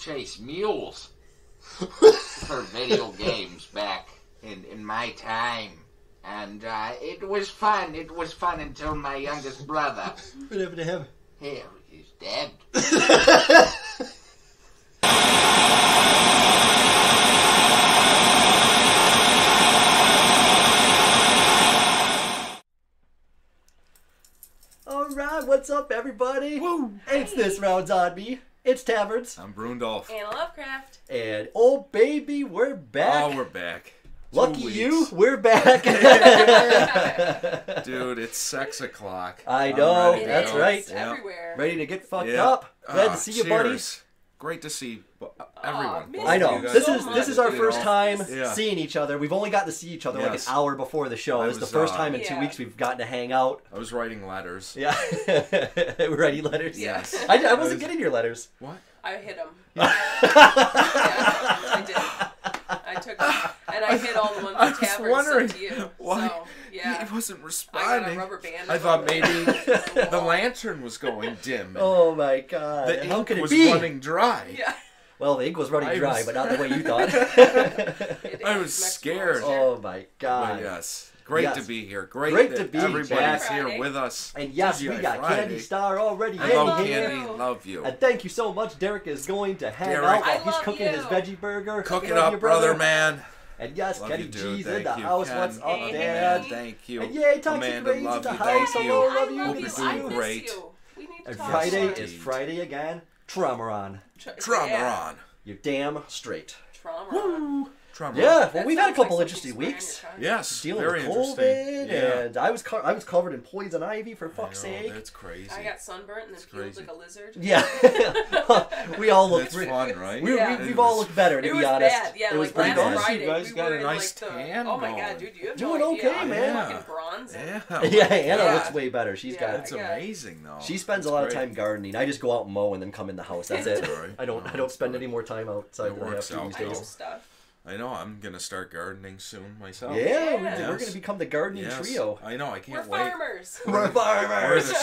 chase mules for video games back in, in my time. And uh, it was fun. It was fun until my youngest brother. What happened to him? Here, he's dead. Alright, what's up, everybody? Woo! It's This Round's on Me. It's Taverns. I'm Brundolf. Anna Lovecraft. And oh, baby, we're back. Oh, we're back. Two Lucky weeks. you, we're back. Dude, it's six o'clock. I know, that's go. right. It's Yeah. everywhere. Ready to get fucked Yeah. up. Glad Ah, to see you, buddy. cheers. Great to see everyone. man. Both I know. This so is much. this is our You first know? time Yeah. seeing each other. We've only got to see each other like an hour before the show. I This is the first uh, time in two weeks we've gotten to hang out. I was writing letters. Yeah, we're writing letters. Yes. I, I I wasn't was- getting your letters. What? I hit him. Yeah, I did. I took him. And I hit all the ones I in was taverns wondering sent to you. why So, yeah. he wasn't I got a responding. rubber band. I thought maybe the wall. lantern was going dim. Oh my god! the How ink could it was be? running dry. Yeah. Well, the ink was running I dry, was- but not the way you thought. I was scared. oh my god! But yes, great Yes. to be here. Great, Great to be here. everybody's back. here with us. And yes, we got Friday. Candy Star already I in love Love here. Candy. you. Love you. And thank you so much. Derek is going to hang Derek. out while he's cooking you. his veggie burger. Cook it up, you, brother, man. And yes, Love Kenny you, dude. G's in the you, house. Ken. What's up, Hey, Dad? Thank you. And yay, Toxic Amanda, Ray's love at the you. house. Thank you. Hello, I love you. love Hope you. you're I doing miss great. you. We need to And talk. Friday Yes, is indeed. Friday again. Traumaron. Tra- Trauma yeah. You're damn straight. Trauma. Trauma Yeah, well, we've had a couple like interesting weeks. swearing Yes, Dealing very with COVID. Yeah. and I was co- I was covered in poison ivy for fuck's know, sake. That's crazy. tongue. I got sunburnt and then It's peeled like a lizard. Yeah, we all look. That's re- fun, right? We, yeah. we, we've all looked better, to It be honest. bad, yeah. it was like pretty last bad. nice. Friday, You guys we got a nice like, the, tan Oh my god, dude, you have Doing no okay, I'm man. Bronze. Yeah. Yeah, Anna looks way better. She's got. That's amazing, though. She spends a lot of time gardening. I just go out and mow and then come in the house. That's it. That's all right. I don't. I don't spend any more time outside It than I have works to out these days. stuff. I know. I'm gonna start gardening soon myself. Yeah, Yeah. we're, we're gonna become the gardening Yes. trio. I know. I We're can't wait. farmers. We're We're farmers.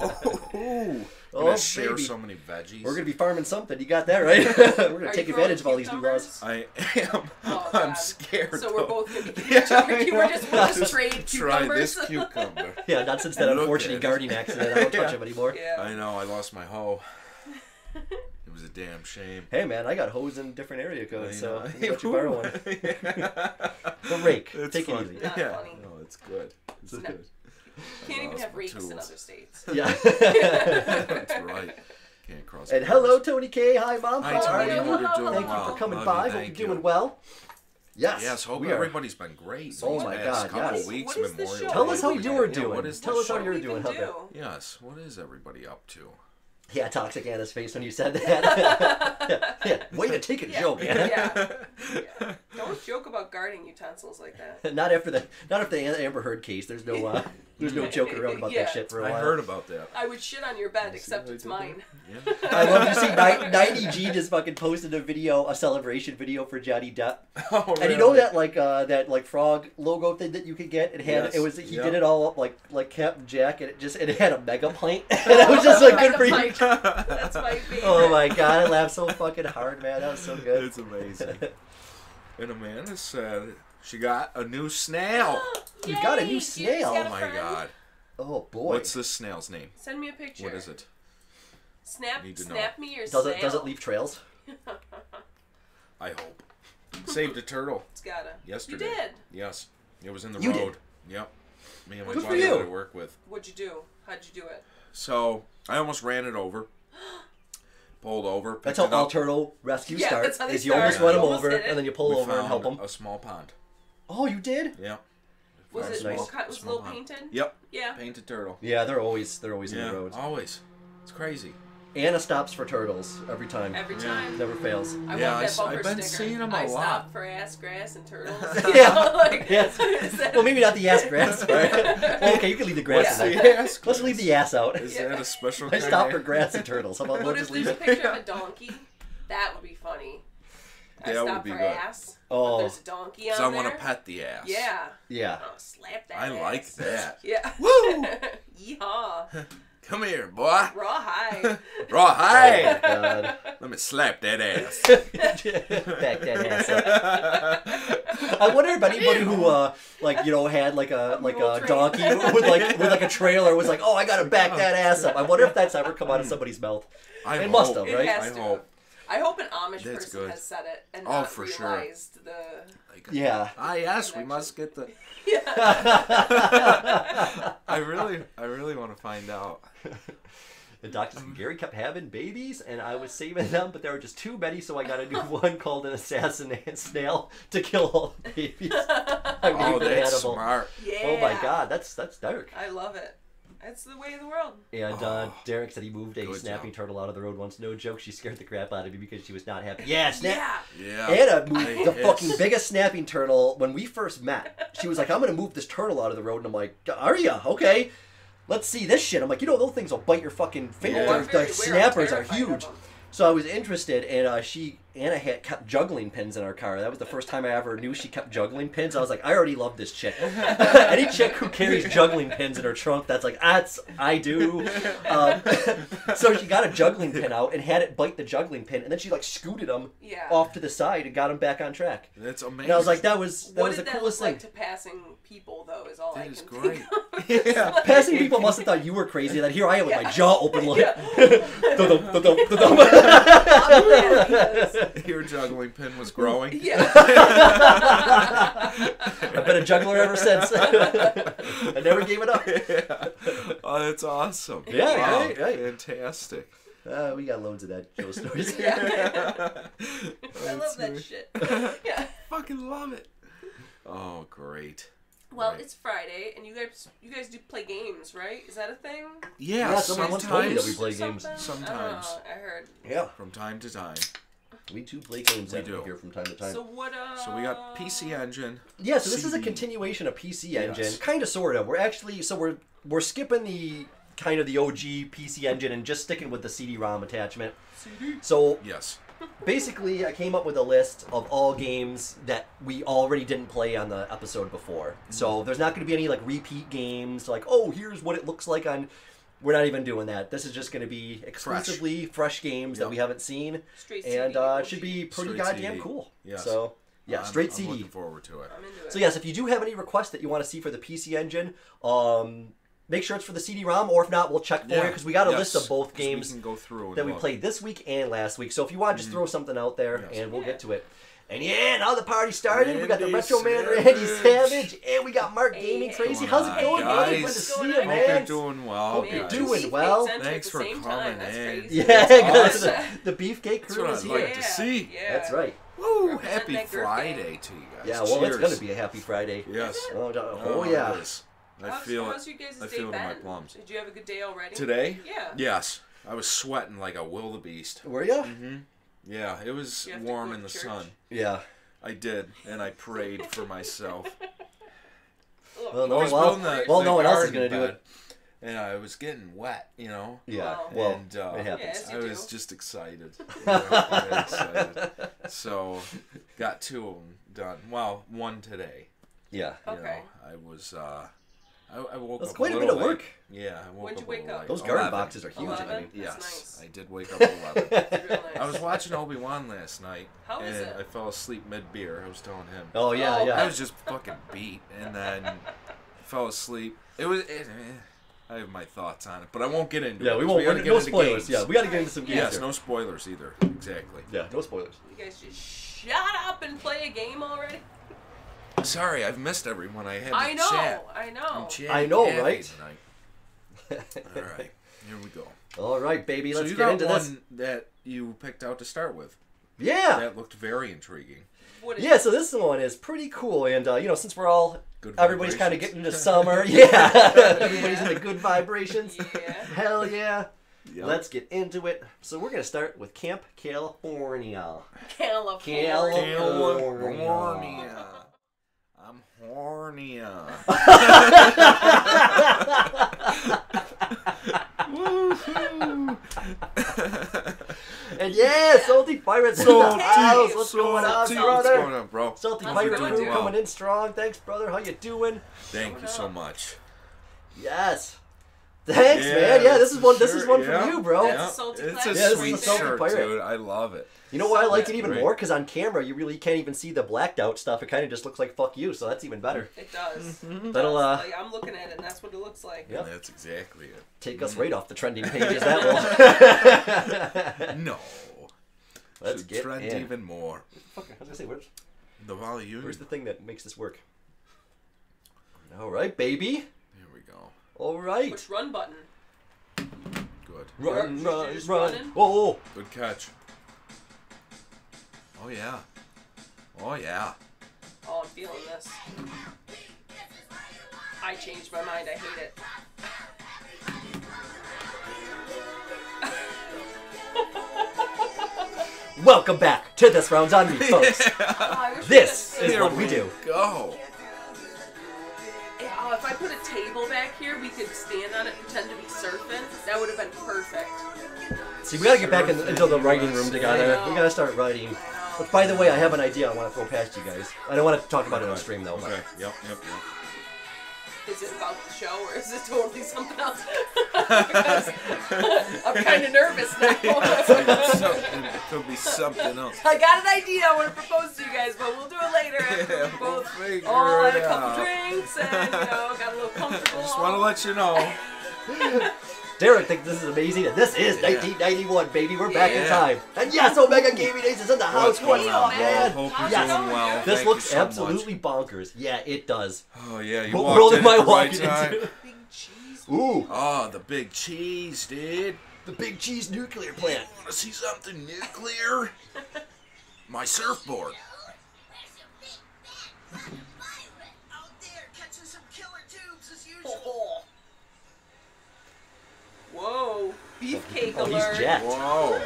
Whoa. Oh, gonna share baby. so many veggies. We're gonna be farming something. You got that right. we're gonna Are take you advantage of all these new laws. I am. Oh, I'm God. scared. So we're though. both gonna be Yeah, I we're just we'll just trade Try cucumbers. this cucumber. Yeah, not since that Look unfortunate it. gardening accident. I don't touch Yeah. them anymore. yeah. I know. I lost my hoe. It was a damn shame. Hey man, I got hose in different area codes, so know. I'm gonna let you borrow one. the rake. It's Take it easy. Not yeah. funny. No, it's good. It's No. good. Can't even have my rakes in other states. Yeah. That's right. Can't cross. and borders. hello, Tony K. Hi, Mom. Hi, How are Tony. you? Hope you're doing Thank you for coming Love by. you, Hope thank you're you. doing well. Yes. Yes, hope we are. everybody's been great. Oh my past God, couple yes. weeks, What is the Memorial show? Tell us how Day. you were Yeah, doing. what is Tell the us how you're we doing. can How do? Yes, what is everybody up to? Yeah, toxic Anna's face when you said that. yeah, way to take a Yeah. joke, man. Yeah. Yeah. Don't joke about guarding utensils like that. not after the not after the Amber Heard case. There's no uh, there's no joking around about Yeah. that shit for a I while. heard about that. I would shit on your bed, except it's mine. Yeah. I love to see 90G just fucking posted a video, a celebration video for Johnny Depp. Oh, And you know that like uh, that like frog logo thing that you could get? It had Yes. it was he Yeah. did it all up like like Captain Jack and it just it had a mega pint. and it was just like good for you. That's my favorite. Oh my god, I laughed so fucking hard, man. That was so good. It's amazing. And Amanda said she got a new snail. You got a Yay, new you just snail. got Oh my friend. god. oh boy. What's this snail's name? Send me a picture. What is it? Snap, Need to know. snap me your does snail. it does it leave trails? I hope. Saved a turtle It's gotta. yesterday. You did. Yes. It was in the You did? road. Yep. Me and my Good for buddy you. that I work with. What'd you do? How'd you do it? So I almost ran it over. pulled over. That's picked how it all up. turtle rescue Yeah, starts. that's how they Is you start. almost You run them almost over, hit it. and then you pull We over and help found them. A small pond. Oh, you did? Yeah. Was Found it a small- what kind- was it little painted? Yep. Yeah. Painted turtle. Yeah, they're always they're always in the roads. Always. It's crazy. Anna stops for turtles every time. Every Yeah. time. Never fails. I Yeah, want I that s- bumper I've been sticker. seeing 'em a I lot. stop for ass grass and turtles. Yeah. like, Yeah. that- Well, maybe not the ass grass. Right? Well, okay, you can leave the grass Yeah. The there. ass Let's leave the ass out. Is Yeah. that a special I stop for grass and turtles. How about we'll just leave a picture of a donkey? That would be funny. I That would stop be for good. ass. Oh. But there's a donkey on So I want to pet the ass. Yeah. Yeah. Oh, slap that. I like that. Yeah. Woo! Yeehaw. Come here, boy. Rawhide. Rawhide. Oh, God. Let me slap that ass. Back that ass up. I wonder if anybody who, uh, like, you know, had like a like a donkey with like with like a trailer was like, oh, I gotta back that ass up. I wonder if that's ever come out of somebody's mouth. I It must hope. have, It right? has I hope. I hope an Amish That's person good. has said it and Oh, not for sure. realized the. Like, Yeah. Ah, yes, we must get the. Yeah. I really, I really want to find out. The doctor said Gary kept having babies, and I was saving them, but there were just too many, so I got a new one called an assassin snail to kill all the babies. I Oh, that's Hannibal. smart. yeah. Oh my God, that's that's dark. I love it. It's the way of the world. And uh, Oh, Derek said he moved a good snapping job. turtle out of the road once. No joke, she scared the crap out of me because she was not happy. Yeah, snap. Yeah. Yeah. Anna I- moved the it's- fucking biggest snapping turtle when we first met. She was like, I'm going to move this turtle out of the road. And I'm like, Are ya? Okay. Let's see this shit. I'm like, you know, those things will bite your fucking finger. Yeah. The very aware. I'm snappers are huge. So I was interested, and uh, she Anna had kept juggling pins in our car. That was the first time I ever knew she kept juggling pins. I was like, I already love this chick. Any chick who carries juggling pins in her trunk, that's like, that's I do. Um, so she got a juggling pin out and had it bite the juggling pin, and then she like scooted him Yeah. off to the side and got him back on track. That's amazing. And I was like, that was that what was the did that coolest look thing. like to passing people, though, is all I That can is think great. of. Yeah. Like- Passing people must have thought you were crazy. That here I am with my jaw open, like. Yeah. Your juggling pin was growing. Yeah. I've been a juggler ever since. I never gave it up. Oh, that's awesome. Yeah, Wow, right, right. Fantastic. Uh, we got loads of that Joe stories. Yeah. I love that great. shit. Yeah. Fucking love it. Oh, great. Well, Right. it's Friday, and you guys you guys do play games, right? Is that a thing? Yeah, Yeah, someone once told me that we sometimes. play Or games. something? Sometimes. Oh, I heard. Yeah, From time to time. We do play games We do. here from time to time. So what? Uh, So we got PC Engine. yeah, so this is a continuation of PC Yes. Engine, kind of, sort of. We're actually so we're we're skipping the kind of the OG PC Engine and just sticking with the CD-ROM attachment. CD. So Yes. basically i came up with a list of all games that we already didn't play on the episode before so there's not going to be any like repeat games like oh here's what it looks like on we're not even doing that this is just going to be exclusively fresh, games that we haven't seen Straight and CD, uh, it should be pretty Straight goddamn CD. cool Yes. so yeah I'm- straight I'm cd looking forward to it. I'm into it. so yes if you do have any requests that you want to see for the pc engine um make sure it's for the cd-rom or if not we'll check for you because we got a yes. list of both games We can go through and that we played this week and last week. So if you want, to just throw something out there Mm-hmm. Yes. and we'll Yeah. get to it. And yeah, now the party started. we got the Randy Retro Man Randy Savage, and we got Mark Hey, Gaming hey. Crazy. How's it going, guys. buddy? Good to see you, on? Hope you're man. doing well, Hope you're doing well. Thanks for coming time. That's in. crazy. Yeah, That's guys, awesome. the Beefcake That's crew what is I'd like here. to see. Yeah. That's right. Woo! Happy Friday gang. to you guys. Yeah, well, it's gonna be a happy Friday. Yes. Oh, oh, Oh, yeah. it is. I How's, feel how's it. you guys' I day feel it in my been? plums. Did you have a good day already? Today? Yeah. Yes. I was sweating like a wildebeest. Were you? Mm hmm Yeah, it was You have to warm in the church? sun. Yeah. I did, and I prayed for myself. Ugh. Well, I no, was well, the, well, the no one else is gonna do it. And I was getting wet, you know. Yeah. Well. Well, and, uh, it happens. Yes, I you was do. just excited. You know, excited. So, got two of them done. Well, one today. Yeah. You Okay. know, I was. Uh, I, I woke That's up quite a bit little of work. Yeah, I woke When'd you up wake a little up? late. Those garden 11. boxes are huge. I Eleven? mean, Yes, nice. I did wake up at eleven. Real nice. I was watching Obi Wan last night, How was and it? I fell asleep mid beer. I was telling him. oh yeah, Oh, yeah. I was just fucking beat, and then fell asleep. It was. It, eh, I have my thoughts on it, but I won't get into it. yeah, we 'cause won't. gotta no get into spoilers. games. Yeah, we got to get into some games. Yes, here. no spoilers either. Exactly. Yeah, no spoilers. You guys just shut up and play a game already? Sorry, I've missed everyone. I had to I know. chat. I know. I'm chatty I know, Cathy right? Tonight. All right. Here we go. All right, baby, so let's you get got into one this. that you picked out to start with. Yeah. That looked very intriguing. What is Yeah, so this one is pretty cool, and uh, you know, since we're all Good everybody's kind of getting into summer, yeah, everybody's in the good vibrations. Yeah. Hell yeah! Yep. Let's get into it. So we're gonna start with Camp California. California. California. I'm horny. Uh. And yeah, Salty Pirates in the Salty, house. What's salty. going on, brother? What's going on, bro? Salty How's Pirate crew dude? coming in strong. Thanks, brother. How you doing? Thank you so much. Yes. Thanks, Yeah, man. Yeah, this is one. This is one yeah. for you, bro. That's Yeah, a salty it's a Yeah, this is sweet a salty shirt, pirate. dude. I love it. You know why I like That's it even great. more? Because on camera, you really can't even see the blacked out stuff. It kind of just looks like "fuck you," so that's even better. It does. Mm-hmm. It That'll, does. uh, Like, I'm looking at it, and that's what it looks like. Yeah, That's exactly it. Take us right off the trending pages. That will. No. Let's Should get trend in. even more. Fuck, I was gonna say, where's The volume. where's the thing that makes this work? All right, baby. Here we go. All right. Which run button? Good. Run, You're run, just run. running? Whoa, whoa. Good catch. Oh yeah. Oh yeah. Oh, I'm feeling this. I changed my mind. I hate it. Welcome back to this rounds on me, folks. Oh, I wish we This is Here what we do. Go. Oh, if I put a table back here, we could stand on it, and pretend to be surfing. That would have been perfect. See, we gotta get back in, into the writing room together. I know. We gotta start writing. But by the way, I have an idea I want to throw past you guys. I don't want to talk about it on stream though. Okay. Yep. Yep. Yep. Is it about the show or is it totally something else? Because I'm kind of nervous now. It could be something else. I got an idea I want to propose to you guys, but we'll do it later after Yeah, we we'll both all had a couple out. drinks and you know got a little comfortable. I Just want to let you know. Derek thinks this is amazing, and this is Yeah. 1991, baby. We're back in time. And yes, Omega Gaming Days is in the house. What's going What's on, up, bro? man? Hope you're Yes. doing well. This Thank you looks so much. absolutely bonkers. Yeah, it does. Oh yeah, you What walked world in am I at the right walking into? Big cheese. Ooh, Oh, the big cheese, dude. the Big Cheese nuclear plant. You Want to see something nuclear? My surfboard. Whoa, beefcake Oh, he's alert! jacked. Whoa.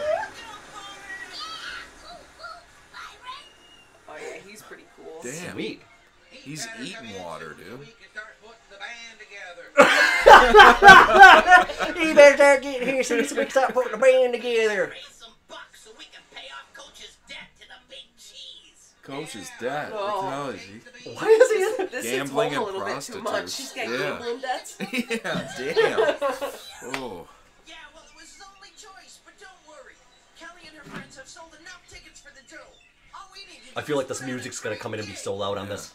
Oh yeah, he's pretty cool. Damn. Sweet. He's eating water, dude. We can start putting the band together. you better start getting here so we can start putting the band together. Coach is dead. Oh. What is he? Why is he in This Gambling and a little bit too much. prostitutes. She's got Yeah. gambling debts. yeah, damn. Oh. Yeah, well, it was his only choice, but don't worry. Kelly and her friends have sold enough tickets for the Joe. All we need I feel like this music's gonna come in and be so loud on this.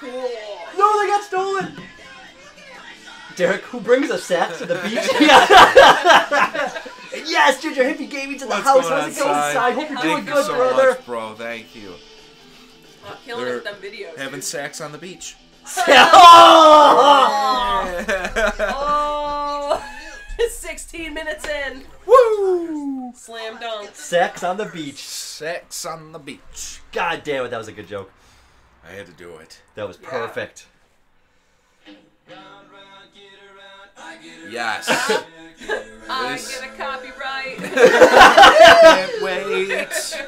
Cool. No, they got stolen! Derek, who brings a sack to the beach? yes, Ginger Hippie Gaming's in the What's house. How's it going, Si? Si? Hope you're doing Thank you good, so brother. much, bro. Thank you. Killing They're them videos. Having dude. sex on the beach. oh! Oh, 16 minutes in. Woo! Slam dunk. Sex on the beach. Sex on the beach. God damn it, that was a good joke. I had to do it. That was perfect. Yes. I This- get a copyright. Can't wait.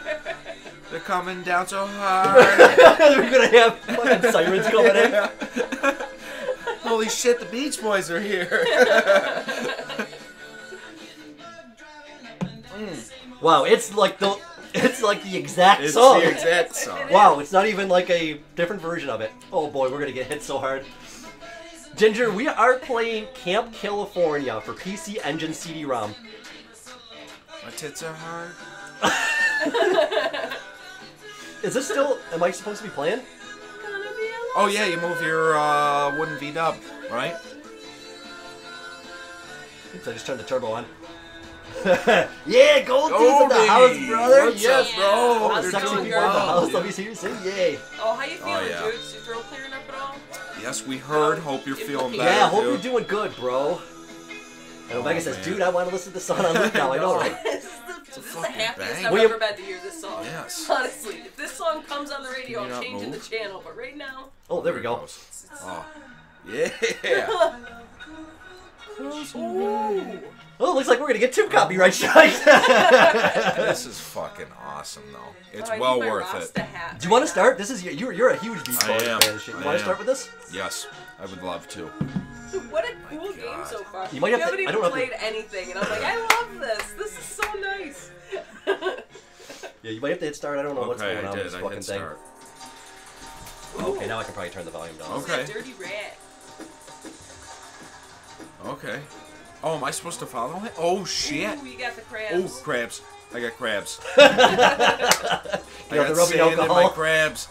They're coming down so hard. We're gonna have fucking sirens coming in. Holy shit, the Beach Boys are here. Wow, it's like the it's like the exact it's song. the exact song. Wow, it's not even like a different version of it. Oh boy, we're gonna get hit so hard. Ginger, we are playing Camp California for PC Engine CD-ROM. My tits are hard. Is this still? Am I supposed to be playing? Be Oh yeah, you move your uh, wooden V dub, right? Oops, I just turned the turbo on. yeah, Gold Teeth in the house, brother. What's yes, up, Yeah. bro? Oh, How's the it sexy going, people in the girl? house. Let me see you say yay. Oh, how you oh, feeling, yeah. dude? Is your throat clearing up at all? Yes, we heard. Hope you're feeling Implicated. better. Yeah, hope dude. you're doing good, bro. And Omega Oh, says, man. dude, I want to listen to this song on loop now. I know, right? this is the, this is the happiest bang. I've We- ever been to hear this song. Yes. Honestly, if this song comes on the radio, I'm changing move? the channel. But right now, Oh, there we it go. goes. Oh. Yeah. ooh, Oh, looks like we're gonna get two copyright strikes. this is fucking awesome, though. It's Oh, I need well my worth Rasta it. hat Do you want right to start? This is your, you're you're a huge Beach I Boys am. fan. and shit. You I want to am. start with this? Yes, I would love to. now. What a cool oh game so far. You might have we to- haven't I even don't know if played anything, and I'm like, I love this. This is so nice. Yeah, you might have to hit start. I don't know what's Okay, going I on with did. this I fucking hit thing. start. Okay, now I can probably turn the volume down. Okay. Dirty rat. Okay. Oh, am I supposed to follow him? Oh shit. Ooh, you got the Oh, crabs. crabs. I got crabs. I got the rubbing sand in my alcohol. crabs.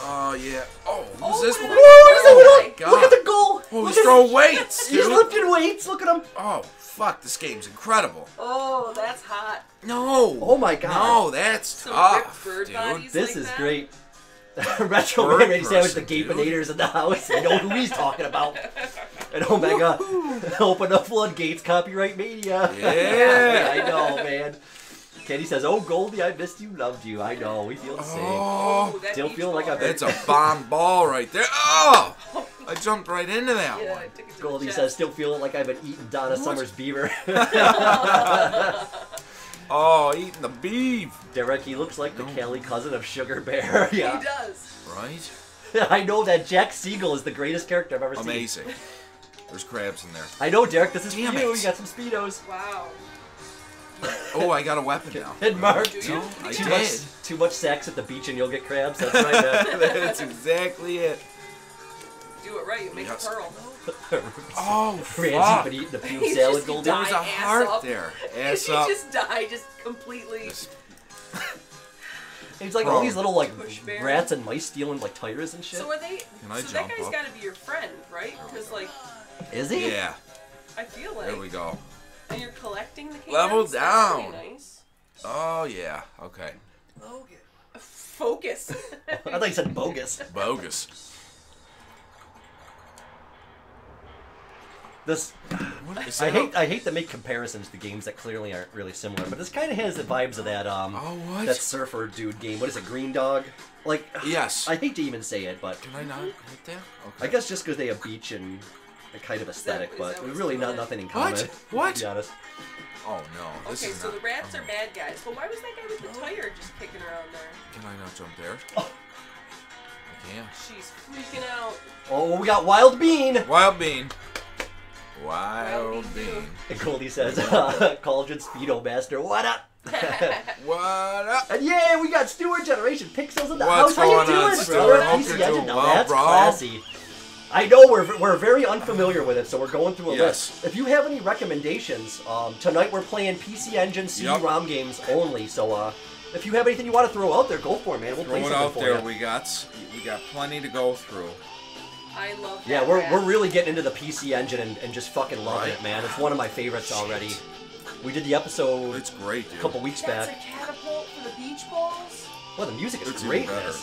Oh yeah. Oh, who's Oh, this one? is Whoa, Oh, look, at, look at the goal! Oh, Look he's at- throwing weights, He's lifting weights. Look at him. Oh, fuck. This game's incredible. Oh, that's hot. No. Oh my god. No, that's Some tough, dude. This like is that? great. Retro Bird Man Ready Sandwich, the person, dude. Gapenators in the house. I know who he's talking about. And oh my god, open the floodgates, copyright mania. Yeah. I know, man. Kenny says, "Oh Goldie, I missed you, loved you. I know, we feel the same." Oh, oh. Ooh, Still feel like I've hurt. it's a bomb ball right there. Oh, I jumped right into that Yeah, one. I took it to Goldie says, "Still feeling like I've been eating Donna Summers beaver." Oh, eating the beef. Derek, he looks like the No. Kelly cousin of Sugar Bear. Yeah. He does. Right? I know that Jack Siegel is the greatest character I've ever seen. Amazing. There's crabs in there. I know, Derek. This is Damn for you. it. You got some speedos. Wow. Oh, I got a weapon now. And Mark, Do too. I too did. much, too much sex at the beach and you'll get crabs. That's right. That's exactly it. Do it right, you make Yes. a pearl. Oh, Randy's fuck. been eating the He pube salad, just Goldie. There was a ass heart up. there. he Ass up. just died, just completely. Just- It's like all these little like Push rats and mice stealing like tires and shit. So are they? Can I so jump that guy's got to be your friend, right? Because like, Is he? Yeah, I feel like. there we go. And you're collecting the cans. Level down. pretty nice. Oh, yeah. Okay. Focus. I thought you said bogus. Bogus. This What is I that? hate I hate to make comparisons to games that clearly aren't really similar, but this kind of has the vibes of that um Oh, what? that surfer dude game. What is it, Green Dog? Like Yes. I hate to even say it, but Can I not hit that? Okay. I guess just because they have beach and a kind of aesthetic, is but really not on? nothing in common. What? To be honest. Oh, no. This okay, is so not... the rats are oh, bad guys, but why was that guy with the tire just kicking around there? Can I not jump there? Oh. I can. She's freaking out. Oh, we got Wild Bean. Wild bean. Wild Wild bean. bean. And Goldie says, uh, Cauldron Speedo Master, what up? What up? and yeah, we got Stewart Generation Pixels in the What's house. How you going on, doing, Stewart? brother? Hope PC you're Engine. doing Now well, that's bro. classy. I know we're, we're very unfamiliar with it, so we're going through a Yes. list. If you have any recommendations, um, tonight we're playing PC Engine Yep. CD-ROM games only. So uh, if you have anything you want to throw out there, go for it, man. We'll Throw play it something out for there. you. We got we got plenty to go through. I love that Yeah, we're, rat. we're really getting into the PC Engine and, and just fucking loving Right. it, man. It's one of my favorites already. We did the episode It's great, dude. a couple weeks That's back. a catapult for the beach balls. Well, the music is It's great. even better.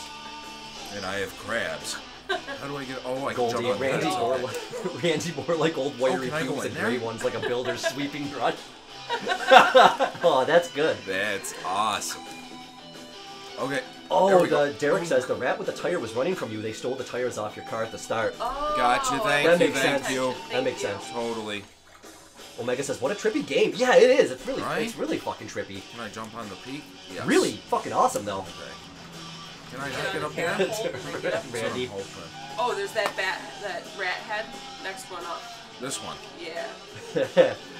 And I have crabs. How do I get? Oh, I can jump on Randy that. more, like, Randy more like old oh, wiry can I pubes and there? gray ones like a builder's sweeping brush. oh, that's good. That's awesome. Okay. There Oh, we go. the Derek says the rat with the tire was running from you. They stole the tires off your car at the start. Oh, Gotcha, thank That you, makes thank sense. you. That makes sense. Totally. Omega says, "What a trippy game." Yeah, it is. It's really, Right? it's really fucking trippy. Can I jump on the peak? Yes. Really fucking awesome though. Okay. Can I Get not on get the up there? catapult and then get up. That's what I'm Randy. hoping. Oh, there's that bat, that rat head. Next one up. This one. Yeah.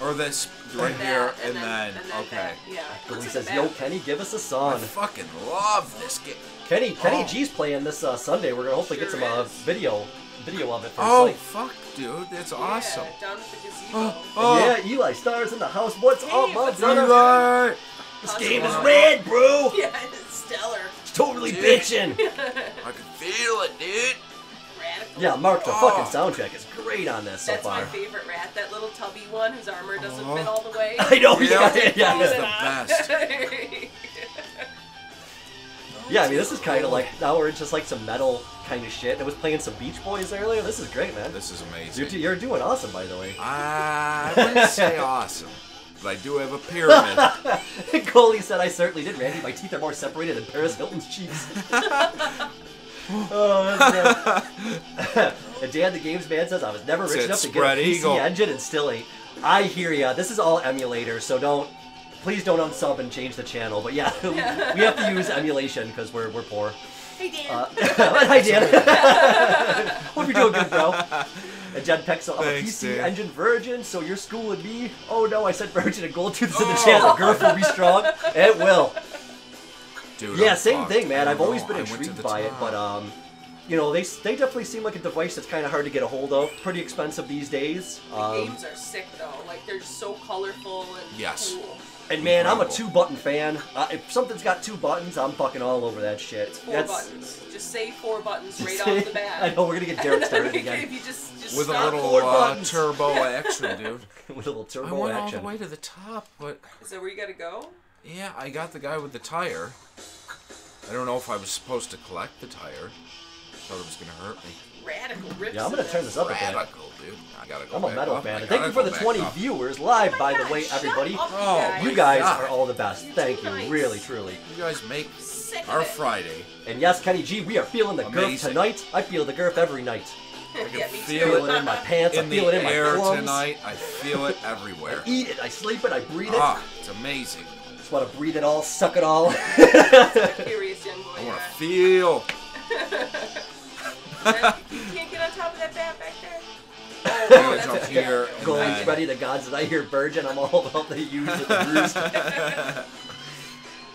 Or this right That, here, and, and, then, and then okay. that. Yeah. Goldie says, "Yo. Kenny, give us a song." I fucking love this game. Kenny, Kenny Oh. G's playing this uh, Sunday. We're gonna hopefully get some uh, video, video of it for Oh fuck, dude, that's Yeah, awesome. down at the gazebo. Oh, oh, yeah, Eli Stars in the house. What's Hey, up, my brother? Eli! This How's game is red, bro. Yeah, it's stellar. It's totally Dude. bitchin'. I can feel it, dude. Radical. Yeah, Mark, the Oh. fucking soundtrack is great on this so That's my favorite rat, that little tubby one whose armor doesn't Oh. fit all the way. I know, Yeah, yeah, yeah. he's the best. Yeah, I mean, this is kind of like now we're into just like some metal kind of shit. It was playing some Beach Boys earlier. This is great, man. This is You're, amazing. you're doing awesome, by the way. I wouldn't say awesome, but I do have a pyramid. Coley said I certainly did, Randy. My teeth are more separated than Paris Hilton's cheeks. Oh, that's good. and Dan the Games Man says I was never rich Said enough to get a PC eagle. engine and still ain't. I hear ya. This is all emulator, so don't. Please don't unsub and change the channel. But yeah, we have to use emulation because we're, we're poor. Hey Dan. Uh, hi, Dan. Hope you're doing good, bro. And Jen Pexel, I'm a PC Dan. engine virgin, so your school would be. Oh no, I said virgin and gold tooth in the Oh. channel. Girl, will be strong. It will. Dude, Yeah, I'm same fucked. thing, man. I I've always been I went to intrigued the by it, but um, you know, they they definitely seem like a device that's kind of hard to get a hold of. Pretty expensive these days. the Um, games are sick though. Like they're just so colorful and Yes. cool. and man, I'm a two-button fan. Uh, if something's got two buttons, I'm fucking all over that shit. It's four That's- buttons. Just say four buttons right off the bat. I know we're gonna get Derek started if again you just, just with a little four uh, turbo action, dude. with a little turbo action. I turbo went action. all the way to the top, but Is that where you gotta go? Yeah, I got the guy with the tire. I don't know if I was supposed to collect the tire. Thought it was gonna hurt me. Radical rips. Yeah, I'm gonna turn this. this up a bit. Radical, dude. I gotta go I'm a back metal up. fan. Thank you for the 20 up. viewers live, Oh my by the way, everybody. up, Oh, You guys. guys God. are all the best. You're Thank you, nice. really, truly. You guys make Sick our. Friday. And yes, Kenny G, we are feeling the girth tonight. I feel the girth every night. yeah, me feel too. Feel it in my pants. I in feel the it in my air plums. tonight. I feel it everywhere. Eat it. I sleep it. I breathe it. Ah, it's amazing. Just want to breathe it all, suck it all. Curious young boy. I want to yeah. feel. You can't get on top of that bat back there. Oh, gonna that's jump here. and Going then- ready the gods that I hear virgin. I'm all about the use with the bruise.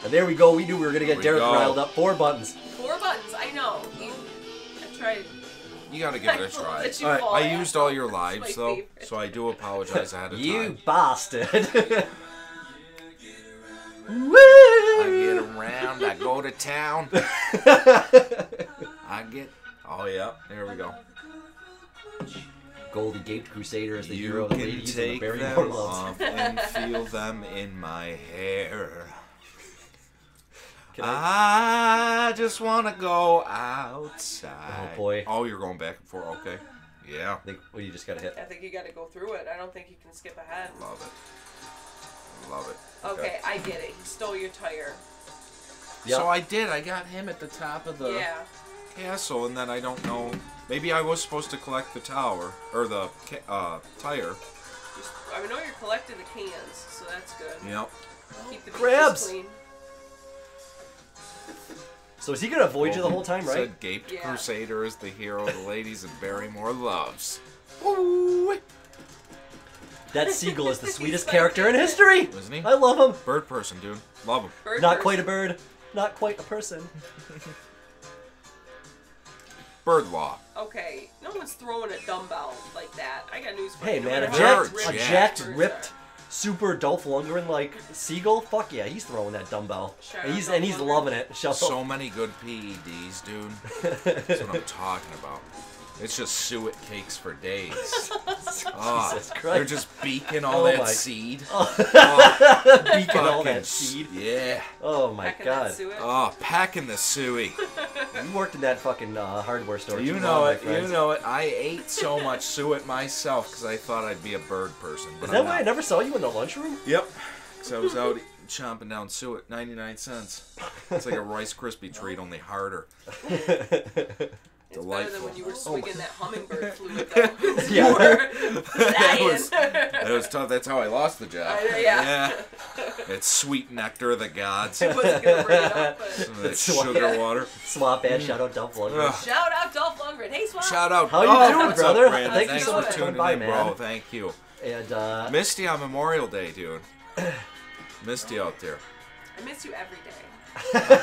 and there we go. We knew we were gonna get Derek go. riled up. Four buttons. Four buttons. I know. You, I tried. You gotta give it a try. Let Alright, I used all your lives though, favorite. so I do apologize ahead of You time. bastard. I get around, I go to town, I get. Oh yeah, there we go. Goldie Gaped Crusader is the You hero of the can ladies and the take Barrymore them loves. off and feel them in my hair. Can I- I just wanna go outside. Oh, boy. Oh, you're going back and forth. Okay. Yeah. I think well, you just gotta hit. I think you got to go through it. I don't think you can skip ahead. Love it. Love it. Okay, I get it. He stole your tire. Yep. So I did. I got him at the top of the yeah. castle, and then I don't know. Maybe I was supposed to collect the tower or the ca- uh, tire. Just, I know you're collecting the cans, so that's good. Yep. Keep the Crabs! clean. So is he gonna avoid you the whole time, right? Said Gaped Yeah. Crusader is the hero the ladies and Barrymore loves. Ooh. That seagull is the sweetest character in history. Isn't he? I love him. Bird person, dude. Love him. Bird Not person. quite a bird, not quite a person. Bird law. Okay, no one's throwing a dumbbell like that. I got news for Hey you. Hey man, a matter jacked, ripped a the jacked, ripped, super Dolph Lundgren like seagull. Fuck yeah, he's throwing that dumbbell. Shout And he's and he's Lundgren. loving it. Shout So out. many good PEDs, dude. That's what I'm talking about. It's just suet cakes for days. Ah, Jesus they're just beaking all Oh that my- seed. Beaking all Fucking that s- seed. Yeah. Oh my Packing that god. suet. Oh, packing the suey. You worked in that fucking uh, hardware store. You too know my it. You friends. know it. I ate so much suet myself because I thought I'd be a bird person. But Is that I'm why I not. never saw you in the lunchroom? Yep. Because I was out chomping down suet, 99 cents. It's like a Rice Krispie treat, only harder. It's better than when you were Oh swigging that hummingbird fluid though. Yeah. You were That was, that was tough. That's how I lost the job. I know, yeah. It's sweet nectar of the gods. I wasn't gonna bring it up, but Some of that That's why- sugar water. Swap ad, shout out Dolph Lundgren. Ugh. shout out Dolph Lundgren. Hey, Swap. Shout out. How you oh, doing, what's brother? Up, Brandon? Thank you Thanks so for much for tuning coming by, in, man. bro. Thank you. And uh, Missed you on Memorial Day, dude. Missed you out there. I miss you every day.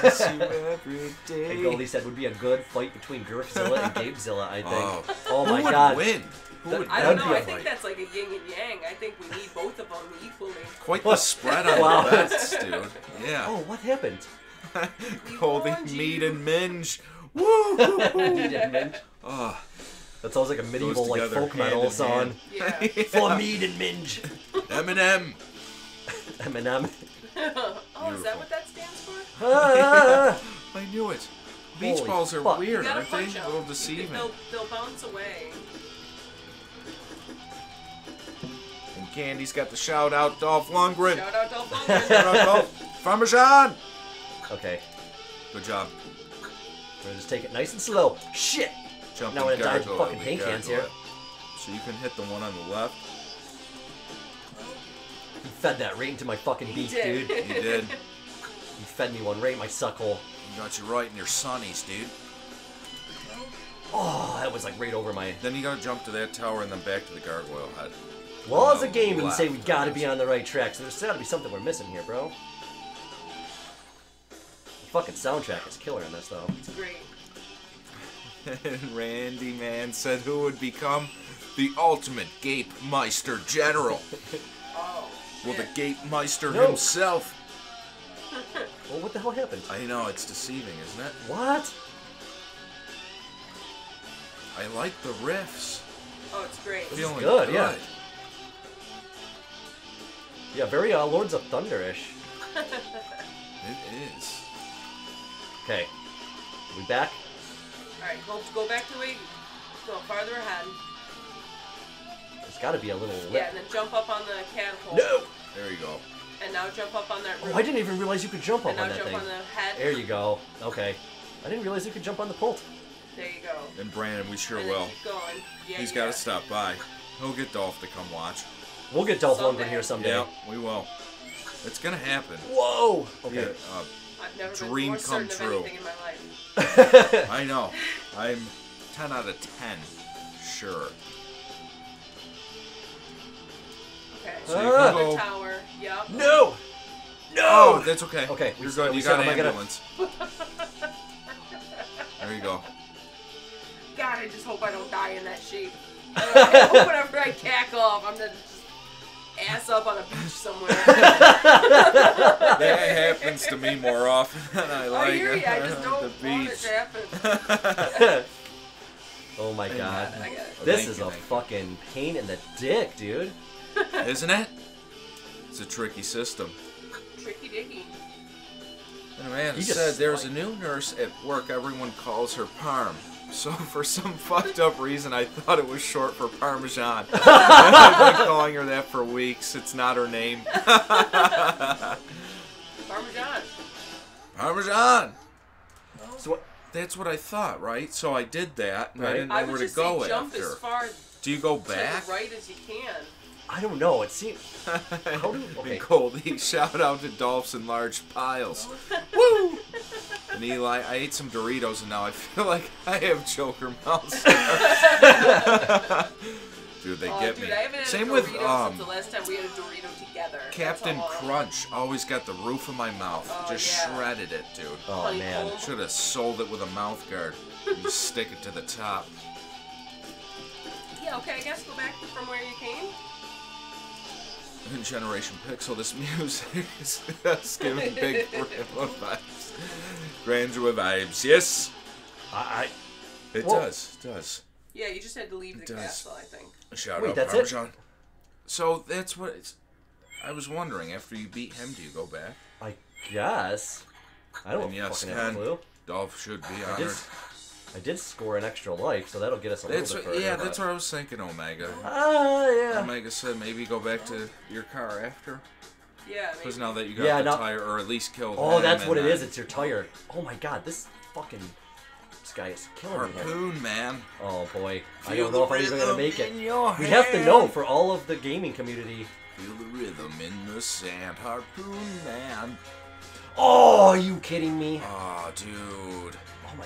Miss you every day. and Goldie said would be a good fight between Girthzilla and Gapezilla. I think. Oh. Oh, Who my would god. win? Who That- would I That'd don't be know. a I think fight. that's like a yin and yang. I think we need both of them equally. Quite the spread on Wow. the bets, dude. Yeah. Oh, what happened? Goldie, warned meat you. and minge. Woo! You didn't mention- oh, That sounds like a medieval like together, folk hand metal in song. Yeah. For mead and minge. Eminem. Eminem. oh, is that what that stands for? I knew it. Beach Holy balls are fuck. Weird, aren't they? punch A them. little deceiving. They'll, they'll bounce away. And Candy's got the shout out, Dolph Lundgren. Shout out Dolph Shout Lundgren. out, Dolph. Parmesan. Okay, Good job. we're gonna just take it nice and slow. Shit! Jumping Now we're gonna dive gargoyle, fucking we paint cans here. So you can hit the one on the left. You fed that right into my fucking He beak, did. dude. You did. You fed me one right in my suck hole. You got you right in your sunnies, dude. Oh, that was like right over my. Then you gotta jump to that tower and then back to the gargoyle head. Laws of Oh, game, we left. say we gotta be on the right track, so there's gotta be something we're missing here, bro. The fucking soundtrack is killer in this, though. It's great. And Randy Man said who would become the ultimate Gape Meister General. Oh. Well, the shit. Gape Meister No. himself. Well, what the hell happened? I know, it's deceiving, isn't it? What? I like the riffs. Oh, it's great. Feeling good, yeah. Yeah, very uh, Lords of Thunder-ish. It is. Okay. We back? Alright, go, go back to the way. Go farther ahead. There's gotta be a little lip. Yeah, and then jump up on the can catapult. No! There you go. And now jump up on that roof. Oh, I didn't even realize you could jump up And on now that jump thing. on the head. There you go. Okay. I didn't realize you could jump on the pult. There you go. And Brandon, we sure and will. keep going. Yeah, He's yeah. got to stop by. He'll get Dolph to come watch. We'll get Dolph Someday. Lundgren here someday. Yeah, we will. It's gonna happen. Whoa! Yeah, Okay. uh, I've never been Dream more come certain true. of anything in my life. I know. I'm 10 out of 10. Sure. Okay. So you Ah. can the go. tower. Yep. no! No! Oh, that's okay. Okay, we You're s- good. we You said, got am an I gonna- ambulance. There you go. God, I just hope I don't die in that shape. I hope whenever I cack off, I'm gonna just ass up on a beach somewhere. That happens to me more often than I I like. hear you. I just don't the want it beach. to happen. oh my god. I got it. This thank is you, a thank you. fucking pain in the dick, dude. Isn't it? It's a tricky system. Tricky dicky. And Amanda You just said there's a new nurse at work. Everyone calls her Parm. So for some fucked up reason, I thought it was short for Parmesan. I've been calling her that for weeks. It's not her name. Parmesan. Parmesan. Oh. So? That's what I thought, right? So I did that, and I didn't know I where would to go say jump after. as far Do you go to back? the right as you can. I don't know. It seems. How do? Okay. And Goldie, shout out to Dolphs in large piles. Woo! And Eli, I ate some Doritos and now I feel like I have Joker mouth. Dude, they Oh, get dude, me. I had Same a with Dorito um, since the last time we had a Dorito together. Captain. Crunch. Always got the roof of my mouth. Oh, Just yeah. shredded it, dude. Oh Honey man. Should have sold it with a mouth guard. You stick it to the top. Yeah, okay, I guess go back from where you came. In Generation Pixel, this music is just giving big grandma vibes. Grandeur vibes, yes. I, It Well- does, it does. Yeah, you just had to leave the does. castle, I think. Shout Wait, out that's it? Parmesan. So that's what it's. I was wondering, after you beat him, do you go back? I, I guess. I don't And yes, fucking have a Ken. clue. Dolph should be I honored. Did, I did score an extra life, so that'll get us a That's little bit further. yeah, that's what I was thinking, Omega. Ah, yeah. Omega said maybe go back to your car after, Yeah, because now that you got Yeah, the now- tire, or at least kill. Oh, him that's what it then is. It's your tire. Oh my god, this fucking this guy is killing me. here. harpoon, man. Oh boy, I don't know if I'm even gonna make it. We have to know for all of the gaming community. Feel the rhythm in the sand, harpoon, man. Oh, are you kidding me? Oh, dude.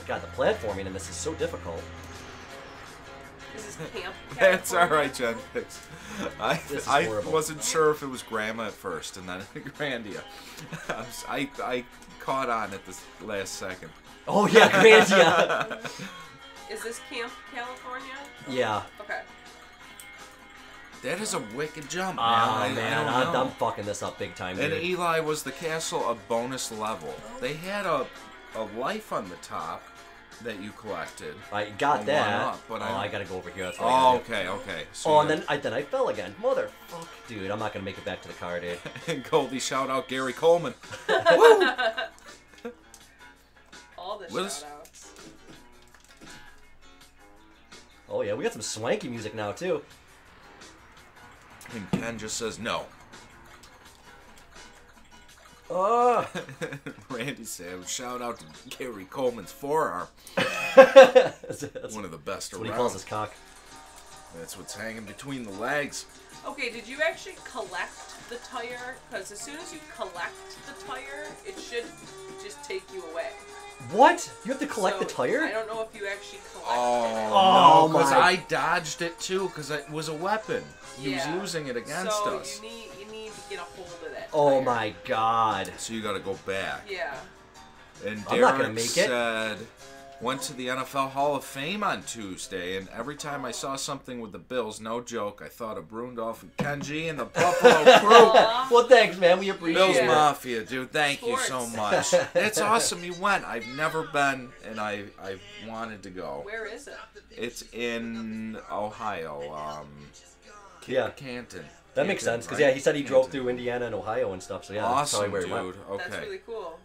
Oh my god, the platforming in this is so difficult. This is camp. That's all right, California. right, Jen. Thanks. I, I horrible. wasn't sure if it was Grandma at first, and then Grandia. I, I, I caught on at the last second. Oh yeah, Grandia. Is this Camp California? yeah. Okay. That is a wicked jump, man. Ah I, man, I I'm. I'm fucking this up big time, And dude. Eli was the castle a bonus level. They had a, a life on the top that you collected. I got One that. up, but oh, I- I... gotta go over here. That's what Oh, gotta do. okay, okay. So Oh, and then I then I fell again. Motherfuck, dude, I'm not gonna make it back to the car, dude. and Goldie shout out Gary Coleman. All all the Willis? shout outs. Oh yeah, we got some swanky music now too. And Ken just says no. Oh, Randy Savage, shout out to Gary Coleman's forearm. that's, that's One of the best what he around. calls his cock. That's what's hanging between the legs. Okay, did you actually collect the tire? Because as soon as you collect the tire, it should just take you away. What? You have to collect the tire? I don't know if you actually collected Oh, Oh, no, because I dodged it too, because it was a weapon. He Yeah. was using it it. against so us. you need oh tire. my god. So you got to go back. Yeah. And I'm not gonna make it. said, went to the NFL Hall of Fame on Tuesday, and every time I saw something with the Bills, no joke, I thought of Brundolph and Kenji and the Buffalo Crew. Well, thanks, man. We appreciate Bills it. Yeah. Mafia, dude. Thank you so much. It's awesome you went. I've never been, and I I wanted to go. Where is it? It's in Ohio, um, Yeah, Canton. That makes sense. Because right? yeah, he said he drove through Indiana and Ohio and stuff. So yeah, that's Awesome, probably where he dude. went. Okay. That's really cool.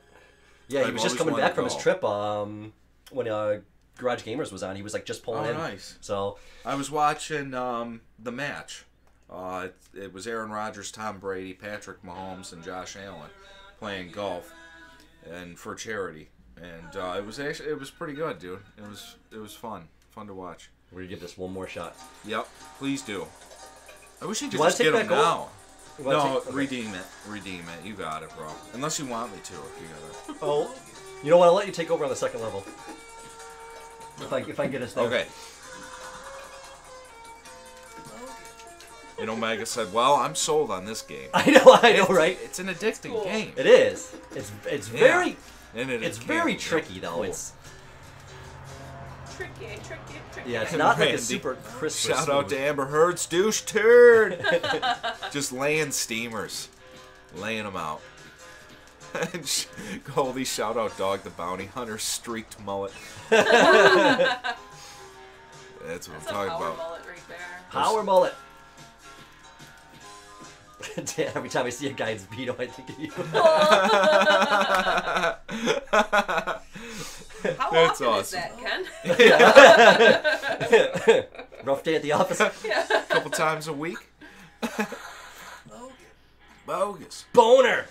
Yeah, he I've was just coming back from his trip. Um, when uh, Garage Gamers was on, he was like just pulling Oh, in. nice. So I was watching um, the match. Uh, it, it was Aaron Rodgers, Tom Brady, Patrick Mahomes, and Josh Allen playing golf, and for charity. And uh, it was actually it was pretty good, dude. It was it was fun, fun to watch. we're gonna give this one more shot. Yep, please do. I wish you could wanna just get them that now. No, take- okay. redeem it, redeem it. You got it, bro. Unless you want me to, if you got Oh, you know what? I'll let you take over on the second level. If I if I get us it. there. Okay. And Omega said, "Well, I'm sold on this game. I know, I know, right? It's an addicting cool. game. It is. It's it's Yeah. very And it it's very tricky though. Cool. It's Tricky, tricky, tricky. yeah, it's not like a super crisp. or Shout out to. Amber Heard's douche turd. Just laying steamers, laying them out. And sh- Goldie, shout out Dog the Bounty Hunter, streaked mullet. That's what That's I'm a talking power about. bullet right there. Power mullet. Damn, every time I see a guy in speedo, I think of you. How That's often is awesome. that, Ken? Rough day at the office. yeah. A couple times a week. Bogus. Boner.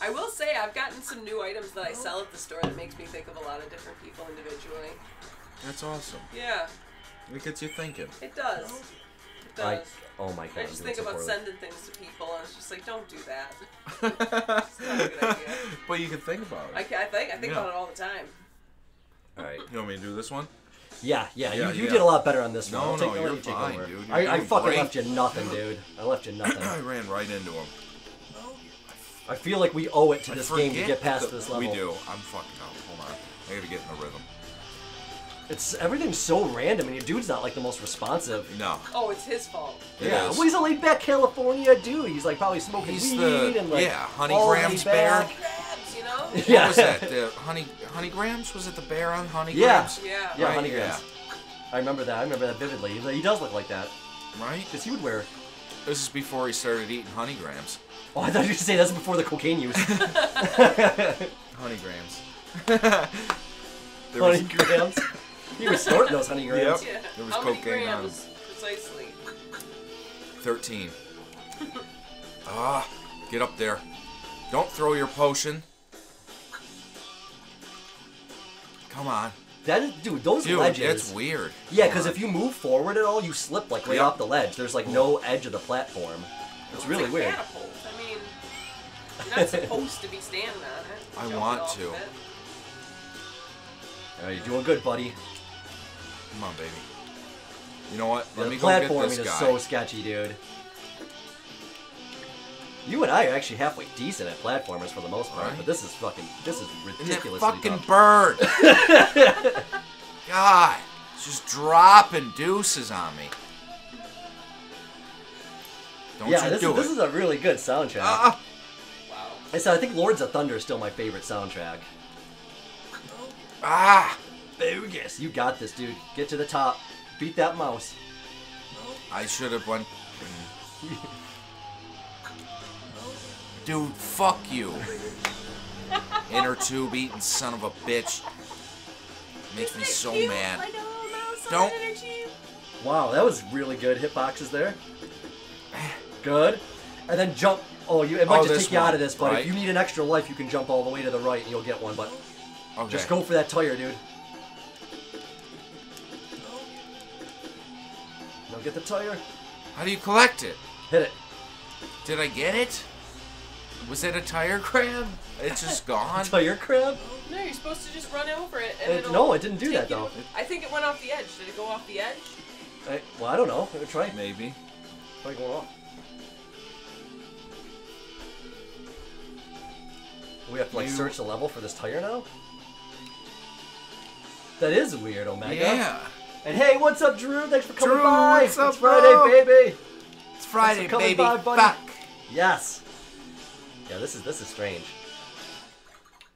I will say I've gotten some new items that I oh. sell at the store that makes me think of a lot of different people individually. That's awesome. Yeah, It gets you thinking. it does. Oh. It does. I, oh my god. I just think so about poorly. sending things to people, and it's just like, don't do that. it's not a good idea. but you can think about it. ca- I think I think Yeah. about it all the time. All right. You want me to do this one? Yeah, yeah, Yeah, you, you yeah. did a lot better on this No, one. I'll no, take, I'll let you're you take fine, over. dude. You're I, I fucking great. left you nothing, dude. I left you nothing. I ran right into him. I feel like we owe it to I this game to get past the- this level. We do. I'm fucking out. Hold on. I gotta get in the rhythm. It's everything's so random, and your dude's not like the most responsive. No. Oh, it's his fault. It yeah, is. well, he's a laid back California dude. He's like probably smoking He's weed the- and like yeah, Honey all Grams laid back. Crabs, you know? Yeah. What was that? The honey honey grams? Was it the bear on honey Yeah. grams? Yeah. Yeah, Right, honey yeah. grams. I remember that. I remember that vividly. He, he does look like that. Right? Cause he would wear. This is before he started eating honey grams. Oh, I thought you were say that's before the cocaine use. Honey grams. there was, honey grams. You were snorting those honey grams. Yep. Yeah. There was How many cocaine on precisely? 13. Ah, get up there. Don't throw your potion. Come on. That is, dude. Those Dude, ledges. it's weird. Yeah, because if you move forward at all, you slip like right Yep. off the ledge. There's like no edge of the platform. It's really a weird. Catapult. I mean, you're not supposed to be standing on it. I want to. of it. All right, you're doing good, buddy. Come on, baby. You know what? Let the me go get this guy. platforming this is so sketchy, dude. You and I are actually halfway decent at platformers for the most part, Right. but this is fucking, this is ridiculous. fucking bird. God, it's just dropping deuces on me. Don't yeah, you this do is, this is a really good soundtrack. Ah, Wow. I said I think Lords of Thunder is still my favorite soundtrack. ah. Bogus, you got this, dude. Get to the top. Beat that mouse. I should have went. Dude, fuck you. Inner tube eating son of a bitch. Makes me Isn't it so cute? mad. Like a little mouse on Don't- Wow, that was really good hitboxes there. Good. And then jump. Oh, you it might Oh, just take you out of this, but right? if you need an extra life, you can jump all the way to the right and you'll get one. But Okay. just go for that tire, dude. Now get the tire. How do you collect it? Hit it. Did I get it? Was it a tire crab? It's just gone. Tire crab? No, you're supposed to just run over it. And It- it'll no, it didn't do that you- though. I think it went off the edge. Did it go off the edge? I, well, I don't know. Try. Maybe. Try going off. We have to like You- search the level for this tire now. That is weird, Omega. Yeah. And hey, what's up, Drew? Thanks for coming Drew, by. what's up, it's Friday, bro? baby. It's Friday, coming baby. by, buddy. Fuck. Yes. Yeah, this is this is strange.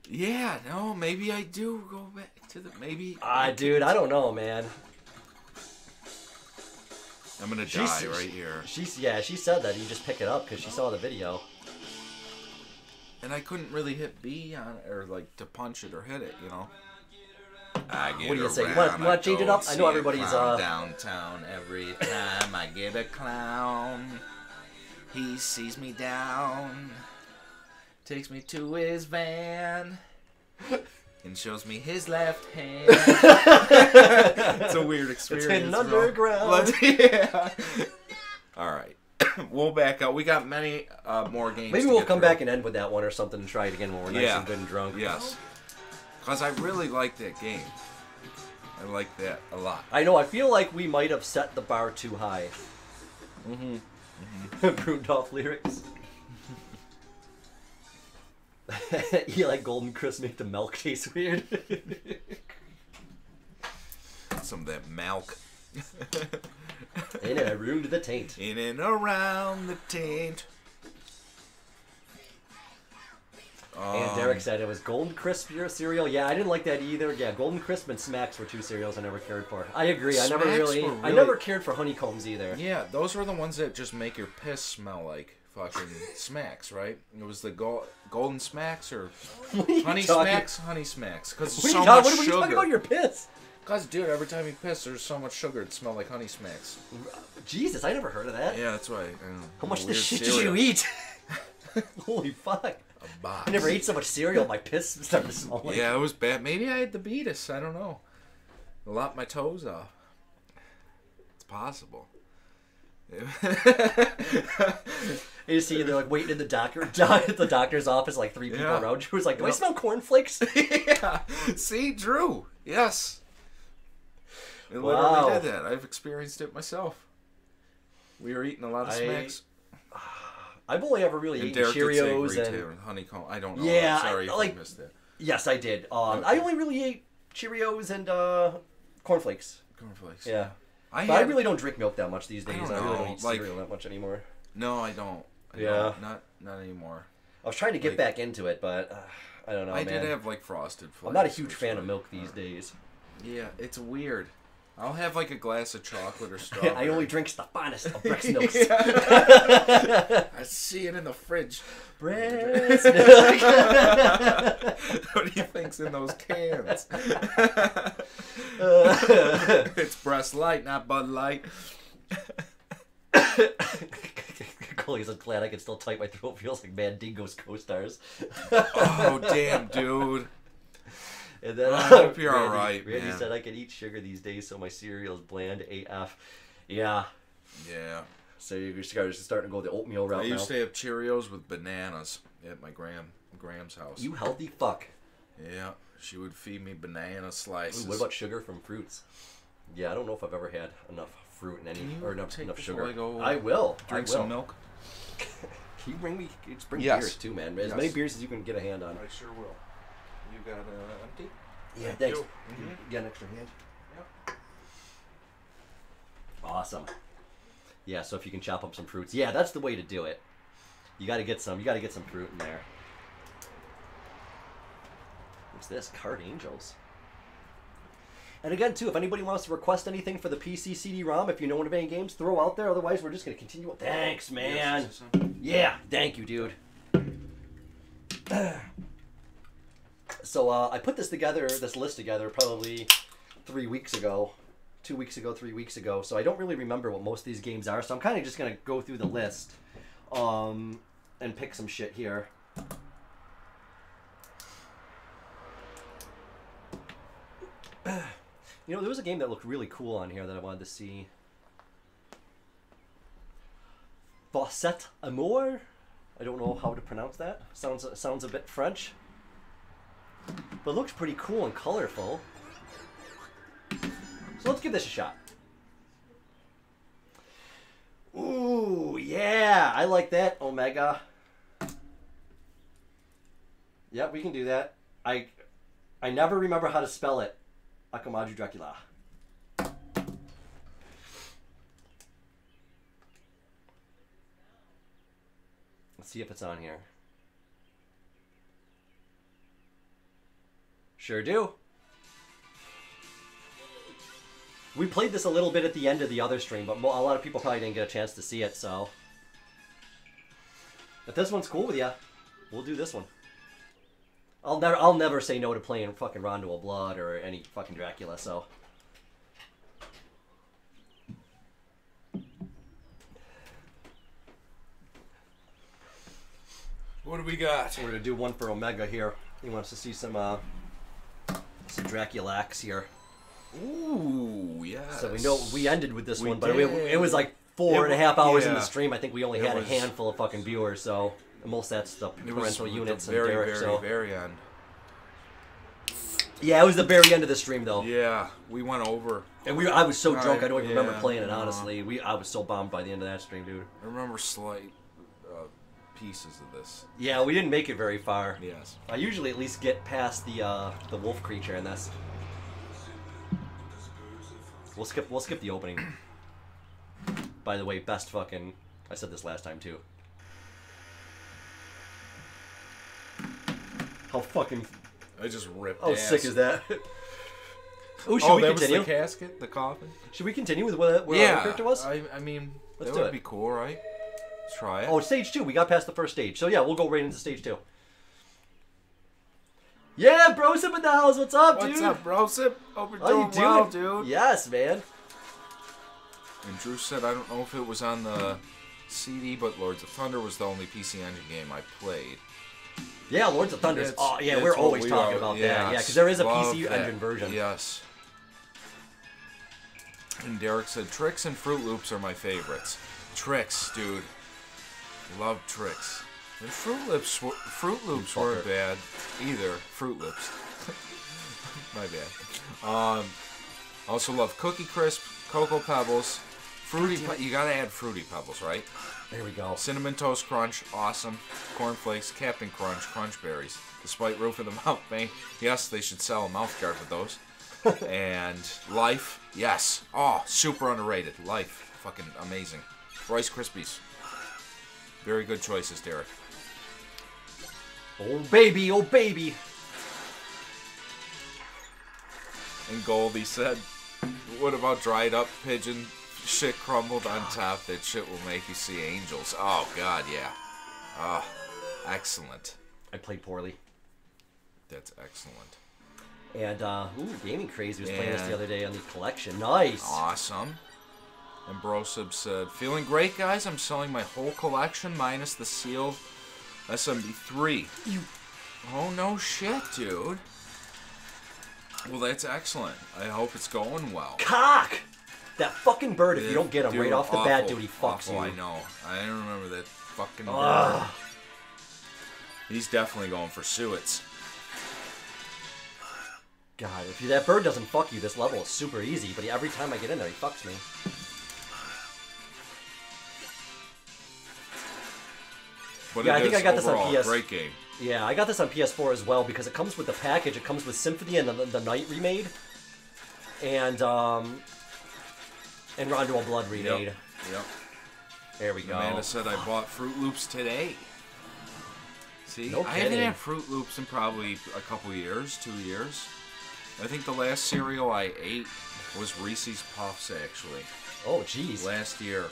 Yeah, no, maybe I do go back to the maybe. Ah, dude, I don't know, man. I'm gonna She's- die right here. She's yeah, she said that you just pick it up because she saw the video. And I couldn't really hit B on it, or like to punch it or hit it, you know. I get What do you say? You wanna- you wanna change it up? I know everybody's, clown uh, downtown every time I get a clown. He sees me down, takes me to his van, and shows me his left hand. it's a weird experience. hidden bro. underground. Let's- yeah. All right. we'll back up. We got many uh, more games. Maybe to we'll get come through. back and end with that one or something and try it again when we're nice Yeah. and good and drunk. Yes. Because I really like that game. I like that a lot. I know. I feel like we might have set the bar too high. Mm-hmm. Brundolph lyrics. you like Golden Crisp make the milk taste weird. Some of that milk. In a room to the taint. In and around the taint. And Um, Derek said it was Golden Crisp your cereal. Yeah, I didn't like that either. Yeah, Golden Crisp and Smacks were two cereals I never cared for. I agree. I never Smacks really, I never cared for honeycombs either. Yeah, those were the ones that just make your piss smell like fucking smacks, right? It was the go- golden smacks or honey talking- smacks, honey smacks. Because so much talking, what are you talking about? Your piss. Cause dude, every time you piss, there's so much sugar it smells like honey smacks. Jesus, I never heard of that. Yeah, that's why. I How much of this shit cereal. did you eat? Holy fuck. A box. I never ate so much cereal. My piss started to smell like. Yeah, it was bad. Maybe I had the beatus. I don't know. Lop my toes off. It's possible. You see, they're like waiting in the doctor, doc, at the doctor's office, like three people Yeah. around you. Who's like, "Do I Yep. smell cornflakes?" yeah. See, Drew. Yes. It Wow. literally did that. I've experienced it myself. We were eating a lot of I- smacks. I've only ever really And eaten Derek Cheerios and honeycomb. I don't know. Yeah, I'm sorry I- if like- I missed it. yes, I did. Um, Okay. I only really ate Cheerios and uh, cornflakes. Cornflakes. Yeah, I but I really don't drink milk that much these I days. don't I, really don't eat like- cereal that much anymore. No, I don't. I Yeah. Not not anymore. I was trying to get like- back into it, but uh, I don't know, I man. did have like frosted. I'm not a huge fan of milk these days. Yeah, it's weird. I'll have like a glass of chocolate or strawberry. I only drink the finest of breast milks. I see it in the fridge. breast milk. what do you think's in those cans? Uh, it's breast light, not Bud Light. Coley's I'm glad I can still type. My throat feels like Mandingo's co-stars. Oh damn, dude. And then oh, I hope you're Randy, alright, Randy man. said I can eat sugar these days, so my cereal's bland AF. Yeah. Yeah. So you're starting starting to go the oatmeal route I used now. to have Cheerios with bananas at my grand Graham's house. You healthy fuck. Yeah, she would feed me banana Ooh, slices. what about sugar from fruits? Yeah, I don't know if I've ever had enough fruit in any Can you or enough, take enough sugar. I go I will. drink I will. some milk? Can you bring me? Just bring Yes. beers too, man. As Yes. many beers as you can get a hand on. I sure will. You got uh, empty? Yeah, thanks. you. You Get an extra hand. Yep. Awesome. Yeah, so if you can chop up some fruits, yeah, that's the way to do it. You got to get some. You got to get some fruit in there. What's this? Card Angels. And again, too, if anybody wants to request anything for the PC CD-ROM, if you know one of any games, throw out there. Otherwise, we're just gonna continue. Thanks, man. Yes, is this on? Yeah, thank you, dude. So uh, I put this together, this list together, probably three weeks ago, two weeks ago, three weeks ago. So I don't really remember what most of these games are. So I'm kind of just gonna go through the list, um, and pick some shit here. You know, there was a game that looked really cool on here that I wanted to see. Fausseté Amour? I don't know how to pronounce that. Sounds sounds a bit French. But looks pretty cool and colorful. So let's give this a shot. Ooh, yeah, I like that, Omega. Yep, we can do that. I I never remember how to spell it. Akumajo Dracula. Let's see if it's on here. Sure do. We played this a little bit at the end of the other stream, but a lot of people probably didn't get a chance to see it, so. If this one's cool with you, we'll do this one. I'll never, I'll never say no to playing fucking Rondo of Blood or any fucking Dracula. So. What do we got? We're gonna do one for Omega here. He wants to see some uh, some Dracula X here. Ooh, yeah. So we know we ended with this We one, but it, it was like four It and a half hours in the stream. I think we only It had was- a handful of fucking viewers. So most that's the parental the units very, and Derek. very, so very end. yeah, it was the very end of the stream though. Yeah, we went over. And we, I was so drunk, I don't even remember playing it. Honestly, we, I was so bombed by the end of that stream, dude. I remember slight pieces of this. Yeah, we didn't make it very far. Yes. I usually at least get past the uh, the wolf creature in this. We'll skip. We'll skip the opening. By the way, best fucking. I said this last time too. How fucking. I just ripped. How ass. sick is that? oh, should Oh, we that continue? was the casket, the coffin. should we continue with what, what yeah, our character was? I, I mean, Let's that do would it. be cool, right? Let's try it. Oh, stage two. We got past the first stage. So yeah, we'll go right into stage two. Yeah, bro, Sip in the house. What's up, What's dude? up, bro? Sip. Hope you're How you doing doing? well, dude. Yes, man. And Drew said, I don't know if it was on the CD, but Lords of Thunder was the only PC Engine game I played. Yeah, Lords of Thunder. That's- Oh, yeah, we're always we talking are. about that. Yeah, because there is a love PC that. engine version. Yes. And Derek said, Trix and Froot Loops are my favorites. Trix, dude. Love Trix. And Froot Loops, w- Froot Loops weren't bad either. Froot Loops. my bad. Um, also love Cookie Crisp, Cocoa Pebbles, Fruity. You gotta add Fruity Pebbles, right? There we go. Cinnamon Toast Crunch, awesome. Corn Flakes, Captain Crunch, Crunch Berries. Despite Roof of the Mouth Bang, yes, they should sell a mouth guard with those. and Life, yes. Oh, super underrated. Life, fucking amazing. Rice Krispies. Very good choices, Derek. Oh baby, oh baby. And Goldie said, what about dried up pigeon shit crumbled on top? That shit will make you see angels. Oh, God, yeah. Oh, excellent. I played poorly. That's excellent. And uh, ooh, Gaming Crazy was playing this the other day on the collection. Nice. Awesome. And Brosub said, Feeling great, guys. I'm selling my whole collection minus the sealed SMB3. You. Oh, no shit, dude. Well, that's excellent. I hope it's going well. Cock. That fucking bird. If you don't get him Dude, right off the awful, bat, dude, he fucks awful, you. I know. I don't remember that fucking bird. He's definitely going for suets. God, if you, that bird doesn't fuck you, this level is super easy. But he, every time I get in there, he fucks me. But Yeah, I think I got this on PS. Great game. Yeah, I got this on PS4 as well because it comes with the package. It comes with Symphony and the, the Night remade, and um, and Rondo of Blood remade. Yep. Yep. There we go. Amanda said I bought Froot Loops today. See, No I haven't had Froot Loops in probably a couple years, two years. I think the last cereal I ate was Reese's Puffs actually Oh, jeez. last year.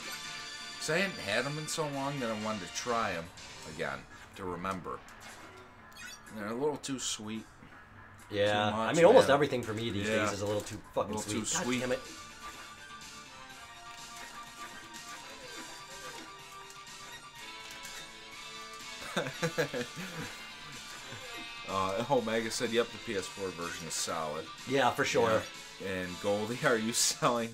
Cause I hadn't had them in so long that I wanted to try them again to remember. They're a little too sweet. Yeah, Too I mean, almost man. everything for me these Yeah. days is a little too fucking Little sweet. too God sweet. damn it. Uh, Omega said, "Yep, the PS4 version is solid." Yeah, for sure. And Goldie, are you selling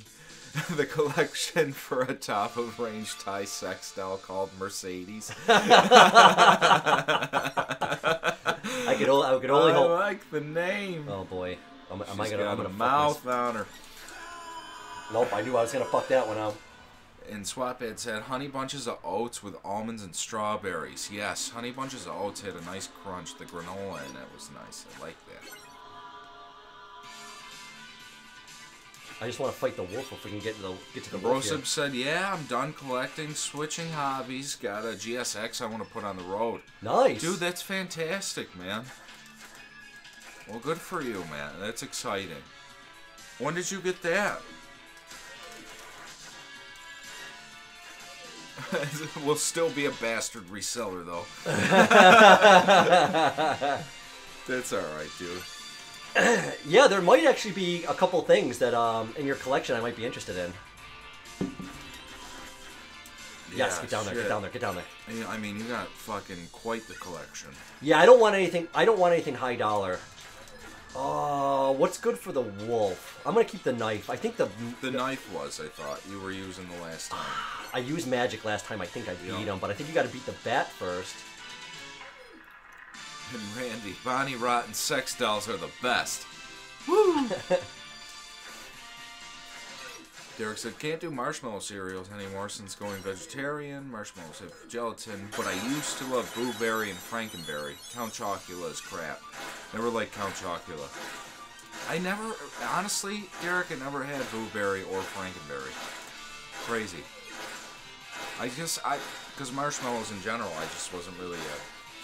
the collection for a top of range Thai sex doll called Mercedes? I could, o- I could only I hope. like the name. Oh boy, am, am I gonna? got I'm gonna mouth on her. Nope, I knew I was gonna fuck that one up. And Swaphead said, honey bunches of oats with almonds and strawberries. Yes, honey bunches of oats had a nice crunch. The granola in it was nice. I like I just want to fight the wolf if we can get to the get to the wolf. Said, yeah, I'm done collecting, switching hobbies. Got a GSX I want to put on the road. Nice, Dude, that's fantastic, man. Well, good for you, man. That's exciting. When did you get that? we'll still be a bastard reseller, though. That's alright, dude. Yeah, there might actually be a couple things that um in your collection I might be interested in. Yes, Yeah, get down there, get down there, get down there. I- I mean, you got fucking quite the collection. Yeah, I don't want anything. I don't want anything high dollar. Uh, what's good for the wolf? I'm gonna keep the knife. I think the The knife was, I thought, you were using the last time. I used magic last time. I think I beat Yeah. him, but I think you got to beat the bat first. And Randy, Bonnie Rotten sex dolls are the best. Woo! Derek said, can't do marshmallow cereals anymore since going vegetarian. Marshmallows have gelatin, but I used to love Boo Berry and Frankenberry. Count Chocula is crap. Never liked Count Chocula. I never, honestly, Derek, I never had Boo Berry or Frankenberry. Crazy. I just, I, because marshmallows in general, I just wasn't really a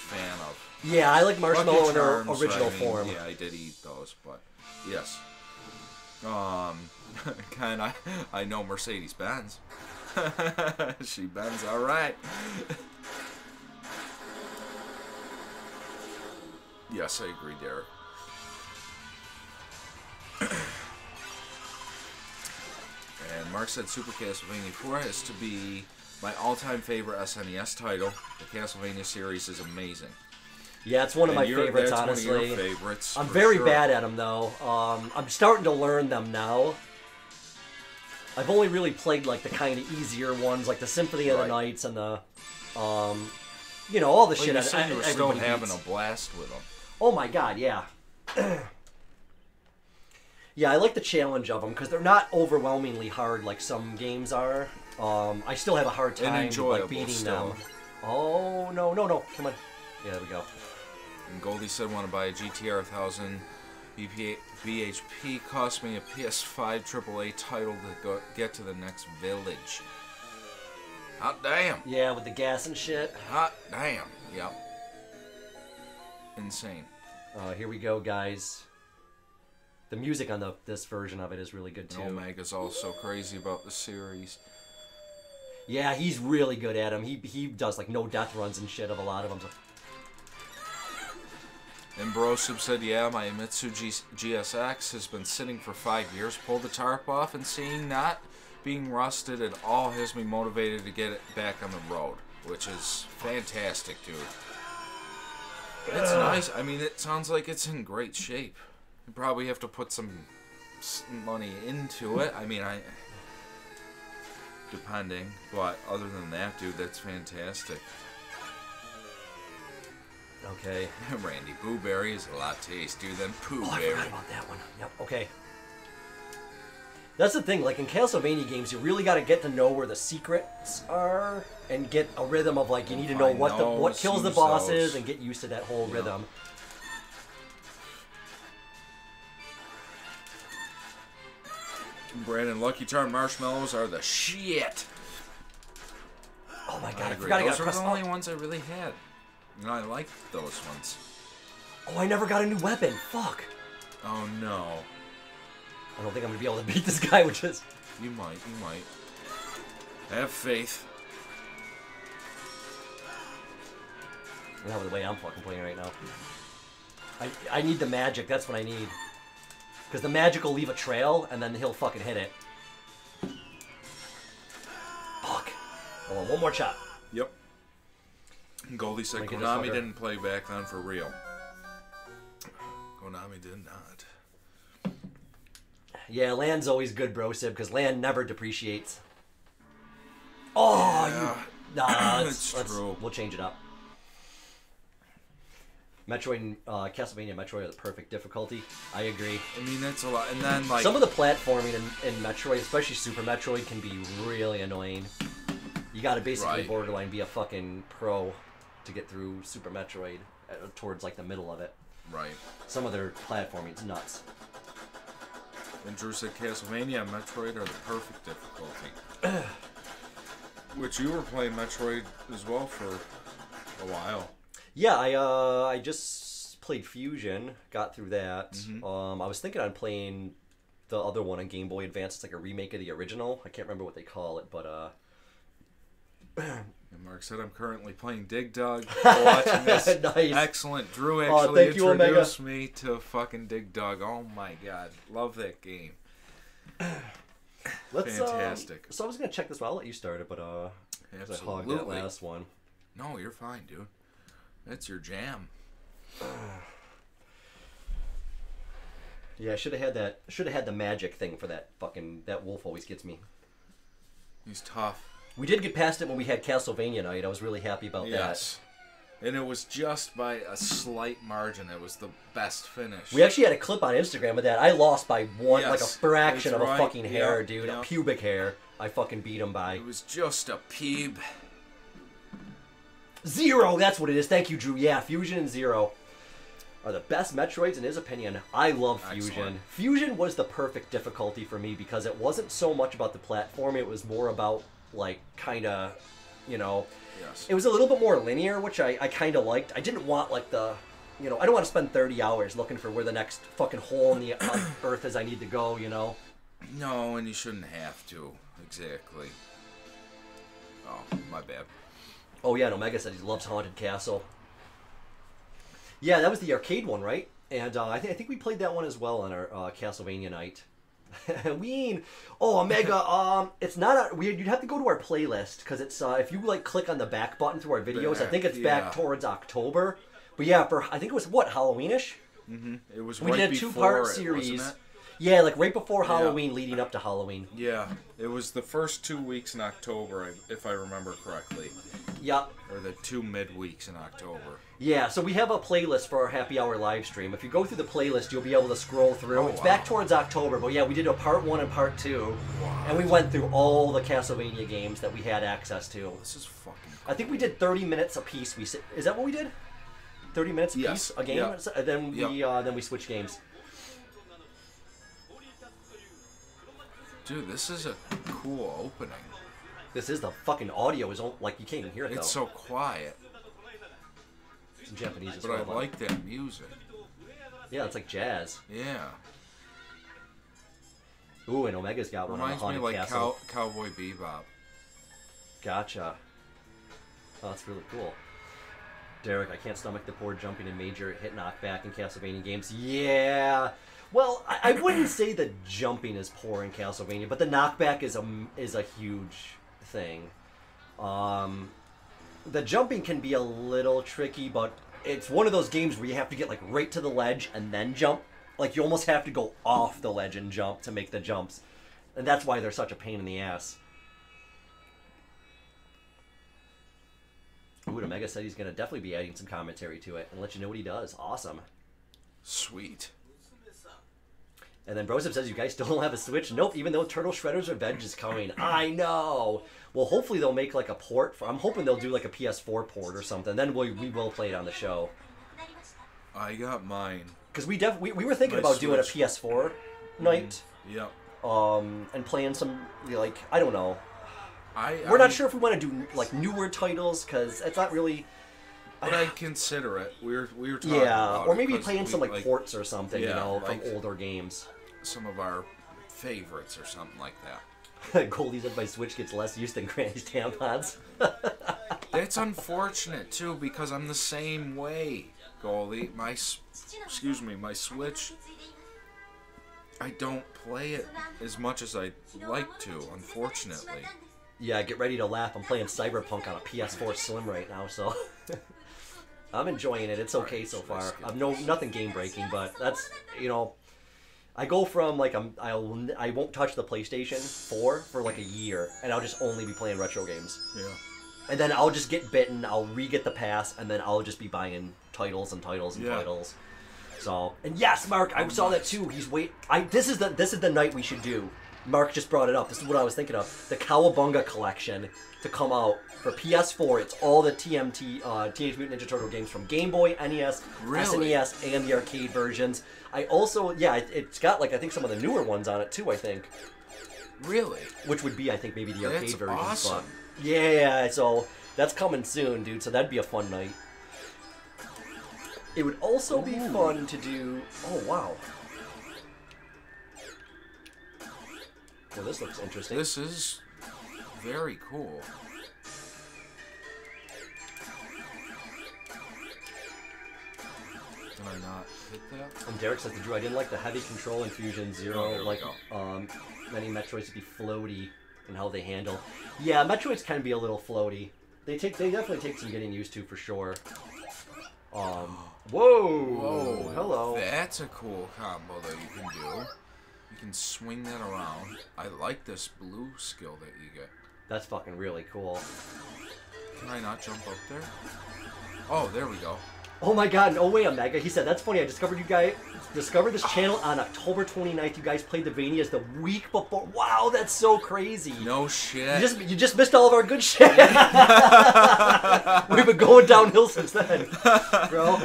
fan of. Yeah, I like marshmallow in their original I mean, form. Yeah, I did eat those, but yes. Um, kind I I know Mercedes bends. she bends all right. yes, I agree, Derek. and Mark said Super Castlevania 4 has to be my all-time favorite SNES title. The Castlevania series is amazing. Yeah, it's one of And my favorites, honestly. One of your favorites. I'm very sure. bad at them though. Um, I'm starting to learn them now. I've only really played like the kind of easier ones, like the Symphony of the Right. Nights and the, um, you know, all the Well, shit. you I- said you were still having beats. a blast with them. Oh my god, yeah. yeah, I like the challenge of them because they're not overwhelmingly hard like some games are. Um, I still have a hard time like beating still. them. Oh no, no, no! Come on. Yeah, there we go. And Goldie said, want to buy a GTR 1000 BPA, BHP. Cost me a PS5 AAA title to go, get to the next village. Hot damn. Yeah, with the gas and shit. Hot damn. Yep. Insane. Uh, here we go, guys. The music on the this version of it is really good too. And Omega's also crazy about the series. Yeah, he's really good at them. He he does like no death runs and shit of a lot of them. So, And Brosub said, yeah, my G- GSX has been sitting for five years. Pulled the tarp off and seeing that being rusted at all has me motivated to get it back on the road, which is fantastic, dude. It's nice. I mean, it sounds like it's in great shape. You probably have to put some money into it. I mean, I. Depending. But other than that, dude, that's fantastic. Okay. Randy Boo Berry is a lot tastier than Pooh Oh, I Berry. forgot about that one. Yep. Okay. That's the thing. Like in Castlevania games, you really got to get to know where the secrets are and get a rhythm of like you need to know Find what the what kills the bosses those. and get used to that whole Yeah. rhythm. Brandon, Lucky Charm marshmallows are the shit. Oh my god! I I, forgot I Those got are the only ones I really had. Know, I like those ones. Oh, I never got a new weapon. Fuck. Oh no. I don't think I'm gonna be able to beat this guy which is... You might, you might. Have faith. Not with the way I'm fucking playing right now. I, I need the magic. That's what I need. Because the magic will leave a trail, and then he'll fucking hit it. Fuck. Oh, one more chop. Goldie said Konami fucker. didn't play back then for real. Konami did not. Yeah, land's always good, bro, Sib, because land never depreciates. Oh, Yeah. you. Nah, let's, let's- true. we'll change it up. Metroid and uh, Castlevania Metroid are the perfect difficulty. I agree. I mean, that's a lot. And then, like, Some of the platforming in, in Metroid, especially Super Metroid, can be really annoying. You gotta basically Right. borderline be a fucking pro to get through Super Metroid uh, towards like the middle of it. right. Some of their platforming's nuts. And Drew said Castlevania and Metroid are the perfect difficulty. Which you were playing Metroid as well for a while. Yeah, I uh, I just played Fusion, got through that. Mm-hmm. Um, I was thinking on playing the other one on Game Boy Advance. It's like a remake of the original. I can't remember what they call it, but uh, And Mark said, I'm currently playing Dig Dug. Watching this. Nice. Excellent. Drew Oh, actually you, Omega. introduced me to fucking Dig Dug. Oh my god. Love that game. let's. um, Fantastic. so I was gonna check this one. I'll let you start it, but uh, I hogged that last one. No, you're fine, dude. That's your jam. Yeah, I should have had that. Should have had the magic thing for that fucking. That wolf always gets me. He's tough. We did get past it when we had Castlevania night. I was really happy about that. Yes. And it was just by a slight margin. It was the best finish. We actually had a clip on Instagram of that. I lost by one, like a fraction of a right. fucking hair, dude. A pubic hair. I fucking beat him by It was just a peeb. zero. That's what it is. Thank you, Drew. Yeah, Fusion and Zero are the best Metroids in his opinion. I love Fusion. Excellent. Fusion was the perfect difficulty for me because it wasn't so much about the platform. It was more about like kind of, you know, Yes. it was a little bit more linear, which I, I kind of liked. I didn't want like the, you know, I don't want to spend 30 hours looking for where the next fucking hole in the earth is I need to go, you know. No, and you shouldn't have to. Exactly. Oh, my bad. Oh yeah, and Omega said he loves Haunted Castle. Yeah, that was the arcade one, right? And uh, I, think I think we played that one as well on our uh, Castlevania night. Ween. Oh, Omega. Um, it's not a. We, you'd have to go to our playlist because it's uh, if you like click on the back button through our videos, I think it's yeah. back towards October. But yeah, for I think it was what Halloweenish. It was We right did a two-part series. it? Yeah, like right before Halloween, leading up to Halloween. Yeah, it was the first two weeks in October, if I remember correctly, Yeah, or the two midweeks in October. Yeah, so we have a playlist for our happy hour live stream. If you go through the playlist, you'll be able to scroll through. Oh, it's wow. back towards October, but yeah, we did a part one and part two, and we went through all the Castlevania games that we had access to. This is fucking. I think we did 30 minutes a piece. We is that what we did? 30 minutes a Yes, piece a game. yeah. And then we Yeah. uh, then we switched games. Dude, this is a cool opening. This is the fucking audio is all, like you can't even hear it though. It's so quiet, it's in Japanese but well. I but- like that music. Yeah, it's like jazz. Yeah, Ooh, and Omega's got one reminds on me like cow- Cowboy Bebop. Gotcha. Oh, that's really cool. Derek, I can't stomach the poor jumping and major hit knockback in Castlevania games. Yeah. Well, I, I wouldn't say the jumping is poor in Castlevania, but the knockback is a is a huge thing. Um, the jumping can be a little tricky, but it's one of those games where you have to get like right to the ledge and then jump. Like you almost have to go off the ledge and jump to make the jumps, and that's why they're such a pain in the ass. Ooh, Omega said he's going to definitely be adding some commentary to it and let you know what he does. Awesome. Sweet. And then Brosip says you guys still don't have a Switch. Nope, even though Turtle Shredder's Revenge is coming. I know. Well, hopefully they'll make like a port. For, I'm hoping they'll do like a PS4 port or something. Then we, we will play it on the show. I got mine. Because we, def- we we were thinking My about doing a PS4 night. Yep. Um, and playing some like I don't know. I. We're I, not sure if we want to do like newer titles because it's not really. But I'd consider it. We were we were talking Yeah, or maybe playing we, some like, ports or something, you know, like- from older games. Some of our favorites or something like that. Goldie said my Switch gets less use than Granny's tampons. That's unfortunate too because I'm the same way. goalie. My excuse me, my Switch. I don't play it as much as I'd like to, unfortunately. Yeah, get ready to laugh. I'm playing Cyberpunk on a PS4 Slim right now, so I'm enjoying it. It's okay so far. I'm no nothing game breaking, but that's you know, I go from like I'm I'll I won't touch the PlayStation 4 for like a year, and I'll just only be playing retro games. Yeah. And then I'll just get bitten. I'll re-get the pass, and then I'll just be buying titles and titles and Yeah. titles. So and yes, Mark, I saw that too. He's wait. I this is the this is the night we should do. Mark just brought it up. This is what I was thinking of. The Cowabunga collection to come out for PS4. It's all the TMT uh, Teenage Mutant Ninja Turtle games from Game Boy, NES, Really? SNES, and the arcade versions. I also yeah, it, it's got like I think some of the newer ones on it too. I think Really? which would be I think maybe the arcade That's version. awesome. But yeah, so that's coming soon, dude. So that'd be a fun night. It would also be fun to do. Oh wow. Well, this looks interesting. This is very cool. Did I not hit that? And Derek says to Drew, I didn't like the heavy control in Fusion Oh, zero, there like um, many Metroids to be floaty and how they handle. Yeah, Metroids can be a little floaty. They take, they definitely take some getting used to for sure. Um, whoa, Whoa. hello. That's a cool combo that you can do. You can swing that around. I like this blue skill that you get. That's fucking really cool. Can I not jump up there? Oh, there we go. Oh my god, no way, Omega. He said, that's funny, I discovered you guys, discovered this channel on October 29th. You guys played the Vanias the week before. Wow, that's so crazy. No shit. You just, you just missed all of our good shit. We've been going downhill since then, bro.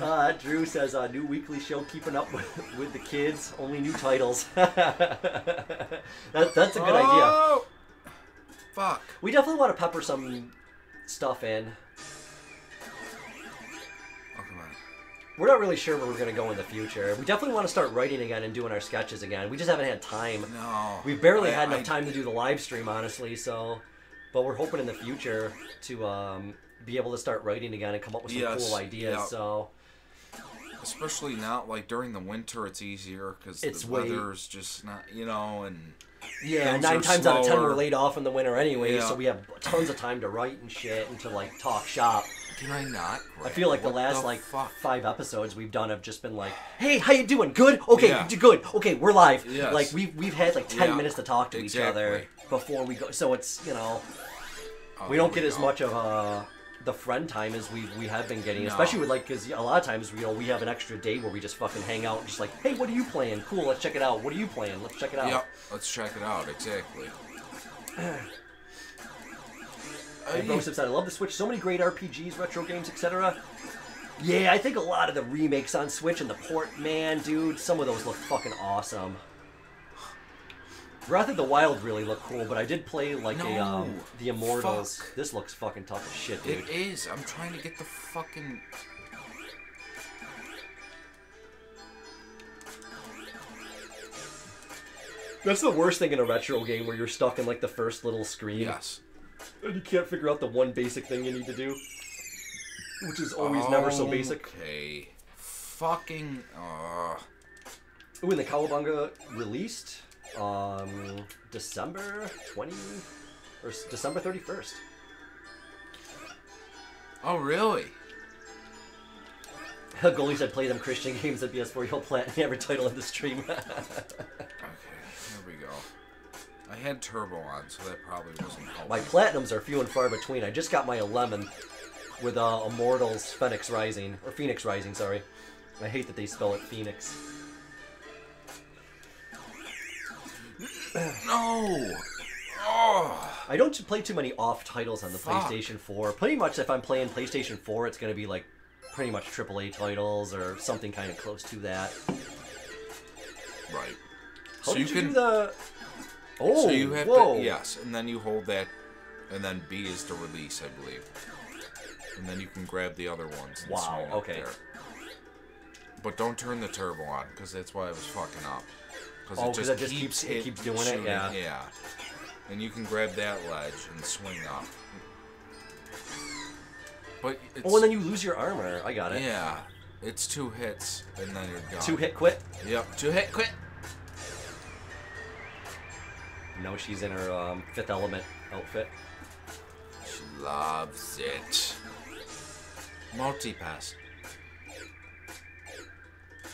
Uh, Drew says, uh, new weekly show, keeping up with, with the kids, only new titles. that, that's a good idea. Oh! Fuck. We definitely want to pepper some stuff in. We're not really sure where we're going to go in the future. We definitely want to start writing again and doing our sketches again. We just haven't had time. No. We barely I- had enough I- time to do the live stream, honestly. So, but we're hoping in the future to um, be able to start writing again and come up with some Yes, cool ideas. yeah. So, Especially now, like during the winter, it's easier because the weather is just not, you know, and yeah, nine times out of ten we're laid off in the winter anyway. Yeah. So we have tons of time to write and shit and to like talk shop. Can I not? I feel like the What last like fuck? five episodes we've done have just been like, "Hey, how you doing? Good? Okay, Yeah. good. Okay, we're live." Yes. Like we've we've had like ten Yeah, minutes to talk to each other before we go. So it's you know Oh, we don't get as go. much of uh, the friend time as we we have been getting, No. especially with like because a lot of times you know we have an extra day where we just fucking hang out and just like, "Hey, what are you playing? Cool, let's check it out. What are you playing? Let's check it out." Yep, let's check it out. Exactly. And Broseph said, I love the Switch. So many great RPGs, retro games, etc. Yeah, I think a lot of the remakes on Switch and the port, man, dude, some of those look fucking awesome. Breath of the Wild really looked cool, but I did play like a um, the Immortals. Fuck. This looks fucking tough as shit, dude. It is. I'm trying to get the fucking. That's the worst thing in a retro game where you're stuck in like the first little screen Yes. And you can't figure out the one basic thing you need to do, which is always never so basic. Okay. Fucking. Uh, Ooh, and the Cowabunga released um December 20 or December 31st. oh, really? Goldie said play them Christian games at PS4. You'll plant every title in the stream. I had turbo on, so that probably wasn't helpful. my platinums are few and far between. I just got my 11th with uh, Immortals Fenyx Rising or Fenyx Rising, sorry. I hate that they spell it Fenyx. No! Oh! I don't play too many off titles on the Fuck. PlayStation 4. Pretty much, if I'm playing PlayStation 4, it's going to be like pretty much AAA titles or something kind of close to that. Right. How so did you you, can. do the? Oh, so you have whoa! to. Yes, and then you hold that, and then B is to release, I believe. And then you can grab the other ones. And Wow, swing up okay. There. But don't turn the turbo on, because that's why I was fucking up. Because Oh, it just, it just keeps, keeps- it hit- keeps doing it, yeah. Yeah. And you can grab that ledge and swing up. but it's, Oh, and then you lose your armor. I got it. yeah, it's two hits and then you're done. Two hit quit. Yep, two hit quit. No, she's in her um, fifth element outfit. She loves it. Multi-pass.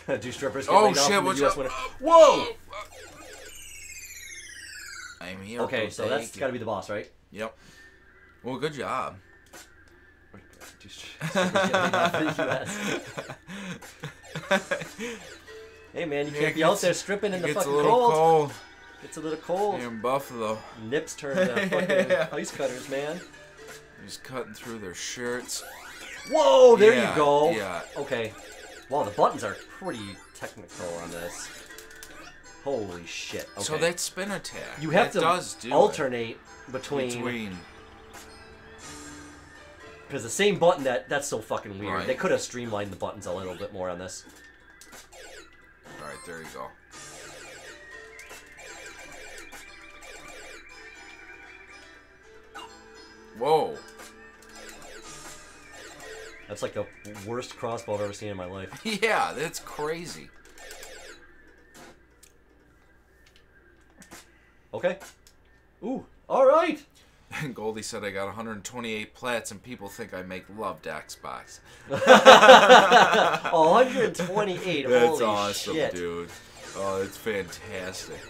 Do strippers get Oh shit! What's US? Whoa! I'm here. Okay, so that's got to be the boss, right? Yep. Well, good job. Do strippers get laid off from the US? Hey man, you can't it be out there stripping in the fucking cold. cold It's a little cold. in Buffalo. Nips turn to fucking Yeah. ice cutters, man. He's cutting through their shirts. Whoa, there Yeah, you go. yeah. Okay. Wow, the buttons are pretty technical on this. Holy shit. Okay. So that spin attack. you have to does do it. alternate between between. because the same button that that's so fucking weird. Right. They could have streamlined the buttons a little bit more on this. All right, there you go. Whoa. That's like the worst crossbow I've ever seen in my life. Yeah, that's crazy. Okay. Ooh. All right. Goldie said I got 128 plats, and people think I make loved Xbox. 128. That's Holy awesome, shit. dude. Oh, it's fantastic.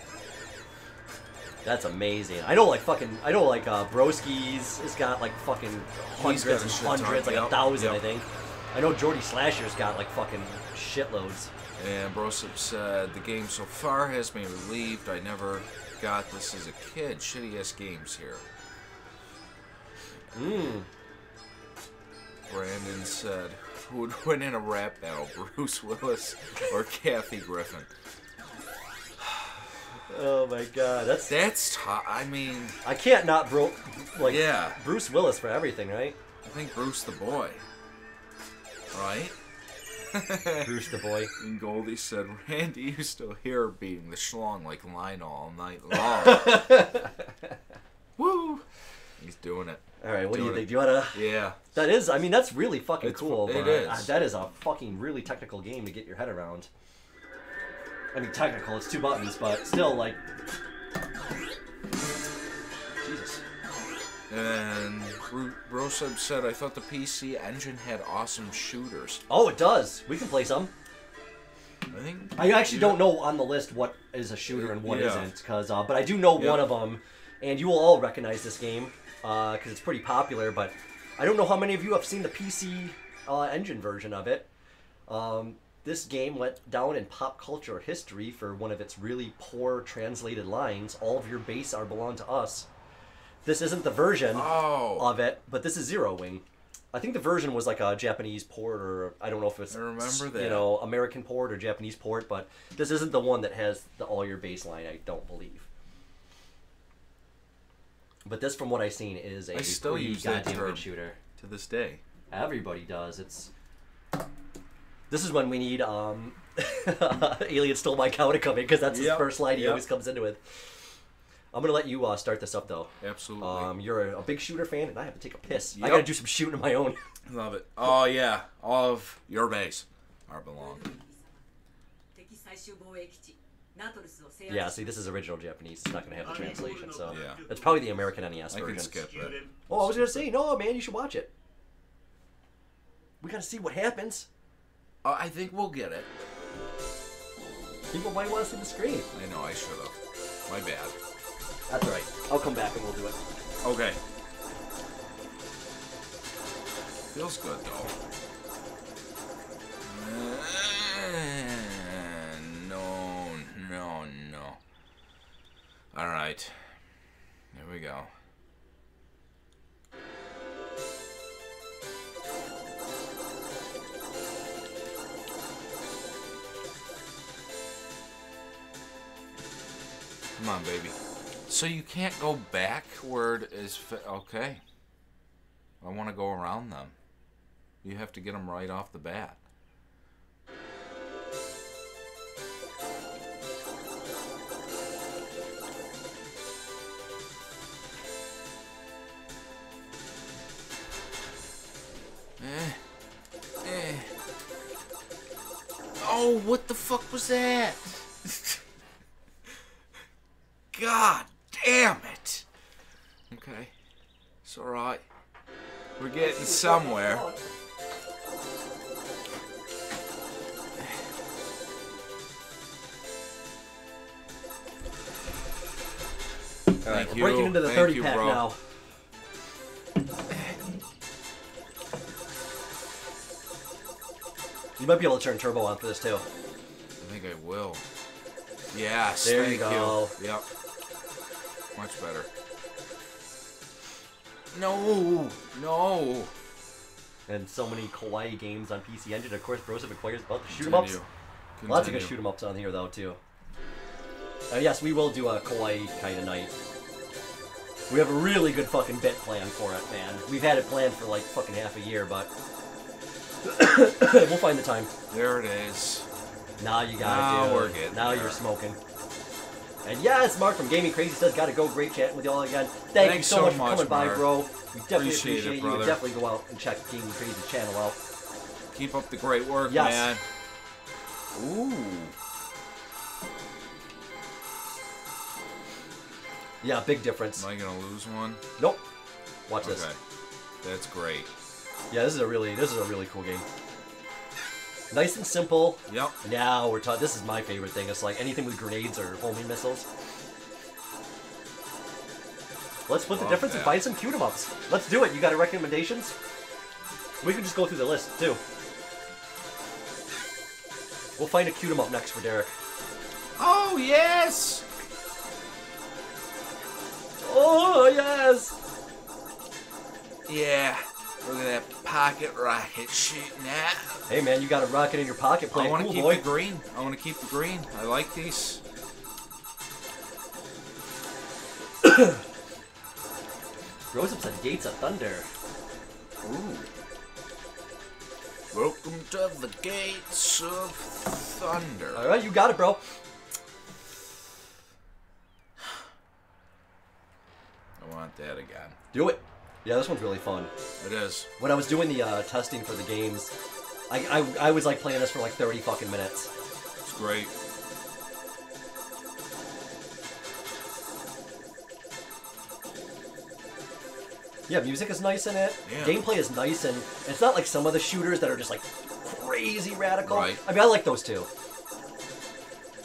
That's amazing. I know, like fucking. I know, like uh, Broski's has got like fucking hundreds and hundreds, like a yep, thousand, I think. I know Jordy Slasher's got like fucking shitloads. And Broseph said the game so far has me relieved. I never got this as a kid. Shitty ass games here. Mmm. Brandon said, "Who would win in a rap battle, Bruce Willis or Kathy Griffin?" Oh my god, that's. That's tough. I mean, I can't not bro like yeah, Bruce Willis for everything, right? I think Bruce the boy, right? Bruce the boy. And Goldie said, Randy used to hear beating the schlong like Lionel all night long. Woo! He's doing it. All right, what do you think? it. Do you wanna? Yeah. That is. I mean, that's really fucking It's- cool. it is. that is a fucking really technical game to get your head around. I mean, technical. It's two buttons, but still, like. Jesus. And Broseph said, I thought the PC engine had awesome shooters. Oh, it does. We can play some. I think. I actually don't know on the list what is a shooter and what Yeah. not because uh, but I do know Yeah. one of them, and you will all recognize this game because it's pretty popular. But I don't know how many of you have seen the PC uh, engine version of it. Um, this game went down in pop culture history for one of its really poor translated lines. All of your base are belong to us. This isn't the version Oh. of it, but this is Zero Wing. I think the version was like a Japanese port, or I don't know if it's I remember You know, American port or Japanese port, but this isn't the one that has the all your baseline. I don't believe. But this, from what I've seen, is a I still use that goddamn term. good shooter. To this day. Everybody does. It's this is when we need um, Alien Stole My Cow to come in because that's yep. his first line he yep. always comes into with. I'm gonna let you uh, start this up though. Absolutely. Um, you're a, a, big shooter fan, and I have to take a piss. Yep. I gotta do some shooting of my own. Love it. Oh yeah, of your base are belong. Yeah, see, this is original Japanese. It's not going to have the translation, so yeah. It's probably the American NES version. I can skip it. Oh, I was going to say, no, man, you should watch it. We got to see what happens. Uh, I think we'll get it. People might want to see the screen. I know I should have. My bad. That's all right. I'll come back and we'll do it. Okay. Feels good though. Uh, No, no, no. All right. Here we go. Come on, baby. So you can't go backward as okay. I want to go around them. You have to get them right off the bat. Eh. Eh. Oh, what the fuck was that? God damn it. Okay. It's alright. We're getting somewhere. All right, Thank we're you. breaking into the Thank 30 you, pack bro. now. You might be able to turn turbo on for this too. I think I will. Yes, There thank you go. Yep. Much better. No, no. And so many kawaii games on PC Engine. Of course, Broseph acquires about the shoot 'em ups. Continue. Lots of good shoot 'em ups on here though too. Uh, yes, we will do a kawaii kind of night. We have a really good fucking bit plan for it, man. We've had it planned for like fucking half a year, but we'll find the time. There it is. Now you got Now it. dude. we're getting Now there. you're smoking. And yes, Mark from Gaming Crazy says, "Gotta go. Great chatting with y'all again. Thank Thanks you so, so much for much, coming by, bro. We definitely Appreciate it, you. Definitely go out and check Gaming Crazy channel out. Keep up the great work, Yes. man. Ooh. Yeah, big difference. Am I gonna lose one? Nope. Watch this. Okay. That's great. Yeah, this is a really this is a really cool game. Nice and simple. Yep. Now we're talking. This is my favorite thing. It's like anything with grenades or homing missiles. Let's split the Love difference and find some cute 'em ups. Let's do it. You got recommendations? We can just go through the list too. We'll find a cute 'em up next for Derek. Oh yes. Oh yes. Yeah. Look at that pocket rocket shooting that. Hey man, you got a rocket in your pocket. I want to cool, keep boy. the green. I want to keep the green. I like these. Rose up said Gates of Thunder. Ooh. Welcome to the gates of thunder. All right, you got it, bro. I want that again. Do it. Yeah, this one's really fun. It is. When I was doing the uh, testing for the games, I, I, I was like playing this for like 30 fucking minutes. It's great. Yeah, music is nice in it. Yeah. Gameplay is nice, and it's not like some of the shooters that are just like crazy radical. Right. I mean, I like those too.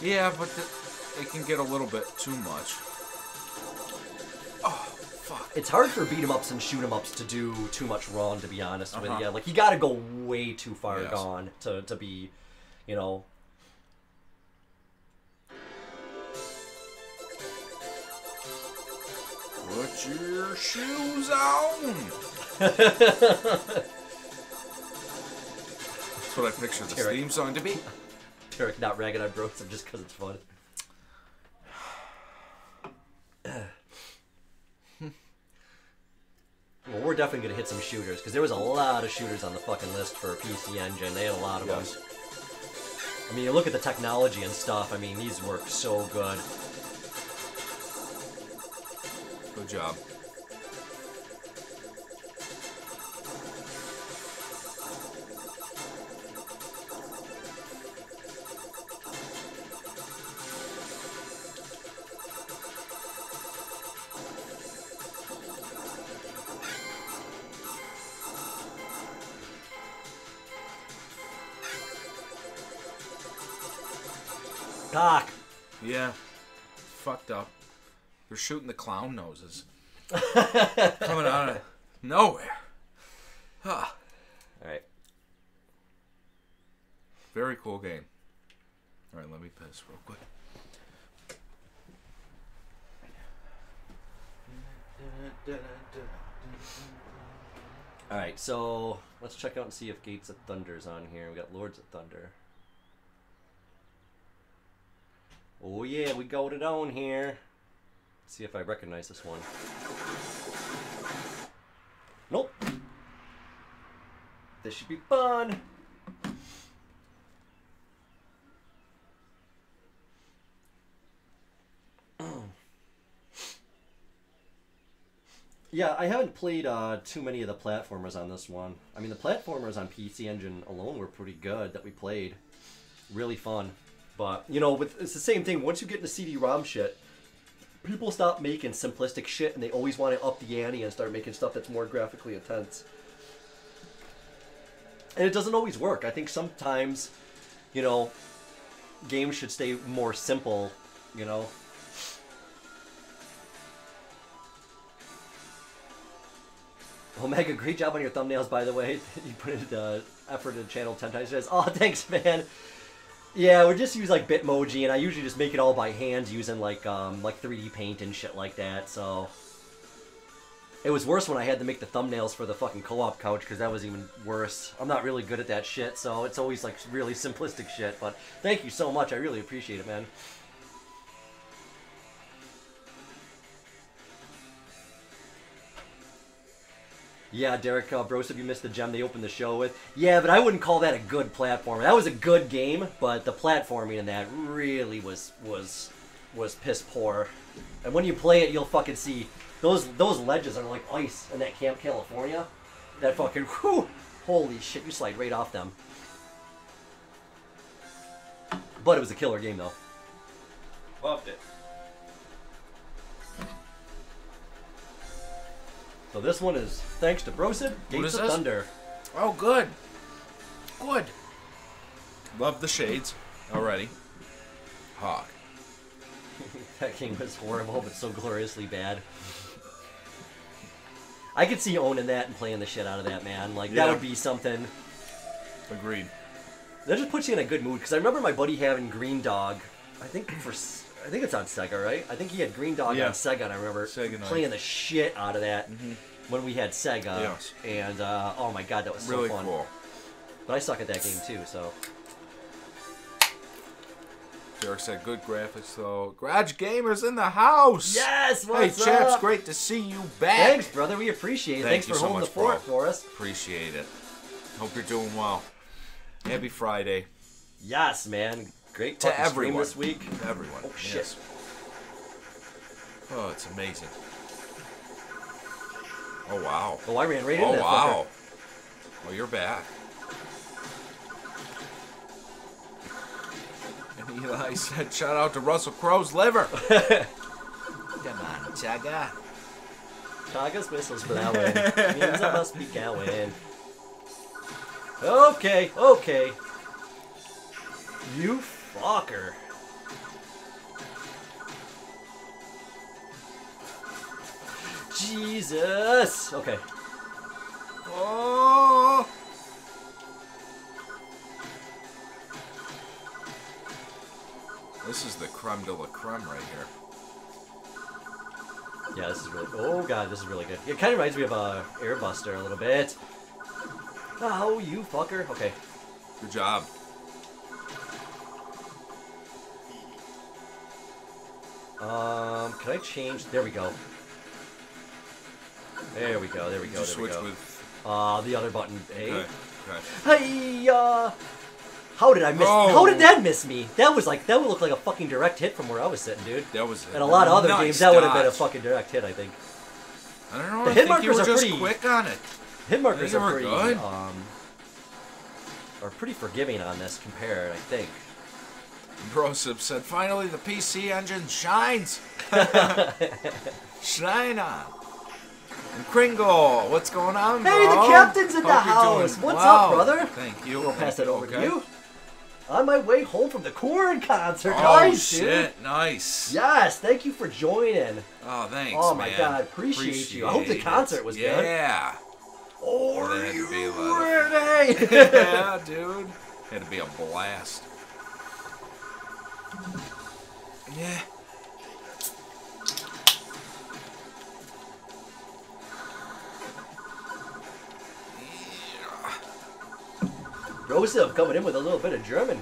Yeah, but the, it can get a little bit too much. Oh, fuck. It's hard for beat 'em ups and shoot 'em ups to do too much wrong, to be honest with Uh-huh. you. Like you got to go way too far Yes. gone to to be, you know. Put your shoes on. That's what I picture this Derek. theme song to be. Derek not ragging on Broseph just because it's fun. Well, we're definitely gonna hit some shooters because there was a lot of shooters on the fucking list for PC Engine. They had a lot of Yes. them. I mean, you look at the technology and stuff. I mean, these work so good. Good job. Doc. Yeah. Fucked up. They're shooting the clown noses. Coming out of nowhere. Ah, All right. very cool game. Alright, let me piss real quick. All right. So let's check out and see if Gates of Thunder's on here. We got Lords of Thunder. Oh yeah, we got it on here. Let's see if I recognize this one. Nope. This should be fun. Yeah, I haven't played uh, too many of the platformers on this one. I mean, the platformers on PC Engine alone were pretty good that we played. Really fun. But, you know, with, it's the same thing. Once you get into CD-ROM shit, people stop making simplistic shit and they always want to up the ante and start making stuff that's more graphically intense. And it doesn't always work. I think sometimes, you know, games should stay more simple, you know. Omega, great job on your thumbnails, by the way. You put in uh, effort in channel 10 times. Says, oh, thanks, man. Yeah, we just use like Bitmoji, and I usually just make it all by hand using like um, like 3D Paint and shit like that. So it was worse when I had to make the thumbnails for the fucking co-op couch because that was even worse. I'm not really good at that shit, so it's always like really simplistic shit. But thank you so much. I really appreciate it, man. Yeah, Derek uh, Broseph, you missed the gem they opened the show with. Yeah, but I wouldn't call that a good platform. That was a good game, but the platforming in that really was was was piss poor. And when you play it, you'll fucking see those those ledges are like ice in that Camp California. That fucking holy shit, you slide right off them. But it was a killer game though. Loved it. So this one is thanks to Broseph, Gates of this? Thunder. Oh, good. Good. Love the shades already. Hawk. That game was horrible, but so gloriously bad. I could see owning that and playing the shit out of that, man. Like that would be something. Agreed. That just puts you in a good mood because I remember my buddy having Green Dog. I think for I think it's on Sega, right? I think he had Green Dog Yeah. on Sega, and I remember Sega playing the shit out of that when we had Sega. Yes. And uh, oh my god, that was so Really fun. cool. But I suck at that game too, so Derek said good graphics though. Garage Gamers in the house. yes. Hey What's chaps, up? great to see you back. Thanks, brother. We appreciate it. Thank Thanks for so holding much, the fort for us. Appreciate it. Hope you're doing well. Happy Friday Yes, man. Great to everyone. this week. Everyone. Oh, shit. Yes. Oh, it's amazing. Oh wow. Oh, I ran right oh, into Oh that wow. Oh, you're back. And Eli said, "Shout out to Russell Crowe's liver." Come on, Chaga. Chaga's whistles blowing. Means I must be going. Okay, okay. You fucker. Jesus. Okay. Oh. This is the creme de la creme right here. Yeah, this is really. Oh god, this is really good. It kind of reminds me of a uh, Airbuster a little bit. Oh, you fucker. Okay. Good job. Um, can I change? There we go. There we go. There we go. There we go. with? Uh, the other button. Hey. Okay. Okay. Hey, uh. How did I miss? Oh. How did that miss me? That was like that would look like a fucking direct hit from where I was sitting, dude. That was. And a lot of other nice games that would have been a fucking direct hit, I think. I don't know. The I hit markers are just pretty- quick on it. Hit markers are pretty good. um are pretty forgiving on this compared, I think. Broseph said, "Finally, the PC engine shines. Shine on." And Kringle, what's going on, bro? Hey, the captain's in the Hope doing house. What's up, brother? Thank you. We'll pass that over okay. to you. On my way home from the Korn concert. Oh nice, dude. shit! Nice. Yes, thank you for joining. Oh, thanks. Oh, my man. God, appreciate you. I hope the concert it. was good. Yeah. Oh, That are had you be a lot of- ready? yeah, dude. To be a blast. Yeah. Rosa coming in with a little bit of German.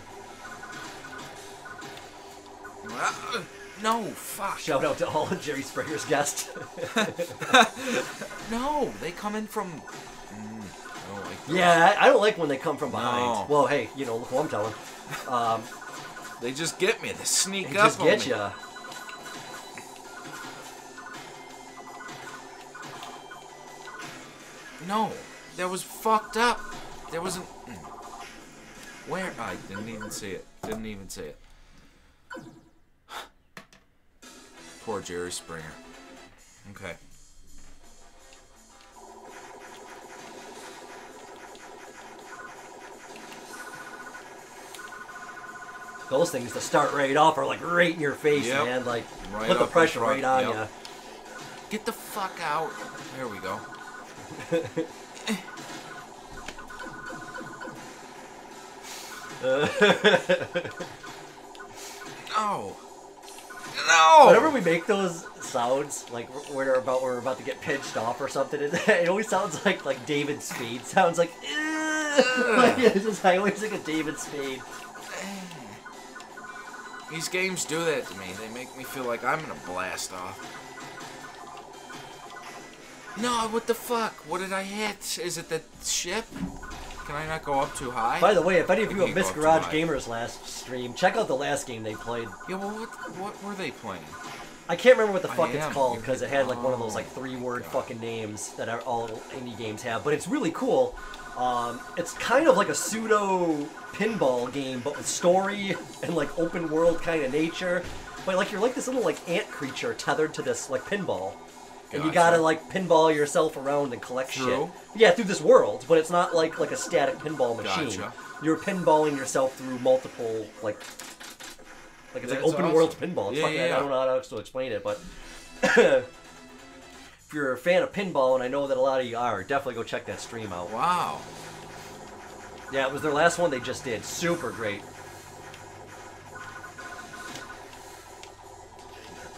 Well, no, fuck. Shout out to all of Jerry Springer's guests. No, they come in from. Mm, I don't like yeah, I I don't like when they come from behind. No. Well, hey, you know, look who I'm telling. Um, They just get me. They sneak they up just on get me. ya. No, that was fucked up. There wasn't. mm. Where? I didn't even see it. Didn't even see it. Poor Jerry Springer. Okay. Those things to start right off are like right in your face, Yep. man. Like Right put the pressure right on yep. Get the fuck out. There we go. you. No. No. Whenever we make those sounds, like we're about we're about to get pinched off or something, it, it always sounds like like David Spade sounds like. like it's just, I always think of David Spade. These games do that to me. They make me feel like I'm gonna blast off. No, what the fuck? What did I hit? Is it the ship? Can I not go up too high? By the way, if any of you have missed Garage. Gamers last stream, check out the last game they played. Yeah, well, what, what were they playing? I can't remember what the I fuck it's am. called because it had like one of those Oh, like three word God. fucking names that are all indie games have, but it's really cool. Um, it's kind of like a pseudo pinball game, but with story and like open world kind of nature. But like you're like this little like ant creature tethered to this like pinball, and you gotta like pinball yourself around and collect Through? shit. Yeah, through this world, but it's not like like a static pinball machine. Gotcha. You're pinballing yourself through multiple like like it's like open world awesome. pinball. It's Yeah, fucking- yeah, I don't know how else to explain it, but if you're a fan of pinball, and I know that a lot of you are, definitely go check that stream out. Wow. Yeah, it was their last one they just did. Super great. They're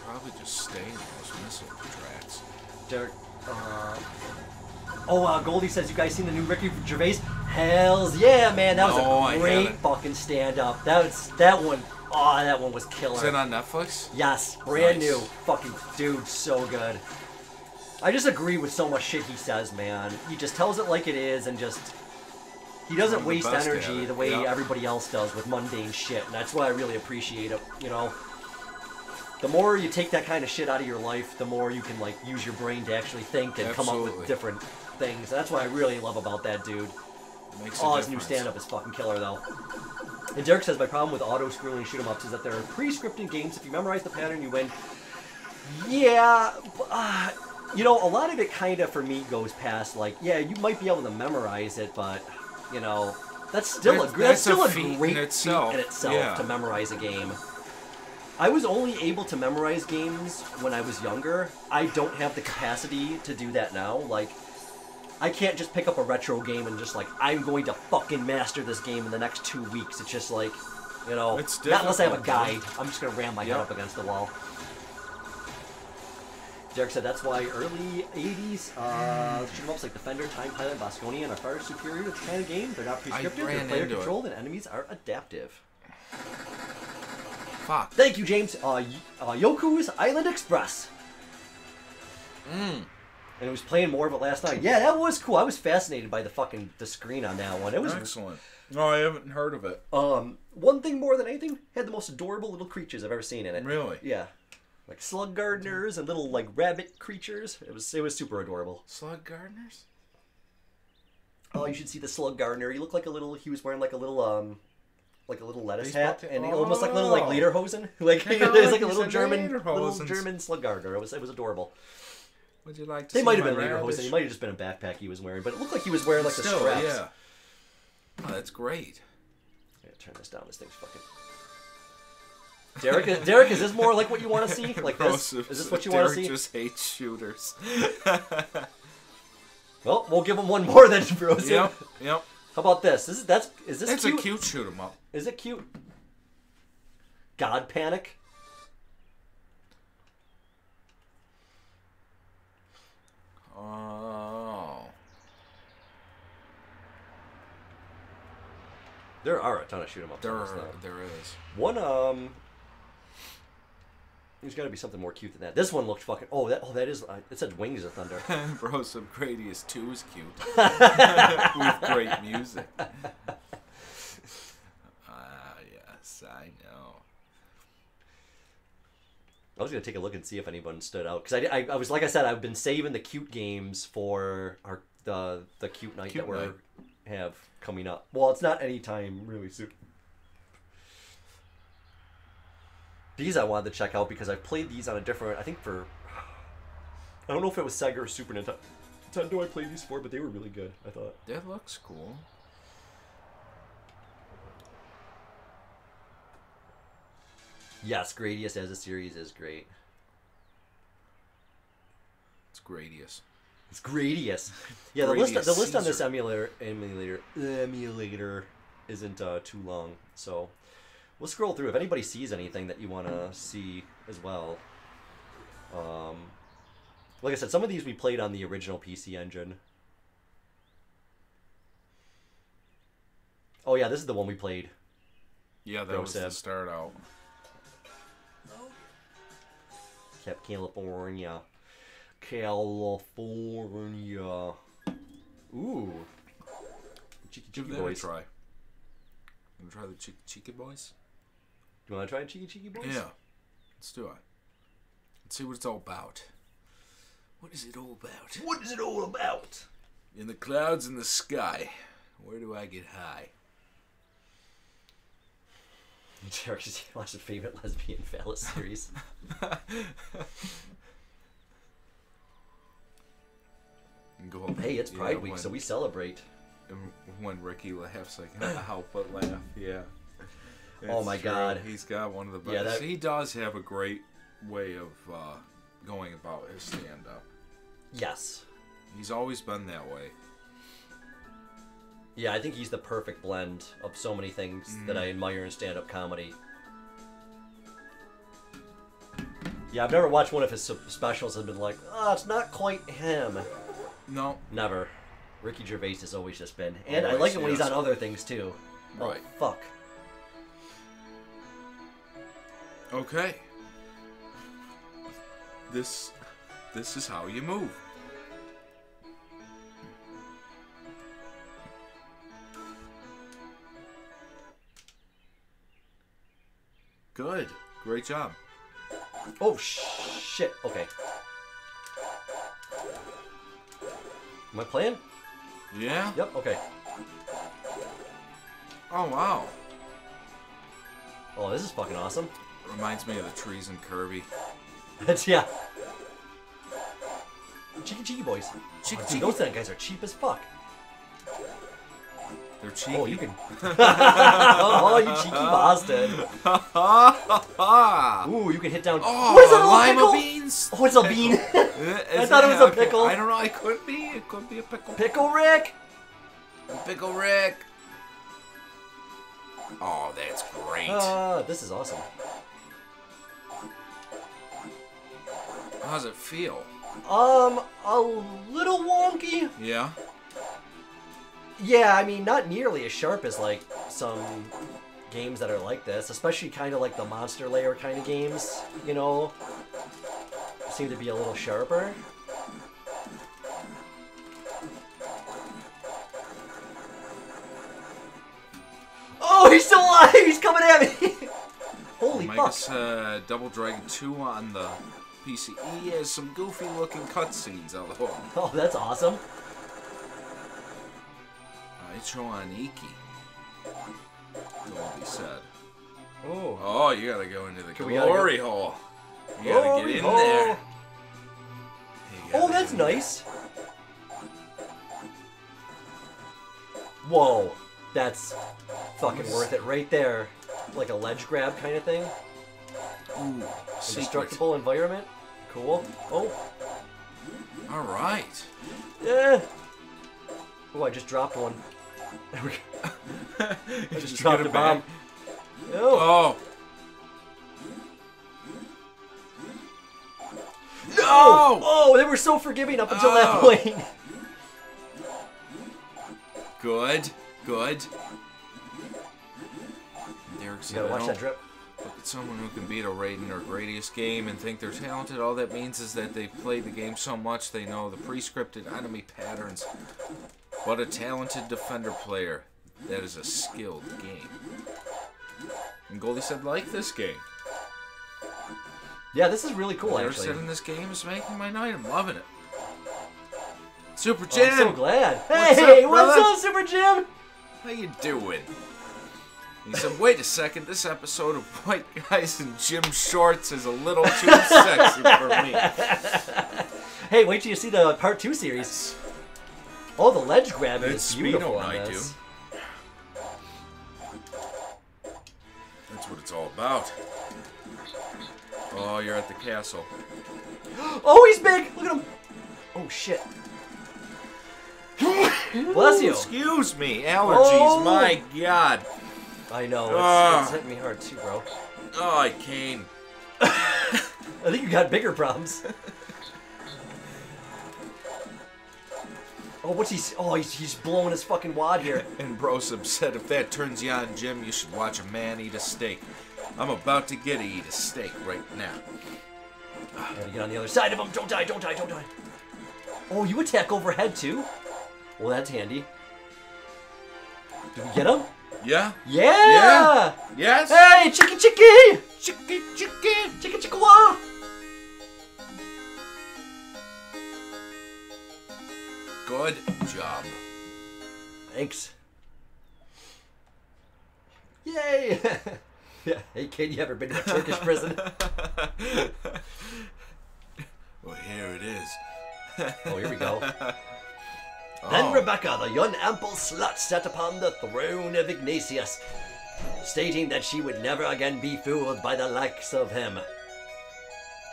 Probably just stay in those missile tracks. Derek. Uh, oh, uh, Goldie says you guys seen the new Ricky Gervais? Hell's yeah, man! That was No, a great fucking stand up. That was that one. Oh, that one was killer. Is it on Netflix? Yes, brand Nice. new. Fucking dude, so good. I just agree with so much shit he says, man. He just tells it like it is and just. He doesn't waste energy the way yeah. everybody else does with mundane shit, and that's why I really appreciate it, you know? The more you take that kind of shit out of your life, the more you can, like, use your brain to actually think and come up with different things. That's what I really love about that dude. Oh, his new stand-up is fucking killer, though. And Derek says, my problem with auto-scrolling shoot-em-ups is that they're pre-scripted games. If you memorize the pattern, you win. Yeah, but, uh, you know, a lot of it kind of, for me, goes past, like, yeah, you might be able to memorize it, but, you know, that's still a, That's- gr- that's that's still a feat in great itself, feat in itself yeah. to memorize a game. I was only able to memorize games when I was younger. I don't have the capacity to do that now. Like, I can't just pick up a retro game and just like I'm going to fucking master this game in the next two weeks. It's just like, you know, It's not unless I have a guide. I'm just gonna ram my head up against the wall. Derek said that's why early 80s uh, shoot 'em ups like Defender, Time Pilot, Bosconian are far superior to this kind of game. They're not prescriptive, they're ran player into it. controlled, and enemies are adaptive. Fuck. Thank you, James. Uh, y- uh, Yoku's Island Express. Mm. And it was playing more of it last night. Yeah, that was cool. I was fascinated by the fucking the screen on that one. It was Excellent. No, I haven't heard of it. um one thing more than anything had the most adorable little creatures I've ever seen in it. Really? Yeah, like slug gardeners and little like rabbit creatures. It was it was super adorable. Slug gardeners? Oh, you should see the slug gardener. He looked like a little. He was wearing like a little um. Like a little lettuce Baseball hat, ta- and he almost like little like Oh. lederhosen. Like it was like a little German, little lederhosens. German slug gardener. It was it was adorable. Would you like to They see might have my been lederhosen. He might have just been a backpack he was wearing, but it looked like he was wearing like the Still, straps. yeah. Oh, that's great. Turn this down. This thing's fucking. Derek, is- Derek, is this more like what you want to see? Like this? Is this what you want to see? just hates shooters. Well, we'll give him one more then, Bros. yep, yep. How about this? This is that's is this It's cute? a cute shoot 'em up. Is it cute? God panic. Oh. There are a ton of shoot 'em ups. There, on this, are, though. there is. One um. There's got to be something more cute than that. This one looked fucking. Oh, that. Oh, that is. Uh, it said Wings of Thunder. Broseph Gradius 2 is cute. With great music. Ah, yes, I know. I was gonna take a look and see if anyone stood out because I, I, I was like I said I've been saving the cute games for our the the cute night Cute that we're have coming up. Well, it's not any time really soon. These I wanted to check out because I played these on a different. I think for. I don't know if it was Sega or Super Nintendo. Nintendo I played these for, but they were really good. I thought. That looks cool. Yes, Gradius as a series is great. It's Gradius. It's Gradius. Yeah, the list the list on this emulator emulator emulator isn't uh, too long, so we'll scroll through. If anybody sees anything that you want to see as well, um, like I said, some of these we played on the original PC Engine. Oh yeah, this is the one we played. Yeah, that Gross was the start out. Camp California. California. Ooh. Cheeky Give Cheeky that Boys. a try. You try the Chiki Chiki Boys? You want to try Chiki Chiki Boys? Yeah. Let's do it. Let's see what it's all about. What is it all about? What is it all about? In the clouds in the sky. Where do I get high? Jerry's watched a favorite lesbian phallus series. And go, hey, it's Pride Week, when- so we celebrate. When Ricky laughs, I can't help but laugh. Yeah. Oh my true. God. He's got one of the best. Yeah, that- He does have a great way of uh, going about his stand up. Yes. He's always been that way. Yeah, I think he's the perfect blend of so many things that I admire in stand up comedy. Yeah, I've never watched one of his specials and been like, oh, it's not quite him. No. Never. Ricky Gervais has always just been. And I like it when he's on other things too. Right. Oh, fuck. Okay. This this is how you move. Good. Great job. Oh, sh- shit. Okay. Am I playing? Yeah? Yep, okay. Oh wow. Oh, this is fucking awesome. Reminds me of the trees in Kirby. That's, yeah. Chiki Chiki Boys. Cheeky oh, Cheeky. those guys are cheap as fuck. They're cheeky. Oh, you can. oh, you cheeky bastard. Ooh, you can hit down. Oh, what is that, lima pickle? beans. Oh, it's a bean. I thought it was a pickle. I don't know. It could be. It could be a pickle. Pickle Rick. Pickle Rick. Oh, that's great. Uh, this is awesome. How's it feel? Um, a little wonky. Yeah. Yeah, I mean, not nearly as sharp as like some games that are like this, especially kind of like the Monster Lair kind of games. You know, seem to be a little sharper. Oh, he's still alive! He's coming at me! Holy fuck! Megas uh, Double Dragon 2 on the PC. He has some goofy looking cutscenes out of the Oh, that's awesome. Icho on Iki. Will be said. Oh. Oh, you gotta go into the Okay, we gotta go- glory hole. You gotta Glory get in hole. there. Oh, that's get in nice. Whoa, that's fucking worth it right there. Like a ledge grab kind of thing. there. Ooh, secret. Indestructible environment. Cool. Oh, All right. yeah. Oh, I just dropped one. There we go. I just dropped a bomb. Oh. Oh. No! Oh! Oh, they were so forgiving up until that Oh. point. Good. Good. Derek You said, gotta watch that drip. Someone who can beat a Raiden or Gradius game and think they're talented. All that means is that they've played the game so much they know the pre-scripted enemy patterns. But a talented defender player, that is a skilled game. And Goldie said, like this game. Yeah, this is really cool, Derek actually. said, in this game is making my night. I'm loving it. Super Oh, Jim. I'm so glad. What's hey, up, what's up, Super Jim? How you doing? He said, "Wait a second. This episode of White Guys in Gym Shorts is a little too sexy for me." Hey, wait till you see the part two series. Oh, the ledge grabbing That's is beautiful night, this. That's what it's all about. Oh, you're at the castle. Oh, he's big! Look at him! Oh, shit. Bless you. Excuse me, allergies. Oh. My God. I know, it's, Ah. it's hitting me hard too, bro. Oh, I came. I think you got bigger problems. oh, what's he? Oh, he's, he's blowing his fucking wad here. And Brosum said, "If that turns you on, Jim, you should watch a man eat a steak." I'm about to get to eat a steak right now. Gotta get on the other side of him. Don't die, don't die, don't die. Oh, you attack overhead too? Well, that's handy. Did we get him? Yeah. Yeah! Yes. Hey, chicky chicky! Chicky, chicky. Chicky chickawa! Good job. Thanks. Yay! yeah. Hey, kid, you ever been to a Turkish prison? Well, here it is. Oh, here we go. Then Oh. Rebecca, the young ample slut, sat upon the throne of Ignatius, stating that she would never again be fooled by the likes of him.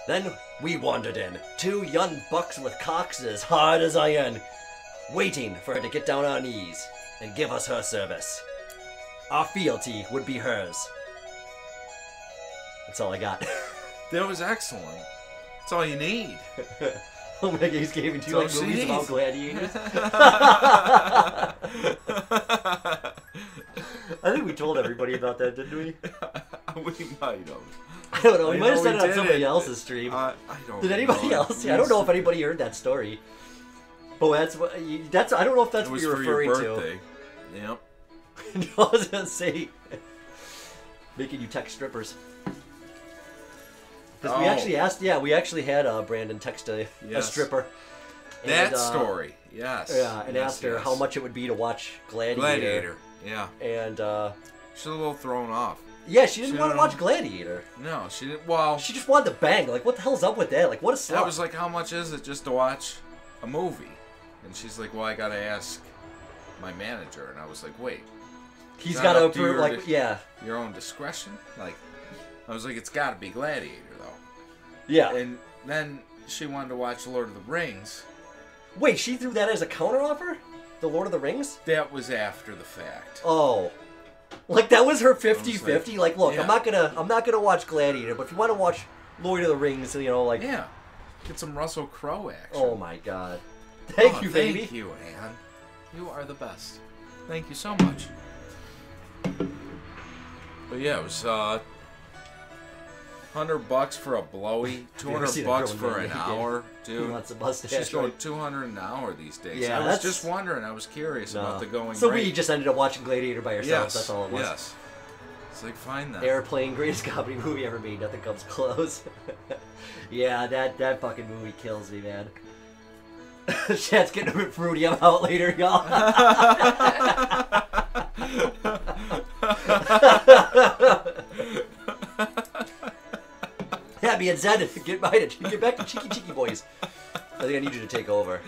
Then we wandered in, two young bucks with cocks as hard as iron, waiting for her to get down on her knees and give us her service. Our fealty would be hers. That's all I got. That was excellent. That's all you need. oh my god, he's giving two like movies about gladiators. I think we told everybody about that, didn't we? we might have. I don't know. We I might have know said it on somebody it. else's stream. Uh, I don't. Did anybody know. else? I don't know if anybody heard that story. But that's what. That's. I don't know if that's what you're for your referring birthday. Yep. to. no, I was gonna say making you text strippers. Because we Oh. actually asked. Yeah, we actually had uh, Brandon text a, a Yes. stripper. That And, uh, story. Yes. Yeah, and Yes, asked her yes. how much it would be to watch Gladiator. Gladiator. Yeah. And uh, She's a little thrown off. yeah, she didn't She want to watch Gladiator. No, she didn't. Well, She just wanted to bang. Like, what the hell's up with that? Like, what a slut. that was like, how much is it just to watch a movie? And she's like, well, I gotta ask my manager. And I was like, wait, he's got to approve. Like, yeah, your own discretion? Like, I was like, it's gotta be Gladiator. Yeah. And then she wanted to watch Lord of the Rings. Wait, she threw that as a counteroffer? The Lord of the Rings? That was after the fact. Oh. Like that was her I 50-50. Like, look, yeah. I'm not gonna I'm not gonna watch Gladiator, but if you want to watch Lord of the Rings, you know, like Yeah. Get some Russell Crowe action. Oh my god. Thank Oh, you, baby. Thank you, Anne. You are the best. Thank you so much. But yeah, it was uh, hundred bucks for a blowy, two hundred bucks for an game? hour, dude. wants a mustache. She's going two hundred an hour these days. Yeah, I was just wondering. I was curious No. about the going So rate. we just ended up watching Gladiator by ourselves. yes, That's all it was. yes. It's like find that Airplane, greatest comedy movie ever made. Nothing comes close. yeah, that that fucking movie kills me, man. Chat's getting a bit fruity. I'm out later, y'all. Yeah, me and Zed, get by it. Get back to Chiki Chiki Boys. I think I need you to take over.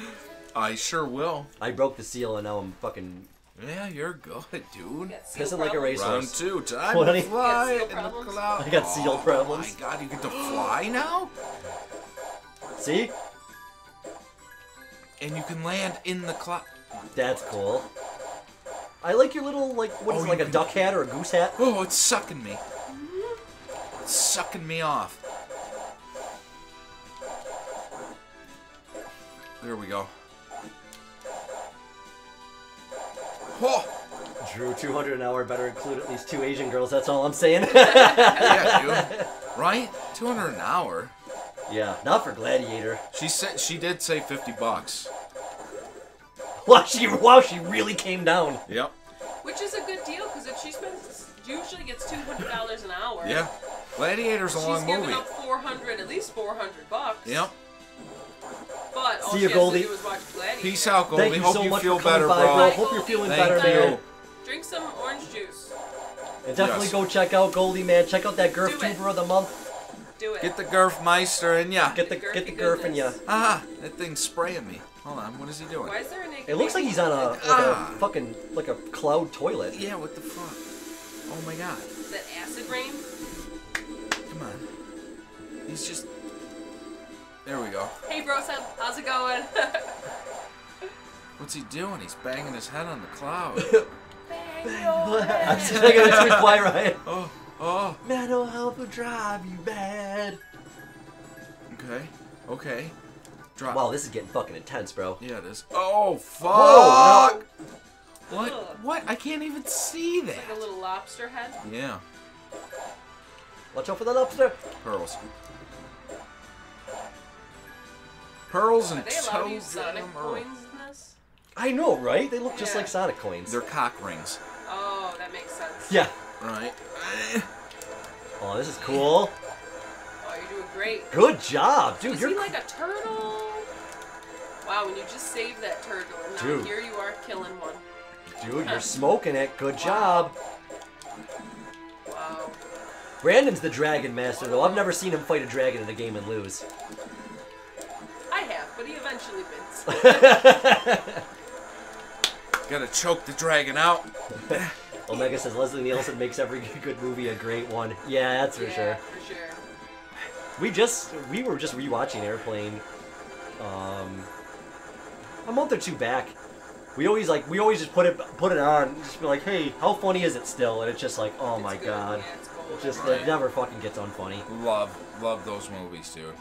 I sure will. I broke the seal and now I'm fucking Yeah, you're good, dude. Got pissing like a problems? racehorse. Round two, time What, honey? to fly You got seal in the problems? cloud. I got seal Oh problems. my god, you get to fly now? See? And you can land in the cloud. That's cool. I like your little, like, what is Oh, it, like a duck hat or a goose hat? Oh, it's sucking me. It's sucking me off. There we go. Oh, Drew, 200 an hour better include at least two Asian girls, that's all I'm saying. yeah, dude. Right? 200 an hour. yeah, not for Gladiator. She said she did say 50 bucks. Wow, she, wow, she really came down. Yep. Which is a good deal because if she spends, usually gets two hundred dollars an hour. Yeah. Gladiator's a long movie. She's giving up four hundred, at least four hundred bucks. Yep. But all See you, Goldie. to watch Peace out, Goldie. Thank you Hope so you much feel for coming better, by, bro. bro. Hope you're feeling Thank better, you. man. Drink some orange juice. And definitely Yes. go check out Goldie, man. Check out that Gurf Do it. Tuber of the month. Do it. Get the Gerf Meister in ya. Get the The get the Gurfy Gurf in ya. goodness. Ah, that thing's spraying me. Hold on, what is he doing? Why is there a naked It looks like he's on a like Ah. a fucking like a cloud toilet. Yeah, what the fuck? Oh my god. Is that acid rain? Come on. He's just. There we go. Hey, bro, how's it going? What's he doing? He's banging his head on the cloud. Bang, I'm just thinking it's reply Ryan. oh, oh. Mental health will drive you mad. Okay, okay. Drop. Wow, this is getting fucking intense, bro. Yeah, it is. Oh, fuck! Whoa, What? Ugh. What? I can't even see that. like a little lobster head. Yeah, Watch out for the lobster. pearls. Pearls and they allowed to use toads. Sonic coins in this? Oh. I know, right? They look just Yeah. like Sonic coins. They're cock rings, Oh, that makes sense. yeah. right? Oh, this is cool. Oh, you're doing great. Good job, dude. Is You're he like a turtle? Wow, when you just saved that turtle, and now Dude. here you are killing one. dude. You're smoking it. Good job. Wow. Brandon's the dragon master, though. I've never seen him fight a dragon in a game and lose. I have, but he eventually wins. Gotta choke the dragon out. Omega says Leslie Nielsen makes every good movie a great one. Yeah, that's for yeah, sure. for sure. We just we were just rewatching Airplane, um, a month or two back. We always like we always just put it put it on, and just be like, hey, how funny is it still? And it's just like, oh It's my good. god, Yeah, it's it just Right. it never fucking gets unfunny. Love, love those movies, dude.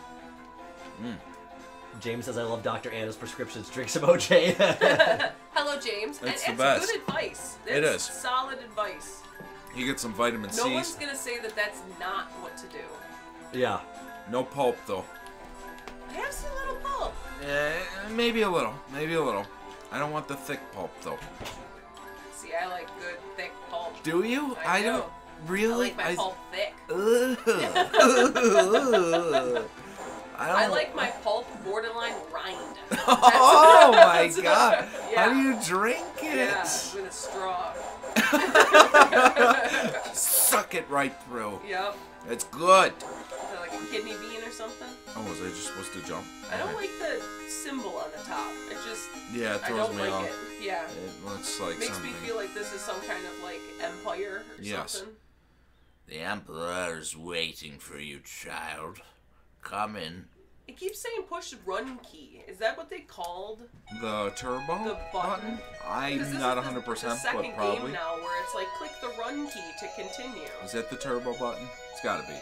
James says I love Dr. Anna's prescriptions. Drink some OJ. Hello, James. and It's the it's best. good advice. It It's solid advice. You get some vitamin No C. No one's gonna say that that's not what to do. yeah. No pulp though. I have seen little pulp. Eh, maybe a little. Maybe a little. I don't want the thick pulp though. See, I like good thick pulp. Do you? I do. don't. I Really? like my pulp thick. I. I like my pulp borderline rind. Oh my god! Yeah. How do you drink it? Yeah, with a straw. Suck it right through. Yep. It's good. Is like a kidney bean or something? Oh, was I just supposed to jump? I don't like the symbol on the top. It just Yeah, it I throws don't me like off. it. Yeah. It looks like Makes something. me feel like this is some kind of like empire or Yes. something. The is waiting for you, child. Come in. It keeps saying push run key. Is that what they called? The turbo The button? 'Cause I'm not 100%, the second but probably. game now where it's like click the run key to continue. Is that the turbo button? It's gotta be.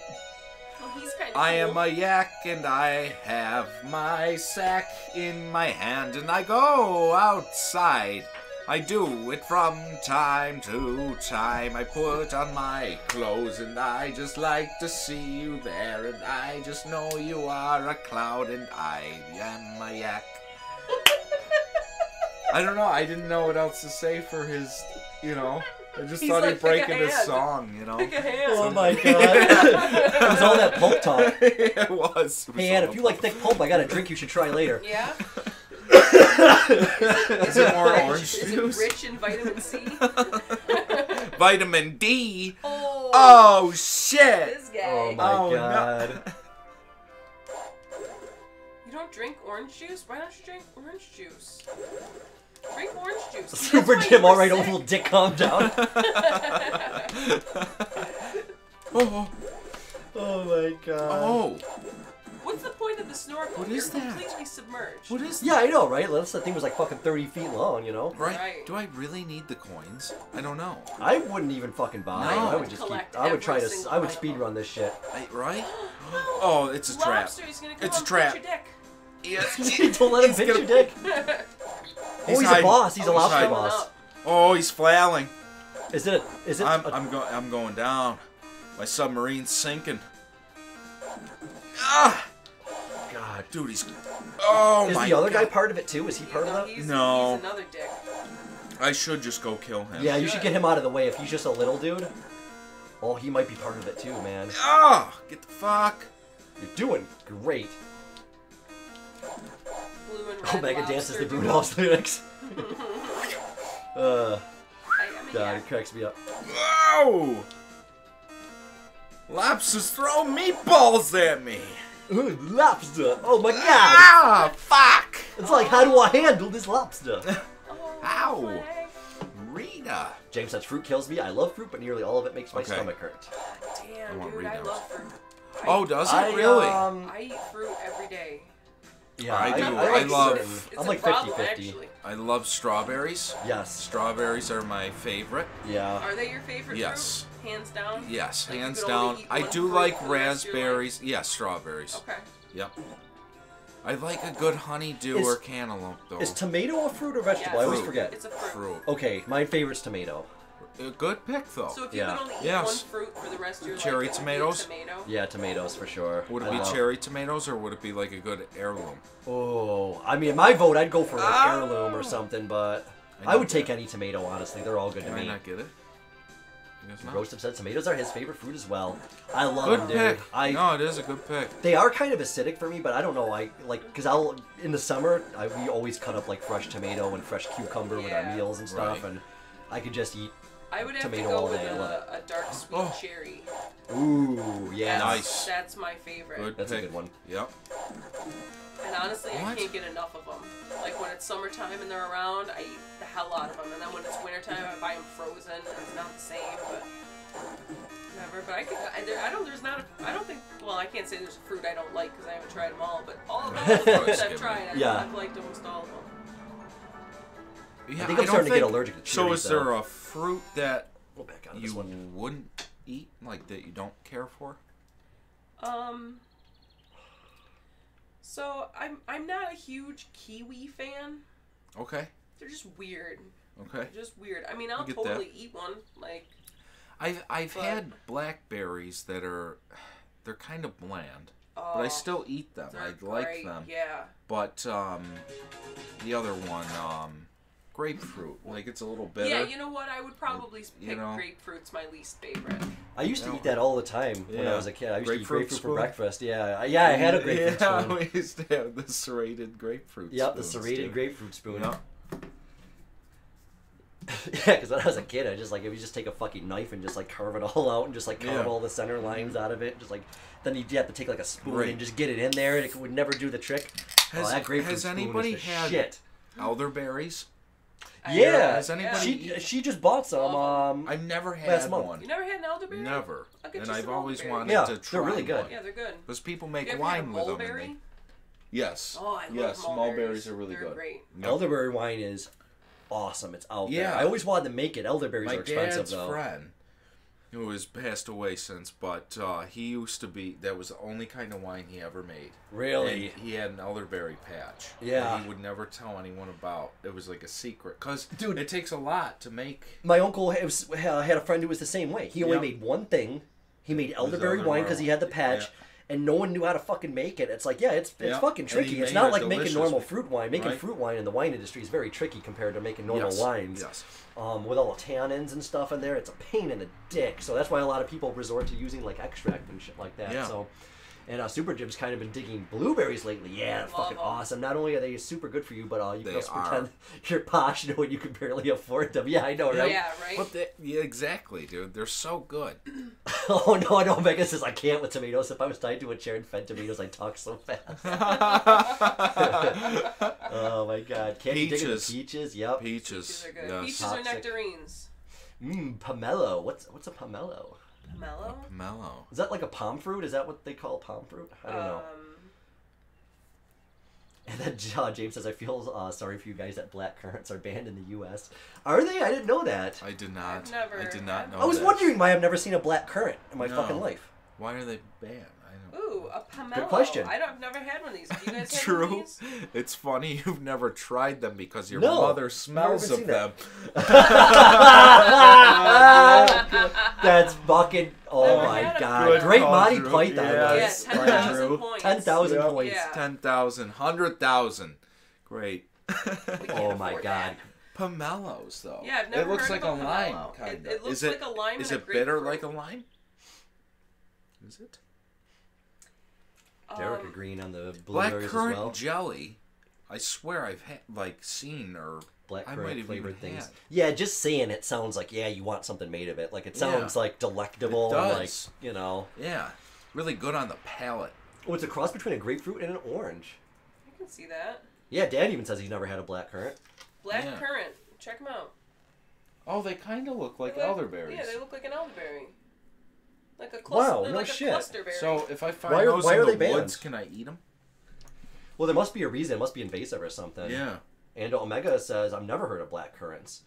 Well, he's kind of. I cool. am a yak and I have my sack in my hand and I go outside. I do it from time to time. I put on my clothes and I just like to see you there. And I just know you are a cloud and I am a yak. I don't know. I didn't know what else to say for his, you know. I just He's thought like, he'd break into hand." song, you know. Pick a hand. Oh my god. it was all that pulp talk. it was. It was Hey, Ann, if you like thick pulp, I got a drink you should try later. Yeah. Is it more orange juice? Is it rich in vitamin C? Vitamin D. Oh. Oh shit! This guy. Oh my Oh, no. god. You don't drink orange juice? Why don't you drink orange juice? Drink orange juice. See, Super that's Jim, alright, sick. old dick, calm down. Oh, oh my god. oh, What's the point of the snorkel? What You're that? completely submerged. what is Yeah, I know, right? Unless that thing was like fucking 30 feet long, you know? Right. Right. Do I really need the coins? I don't know. I wouldn't even fucking buy. No. I would just keep. I would try every to. single I would one. speed run this shit. I, right? Oh, it's a trap. Lobster, he's gonna come It's a and trap. your dick. Yes. Don't let him He's pinch gonna- your dick. Oh, he's, a hiding. boss. He's a Oh, he's lobster hiding. Boss. Oh, he's flailing. Is it? Is it? I'm, a- I'm going. I'm going down. My submarine's sinking. Ah, God. dude, he's. Oh Is my the other guy part of it too? Is he part of No, that? he's, No. He's another dick. I should just go kill him. Yeah, you should should. get him out of the way. If he's just a little dude, oh, he might be part of it too, man. Ah, get the fuck. You're doing great. Red Omega dances the Lobster Brewhouse lyrics. uh, I, I mean, God, it cracks me up. Whoa! Lobster's throwing meatballs at me. Ooh, lobster! Oh my god! Ah, fuck! It's like, how do I handle this lobster? Oh, Ow. Rita. James says fruit kills me. I love fruit, but nearly all of it makes my Okay. stomach hurt. Damn, I want dude, I love fruit. I Oh, eat- does it I, really? Um, I eat fruit every day. yeah, I do. I, I like love- I'm like 50-50. I love strawberries. Yes. Strawberries are my favorite. Yeah. Are they your favorite Yes. fruit? Hands down? Yes, Like, hands down. I do like for the rest of raspberries. Yes, strawberries. Okay. Yep. I like a good honeydew Is- or cantaloupe though. Is tomato a fruit or vegetable? I always forget. It's a fruit. Fruit. Okay, my favorite's tomato. A good pick though. So if you Yeah. could only eat Yes. one fruit for the rest of your Cherry life, it would be a tomatoes? tomato. Yeah, tomatoes for sure. would it I be love- cherry tomatoes or would it be like a good heirloom? Oh, I mean, my vote, I'd go for like Oh. heirloom or something, but I I, would don't take get any tomato. Honestly, they're all good Can to I me. not get it? You guys not? Roast said tomatoes are his favorite fruit as well. I love Good them, dude. pick. I no, it is a good pick. they are kind of acidic for me, but I don't know. I like because I'll in the summer I, we always cut up like fresh tomato and fresh cucumber with our meals and stuff, Right. and I could just eat. I would have to go with day, I love a, a dark sweet Oh. cherry. Ooh, yeah, Nice. That's my favorite. Good That's a good one. Yep. And honestly, I can't get enough of them. Like when it's summertime and they're around, I eat the hell out of them. And then when it's wintertime, I buy them frozen. And it's not the same, but whatever. But I could. I, there, I don't. There's not. A, I don't think. Well, I can't say there's a fruit I don't like because I haven't tried them all. But all of the fruits I've tried, I, Yeah. I've liked almost all of them. Yeah, I think I'm don't starting to get allergic to So cherries, is there though. a fruit that We'll back out of you this one. wouldn't eat, like that you don't care for? Um. So I'm I'm not a huge kiwi fan. Okay. They're just weird. Okay. They're just weird. I mean, I'll get totally eat one. Like I've I've But- had blackberries that are they're kind of bland, oh, but I still eat them. they're I like them. Yeah. But um, the other one, um, grapefruit, like it's a little bitter. Yeah, you know what? I would probably You pick know. grapefruit's my least favorite. I used to eat that all the time when I was a kid. I used Grapefruit to eat grapefruit spoon? for breakfast. Yeah, I- yeah, I had a grapefruit yeah, spoon. we used to have the serrated grapefruit. Yep, the serrated too. grapefruit spoon. Yep. yeah, because when I was a kid, I just like it would just take a fucking knife and just like carve it all out and just like carve Yeah. all the center lines out of it. Just like then you'd have to take like a spoon Right. and just get it in there, and it would never do the trick. Oh, has- oh, that grapefruit has spoon anybody is the had- shit? Elderberries. I- Yeah, Has anybody she she just bought some. Um, I've never Last had month. one. You never had an elderberry? Never. I'll get And you I've some always elderberry. wanted Yeah, to they're try really good. one. Yeah, they're good. Because people You make ever wine had a with them. and mulberry? they- Yes. Oh, I love yes, mulberries are really They're good. great. Elderberry wine is awesome. It's out there. Yeah. I always wanted to make it. Elderberries My are expensive dad's though. friend, who has passed away since, but uh, he used to be. That was the only kind of wine he ever made. Really? And he had an elderberry patch. Yeah. He would never tell anyone about. It was like a secret, cause Dude. it takes a lot to make. My uncle has, had a friend who was the same way. He only Yep. made one thing. He made elderberry wine because he had the patch, Yeah. And no one knew how to fucking make it. It's like, yeah, it's it's Yeah. fucking tricky. It's not like making normal fruit wine. Making Right. fruit wine in the wine industry is very tricky compared to making normal yes. wines. Yes. Um, with all the tannins and stuff in there, it's a pain in the dick. So that's why a lot of people resort to using like extract and shit like that. Yeah. So. And uh, Super Jim's kind of been digging blueberries lately. Yeah, they're Love fucking 'em. awesome. Not only are they super good for you, but uh, you can They also are. pretend you're posh knowing you can barely afford them. Yeah, I know, right? Yeah, right? But they, yeah, exactly, dude. They're so good. Oh no, I know. Megan says I can't with tomatoes. If I was tied to a chair and fed tomatoes, I'd talk so fast. oh my god, can't you dig in the Peaches. peaches? Yep. Peaches. Peaches are good. Yes. Peaches are Toxic. nectarines. Mmm, pomelo. What's what's a pomelo? Pomelo? Mellow. Is that like a palm fruit? Is that what they call palm fruit? I don't know. Um, And then uh, James says, "I feel uh, sorry for you guys that black currants are banned in the U.S. Are they? I didn't know that. I did not. I've never- I did not know. I was that. wondering why I've never seen a black currant in my No. fucking life. Why are they banned? I a pomelo. question. I don't, I've never had one of these. Have you guys had one of True. these? It's funny you've never tried them because your No, mother smells of seen them. that. That's fucking. Oh Never my had a god! Good Great call, Monty Drew. Python. Yes. Yeah, guys. 10,000 Drew. points. Ten thousand Yep. points. Yeah. 10,000, 100,000. Great. Oh my afford god! that. Pomelos, though. Yeah, I've never It looks heard like of a a lime, pomelo. kind It- of. it looks is it, like a lime Is and a it bitter grapefruit. like a lime? Is it? Derek Um, agreeing on the Black blueberries as currant well. jelly. I swear I've had like seen or Black I might currant have flavored even things. had. Yeah, just saying it sounds like yeah, you want something made of it. Like it sounds Yeah. like delectable. It and, like you know, Yeah, really good on the palate. oh, it's a cross between a grapefruit and an orange. I can see that. Yeah, Dad even says he's never had a black currant. Black Yeah. currant. Check them out. Oh, they kind of look like They look- elderberries. Yeah, they look like an elderberry. Like a Wow, cluster. they're no like shit. a cluster berry. so if I find Why are- those why in are the they banned? woods, can I eat them? Well, there must be a reason. It must be invasive or something. Yeah. And Omega says, "I've never heard of black currants."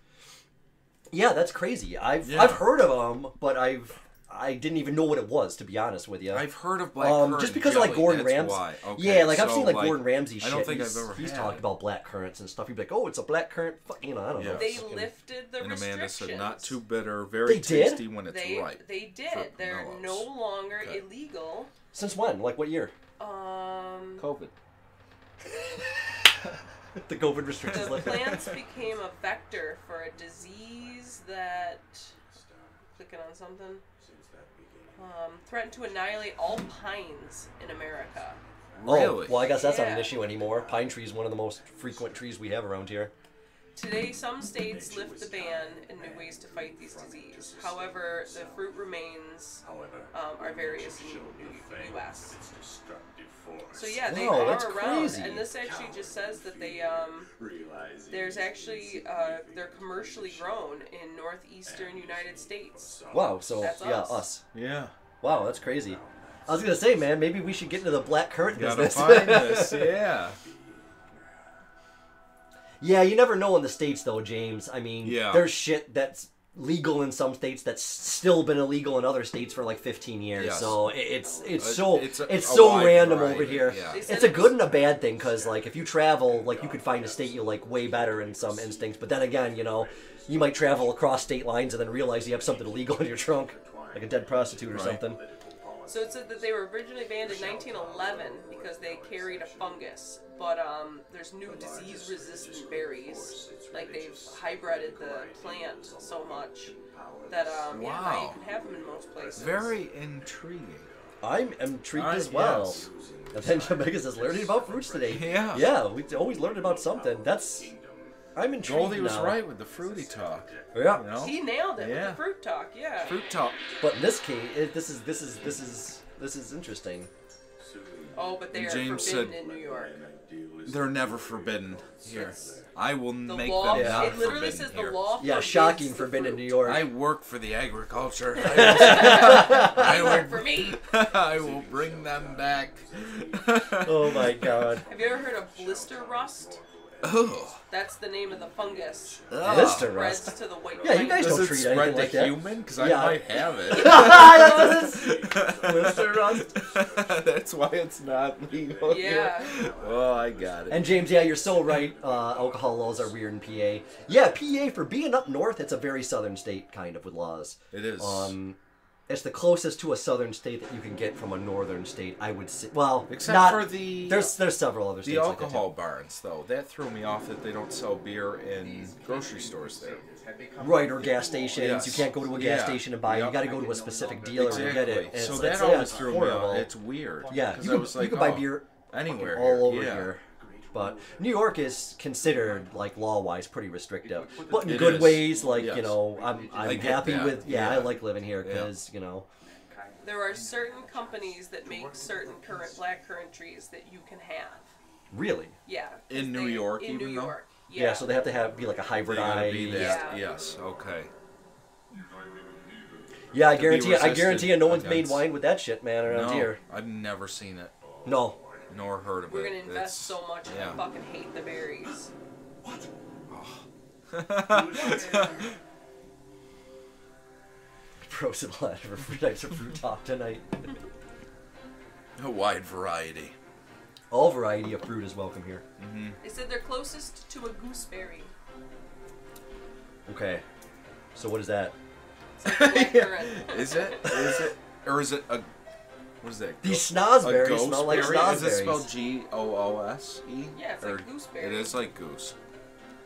Yeah, that's crazy. I've Yeah. I've heard of them, but I've I didn't even know what it was to be honest with you. I've heard of black um, currant just because of like Gordon Ramsay. Okay, yeah, like I've seen like, Gordon Ramsay. I Shit. don't think he's, I've ever He's had talked about black currants and stuff. He'd be like, "Oh, it's a black currant." Fuck, you know, I don't know. They Fucking- lifted the And Amanda said not too bitter, very They did? tasty when it's They ripe. they did. They're mellows. no longer Okay. illegal. Since when? Like what year? Um, COVID. the COVID restrictions the lifted. plants became a vector for a disease that clicking on something um, threatened to annihilate all pines in America. Really? Oh, well, I guess that's not an issue anymore. Pine tree is one of the most frequent trees we have around here. Today, some states lift the ban and new ways to fight these disease. However, the fruit remains um, are various in the U.S. So yeah, they Wow, are that's around, crazy. and this actually just says that they um, there's actually uh, they're commercially grown in northeastern United States. Wow. So That's yeah, us. us. Yeah. Wow, that's crazy. I was gonna say, man, maybe we should get into the black currant Gotta business. find this. Yeah. yeah, you never know in the states though, James. I mean, Yeah. there's shit that's legal in some states that's still been illegal in other states for like 15 years. Yes. So it's it's Uh, so it's it's, a- a so random variety, over here. yeah. It's a good and a bad thing because like if you travel, like you could find a state you like way better in some instincts. But then again, you know, you might travel across state lines and then realize you have something illegal in your trunk, like a dead prostitute or Right. something. So it said that they were originally banned in 1911 because they carried a fungus, but um, there's new disease-resistant berries. Like they've hybrided the plant so much that um, yeah, now you Wow. can have them in most places. Very intriguing. I'm intrigued I- as well. yes. And then Jamaica says learning about fruits today. Yeah. Yeah, we always learn about something. That's I'm intrigued Goldie was now. right with the fruity talk. Yeah. You know? He nailed it Yeah. with the fruit talk. Yeah. Fruit talk. But in this case, it, this is this is this is this is interesting. Oh, but they are James forbidden said- in New York. They're never forbidden here. I will The make law. them not It literally forbidden says here. the law. Yeah, shocking the forbidden in. New York. I work for the agriculture. I They will, work for me. I will bring them back. oh my god. Have you ever heard of blister rust? Oh, That's the name of the fungus. ugh. Blister Spreads rust. to the white. Yeah, you pine. guys Does don't it treat spread anything to like that. human? Because I Yeah. might have it. Blister rust. That's why it's not legal. here. Yeah. Oh, I got it. And James, yeah, you're so right. Uh, alcohol laws are weird in PA. Yeah, PA for being up north, it's a very southern state kind of with laws. it is. Um, it's the closest to a southern state that you can get from a northern state. I would say. Well, Except not, for the there's there's several other the states like that, too. alcohol barns, though. That threw me off that they don't sell beer in grocery stores there. Right, or gas stations. Yes. You can't go to a gas Yeah. station and buy it. You got to go to a specific dealer Exactly. to get it. And so it's, that it's, always yeah, threw horrible. me off. It's weird. yeah, 'Cause you I can, was you like, can buy oh, beer anywhere all here. over yeah. here. But New York is considered like law-wise pretty restrictive, but in It good is. ways. Like you know, I'm I I'm get happy that. with yeah, I like living here Yeah. because you know There are certain companies that make certain current black currant trees that you can have. really Yeah. In New they- York In even New though? York. yeah. Yeah. so they have to have be like a hybrid They gotta be that. Yeah. Yes. Okay. Yeah, I guarantee you, I resistant guarantee you, no one's made wine with that shit, man, around no, here. I've never seen it No, nor heard of We're it. gonna invest so much and yeah. I fucking hate the berries. What? pros and last for fruit types of fruit talk tonight. a wide variety. All variety of fruit is welcome here. Mm-hmm. They said they're closest to a gooseberry. Okay, so what is that? Black currant. Is it? Is it? Or is it a? What is that? These A snozberries smell like gooseberry? Is it spelled G O O S E? Yeah, it's like gooseberry. It is like goose.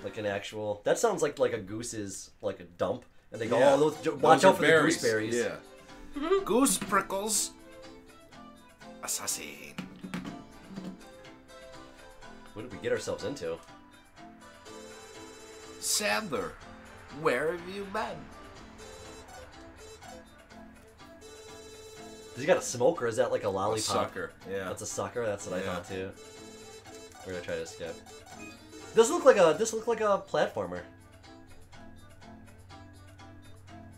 Like an actual. That sounds like like a goose's like a dump, and they go, Yeah. "Oh, those, j- watch Those out for berries. the gooseberries." Yeah. Goose prickles. Assassin. What did we get ourselves into? Sadler, where have you been? Does he got a smoke or is that like a A lollipop? sucker. Yeah. That's a sucker. That's what I thought too. We're gonna try to skip. This look like a this look like a platformer.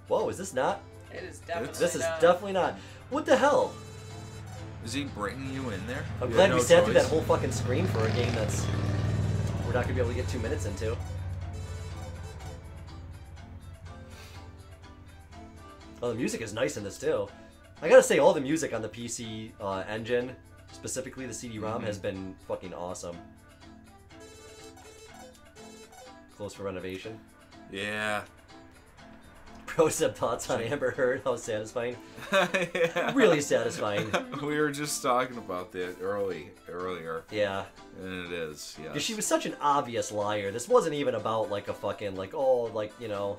Whoa, is this not? It is definitely. This is not. definitely not. What the hell? Is he bringing you in there? I'm You glad had we no sat through that whole fucking screen for a game that's we're not gonna be able to get two minutes into. Oh, the music is nice in this too. I gotta say, all the music on the PC uh, engine, specifically the CD-ROM, Mhm. has been fucking awesome. Close for renovation. Yeah. Pro-sub thoughts on Amber Heard. How satisfying. Yeah. Really satisfying. we were just talking about that early earlier, Yeah. and it is. Yeah. She was such an obvious liar. This wasn't even about like a fucking like oh like you know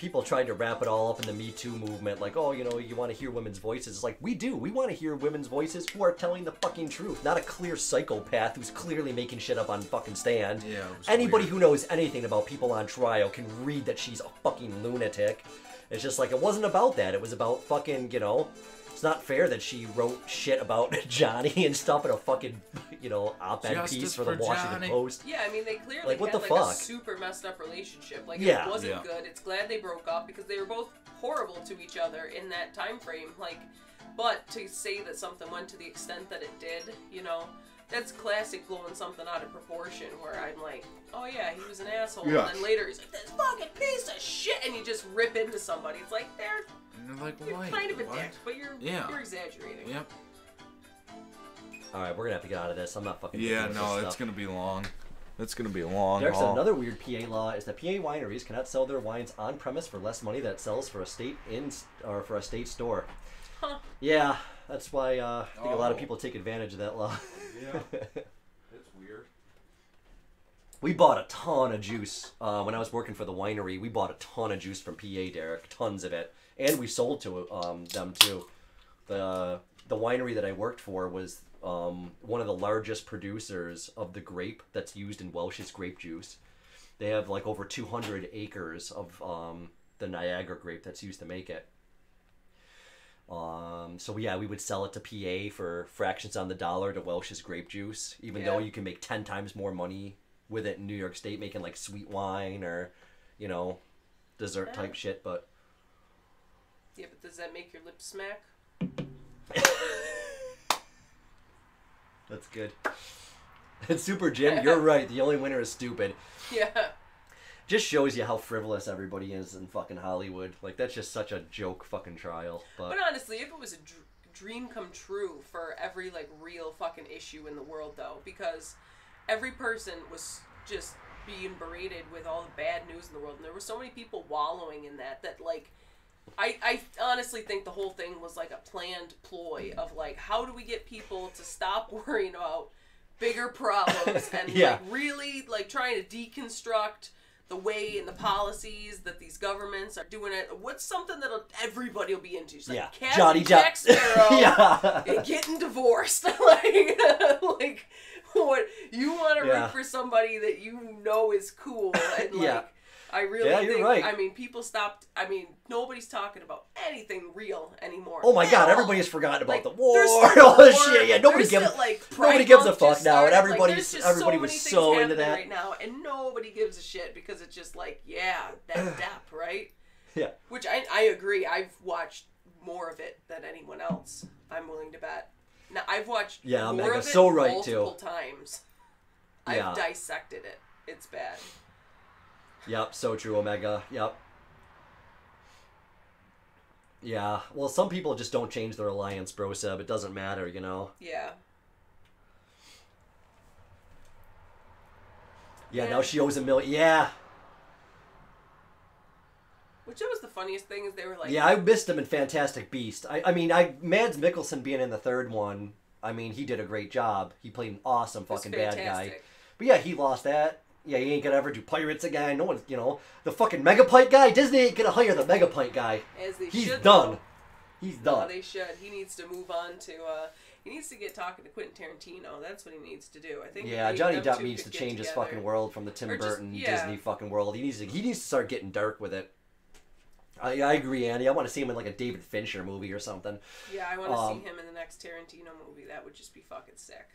people tried to wrap it all up in the Me Too movement. Like oh you know you want to hear women's voices. It's like we do. We want to hear women's voices who are telling the fucking truth, not a clear psychopath who's clearly making shit up on fucking stand. Yeah, Anybody weird. who knows anything about people on trial can read that she's a fucking lunatic. It's just like it wasn't about that. It was about fucking you know. It's not fair that she wrote shit about Johnny and stuff in a fucking, you know, op-ed Justice piece for the for Washington Johnny. Post. Yeah, I mean they clearly Like, what had the like fuck? a super messed up relationship. Like Yeah. it wasn't Yeah. good. It's glad they broke up because they were both horrible to each other in that time frame. Like, but to say that something went to the extent that it did, you know, that's classic blowing something out of proportion. Where I'm like, oh yeah, he was an asshole, Yeah. and then later he's like, this fucking piece of shit, and you just rip into somebody. It's like they're And you're like, you're why? kind of a What? dick, but you're Yeah. you're exaggerating. Yep. All right, we're gonna have to get out of this. I'm not fucking. Yeah, dealing with no, this it's stuff. gonna be long. It's gonna be a long. There's haul. another weird PA law is that PA wineries cannot sell their wines on premise for less money that sells for a state in or for a state store. Huh. Yeah, that's why uh, I think a lot of Oh. people take advantage of that law. Yeah. It's weird. we bought a ton of juice uh, when I was working for the winery. We bought a ton of juice from PA, Derek, tons of it, and we sold to um, them too. The the winery that I worked for was um, one of the largest producers of the grape that's used in Welch's grape juice. They have like over 200 acres of um, the Niagara grape that's used to make it. Um, so yeah, we would sell it to PA for fractions on the dollar to Welch's grape juice, even though you can make 10 times more money with it in New York State making like sweet wine or, you know, dessert type shit. But Yeah, but does that make your lips smack? that's good. And Super Jim, you're right. The only winner is stupid. Yeah. Just shows you how frivolous everybody is in fucking Hollywood. Like that's just such a joke fucking trial. But But honestly, if it was a dr- dream come true for every like real fucking issue in the world, though, because every person was just being berated with all the bad news in the world, and there were so many people wallowing in that that like. I, I honestly think the whole thing was like a planned ploy of like how do we get people to stop worrying about bigger problems and Yeah. like really like trying to deconstruct the way and the policies that these governments are doing it. What's something that everybody will be into? Like yeah, Captain Johnny. Jack Sparrow yeah. and getting divorced. like, like what you want to Yeah. root for somebody that you know is cool and like. Yeah. I really Yeah, you're think. right. I mean, people stopped. I mean, nobody's talking about anything real anymore. Oh my At god, all. everybody's forgotten about Like, the war, all this shit. Yeah, nobody gives like, nobody gives a fuck now, and everybody's just everybody so was so into that. right now, and nobody gives a shit because it's just like, yeah, that Depp, right? Yeah. Which I I agree. I've watched more of it than anyone else. I'm willing to bet. Now I've watched Yeah, more Omega, of it so right, too. multiple times. I've dissected it. It's bad. Yep, so true, Omega. Yep. Yeah, well, some people just don't change their alliance, bro. Seb, it doesn't matter, you know. Yeah. Yeah, Yeah. now she owes a million. Yeah, Which was the funniest thing is they were like, yeah, I missed him in Fantastic Beast. I, I mean, I Mads Mikkelsen being in the third one. I mean, he did a great job. He played an awesome fucking bad guy. But yeah, he lost that. Yeah, he ain't gonna ever do pirates again. No one's, you know, the fucking Megapint guy. Disney ain't gonna hire the Megapint guy. As they He's should, done. He's No, done. they should. He needs to move on to. uh He needs to get talking to Quentin Tarantino. That's what he needs to do. I think. Yeah, Johnny Depp needs to change his fucking world from the Tim just- Burton yeah. Disney fucking world. He needs to he needs to start getting dark with it. I, I agree, Andy. I want to see him in like a David Fincher movie or something. Yeah, I want to Um, see him in the next Tarantino movie. That would just be fucking sick.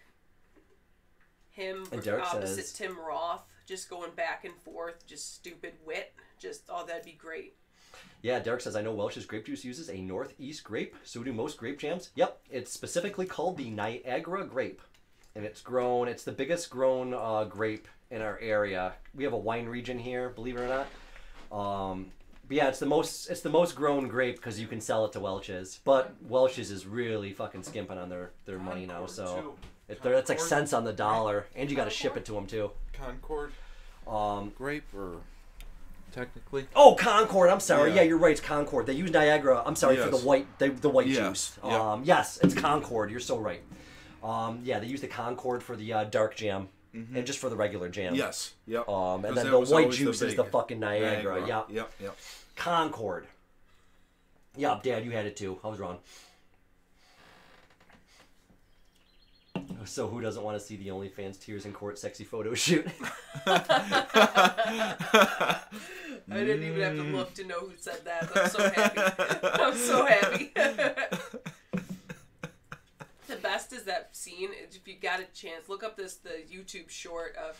Him And Derek opposite says- Tim Roth, just going back and forth, just stupid wit. Just oh, that'd be great. Yeah, Derek says I know Welch's grape juice uses a northeast grape. So do most grape jams. Yep, it's specifically called the Niagara grape, and it's grown. It's the biggest grown uh, grape in our area. We have a wine region here, believe it or not. Um, but yeah, it's the most it's the most grown grape because you can sell it to Welch's. But Welch's is really fucking skimping on their their money now. So too. It, they're- it's like Concord. cents on the dollar, and you got to ship it to them too. Concord Um, grape or technically. Oh, Concord. I'm sorry. Yeah. Yeah, you're right. It's Concord. They use Niagara. I'm sorry for Yes. the white the, the white Yes. juice. Yep. Um, yes, it's Concord. You're so right. Um, yeah, they use the Concord for the uh, dark jam and just for the regular jam. Mm-hmm. Yes. Yep. Um, and 'Cause then that the was white always juice is the fucking Niagara. Yep. Yep. Yep. Concord. Yep, Dad, you had it too. I was wrong. So who doesn't want to see the OnlyFans tears in court sexy photo shoot? I didn't even have to Mm. look to know who said that. I'm so happy. I'm so happy. the best is that scene. If you got a chance, look up this the YouTube short of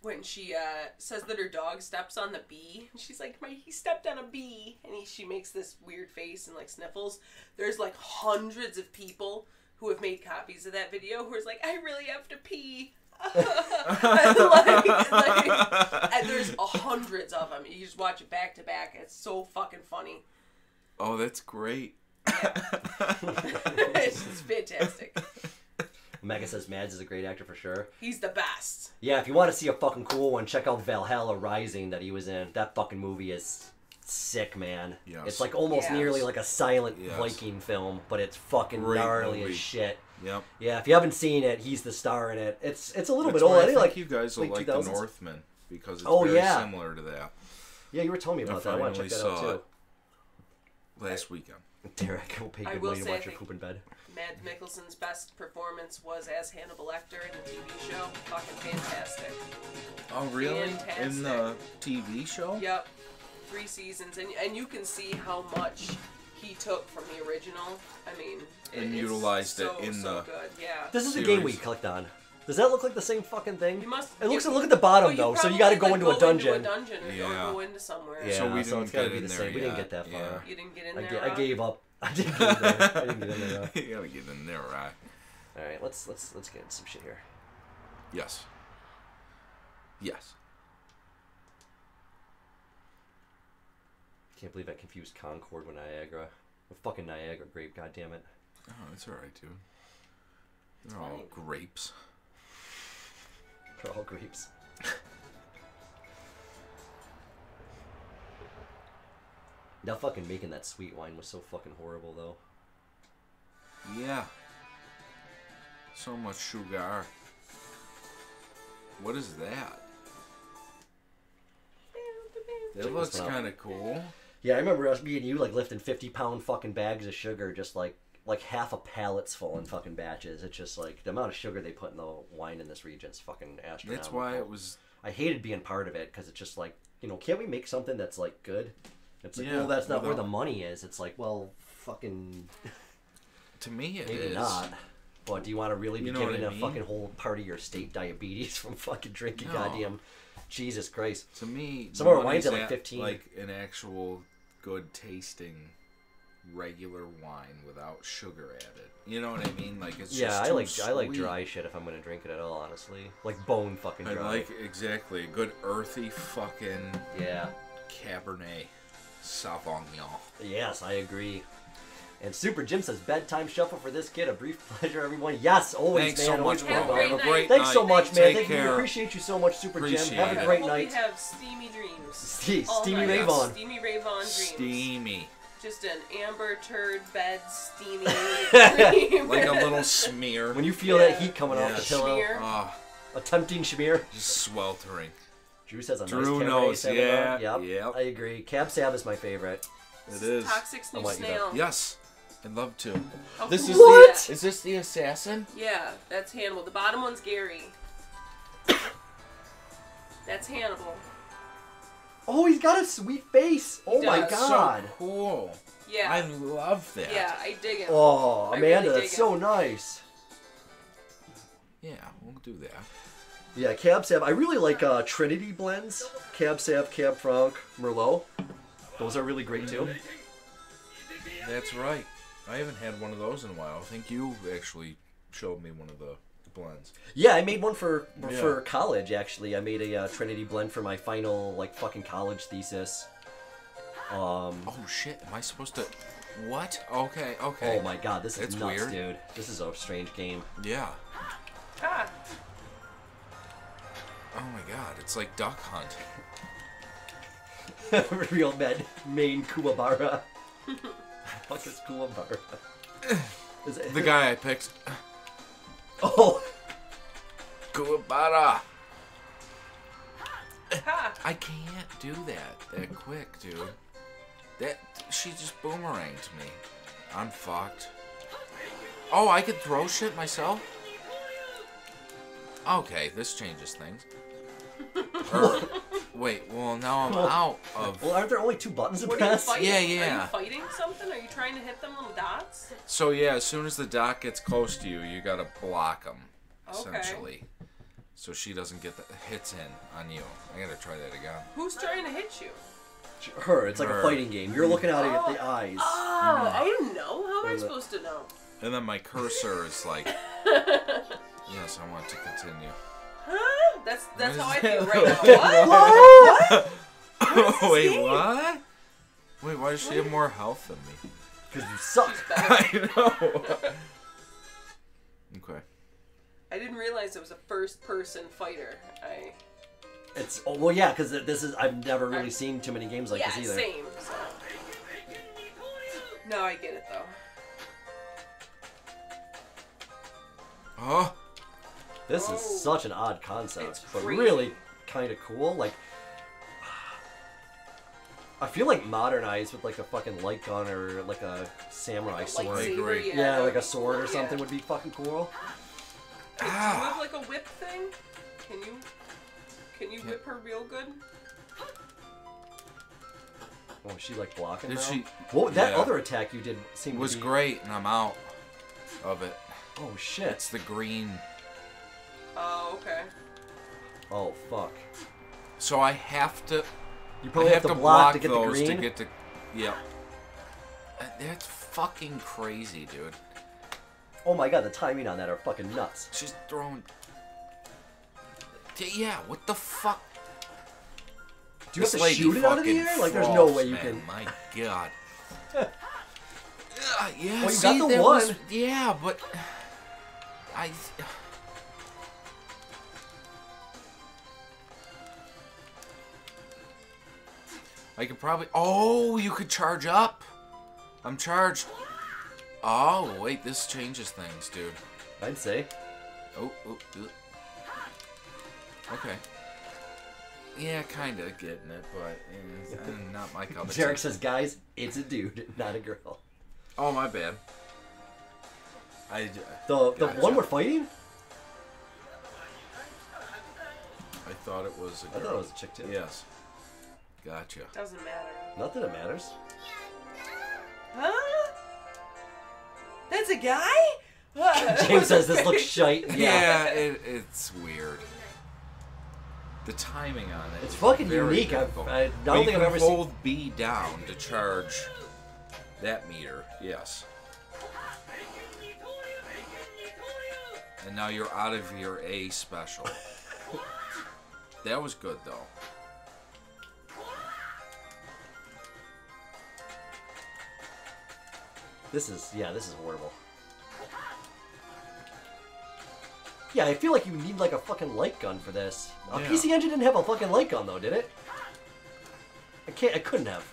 when she uh, says that her dog steps on the bee. She's like, "My he stepped on a bee," and he, she makes this weird face and like sniffles. There's like hundreds of people who have made copies of that video who is like, "I really have to pee." like, like, and there's hundreds of them. You just watch it back to back. It's so fucking funny. Oh, that's great. it's, it's fantastic. Mega says Mads is a great actor for sure. He's the best. Yeah, if you want to see a fucking cool one, check out Valhalla Rising that he was in. That fucking movie is sick, man. Yes. It's like almost Yes. nearly like a silent Yes. Viking film, but it's fucking Great gnarly movie. as shit. Yep. Yeah, if you haven't seen it, he's the star in it. It's it's a little That's bit old. I I think think like you guys will late like the 2000s. Northman because it's Oh, very yeah. similar to that. Yeah, you were telling me I about that. I want to check finally that out saw too. it last weekend. Derek will pay I good money to watch your poop in bed. Mads Mikkelsen's best performance was as Hannibal Lecter in the TV show. Fucking fantastic. Oh, really? In the TV show? Yep. Three seasons, and and you can see how much he took from the original. I mean, And it's utilized it in so the- good. Yeah. This is the game we clicked on. Does that look like the same fucking thing? You must. It looks. you- Look at the bottom though. So you got to go like, into a dungeon. dungeon or, Yeah. go into somewhere. Yeah, So we so didn't it's gotta get be the there same. We didn't get that far. Yeah. You didn't get in I, there. ga- I gave up. I didn't get in there. I didn't get in there. you gotta get in there, right? All right, let's let's let's get some shit here. Yes. Yes. I can't believe I confused Concord with Niagara. With fucking Niagara grape. God damn it. Oh, it's alright, dude. They're all grapes. They're all grapes. That fucking making that sweet wine was so fucking horrible though. Yeah. So much sugar. What is that? It looks kind of cool. Yeah, I remember us, me and you, like lifting fifty pound fucking bags of sugar, just like like half a pallet's full in fucking batches. It's just like the amount of sugar they put in the wine in this region is fucking astronomical. That's why it was. I hated being part of it because it's just like you know, can't we make something that's like good? It's like, Yeah, well, that's not where the money is. It's like, well, fucking To me, it maybe is. not. But do you want to really be You know giving I a mean? fucking whole part of your state diabetes from fucking drinking No. goddamn Jesus Christ? To me, Some the of our wine's at, like, 15. Like an actual good tasting regular wine without sugar added. You know what I mean? Like it's yeah, I like I like dry shit if I'm gonna drink it at all. Honestly, like bone fucking I like exactly good earthy fucking yeah. Cabernet Sauvignon. Yes, I agree. And Super Jim says bedtime shuffle for this kid. A brief pleasure, everyone. Yes, always, Thanks man. so always much, Have a bro. great Have a night. Thanks so much, man. Take Thank you. Appreciate you so much, Super Jim. Appreciate Have a it. great Hope night. you have steamy dreams. Ste- Steamy night. Ravon. Steamy Ravon dreams. Steamy. Just an amber turd bed steamy dream. Like a little smear. When you feel Yeah. that heat coming off the pillow, Smear. Ah, a tempting schmear. just sweltering. Drew says a Drew nice Cabernet knows, Sauvignon. yeah, Yep. yep. I agree. Cab Sav is my favorite. It is. Toxic's new want you to- snail. Yes. I'd love to. How This is What? the. Is this the assassin? Yeah, that's Hannibal. The bottom one's Gary. That's Hannibal. Oh, he's got a sweet face. Oh my god. So cool. Yeah. I love that. yeah, I dig it. Oh, I Amanda, really that's so it. nice. Yeah, we'll do that. Yeah, Cab Sav. I really like uh, Trinity blends. Cab Sav, Cab Franc, Merlot. Those are really great too. That's right. I haven't had one of those in a while. I think you actually showed me one of the blends. Yeah, I made one for for Yeah. college. Actually, I made a uh, Trinity blend for my final like fucking college thesis. Um. Oh shit! Am I supposed to? What? Okay. Okay. Oh my god, this is It's nuts, weird. dude. This is a strange game. Yeah. Ah, Oh my god! It's like Duck Hunt. Real men, main Kuwabara. Fuck is Kuwabara? Is it, The guy I picked. Oh, Kuwabara. ha! I can't do that that quick, dude. That she just boomeranged me. I'm fucked. Oh, I could throw shit myself. Okay, this changes things. Wait, well now I'm out of. well, aren't there only two buttons to What are you press? fighting? Yeah, Are yeah. you fighting something? Are you trying to hit them little dots? So yeah, as soon as the dot gets close to you, you gotta block them, Okay. essentially. So she doesn't get the hits in on you. I gotta try that again. Who's trying to hit you? Her, it's like a fighting game. You're looking at it at Oh. the eyes. Oh, mm. I didn't know. How am I Well, the- supposed to know? And then my cursor is like, yes, I want to continue. Huh? That's that's how I is feel right now. What? Oh, wait, game? what? Wait, why does she have more health than me? Because you suck. I know. okay. I didn't realize it was a first-person fighter. I It's oh well, yeah, because this is I've never really I'm- seen too many games like yeah, this either. same. So. No, I get it though. Oh, This Oh. is such an odd concept, It's but crazy. really kind of cool. Like, I feel like modernized with like a fucking light gun or like a samurai sword. Lightsaber, agree. yeah, Yeah, like a sword or something yeah. would be fucking cool. Do you have like a whip thing? Can you can you whip her real good? Oh, is she like blocking Did now? she- Whoa, that Yeah. other attack you did seemed was to be... great, and I'm out of it. Oh shit. It's the green. Oh, okay. Oh fuck. So I have to. You probably have, have, to to block, block to get the those green. to get to. Yep. Uh, That's fucking crazy, dude. Oh my god, the timing on that are fucking nuts. She's throwing. Yeah, what the fuck? Do you have This to lady shoot it out of the air? Like, there's no way you man. can. My God. Uh, yeah, you see, got the that was- one. yeah, but I. I could probably. Oh, you could charge up. I'm charged. Oh wait, this changes things, dude. I'd say. Oh, oh, oh. Okay. Yeah, kind of getting it, but uh, not my cup of tea. Jarek says, guys, it's a dude, not a girl. Oh, my bad. I. j- The the Gotcha. one we're fighting? I thought it was a girl. I thought it was a chick too. Yes. Gotcha. Doesn't matter. Not that it matters. Huh? That's a guy? James says this looks shite. Yeah, it, it's weird. The timing on it. It's fucking unique. I've, difficult. I But don't you think I've can ever seen. hold B down to charge that meter. Yes. And now you're out of your A special. that was good though. This is yeah, this is horrible. Yeah, I feel like you need like a fucking light gun for this. A Yeah. PC Engine didn't have a fucking light gun though, did it? I can't. I couldn't have.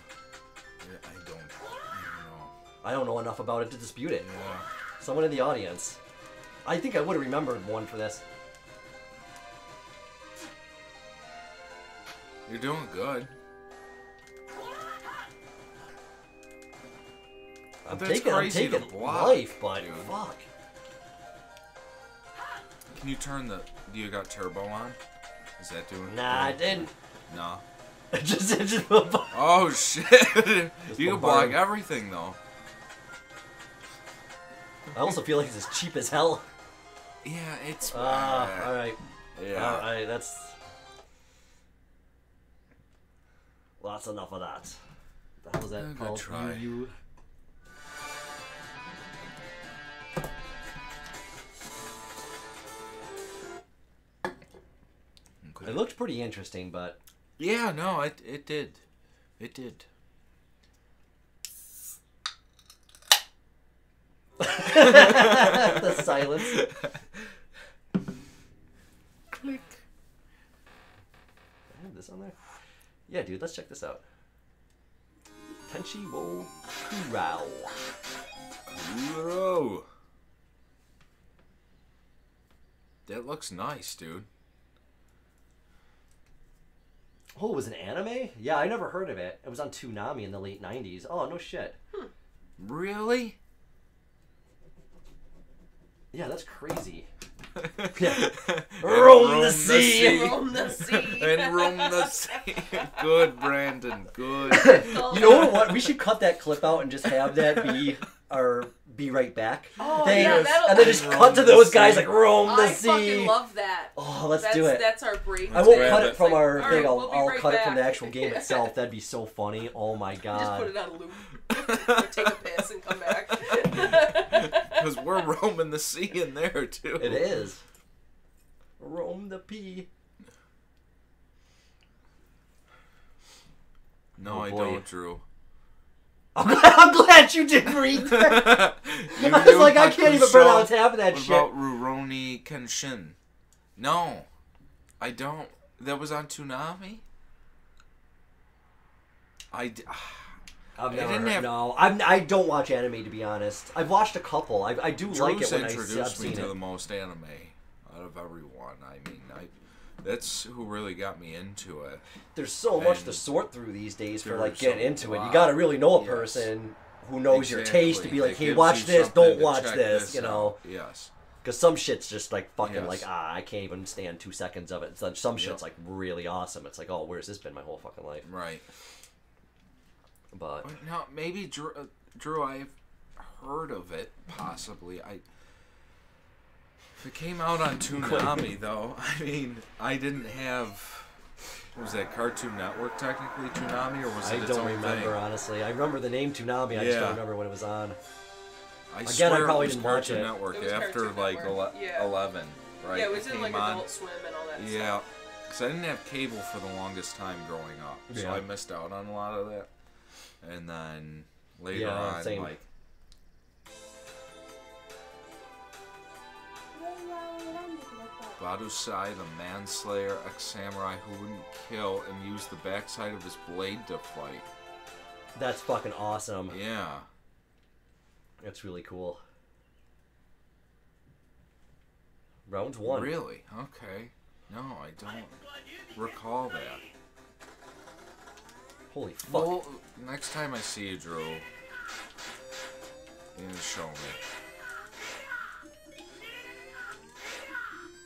Yeah, I don't. I don't know. I don't know enough about it to dispute it. Yeah. Someone in the audience. I think I would have remembered one for this. You're doing good. I'm That's taking, I'm taking block, life, but dude. fuck. Can you turn the? Do you got turbo on? Is that doing? Nah, I didn't. No. It just, just Oh shit! you can block everything though. I also feel like it's as cheap as hell. Yeah, it's. Ah, all right, Yeah. all right. That's that's enough of that. Hell is that Uh, good try. You, It looked pretty interesting, but Yeah, no, it it did, it did. the silence. Click. I have this on there? Yeah, dude, let's check this out. Tenchi wo Kurao. Whoa. That looks nice, dude. Oh, it was an anime? Yeah, I never heard of it. It was on Toonami in the late 90s. Oh, no shit. Hmm. Really? Yeah, that's crazy. Roam Roam the sea. Roam the sea. and roam the sea. Good, Brandon. Good. You know what? We should cut that clip out and just have that be our be right back Oh, thing. yeah, that'll- and then just cut to those guys like roam the I sea. I fucking love that. oh, let's that's, do it. That's our break. I won't cut it. it from Like, our all thing. right, I'll, we'll I'll right cut it from the actual game itself. That'd be so funny. Oh my god. Just god. put it on loop. Take a piss and come back. Because we're roaming the sea in there, too. It is. Roam the pea. No, Oh, I boy. don't, Drew. I'm glad, I'm glad you didn't read that. I was like, I can't even pronounce half of that What shit. about Rurouni Kenshin? No, I don't. That was on Toonami. I. D- I've never didn't have- No, I'm, I don't watch anime to be honest. I've watched a couple. I, I do like it when I see, I've introduced me to the most anime out of everyone. I mean, I. That's who really got me into it. There's so much to sort through these days for like getting into it. You got to really know a Yes. person who knows your taste to be like, hey, watch this, don't watch check this, you know. out. Yes. Because some shit's just like fucking Yes. like ah, I can't even stand two seconds of it. Some shit's Yep. like really awesome. It's like oh, where's this been my whole fucking life? Right. But But no, maybe Drew. Uh, Drew, I've heard of it. Possibly. I. If it came out on Toonami, though, I mean, I didn't have. Was that Cartoon Network technically Toonami, or was I it its don't own remember thing? honestly. I remember the name Toonami. I just don't remember what it was on. I Again, I probably it was didn't watch Cartoon it. Network It was after Cartoon like Network, ele- yeah. eleven, right? Yeah, it was in came like on. Adult Swim and all that Yeah, stuff. because I didn't have cable for the longest time growing up, so Yeah. I missed out on a lot of that. And then later Yeah, on, same. like Battousai, the manslayer, ex-samurai who wouldn't kill and used the backside of his blade to fight. That's fucking awesome. Yeah. That's really cool. Round one. Really? Okay. No, I don't recall that. Holy fuck. Well, next time I see you, Drew, you can show me.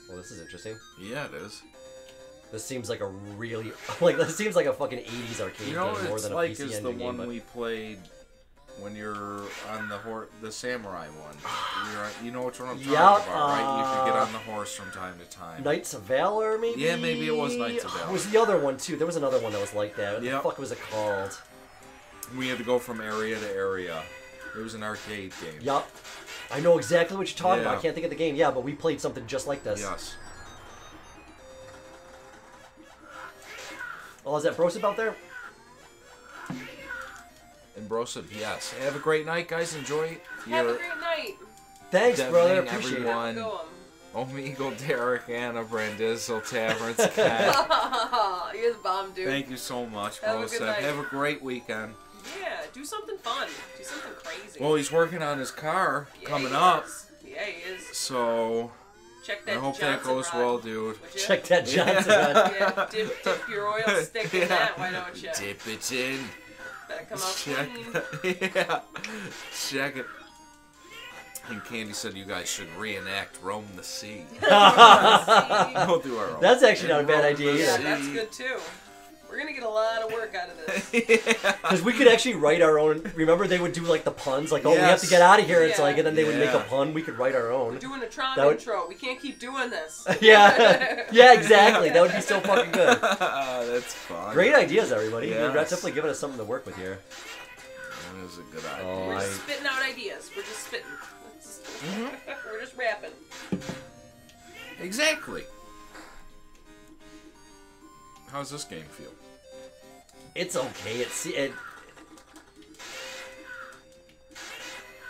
Well, this is interesting. Yeah, it is. This seems like a really like this seems like a fucking 80s arcade You know, game more than a like PC is the game. one but- we played when you're on the horse, the samurai one. You're, you know which one I'm talking Yeah, about, right? You could get uh, on the horse from time to time. Knights of Valor, maybe? Yeah, maybe it was Knights of Valor. It was the other one, too. There was another one that was like that. What Yep. the fuck was it called? We had to go from area to area. It was an arcade game. Yup. I know exactly what you're talking about. I can't think of the game. Yeah, but we played something just like this. Yes. Oh, is that Broseph out there? And Broseph, yes. Have a great night, guys. Enjoy Have a great night. Thanks, Definitely brother. Appreciate everyone. it. Go Omegle, Derek, Anna, Brandizzle, Taverns, Cat. You're the bomb, dude. Thank you so much, Have a good Broseph. night. Have a great weekend. Yeah, do something fun. Do something crazy. Well, he's working on his car Yeah, coming up, is. Yeah, he is. so Check that I that hope that Johnson goes rod, well, dude. Check that Johnson. Yeah. rod. Yeah, dip, dip your oil stick in Yeah. that, why don't you? Dip it in. Better come out Check. clean. yeah. Check it. And Candy said you guys should reenact Roam the Sea. we'll do our own. That's actually not a bad idea the Yeah, either. that's good too. We're gonna get a lot of work out of this. yeah. Because we could actually write our own. Remember, they would do like the puns, like, "Oh, we have to Yes. get out of here." It's Yeah. like, and then they would make a Yeah. pun. We could write our own. We're own. doing a Tron That would- intro. We can't keep doing this. yeah, yeah, exactly. That would be so fucking good. That's fun. Great ideas, everybody. You're Yes. definitely giving us something to work with here. That is a good idea. Oh, We're I- just spitting out ideas. We're just spitting. Mm-hmm. We're just rapping. Exactly. How's this game feel? It's okay. It's it.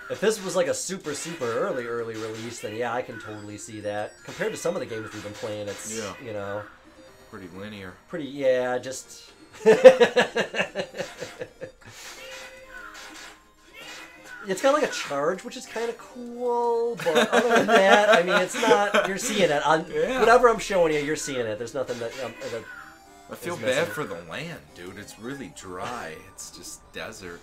If this was like a super super early early release, then yeah, I can totally see that. Compared to some of the games we've been playing, it's Yeah. you know Pretty linear. pretty yeah just. It's got like a charge, which is kind of cool, but other than that, I mean, it's not. You're seeing it on Yeah. whatever I'm showing you. You're seeing it. There's nothing that, um, that I feel It's bad messy. for the land, dude. It's really dry. It's just desert.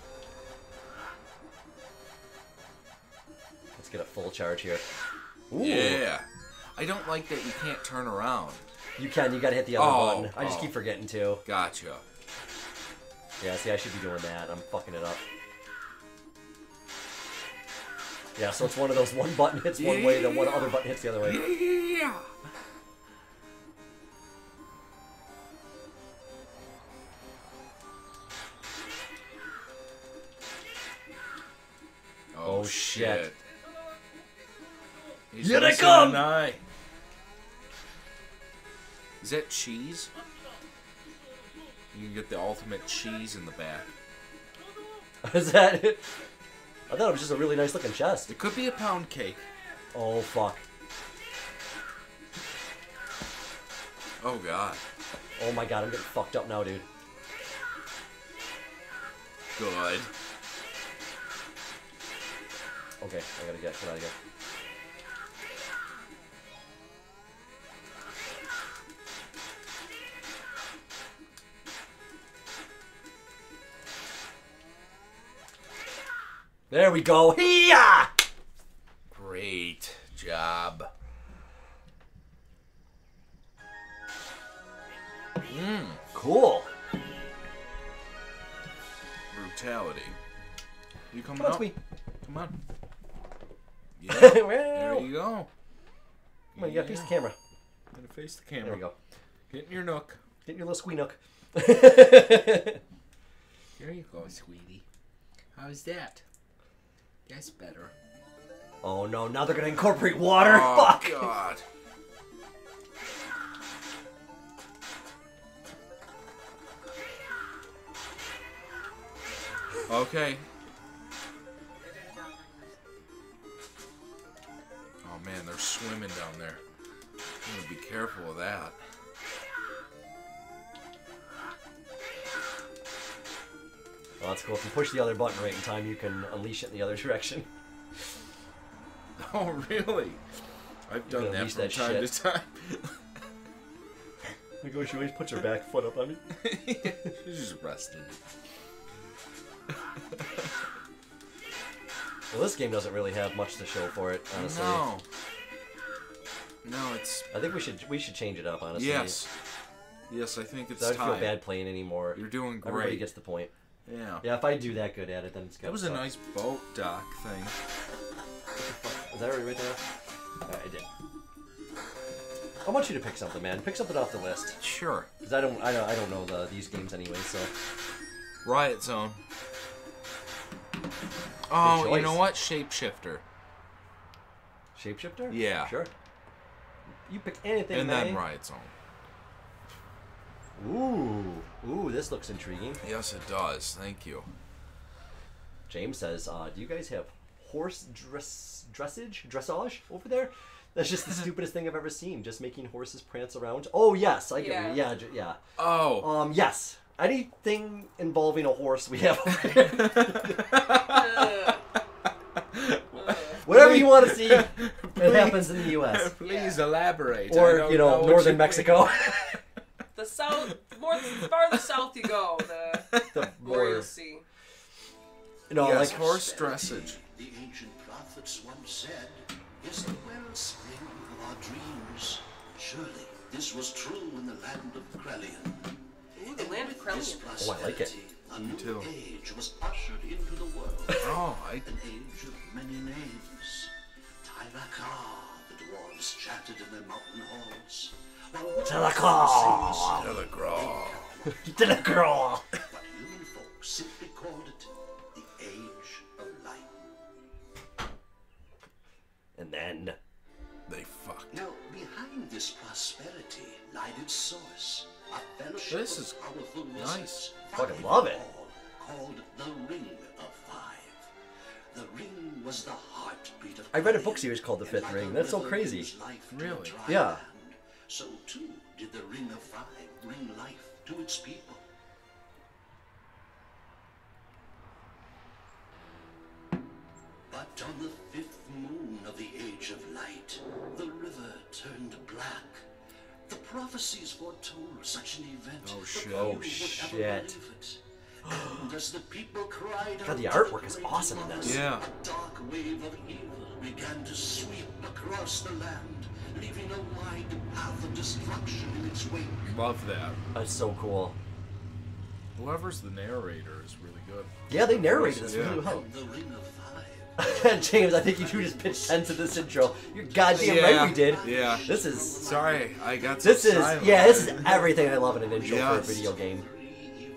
Let's get a full charge here. Ooh. Yeah. I don't like that you can't turn around. You can. You gotta hit the other Oh, button. I just oh. keep forgetting to. Gotcha. Yeah, see, I should be doing that. I'm fucking it up. Yeah, so it's one of those one button hits one way, then one other button hits the other way. Yeah. Oh, shit. He's Here they come! an. Is that cheese? You can get the ultimate cheese in the back. Is that it? I thought it was just a really nice looking chest. It could be a pound cake. Oh, fuck. Oh god. Oh my god, I'm getting fucked up now, dude. Good. Okay, I gotta get, get out of here. There we go. Hiya! Great job. Mmm. Cool. Brutality. You coming Come on, up? Come on. Yeah. there you go. come on, you gotta face the camera. Gotta face the camera. There we go. Get in your nook. Get in your little squee nook. Here you go, sweetie. How's that? That's better. oh no, now they're gonna incorporate water. Oh, Fuck. God. Okay. Oh man, they're swimming down there. I'm gonna be careful of that. Oh, that's cool. If you push the other button right in time, you can unleash it in the other direction. Oh really? I've done that from that time shit. to time. My gosh, she always puts her back foot up on me. She's just rested. Well, this game doesn't really have much to show for it, honestly. No. No, it's I think we should we should change it up, honestly. yes, yes. I think it's I don't time. feel bad playing anymore. You're doing great. Everybody gets the point. Yeah. Yeah, if I do that good at it, then it's good. That was a nice boat dock thing. Is that right, right there? Alright, I did. I want you to pick something, man. Pick something off the list, Sure. because I don't, I don't, I don't know the these games anyway. So Riot Zone. Oh, you know what? Shapeshifter. shapeshifter. Yeah. Sure. You pick anything, and then Riot Zone. Ooh, ooh, this looks intriguing. Yes, it does. Thank you. James says, uh, "Do you guys have horse dress dressage dressage over there?" That's just the stupidest thing I've ever seen. Just making horses prance around. Oh yes, I get Yeah. yeah, j- yeah. Oh. Um, yes. Anything involving a horse, we have. over here. Whatever you want to see, it happens in the U.S. Please elaborate. Or you know, what northern you- Mexico. the south, more the farther south you go, the the more more you'll see. You know, yes, like horse dressage. The ancient prophets once said, is the wellspring of our dreams. Surely this was true in the land of Krelian. Ooh, the land of This Krelian. Oh, I like it. prosperity, A new too. age was ushered into the world. Oh, I. An age of many names. Tylakar, the dwarves chanted in their mountain halls. While Tylakar. Telegraph. to. But human folk simply called it the Age of Light. And then They fucked. Now, behind this prosperity lied its source. A fellowship This is powerful nice. wizards, Fucking five love it. Called the Ring of Five. The ring was the heartbeat of I read a book series called The Fifth Ring. That's so crazy. life Really? Yeah. land, So too did the Ring of Five bring life to its people. But on the fifth moon of the Age of Light, the river turned black. The prophecies foretold such an event. Oh, but shit. few Oh, shit. it. And as the people cried God, the artwork is awesome in this. Yeah. a dark wave of evil began to sweep across the land, leaving a wide path of destruction in its wake. Love that. that's so cool. Whoever's the narrator is really good. Yeah, they narrated this Yeah. really well. And the Ring of Five. James, I think you two just pitched ten to this intro. You're goddamn Yeah, right we did. yeah. This is Sorry, I got so this is silent. yeah, this is everything I love in an intro for a video game.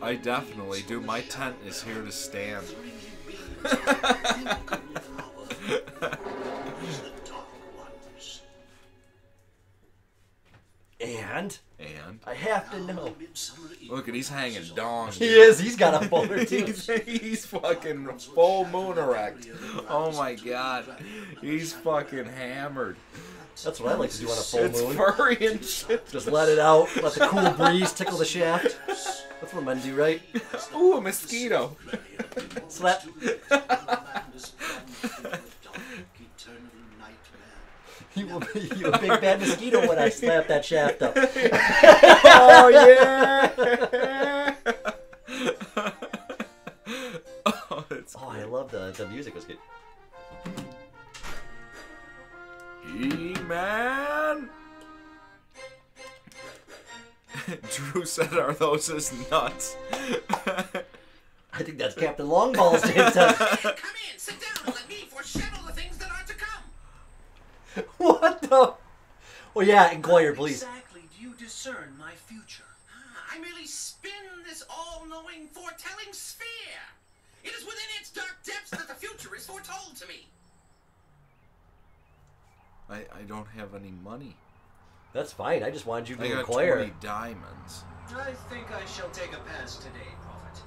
I definitely do. My tent is here to stand. Three beings of unequal power. It was the Dark Ones. And And I have to know. Look at he's hanging dong. He is, he's got a boner too. he's, he's fucking full moon erect. Oh my god. He's fucking hammered. That's what I like to do on a full It's moon. furry and shit. Just let it out, let the cool breeze tickle the shaft. That's what men do, right? Ooh, a mosquito. Slap. You will be you a big bad mosquito when I slap that shaft up. Oh yeah. oh, it's Oh, I love the the music was good. He-Man. Drew said, "Are those his nuts?" I think that's Captain Longballs, James. Come in, sit down, and let me foreshadow what the? Well, yeah, inquire, please. Exactly do you discern my future? Ah, I merely spin this all-knowing, foretelling sphere. It is within its dark depths that the future is foretold to me. I, I don't have any money. That's fine. I just wanted you to I got inquire. twenty diamonds. I think I shall take a pass today, Prophet.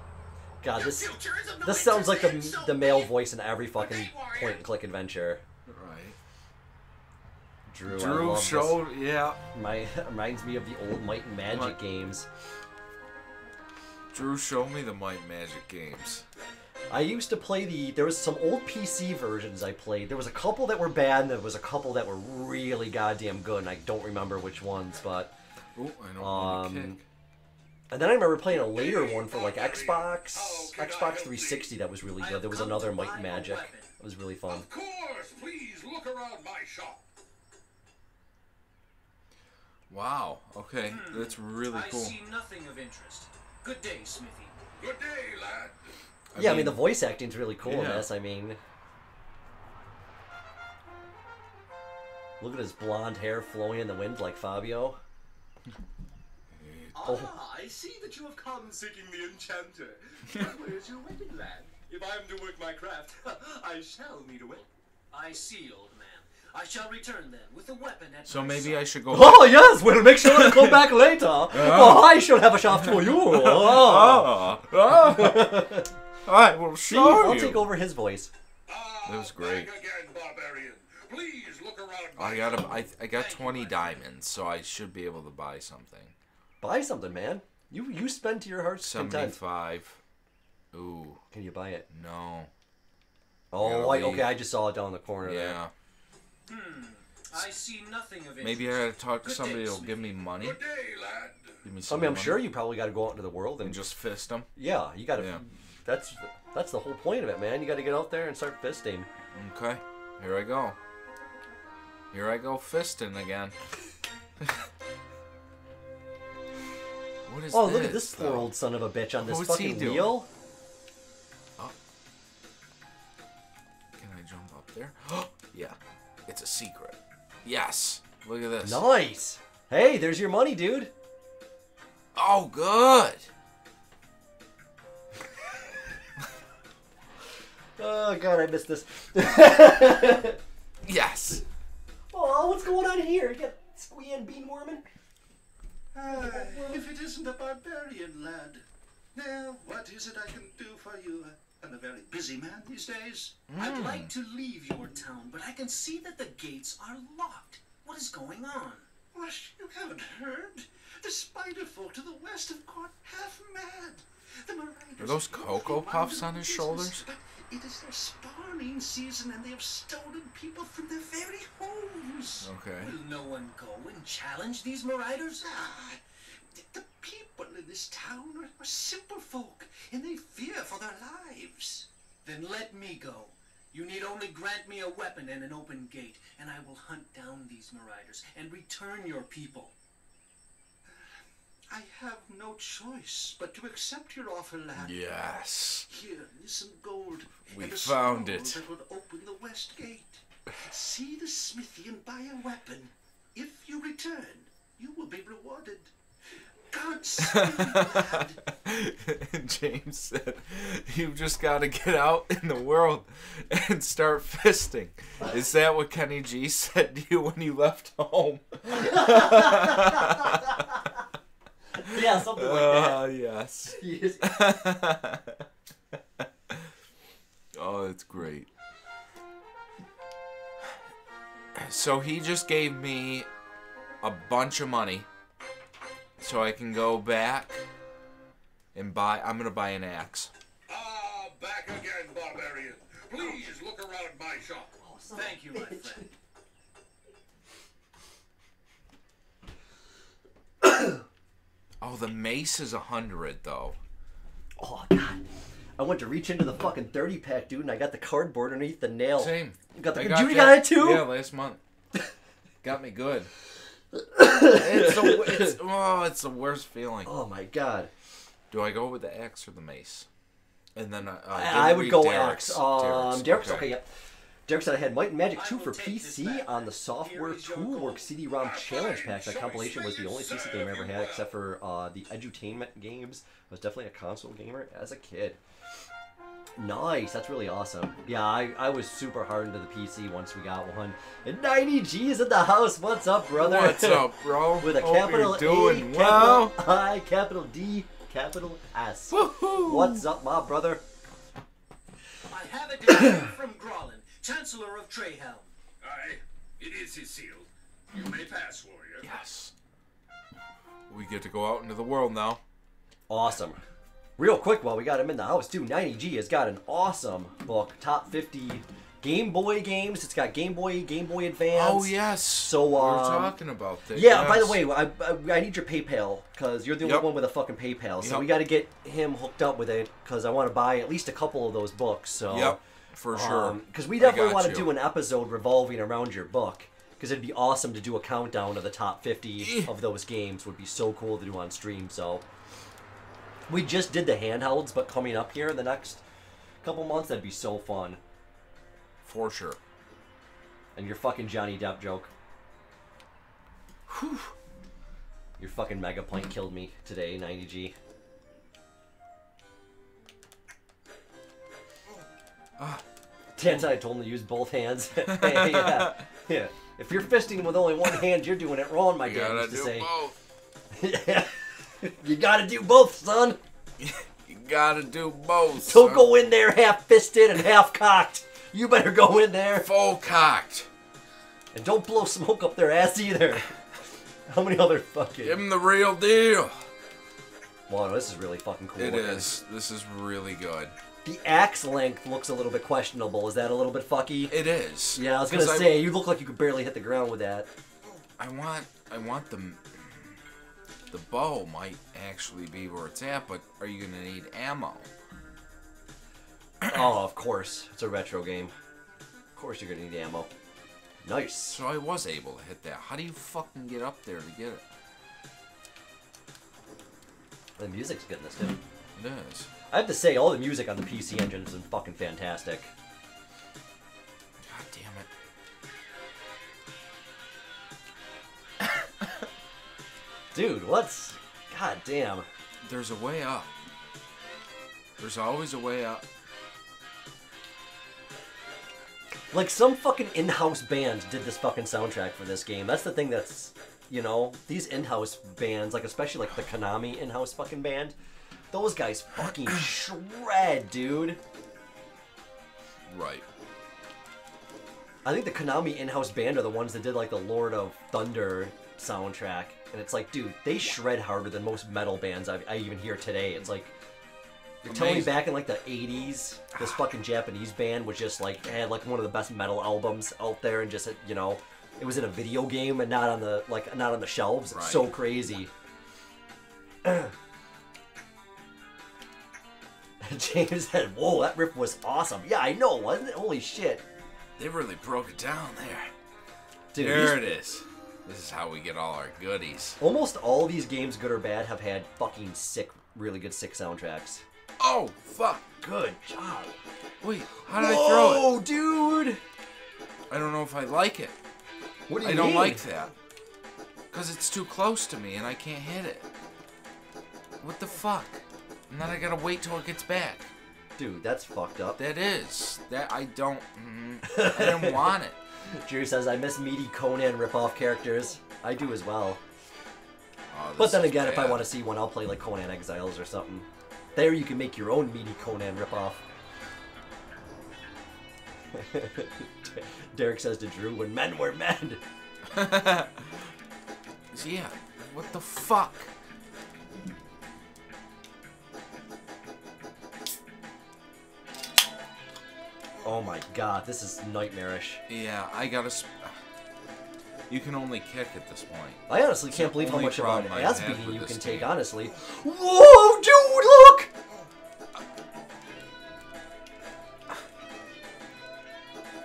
God, this future is of no this sounds like the interest the male voice in every fucking point and click adventure. Right. Drew, Drew love this. showed, yeah. My reminds me of the old Might and Magic What? games. Drew showed me the Might and Magic games. I used to play the. There was some old PC versions I played. There was a couple that were bad, and there was a couple that were really goddamn good, and I don't remember which ones. But Ooh, I don't Um, kick. and then I remember playing a later one for like Xbox, Xbox 360 that was really good. There was another Might and Magic. It was really fun. Of course, please look around my shop. Wow. Okay, that's really I cool. see nothing of interest. Good day, Smithy. Good day, lad. yeah, I mean the voice acting's really cool in this. I mean, look at his blonde hair flowing in the wind like Fabio. Ah, I see that you have come seeking the enchanter. Where is your weapon, lad? If I am to work my craft, I shall need a weapon. I see, old man. I shall return then with a weapon at So my maybe side. I should go. Oh yes, we'll make sure to come back later. Oh, I shall have a shaft for you. Oh. Oh, oh. I will See, show I'll take over his voice. Ah, That was great. Back again, barbarian. Please look around my I got shop. a, I, I got 20 diamonds, so I should be able to buy something. Buy something, man. You you spend to your heart's content. 75. Ooh, Can you buy it? no. Oh, I, okay. I just saw it down in the corner there. Yeah. I see nothing of interest. Maybe I gotta talk to Good somebody day, who'll give me money. Good day, lad. Give me I some mean, I'm money sure you probably got to go out into the world and and just just fist them. yeah, you got to. Yeah. That's That's the whole point of it, man. You got to get out there and start fisting. Okay, here I go. Here I go fisting again. what is Oh, this? look at this poor though? old son of a bitch on this What's he fucking doing? wheel. Oh. Can I jump up there? yeah, it's a secret. Yes, look at this. Nice. Hey, there's your money, dude. Oh, good. Oh god, I missed this. Yes. oh, what's going on here? You got Squee Bean Worman? Ah, if it isn't a barbarian lad. Now, what is it I can do for you? I'm a very busy man these days. I'd like to leave your town, but I can see that the gates are locked. What is going on? What, you haven't heard? The spider folk to the west have gone half mad. The marauders Are those Cocoa Puffs on his business, shoulders? It is their spawning season and they have stolen people from their very homes. Okay. Will no one go and challenge these marauders? Ah, the- people in this town are, are simple folk and they fear for their lives. Then let me go. You need only grant me a weapon and an open gate, and I will hunt down these marauders and return your people. I have no choice but to accept your offer, lad. Yes. Here is some gold. We and a found it. That would open the west gate. See the smithy and buy a weapon. If you return, you will be rewarded. Godspeed, lad. James said, "You've just got to get out in the world and start fisting." Is that what Kenny G said to you when you left home? Yeah, something like Ah, that. yes. Yes. oh, that's great. So he just gave me a bunch of money so I can go back and buy. I'm gonna buy an axe. Ah, back again, barbarian. Please look around my shop. Thank you, my friend. Oh, the mace is a hundred though. Oh god. I went to reach into the fucking 30 pack, dude, and I got the cardboard underneath the nail. Same. You got the I Judy that- got it too? Yeah, last month. Got me good. It's, the, it's oh, it's the worst feeling. Oh my god. Do I go with the axe or the mace? And then uh, I, I, would go Derek's. X. Um, Derek's, Derek's okay. Yep. Derek said I had Might and Magic 2 for will take this PC on the Software Here is your Toolwork. CD-ROM Challenge Pack. That compilation was the only PC game I ever had, except for uh, the edutainment games. I was definitely a console gamer as a kid. Nice, that's really awesome. Yeah, I, I was super hard into the PC once we got one. And 90G's in the house. What's up, brother? What's up, bro? With a Hope capital you're doing A, well. capital I, capital D, capital S. Woohoo! What's up, my brother? I have a delivery from Grolin, Chancellor of Treyhelm. Aye, it is his seal. You may pass, warrior. Yes. We get to go out into the world now. Awesome. Real quick, while we got him in the house, too, 90G has got an awesome book, top 50 Game Boy games. It's got Game Boy, Game Boy Advance. Oh yes. So, we were um, talking about this. Yeah. By the way, I, I, I need your PayPal because you're the only one with a fucking PayPal. So Yep. we got to get him hooked up with it because I want to buy at least a couple of those books. So Yep, for sure. Because we definitely want to do an episode revolving around your book. Because it'd be awesome to do a countdown of the top Eh. 50 of those games. Would be so cool to do on stream. So we just did the handhelds, but coming up here in the next couple months, that'd be so fun. For sure. And your fucking Johnny Depp joke. Whew. Your fucking mega point killed me today, 90G. Ah. Chance I told him to use both hands. Yeah. yeah. If you're fisting with only one hand, you're doing it wrong, my You dad used to do say. both. yeah. you gotta do both, son. You gotta do both. Don't son. go in there half fisted and half cocked. You better go in there. full cocked. And don't blow smoke up their ass either. How many other fucking. Give him the real deal. Wow, this is really fucking cool. It is. This is really good. The axe length looks a little bit questionable. Is that a little bit fucky? It is. Yeah, I was gonna say you look like you could barely hit the ground with that. I want. I want the. The bow might actually be where it's at, but are you gonna need ammo? oh, of course. It's a retro game. Of course you're gonna need ammo. Nice. So I was able to hit that. How do you fucking get up there to get it? The music's good in this, dude. It is. I have to say, all the music on the PC engine has been fucking fantastic. Dude, what's... God damn. There's a way up. There's always a way up. Like, some fucking in-house band did this fucking soundtrack for this game. That's the thing that's... You know, these in-house bands, like especially like the Konami in-house fucking band, those guys fucking shred, dude. Right. I think the Konami in-house band are the ones that did like the Lord of Thunder soundtrack, and it's like, dude, they shred harder than most metal bands I, I even hear today. It's like, you're telling me back in like the '80s, this fucking Japanese band was just like had like one of the best metal albums out there, and just you know, it was in a video game and not on the like not on the shelves. Right. So crazy. James said, "Whoa, that riff was awesome." Yeah, I know, wasn't it? Holy shit, They really broke it down there. dude! there it is. This is how we get all our goodies. Almost all these games, good or bad, have had fucking sick, really good sick soundtracks. Oh, fuck. Good job. Wait, how did I throw it? Whoa, dude! I don't know if I like it. What do you I don't like that. Because it's too close to me and I can't hit it. What the fuck? And then I gotta wait till it gets back. Dude, that's fucked up. That is. That I don't. Mm, I didn't want it. Drew says, I miss meaty Conan ripoff characters. I do as well. Oh, But then again, if I want to see one, I'll play like Conan Exiles or something. There you can make your own meaty Conan ripoff. Derek says to Drew, when men were men. Yeah. What the fuck? Oh my god, this is nightmarish. Yeah, I gotta. You can only kick at this point. I honestly It's can't believe how much of an ass beating you can take, game. honestly. Whoa, dude, look!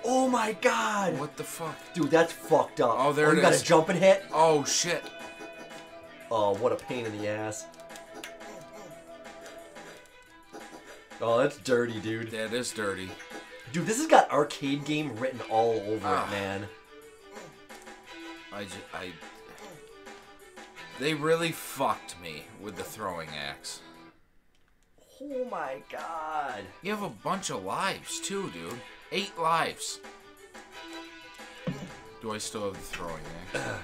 Oh my god! What the fuck? Dude, that's fucked up. Oh, there oh, you got is. a jump and hit? Oh shit. Oh, what a pain in the ass. Oh, that's dirty, dude. That is dirty. Dude, this has got arcade game written all over Ah. it, man. I just, I. They really fucked me with the throwing axe. Oh my god. You have a bunch of lives too, dude. Eight lives. Do I still have the throwing axe?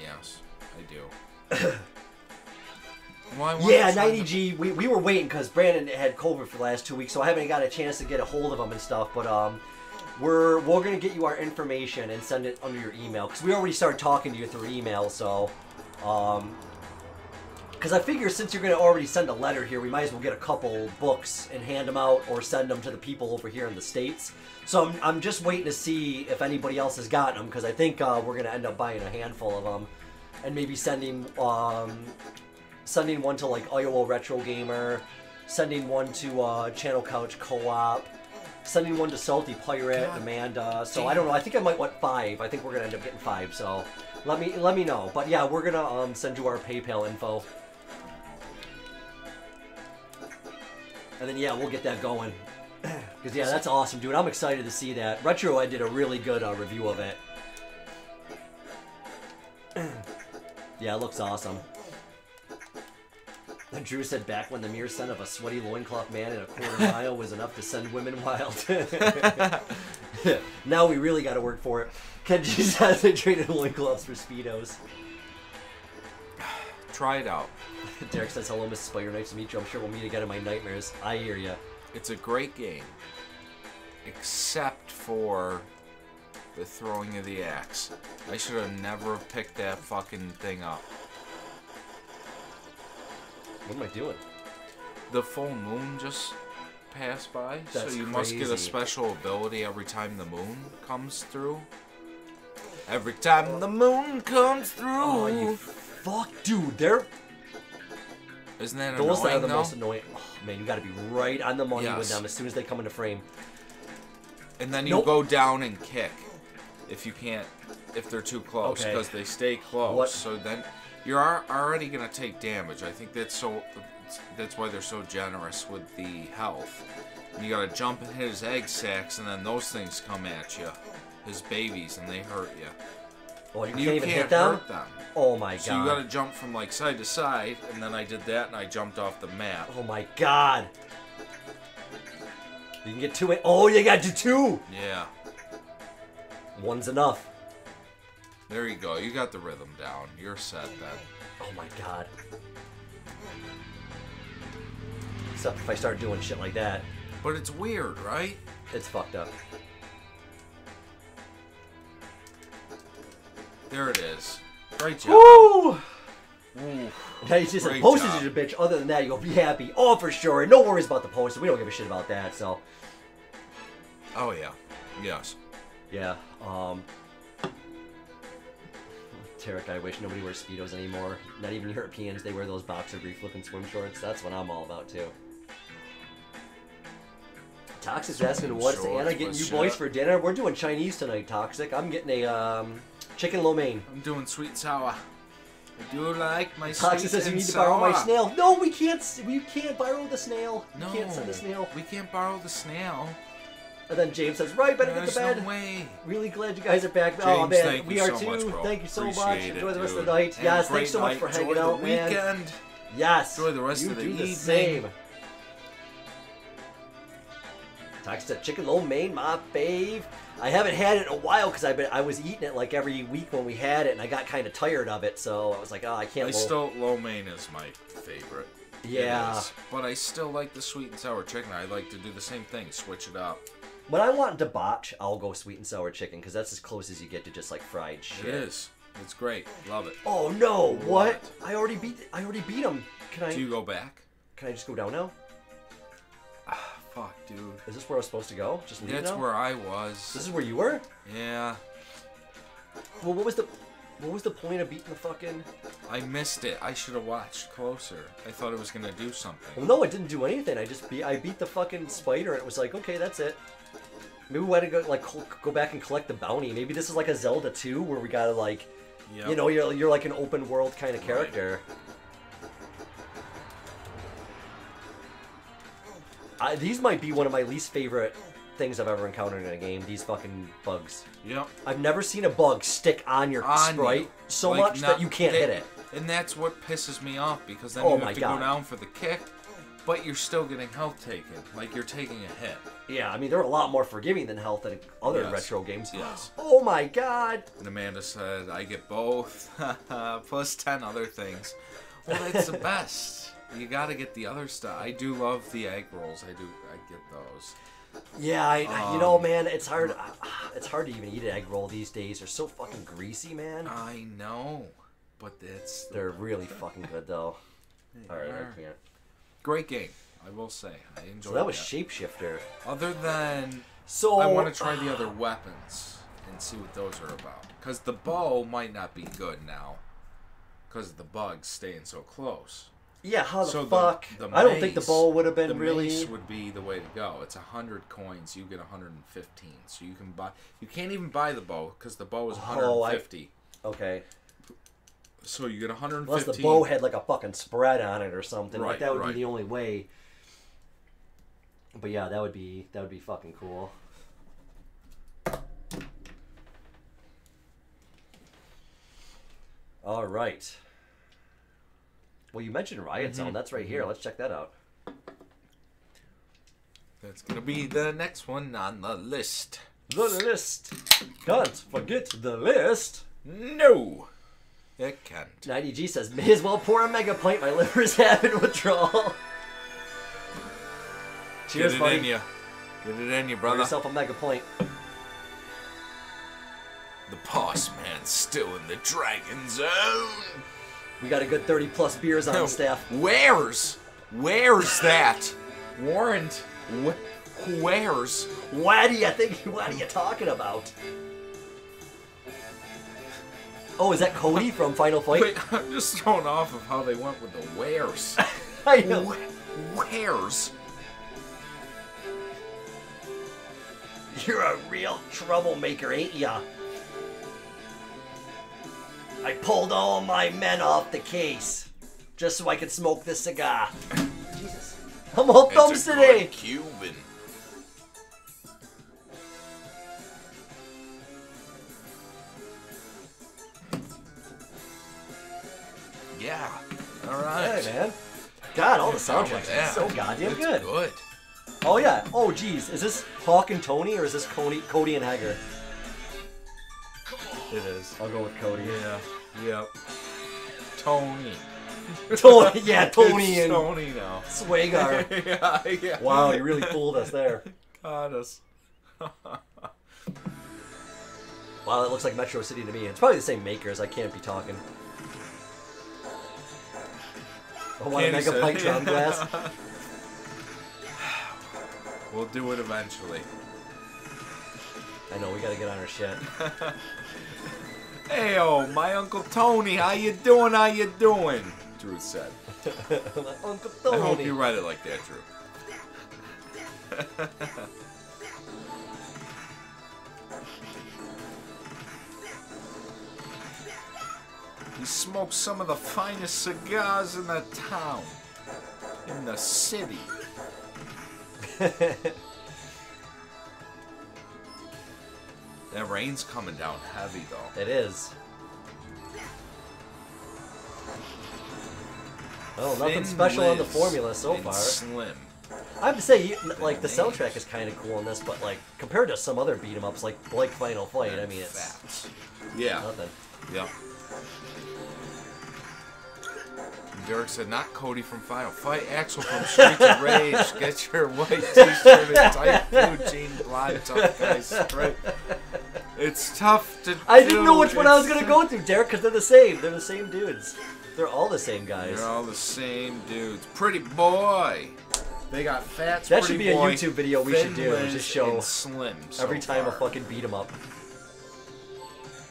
yes, I do. Well, Yeah, 90G. We, we were waiting because Brandon had COVID for the last two weeks, so I haven't got a chance to get a hold of him and stuff. But um, we're we're gonna get you our information and send it under your email because we already started talking to you through email. So, um, because I figure since you're gonna already send a letter here, we might as well get a couple books and hand them out or send them to the people over here in the states. So I'm, I'm just waiting to see if anybody else has gotten them because I think uh, we're gonna end up buying a handful of them and maybe sending um, sending one to like Iowa Retro Gamer, sending one to uh, Channel Couch Co-op, sending one to Salty Pirate, God Amanda. So I don't know. I think I might want five. I think we're gonna end up getting five. So let me let me know. But yeah, we're gonna um, send you our PayPal info, and then yeah, we'll get that going. Cause yeah, that's awesome, dude. I'm excited to see that. Retro Ed did a really good uh, review of it. yeah, it looks awesome. And Drew said back when the mere scent of a sweaty loincloth man in a quarter mile was enough to send women wild. now we really got to work for it. Kenji says they traded loincloths for Speedos. Try it out. Derek says, hello, Mrs. Spider. Nice to meet you. I'm sure we'll meet again in my nightmares. I hear ya. It's a great game, except for the throwing of the axe. I should have never picked that fucking thing up. What am I doing? The full moon just passed by, That's so you must get a crazy. special ability every time the moon comes through. Every time the moon comes through. Oh, you fuck, dude. They're Isn't that Those annoying are the though? most annoying. Oh, man, you got to be right on the money with Yes. them as soon as they come into frame. And then you Nope. go down and kick if you can't, if they're too close, Okay. because they stay close. What- So then you're already gonna take damage. I think that's so. That's why they're so generous with the health. You gotta jump and hit his egg sacs, and then those things come at you, his babies, and they hurt you. Oh, you And can't can't hit them. hurt them. Oh my god. So you gotta jump from like side to side, and then I did that, and I jumped off the map. Oh my god. You can get two. in- Oh, you got to two. Yeah, One's enough. There you go. You got the rhythm down. You're set then. Oh my god. Except if I start doing shit like that, But it's weird, right? it's fucked up. There it is. Great job. Woo! Ooh. Now you just said Great postage is a bitch. Other than that, you'll be happy. Oh, for sure. No worries about the postage. We don't give a shit about that. So, Oh yeah. Yes. yeah. Um. Derek, I wish nobody wears speedos anymore. Not even Europeans. They wear those boxer brief looking swim shorts. That's what I'm all about too. Toxic's asking, what's Anna getting you boys for dinner? We're doing Chinese tonight, Toxic. I'm getting a um, chicken lo mein. I'm doing sweet sour. I do like my Toxic says you need to borrow my snail. No, we can't. We can't borrow the snail. No, We can't send the snail. We can't borrow the snail. And then James says, "Right, better There's get to bed." no way. Really glad you guys are back. oh man, thank we you are so too. much. Thank you so much. Appreciate Enjoy it, the rest of the night. Have a yes, thanks so much night. for hanging Enjoy out, the man. weekend. Yes. Enjoy the rest you of the do evening. the same. Talks to chicken lo mein, my fave. I haven't had it in a while because I've been I was eating it like every week when we had it, and I got kind of tired of it. So I was like, oh, I can't. I lo- still lo mein is my favorite. Yeah. But I still like the sweet and sour chicken. I like to do the same thing, switch it up. When I want debauch, I'll go sweet and sour chicken because that's as close as you get to just like fried shit. It is. It's great. Love it. Oh no! What? I already beat. I already beat him. Can I? Do you go back? Can I just go down now? Ah, fuck, dude. Is this where I was supposed to go? Just leave That's now? where I was. This is where you were. Yeah. Well, what was the, what was the point of beating the fucking? I missed it. I should have watched closer. I thought it was gonna do something. Well, no, it didn't do anything. I just beat. I beat the fucking spider, and it was like, okay, that's it. Maybe we had to go like go back and collect the bounty. Maybe this is like a Zelda 2 where we gotta like, Yep. you know, you're you're like an open world kind of character. I, these might be one of my least favorite things I've ever encountered in a game. These fucking bugs. Yep. I've never seen a bug stick on your On sprite you. so Like, much that you can't they- hit it. And that's what pisses me off because then Oh you have to God. go down for the kick, but you're still getting health taken. Like you're taking a hit. Yeah, I mean they're a lot more forgiving than health than other Yes. retro games. Yes. Oh my god. And Amanda said, I get both, plus 10 other things. Well, that's the best. You gotta get the other stuff. I do love the egg rolls. I do, I get those. Yeah, I, I- you know, Um, man, it's hard. It's hard to even eat an egg roll these days. They're so fucking greasy, man. I know, but it's They're really fucking good though. All right, are. I can't. Great game. I will say, I enjoyed So that was shapeshifter. Other than, So I want to try the other weapons and see what those are about. Because the bow might not be good now, because the bugs staying so close. Yeah, how the so fuck? The, I don't think the bow would have been the really. mace would be the way to go. It's a hundred coins. You get 115, so you can buy. You can't even buy the bow because the bow is Oh, I- 150. Okay. So you get 115. Unless the bow had like a fucking spread on it or something. like Right, that would right. be the only way. But yeah, that would be that would be fucking cool. All right. Well, you mentioned Riot Zone. Mhm, That's right here. mhm. Let's check that out. That's gonna be the next one on the list. The list. Can't forget the list. No, it can't. 90G says, may as well pour a mega pint. My liver is having withdrawal. Cheers, Get it buddy. in you. Get it in you, Pour brother. yourself a mega pint. The boss man's still in the dragon zone. We got a good 30 plus beers on staff. Where's? Where's that? Warrant. Wh- where's? What do you think? What are you talking about? Oh, is that Cody from Final Fight? Wait, I'm just thrown off of how they went with the wares. I know. Where's? You're a real troublemaker, ain't ya? I pulled all my men off the case just so I could smoke this cigar. Jesus. I'm all thumbs It's a today. Cuban. Yeah. All right. Hey, man. God, all the soundtracks are so goddamn It's good. Good. Oh yeah. Oh geez, is this Hawk and Tony or is this Cody, Cody and Haggar? It is. I'll go with Cody. Yeah. Yep. Tony. Tony, yeah, Tony It's and Tony now. Swagar. yeah, yeah. Wow, you really fooled us there. Got us. Wow, that looks like Metro City to me. It's probably the same makers. I can't be talking. I want a megabyte drum glass. We'll do it eventually. I know we gotta get on our shit. Hey, oh, my Uncle Tony, how you doing? How you doing? Drew said. Uncle I hope you write it like that, Drew. he smokes some of the finest cigars in the town, in the city. That rain's coming down heavy, though. It is. Well, nothing Thin special on the formula so far. Slim. I have to say, you- like the soundtrack is kind of cool in this, but like compared to some other beat 'em ups, like like Final Fight, I mean, it's Fats. Yeah. nothing. Yep. And Derek said, not Cody from Final Fight, Axel from Streets of Rage. Get your white t-shirt and tight blue jean blonde tough guy straight. It's tough to I didn't know which one I was gonna go to, Derek, because they're the same. They're the same dudes. They're all the same guys. They're all the same dudes. Pretty boy. They got fats. That should be a YouTube video we should do, just show Slim. so Every time a far. fucking beat 'em up.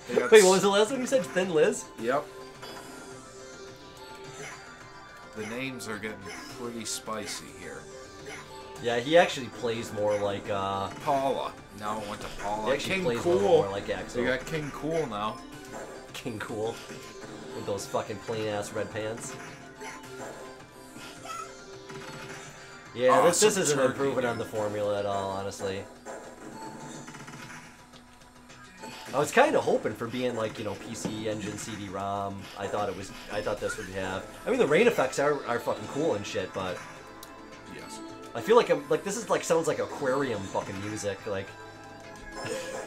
Wait, what was the last one you said? Thin Liz? Yep. The names are getting pretty spicy here. Yeah, he actually plays more like uh Paula. Now I went to Paula. he actually King plays a Cool. little more like Axel. You got King Cool now. King Cool. With those fucking plain ass red pants. Yeah, this, this isn't turkey, improving on the formula at all, honestly. I was kind of hoping for being like you know PC Engine CD-ROM. I thought it was. I thought this would have. I mean, the rain effects are, are fucking cool and shit, but Yes. I feel like I'm like this is like sounds like aquarium fucking music. Like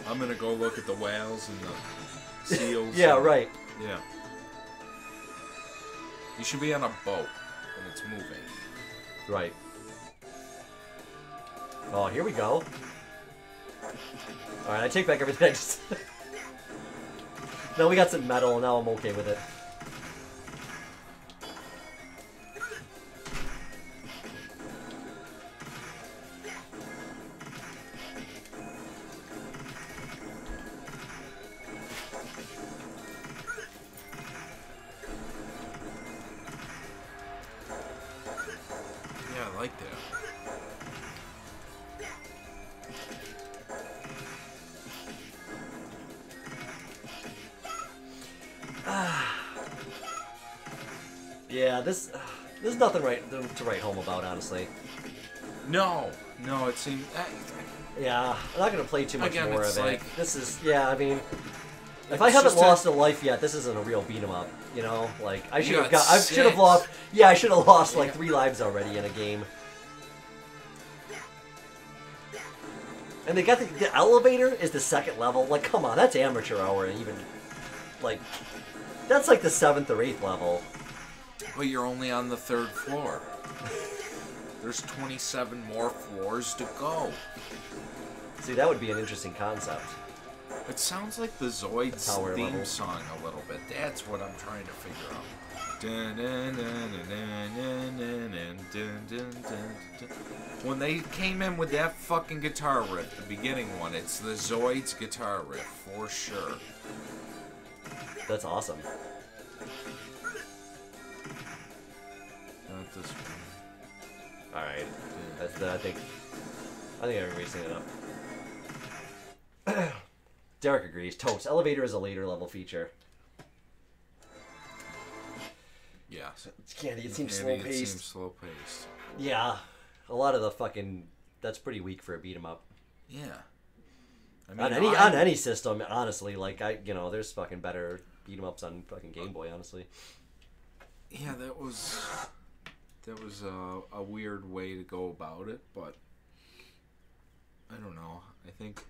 I'm gonna go look at the whales and the seals. yeah, and- right. Yeah. You should be on a boat and it's moving. Right. Oh, here we go. Alright, I take back everything I just... now we got some metal, now I'm okay with it. Yeah, this... There's nothing right to write home about, honestly. No, no, it seems. Yeah, I'm not gonna play too much Again, more of it. like- This is... Yeah, I mean... If I haven't just a- lost a life yet, this isn't a real beat 'em up. You know, like I should have got got, I should have lost. Yeah, I should have lost like three lives already in a game. And they got the, the elevator is the second level. Like, come on, that's amateur hour, and even like that's like the seventh or eighth level. But you're only on the third floor. There's 27 more floors to go. See, that would be an interesting concept. It sounds like the Zoids theme level. song a little bit. That's what I'm trying to figure out. When they came in with that fucking guitar riff, the beginning one, it's the Zoids guitar riff for sure. That's awesome. This one. All right, that's the, I think. I think everybody's seen it up. Derek agrees. Toast. Elevator is a later level feature. Yeah. It's candy. It seems Candy, slow It paced. seems slow paced. Yeah, a lot of the fucking. That's pretty weak for a beat 'em up. Yeah. I on any I- on any system, honestly, like I, you know, there's fucking better beat 'em ups on fucking Game Boy, honestly. Yeah, that was that was a, a weird way to go about it, but I don't know. I think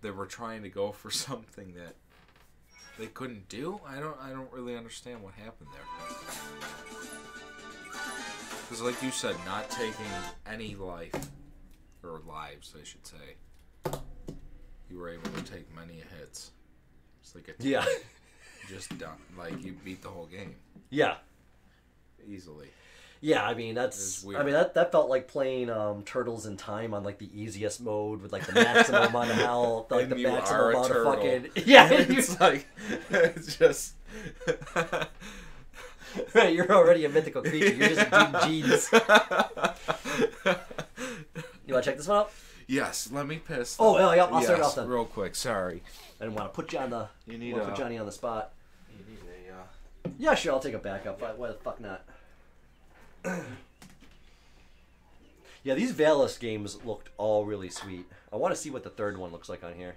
they were trying to go for something that they couldn't do. I don't I don't really understand what happened there. Because, like you said, not taking any life or lives, I should say. You were able to take many hits. It's like a Yeah. just done. Like you beat the whole game Yeah, easily. Yeah. I mean, that's. I mean, that that felt like playing um, Turtles in Time on like the easiest mode with like the maximum amount of health, like And the maximum amount of fucking. Yeah, it's like it's just. right. You're already a mythical creature. You're just a dude jeans. You want to check this one out? yes, let me piss. Oh, yeah, yeah, I'll start yes, off then. real quick. Sorry. I didn't want to put you on the. You need put Johnny on the spot. You need a. Uh... Yeah, sure. I'll take a backup. Why, why the fuck not? yeah, these Valis games looked all really sweet. I want to see what the third one looks like on here.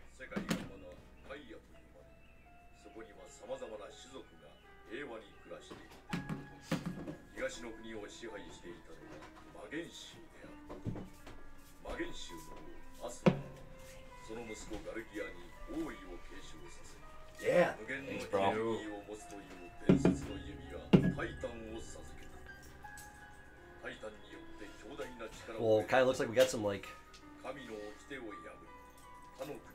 Yeah, thanks, bro. Well, kind of looks like we got some like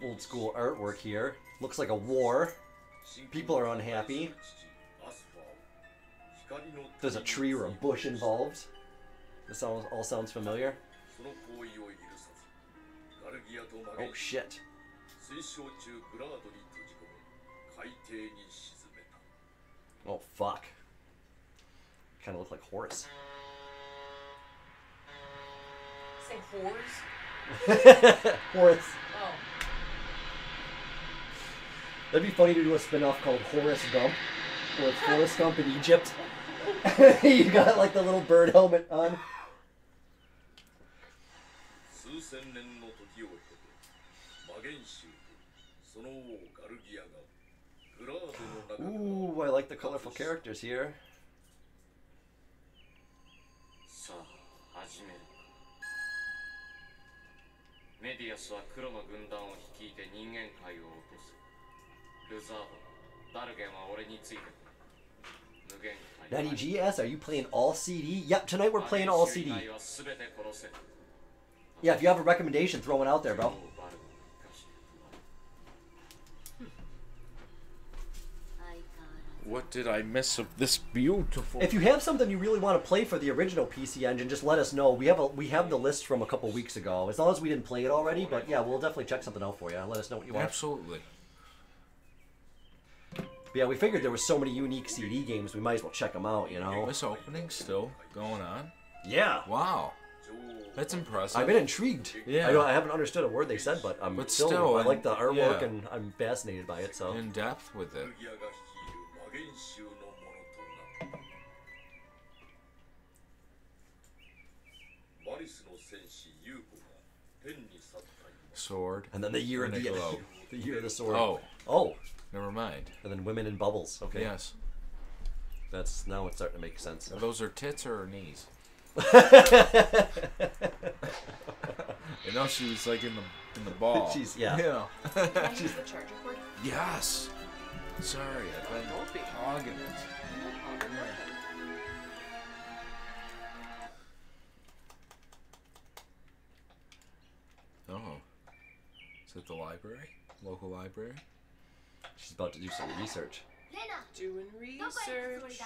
old school artwork here. Looks like a war. People are unhappy. There's a tree or a bush involved. This all, all sounds familiar. Oh shit. Oh fuck. Kinda look like Horus Say whores. Horus. Oh. That'd be funny to do a spin-off called Horace Gump, where it's Forrest Gump in Egypt. you got like the little bird helmet on. 数千年の時を経て魔元衆とその王ガルギアがグラードの中 Ooh, I like the colorful characters here. さあ始める メディアスは黒の軍団を率いて人間界を落とすルザードダルゲンは俺についてくれ無限界 Natty G asks, are you playing all CD? Yep, tonight we're playing all CD. 魔元衆以外は全て殺せ Yeah, if you have a recommendation, throw one out there, bro. What did I miss of this beautiful? If you have something you really want to play for the original PC Engine, just let us know. We have a we have the list from a couple weeks ago. As long as we didn't play it already, but yeah, we'll definitely check something out for you. Let us know what you want. Absolutely. But yeah, we figured there were so many unique CD games, we might as well check them out. You know. This opening still going on. Yeah. Wow. That's impressive. I've been intrigued. Yeah. I, I haven't understood a word they said, but I'm But still, still, I like the artwork yeah. and I'm fascinated by it. So in depth with it. ギアが率いる魔元衆のものとなったマリスの戦士ユーコが天に去った今 Sword. and then the year of and the a globe. the year of the sword. Oh. oh, Never mind. and then women in bubbles. Okay. Yes. That's now it's starting to make sense. Are those her tits or her knees? You know she was like in the in the ball. She's- yeah. Yeah. Can I use the charger cord? yes. Sorry, I've been Don't be. hogging it. Oh. Is it the library? Local library? She's about to do some research. Doing research.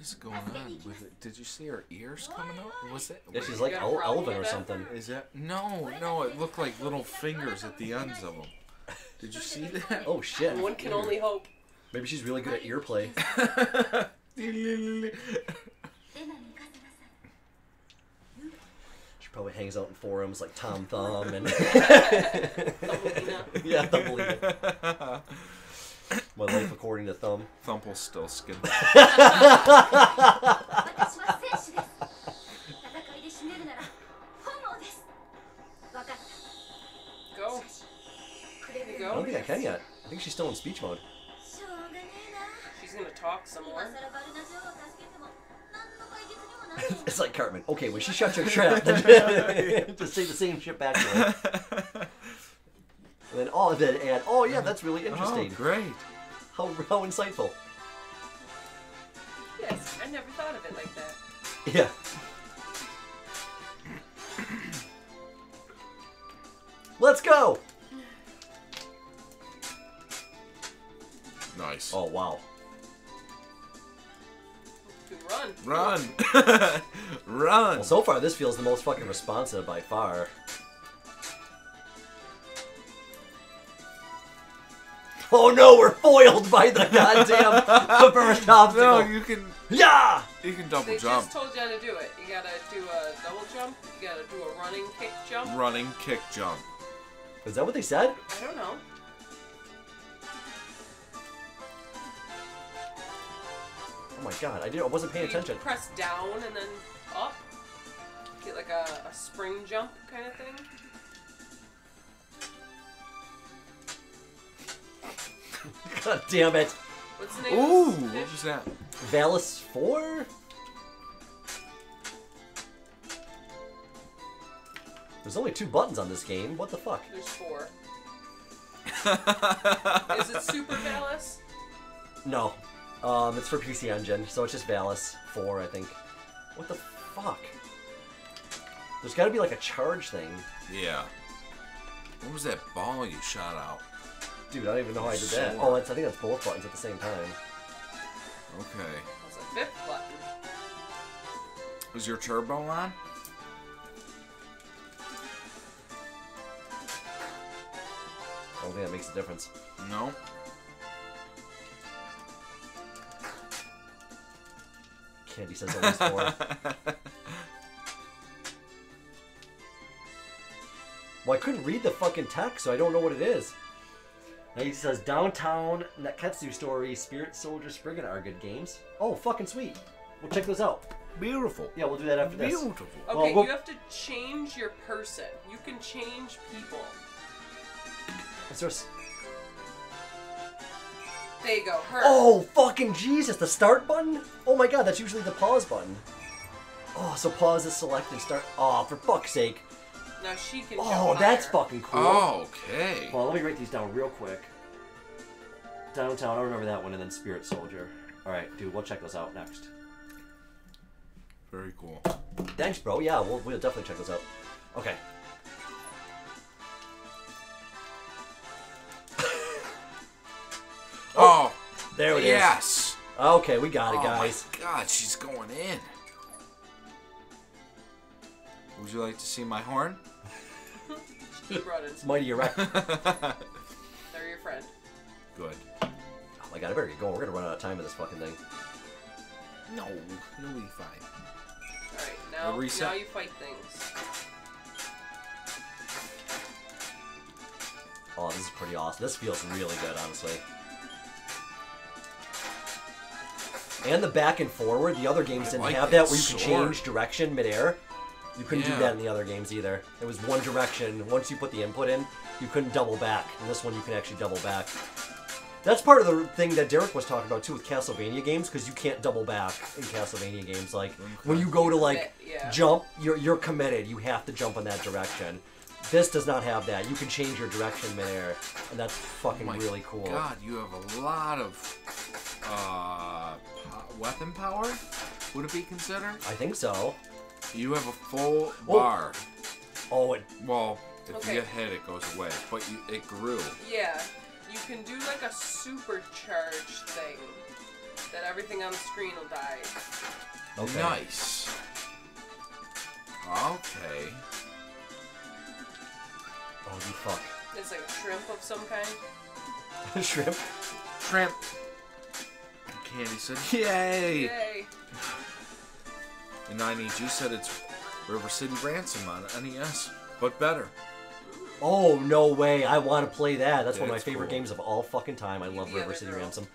What is going on with it? Did you see her ears coming out? Was it? Yeah, she's like El- Elvin or something. Is that? No, no. It looked like little fingers at the ends of them. Did you see that? Oh shit! One can only hope. Maybe she's really good at ear play. she probably hangs out in forums like Tom Thumb and. yeah, Thumbelina. My life according to Thumb. Thumb will still skin. go. I don't think I can yet. I think she's still in speech mode. She's gonna talk somewhere. it's like Cartman. Okay, when she shuts her trap, just say the same shit back to her. And then oh, then and oh yeah, that's really Oh, interesting. great. How how insightful. Yes, I never thought of it like that. Yeah. Let's go. Nice. Oh wow. Run. Run! Run! Well, so far this feels the most fucking responsive by far. Oh no, we're foiled by the goddamn first obstacle. no, you can Yeah! you can double They jump. just told you how to do it. You gotta do a double jump. You gotta do a running kick jump. Running kick jump. Is that what they said? I don't know. Oh my god, I did I wasn't paying You attention. press down and then up. Get like a, a spring jump kind of thing. God damn it. What's the name Ooh, of this what fish? was that? Valis 4? There's only two buttons on this game. What the fuck? There's four. Is it Super Valis? No. Um, it's for PC Engine, so it's just Valis 4, I think. What the fuck? There's gotta be like a charge thing. Yeah. What was that ball you shot out? Dude, I don't even know how I did that. Oh, that's, I think that's both buttons at the same time. Okay. That's a fifth button. Was your turbo on? I don't think that makes a difference. No. Candy says always 4. Well, I couldn't read the fucking text, so I don't know what it is. Now he says Downtown Nekketsu Story, Spirit Soldier Spriggan are good games. Oh, fucking sweet. We'll check those out. Beautiful. Yeah, we'll do that after this. Beautiful. Okay, Well, we'll- you have to change your person. You can change people. Is there a s- There you go. Her. Oh, fucking Jesus! The start button? Oh my god, that's usually the pause button. Oh, so pause is select and start. Oh, for fuck's sake. Now she can. Oh, jump that's higher. fucking cool. Okay. Well, let me write these down real quick. Downtown, I remember that one, and then Spirit Soldier. Alright, dude, we'll check those out next. Very cool. Thanks, bro. Yeah, we'll, we'll definitely check those out. Okay. Oh, There it is. yes. Okay, we got it, oh, guys. oh guys. my God, she's going in. Would you like to see my horn? Keep running. It's mighty erect. oh They're your friend. Good. Oh my god, I better get going. We're gonna run out of time with this fucking thing. No, you'll be fine. Alright, now, reset? now you fight things. Oh, this is pretty awesome. This feels really good, honestly. And the back and forward, the other games I didn't like have that that, where you could change direction midair. You couldn't Yeah. do that in the other games either. It was one direction. Once you put the input in, you couldn't double back. In this one, you can actually double back. That's part of the thing that Derek was talking about too with Castlevania games, because you can't double back in Castlevania games. Like when you go to like yeah. jump, you're you're committed. You have to jump in that direction. This does not have that. You can change your direction midair, and that's fucking Oh my really cool. God, you have a lot of uh, po- weapon power. Would it be considered? I think so. You have a full Oh. bar. Oh, it, Well, if Okay. you get hit, it goes away. But you, it grew. Yeah, you can do like a supercharged thing that everything on the screen will die. okay. Nice. Okay. Oh, you fuck. It's like a shrimp of some kind. Shrimp. Shrimp. Candy said, "Yay!" Yay. And 9EG said it's River City Ransom on NES, but better. Oh no way! I want to play that. That's Yeah, one of my favorite cool. games of all fucking time. I love the River City girl. Ransom.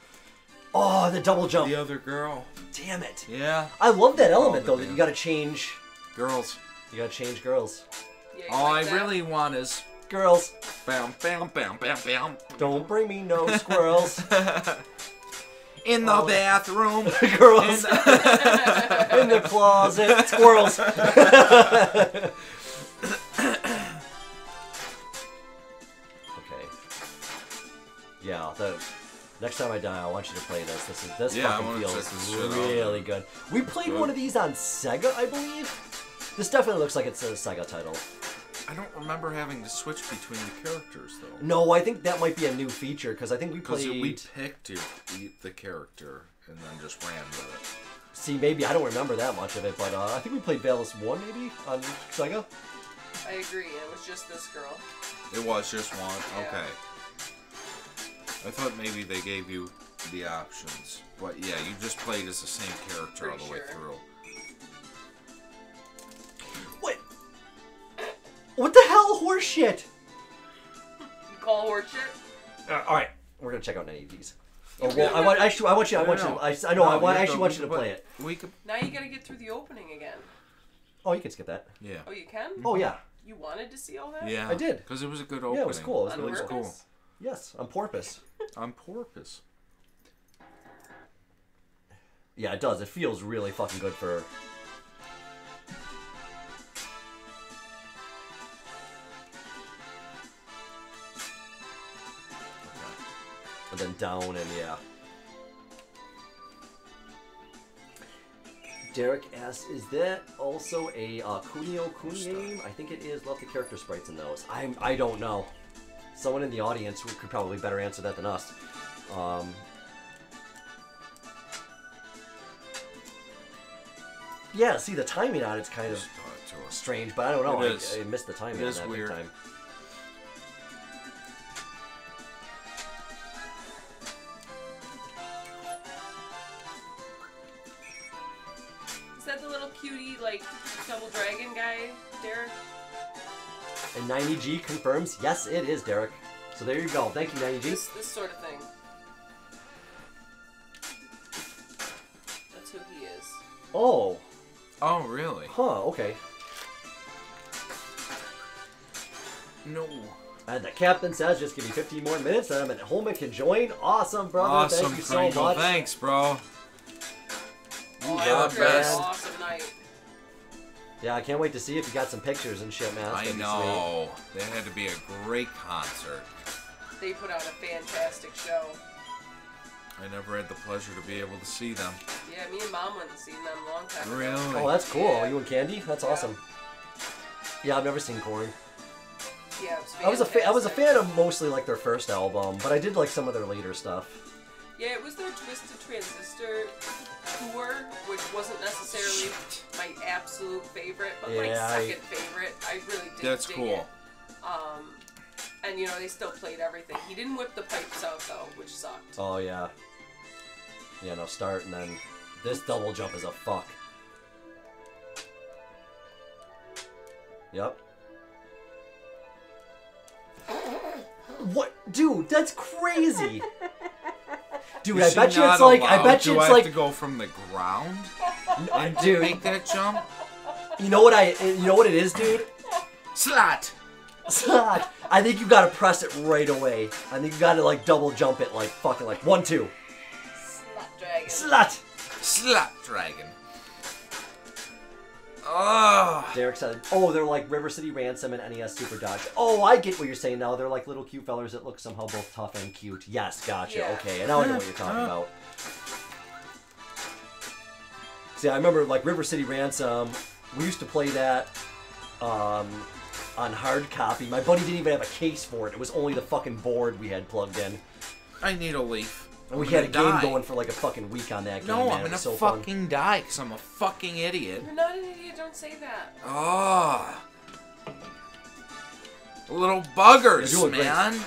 Oh, the double jump! The other girl. Damn it! Yeah. I love that element the though. That you got to change. Girls. You got to change girls. Yeah, you All I that? really want is Girls, bam, bam, bam, bam, bam. don't bring me no squirrels. In the Oh. bathroom. girls In- uh, in the closet. Squirrels. okay. Yeah. The next time I die, I want you to play this. This is this Yeah, fucking feels this really good. We played Good. one of these on Sega, I believe. This definitely looks like it's a Sega title. I don't remember having to switch between the characters though. No, I think that might be a new feature because I think we Because played. we picked your, the character and then just ran with it. See, maybe I don't remember that much of it, but uh, I think we played Valis One maybe on Sega. I agree. It was just this girl. It was just one. Yeah. Okay. I thought maybe they gave you the options, but yeah, you just played as the same character all Pretty the way through. What the hell? Horse shit! You call horse shit? Uh, all right, we're gonna check out any of these. Oh, well, I want actually, I want you, I want no, you, no. I, I know, I want, you actually want you to play it. We could. Now you gotta get through the opening again. Oh, you can skip that. Yeah. Oh, you can? Oh yeah, You wanted to see all that? Yeah. I did. Because it was a good opening. yeah, it was cool. It was On really purpose? cool. Yes, on porpoise. On porpoise. Yeah, it does. It feels really fucking good for. And then down and yeah. Derek asks, is that also a uh, Kunio Kuni game? I think it is. Love the character sprites in those. I I don't know. Someone in the audience could probably better answer that than us. Um, yeah, see the timing on it's kind of Just thought it to us. strange, but I don't know. I. I missed the timing It on that weird. time. 90G confirms, yes, it is Derek. So there you go. Thank you, 90G. This, this sort of thing. That's who he is. Oh, Oh, really? huh, okay. No. And the captain says, just give me 15 more minutes and I'm at home and can join. Awesome, brother. awesome, Thank you so Pringle. much. Thanks, bro. Oh, you Oh, rock, you're the best. Awesome night. Yeah, I can't wait to see if you got some pictures and shit, man. That's I gonna be know. That had to be a great concert. They put on a fantastic show. I never had the pleasure to be able to see them. Yeah, me and mom went and seen them a long time ago. Really? Oh, that's cool. Yeah. You and Candy? That's Yeah. awesome. Yeah, I've never seen Korn. Yeah, it was I was a fa- I was a fan of mostly like their first album, but I did like some of their later stuff. Yeah, it was their Twisted Transistor tour, which wasn't necessarily my absolute favorite, but my Yeah, I- second favorite. I really did That's dig cool. it. Um, and you know they still played everything. He didn't whip the pipes out though, which sucked. Oh yeah. Yeah, no, start and then this double jump is a fuck. Yep. What, dude? That's crazy. Dude, I Is she bet you not it's like I bet you Do it's I have like to go from the ground and dude. make that jump? You know what I you know what it is, dude? Slat. Slut. I think you gotta press it right away. I think you gotta like double jump it like fucking like one two. Slut dragon. Slut. Slap dragon. Oh. Derek said, "Oh, they're like River City Ransom and NES Super Dodge." Oh, I get what you're saying now. They're like little cute fellers that look somehow both tough and cute. Yes, gotcha. Yeah. Okay, and now I know what you're talking about. See, I remember like River City Ransom. We used to play that um, on hard copy. My buddy didn't even have a case for it. It was only the fucking board we had plugged in, I need a leaf. And we I'm had a gonna game going for like a fucking week on that game. No, man. I'm gonna was so fun. fucking die because I'm a fucking idiot. You're not an idiot. Don't say that. Oh. Little buggers, You're great. man.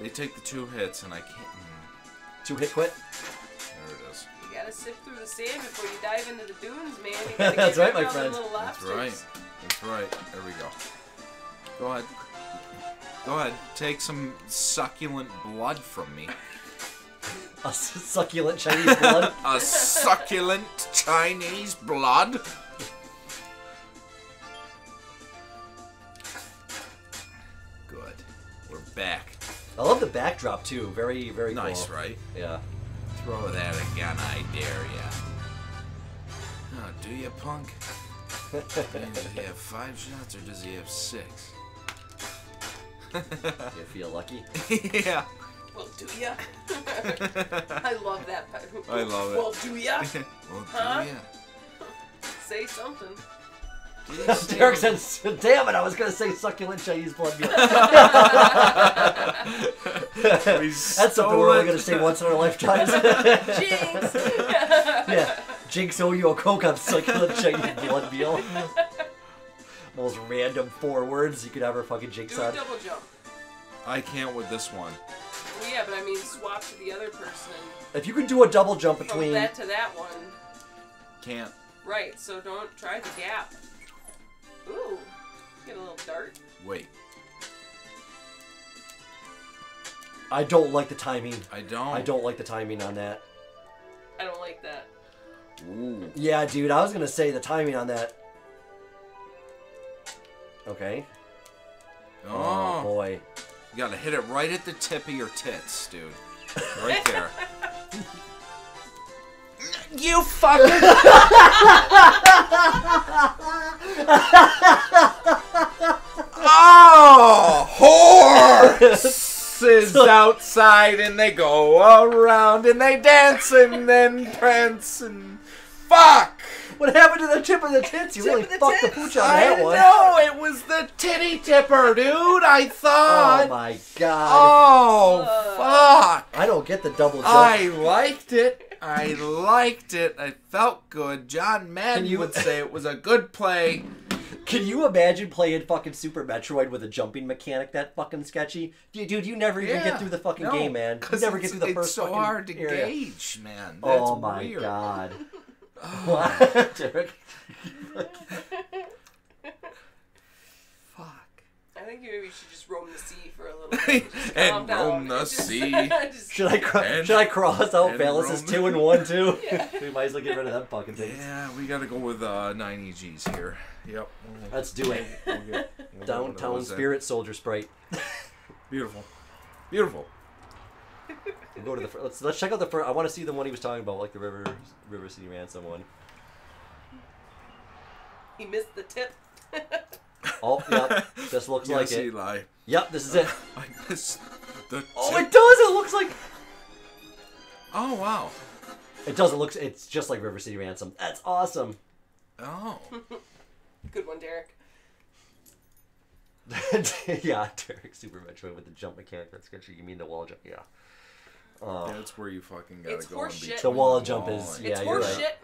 They take the two hits, and I can't. mm, Two hit quit. There it is. You gotta sift through the sand before you dive into the dunes, man. You gotta That's get right, my friend. That's right. That's right. There we go. Go ahead. Go ahead. Take some succulent blood from me. A succulent Chinese blood. A succulent Chinese blood. Good. We're back. I love the backdrop too. Very, very Nice, cool. right? Yeah. Throw that again, I dare ya. Oh, do you, punk? does he have five shots or does he have six? You feel lucky. yeah. Well, do ya? I love that. part. I love it. Well, do ya? well, Huh? do ya? Say something. Derek said, "Damn it! I was gonna say succulent Chinese blood meal." That's something we're only gonna say once in our lifetimes. Jinx. yeah, Jinx owe you a coke on succulent Chinese blood meal. Most random four words you could ever fucking jinx Do a on. double jump. I can't with this one. Well, yeah, but I mean, swap to the other person. If you could do a double jump From between, that to that one. Can't. Right, so don't try the gap. Ooh, get a little dart. Wait. I don't like the timing. I don't. I don't like the timing on that. I don't like that. Ooh. Yeah, dude, I was gonna say the timing on that. Okay. Oh. oh. boy. You gotta hit it right at the tip of your tits, dude. Right there. you fucking. oh, horses outside and they go around and they dance and then prance and fuck. What happened to the tip of the tits? You Tip really the fucked the pooch on I that one. know it was the titty tipper, dude. I thought. Oh my god. Oh, fuck. I don't get the double jump. I liked it. I liked it. I felt good. John Madden you- would say it was a good play. Can you imagine playing fucking Super Metroid with a jumping mechanic that fucking sketchy? Dude, dude you never even Yeah. get through the fucking No, game, man. You 'cause never it's- get through the it's first so fucking hard to area. gauge, man. That's oh my weird. god. What? Derek? Fuck. I think you maybe should just roam the sea for a little bit. Just calm and down. roam the Just- sea. just- Should I cro- And- should I cross out and Valis' Roman. two and one too? Yeah. we might as well get rid of them fucking things. Yeah, we gotta go with uh, 9 EGs here. Yep. Let's do it. We'll get- we'll get one of Downtown those in. Spirit Soldier Sprite. Beautiful. Beautiful. We'll go to the fir- let's let's check out the first. I want to see the one he was talking about, like the River River City Ransom one. He missed the tip. Oh, yep. This looks like it. Eli. Yep, this is it. I missed the. Oh, it does. It looks like. Oh wow. It does. It looks. It's just like River City Ransom. That's awesome. Oh. Good one, Derek. yeah, Derek Super Metroid with the jump mechanic. That's good. You mean the wall jump? Yeah. Uh, That's where you fucking gotta It's go in horseshit. between The wall jump wall is- Yeah, it's you're horse right. shit.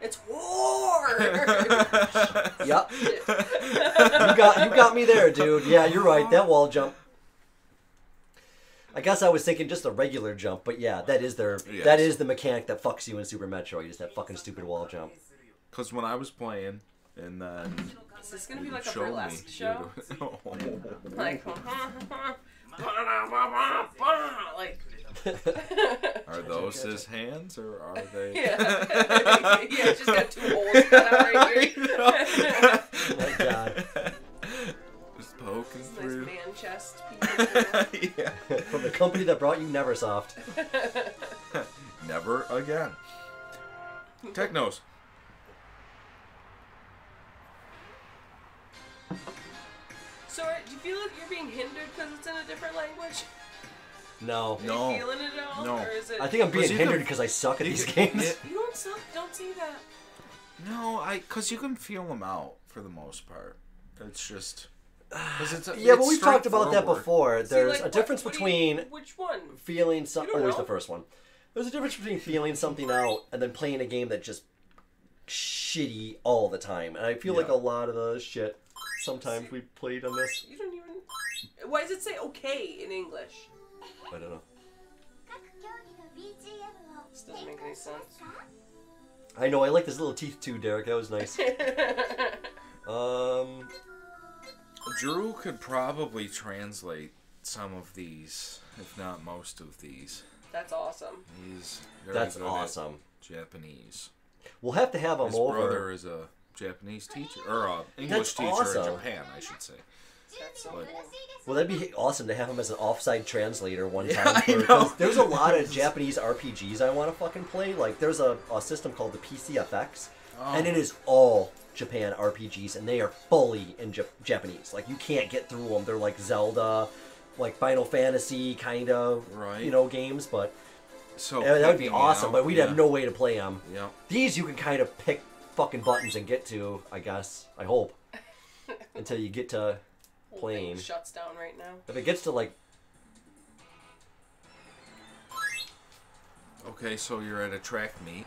It's war. yep. you got you got me there, dude. Yeah, you're right. That wall jump. I guess I was thinking just a regular jump, but yeah, that is their Yes. that is the mechanic that fucks you in Super Metroid. Just that fucking stupid wall jump. Cause when I was playing, and then Is this gonna be like a showed me, burlesque you show? know- Like, like, Are those his hands or are they? yeah, yeah, it's just got two holes cut out right here. Oh my god. Just poking nice through. man chest. People. yeah. From the company that brought you Neversoft. Never again. Technos. So, are- do you feel like you're being hindered because it's in a different language? No. Are No. feeling it at all? No. Or is it? I think I'm being hindered because I suck at these can- games. You don't suck. Don't say that. No, I cause you can feel them out for the most part. It's just because it's Yeah, but we've talked about that straightforward. before. See, There's like, a what- difference what do you- between which one? feeling something. You don't Oh, there's the first one. There's a difference between feeling something out and then playing a game that just shitty all the time. And I feel like a lot of the shit Sometimes we played on this. You don't even. Why does it say okay in English? I don't know. This doesn't make any sense. I know, I like his little teeth too, Derek. That was nice. um, Drew could probably translate some of these, if not most of these. That's awesome. He's very That's good at awesome. Japanese. We'll have to have him His over. brother is a Japanese teacher or English That's teacher awesome. in Japan, I should say. That's so Well, that'd be awesome to have him as an offside translator one time. Yeah, time. I for- know. 'cause There's a lot of Japanese RPGs I want to fucking play. Like, there's a, a system called the PCFX, Oh. and it is all Japan RPGs, and they are fully in Jap- Japanese. Like, you can't get through them. They're like Zelda, like Final Fantasy kind of, Right. you know, games. But So uh, that would be awesome. out- But we'd yeah. have no way to play them. Yeah. These you can kind of pick fucking buttons and get to. I guess. I hope. Until you get to Whole playing. thing shuts down right now. If it gets to like Okay, so you're at a track meet.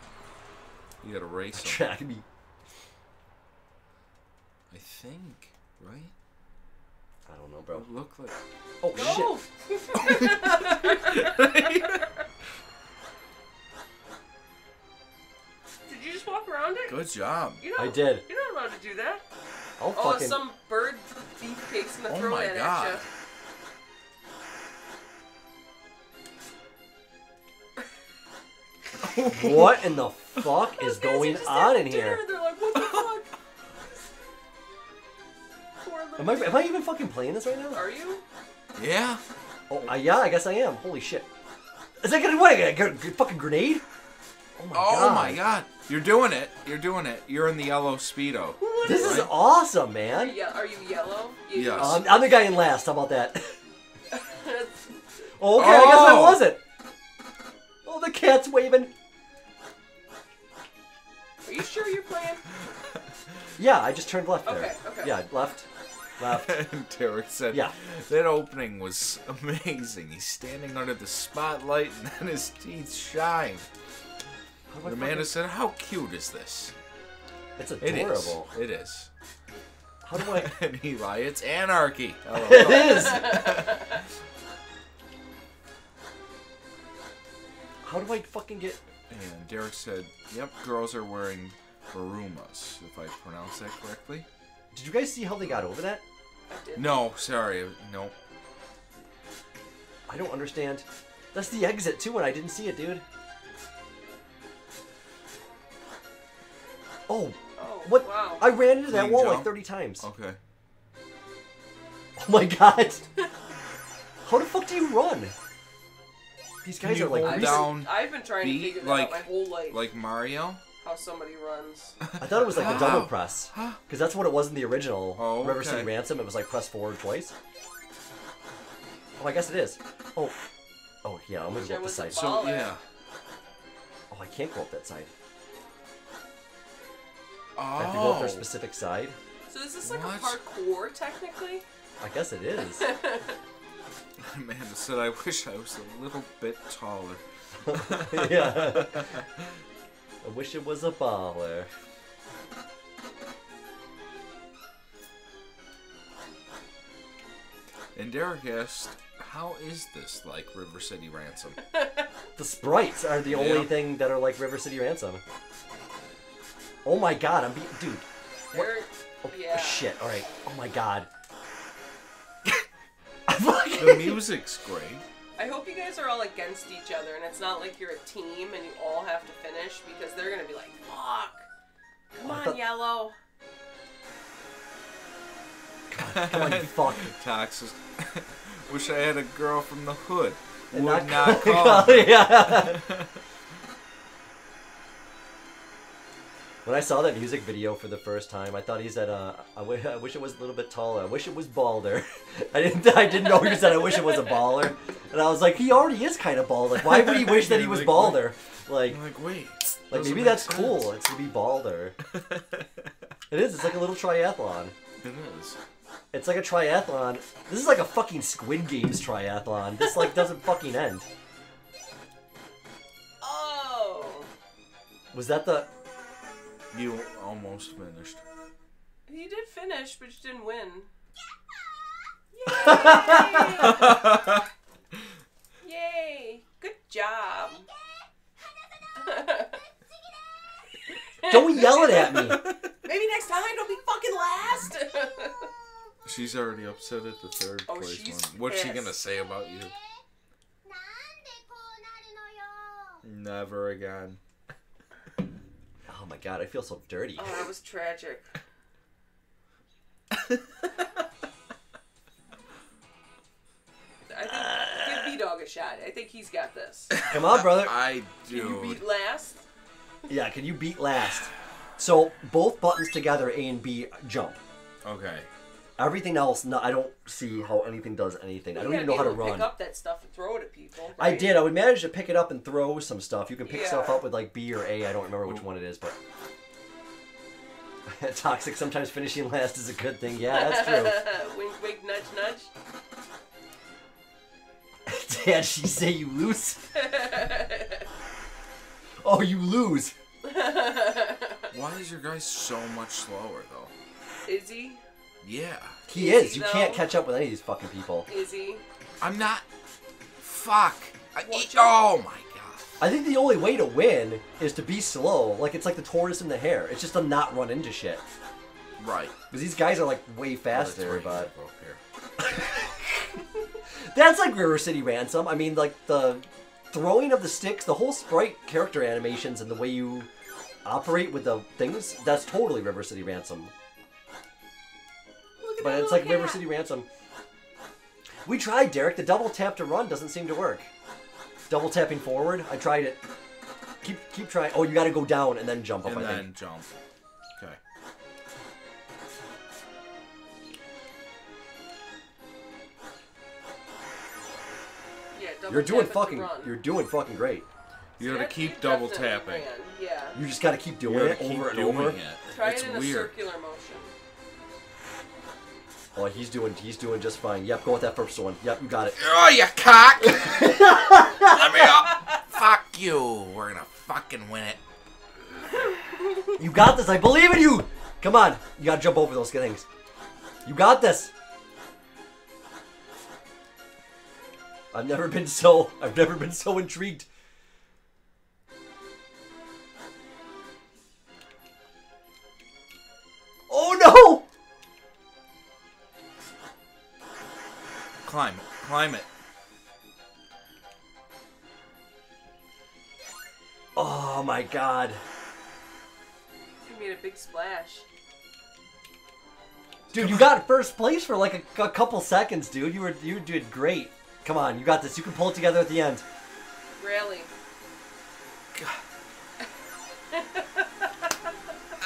You got to race 'em. track me. I think, right? I don't know, bro. It looked like. Oh No! Did you just walk around it? Good job. You I did. You're not allowed to do that. I'll Oh, fucking. some bird beefcake's gonna Oh throw my that God. at you. What in the fuck is going on in here? They're like, what the fuck? Am I, am I even fucking playing this right now? Are you? Yeah. Oh, uh, yeah, I guess I am. Holy shit. Is that gonna what? a fucking grenade? Oh my Oh god. my god. You're doing it. You're doing it. You're in the yellow Speedo. This is Right? awesome, man. you, are you yellow? You- Yes. Um, I'm the guy in last. How about that? Oh, okay, I guess I Oh. wasn't. Oh, the cat's waving. Are you sure you're playing? Yeah, I just turned left there. Okay, okay. Yeah, left, left. And Derek said, Yeah. that opening was amazing. He's standing under the spotlight and then his teeth shine. Do I And fucking- said, how cute is this? It's adorable. It is. How do I? and Eli, it's anarchy. it is. How do I fucking get? And Derek said, yep, girls are wearing barumas, if I pronounce that correctly. Did you guys see how they got over that? No, sorry. No. I don't understand. That's the exit too, and I didn't see it, dude. Oh, Oh, what? wow. I ran into that Clean wall jump? like 30 times. Okay. Oh my god. How the fuck do you run? These guys you are like hold I've recent- down been, I've been trying B, to figure that like- out my whole life. like Mario? how somebody runs. I thought it was like the Wow. double press. Because that's what it was in the original Oh, River City okay. Ransom. It was like press forward twice. Oh, I guess it is. Oh. Oh, yeah, I'm gonna Wish go I up the was a side. So, yeah. Oh, I can't go up that side. Oh. I have to go up their specific side. So is this like What? a parkour technically? I guess it is. Amanda said, I wish I was a little bit taller. yeah. I wish it was a baller. And Derek asked, how is this like River City Ransom? The sprites are the only thing that are like River City Ransom. Oh my god, I'm be- dude. They're, oh, oh, yeah. shit. All right. Oh my god. the music's great. I hope you guys are all against each other and it's not like you're a team and you all have to finish because they're gonna be like, fuck. Come Oh, I on, thought- yellow. Come on, you fuck. Toxis. Wish I had a girl from the hood. And Would not not call- call. yeah. When I saw that music video for the first time, I thought he said, uh, I, w- I wish it was a little bit taller. I wish it was balder. I didn't I didn't know he said I wish it was a baller. And I was like, he already is kind of bald. Like, why would he wish that he was Like, balder? Like, I'm like, wait. like maybe that's sense. cool. It's to be balder. It is. It's like a little triathlon. It is. It's like a triathlon. This is like a fucking Squid Games triathlon. This like doesn't fucking end. Oh. Was that the? You almost finished. You did finish, but you didn't win. Yay! Yay! Good job. Don't yell it at me. Maybe next time don't be fucking last. She's already upset at the third Oh, place she's one. What's she gonna say about you? Never again. Oh my god, I feel so dirty. oh, that was tragic. I think give B Dog a shot. I think he's got this. Come on, brother. I Can you beat last? Yeah, can you beat last? So both buttons together, A and B, jump. Okay. Everything else, no, I don't see how anything does anything. I don't even know how be to run. Pick up that stuff and throw it at people. I did. I would manage to pick it up and throw some stuff. You can pick Yeah. stuff up with like B or A. I don't remember which one it is, but toxic. Sometimes finishing last is a good thing. Yeah, that's true. wink, wink, nudge, nudge. Dad, she say you lose. Oh, you lose. Why is your guy so much slower though? Is he? Yeah. He Is is. he, You can't catch up with any of these fucking people. Is he? I'm not. Fuck. I, oh my god. I think the only way to win is to be slow. Like it's like the tortoise and the hare. It's just to not run into shit. Right. Because these guys are like way faster, that's but right. That's like River City Ransom. I mean, like the throwing of the sticks, the whole sprite character animations, and the way you operate with the things. That's totally River City Ransom. Look at But it's like River cat. City Ransom. We tried, Derek. The double tap to run doesn't seem to work. Double tapping forward. I tried it. Keep keep trying. Oh, you got to go down and then jump up. And I then think. jump. Okay. Yeah, double You're doing tap it to fucking. You're doing fucking great. You gotta keep double tapping. Yeah. You just got to keep doing it gotta keep over and over. it. Try it's it in a weird. circular motion. Oh, he's doing. He's doing just fine. Yep, go with that first one. Yep, you got it. Oh, you cock! Let me up. Fuck you. We're gonna fucking win it. You got this. I believe in you. Come on. You got to jump over those things. You got this. I've never been so. I've never been so intrigued. Oh no! Climb it. Climb it. Oh my god. You made a big splash. Dude, you got first place for like a, a couple seconds, dude. You were you did great. Come on, you got this. You can pull it together at the end. Really?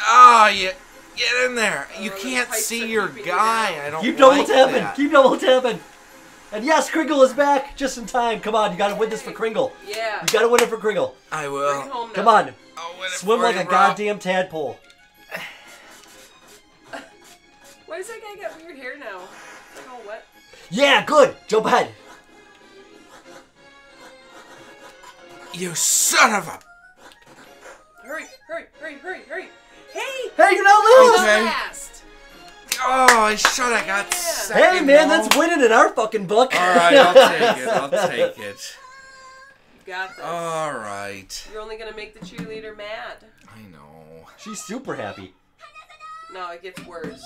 Oh, you get in there. You Oh, the can't see your guy. I don't Keep double like tapping. that. Keep double tapping. And yes, Kringle is back just in time. Come on, you gotta win this for Kringle. Yeah. You gotta win it for Kringle. I will. home Come on. I'll win it Swim for like you, a bro. goddamn tadpole. Why does that guy got weird hair now? It's like all wet. Yeah, good. Jump ahead. You son of a. Hurry, hurry, hurry, hurry, hurry. Hey! Hey, you don't lose. Okay. Oh, I should have got second. Hey, man, though. that's winning in our fucking book. All right, I'll take it. I'll take it. You got this. All right. You're only gonna make the cheerleader mad. I know. She's super happy. No, it gets worse.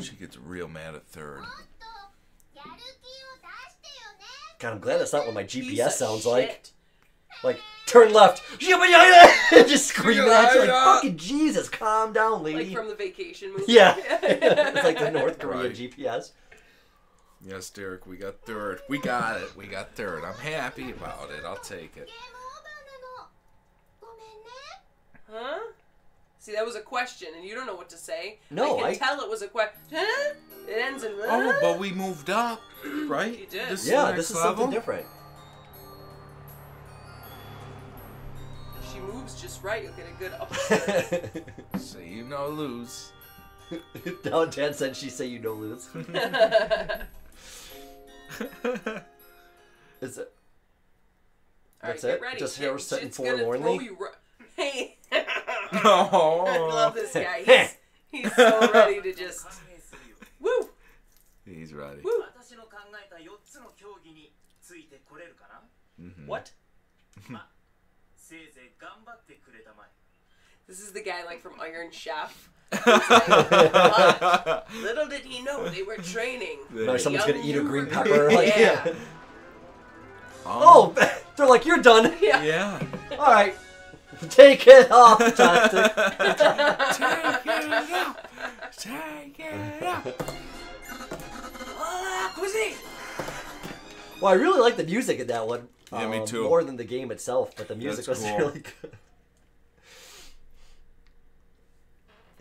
She gets real mad at third. God, I'm glad that's not what my GPS sounds shit. like. Like, turn left. just screaming at you like, fucking Jesus, calm down, lady. Like from the vacation movie. Yeah. it's like the North Korea right. GPS. Yes, Derek, we got third. We got it. We got third. I'm happy about it. I'll take it. Huh? See, that was a question, and you don't know what to say. No, I can I... tell it was a question. Huh? It ends in. Oh, but we moved up, right? you did. This yeah, is this is level? something different. moves just right. You'll get a good uppercut. So you know lose. now Dad said she say you no lose. Is it? All right, That's get it? ready. Just Get- her sitting it's gonna forlornly? throw you ri- Hey. No. I love this guy. Heh. He's, He's so ready to just. Woo! He's ready. 私の考えた4つの競技についてこれるかな Mhm. What? ま、せいぜい This is the guy like from Iron Chef. Little did he know they were training. Or someone's gonna eat a green pepper. Like, yeah. yeah. Oh, oh they're like, you're done. Yeah. yeah. All right. Take it off, Take it off. Take it off. Well, I really like the music in that one. Yeah, me um, too. More than the game itself, but the music That's was cool. really good.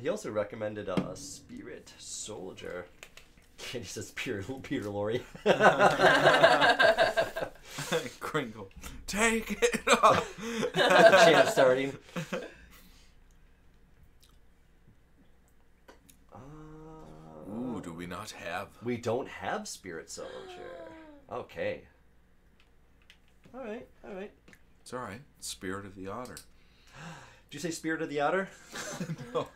He also recommended uh, Spirit Soldier. And he says Peter, Peter Lorre. Kringle. Take it off. Chant starting. Ooh, do we not have? We don't have Spirit Soldier. Okay. All right, all right. It's all right. Spirit of the Otter. Did you say Spirit of the Otter? no.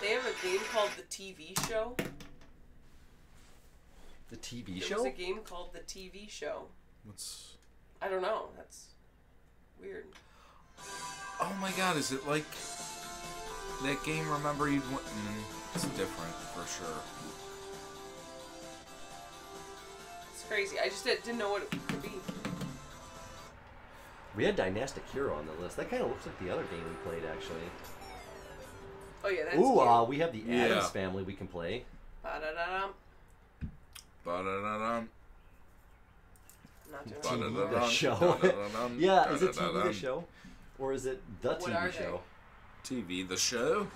They have a game called the TV Show. The TV There show? was a game called the TV Show. What's? I don't know. That's weird. Oh my God! Is it like that game? Remember you? Mm, it's different for sure. Crazy. I just did, didn't know what it could be. We had Dynastic Hero on the list. That kind of looks like the other game we played, actually. Oh yeah, that's Ooh, uh, we have the Yeah. Addams family we can play. Ba-da-da-dum. Ba-da-da-dum. Not doing TV the show. yeah, is it TV the show? Or is it the What are TV they? show? TV the show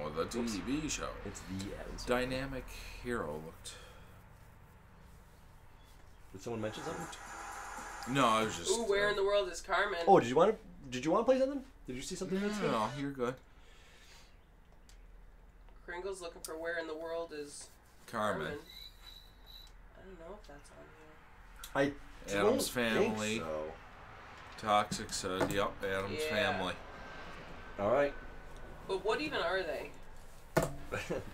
or the TV show? It's the Addams. Dynamic Hero looked. Did someone mention something? No, I was just. Ooh, where uh, in the world is Carmen? Oh, did you want to? Did you want to play something? Did you see something? No, that's no, good? no, you're good. Kringle's looking for where in the world is Carmen. I don't know if that's on here. I Addams family. Think so. Toxic said, "Yep, Addams Yeah. family." All right. But what even are they?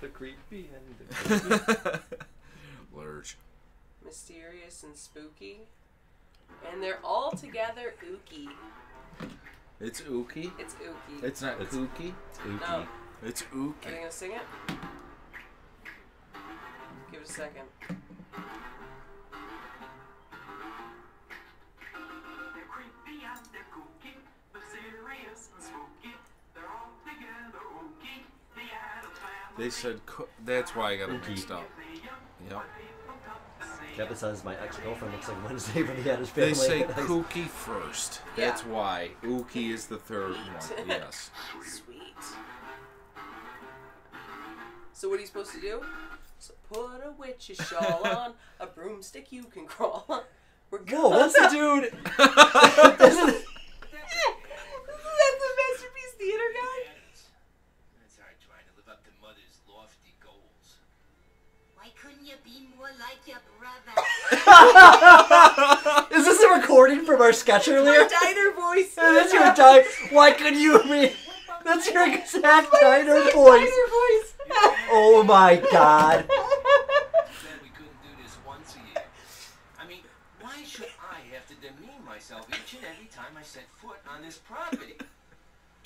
the creepy and the creepy. Lurch. Mysterious and spooky. And they're all together ooky. It's ooky. It's ooky. It's not It's- kooky. It's ooky. No. It's Are they ooky. gonna sing it? Give it a second. They're creepy and they're kooky, mysterious and spooky. They're all together ooky. The Addams family. They said coo- that's why I got it Ookie. mixed up. Yep. Kevin says my ex-girlfriend looks like Wednesday from the Addams family. They say Nice. kooky first. Yeah. That's why. Ookie is the third one. Yes. Sweet. So what are you supposed to do? So put a witch's shawl on, a broomstick you can crawl on. We're Whoa, what's the dude? Isn't it- That's the masterpiece theater guy. It's hard trying to live up to Mother's lofty goals. Why couldn't you be more like your brother? Is this a recording from our sketch earlier? Your diner voice. That's your di- Why could you be? That's your exact diner voice. Diner voice. Oh my god. Said we couldn't do this once a year. I mean, why should I have to demean myself each and every time I set foot on this property?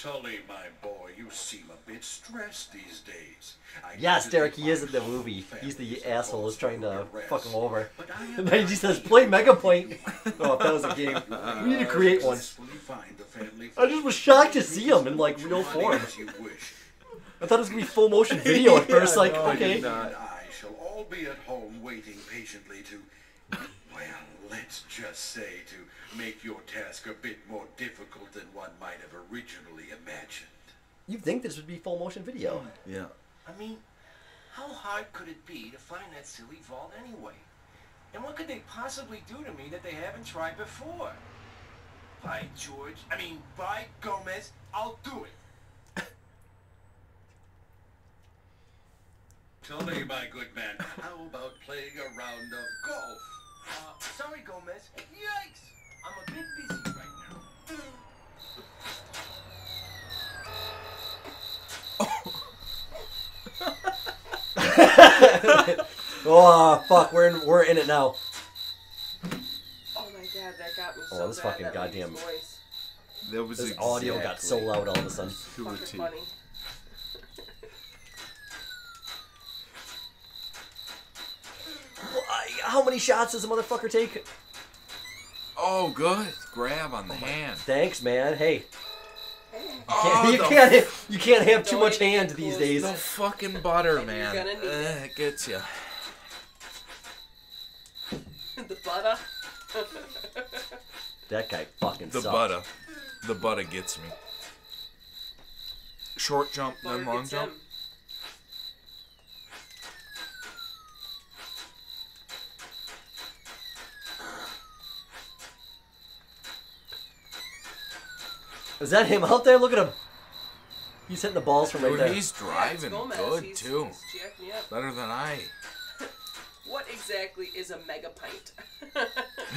Tully, my boy, you seem a bit stressed these days. I Yes, Derek, he is in the movie. He's the asshole who's trying to arrest. fuck him over. But And then he says, play Mega Point. Oh, if that was a game. We need to create one. successfully find the family I just was shocked to see him in like real form. as you wish. I thought it was gonna be full motion video at first. Like, no, okay. I shall all be at home waiting patiently to, well, let's just say to make your task a bit more difficult than one might have originally imagined. You'd think this would be full motion video? Hmm. Yeah. I mean, how hard could it be to find that silly vault anyway? And what could they possibly do to me that they haven't tried before? By George, I mean, by Gomez, I'll do it. Tell me, my good man, how about playing a round of golf? Uh, sorry, Gomez. Yikes! I'm a bit busy right now. oh fuck, we're in we're in it now. Oh my god, that got oh, me so Oh, this bad, fucking that goddamn voice. That was this exactly audio got so loud all of a sudden. Fucking funny. How many shots does a motherfucker take? Oh, good. Grab on the hand. Thanks, man. Hey, Oh, you the can't you can't have too much hand get these days. The fucking butter, And you're man. gonna need it. Eh, it gets you. the butter. That guy fucking The sucks. butter. The butter gets me. Short jump, Butter then long jump. him. Is that him out there? Look at him. He's hitting the balls from right Dude, there. he's driving Gomez. good He's- too. he's up. Better than I. What exactly is a mega pint?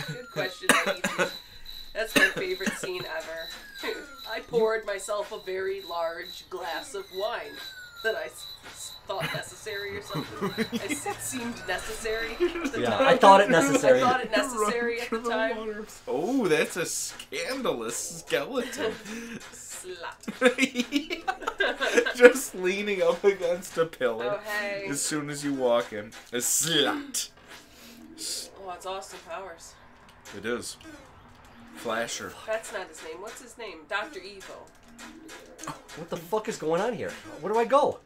Good question. I need to- That's my favorite scene ever. I poured myself a very large glass of wine that I s- s- thought necessary or something. I s- it seemed necessary at the Yeah, time. I thought it necessary. I thought it necessary at the time. Oh, that's a scandalous skeleton. Slut. Just leaning up against a pillar Oh, hey. as soon as you walk in. A slut. Oh, it's Austin Powers. It is. Flasher. That's not his name. What's his name? Dr. Evo. What the fuck is going on here? Where do I go?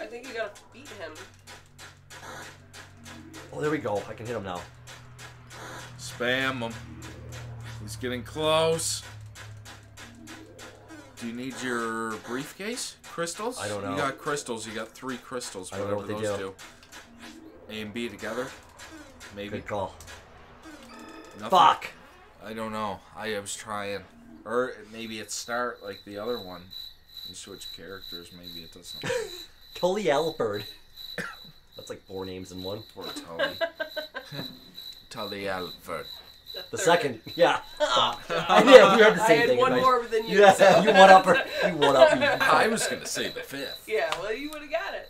I think you gotta beat him. Oh, there we go. I can hit him now. Spam him. He's getting close. Do you need your briefcase? Crystals? I don't know. You got crystals. You got three crystals. I don't know Whatever what they those do. do. A and B together? Maybe. Good call. Nothing? Fuck. I don't know. I was trying. Or maybe it start like the other one. You switch characters. Maybe it doesn't. Tully Albert. That's like four names in one. Poor Tully. Tully Alfred. The second, yeah. Oh, I did. We had the I had thing. one right? more than you, Yeah, so- you one up her. You one up me. I was gonna say the fifth. Yeah, well, you would have got it.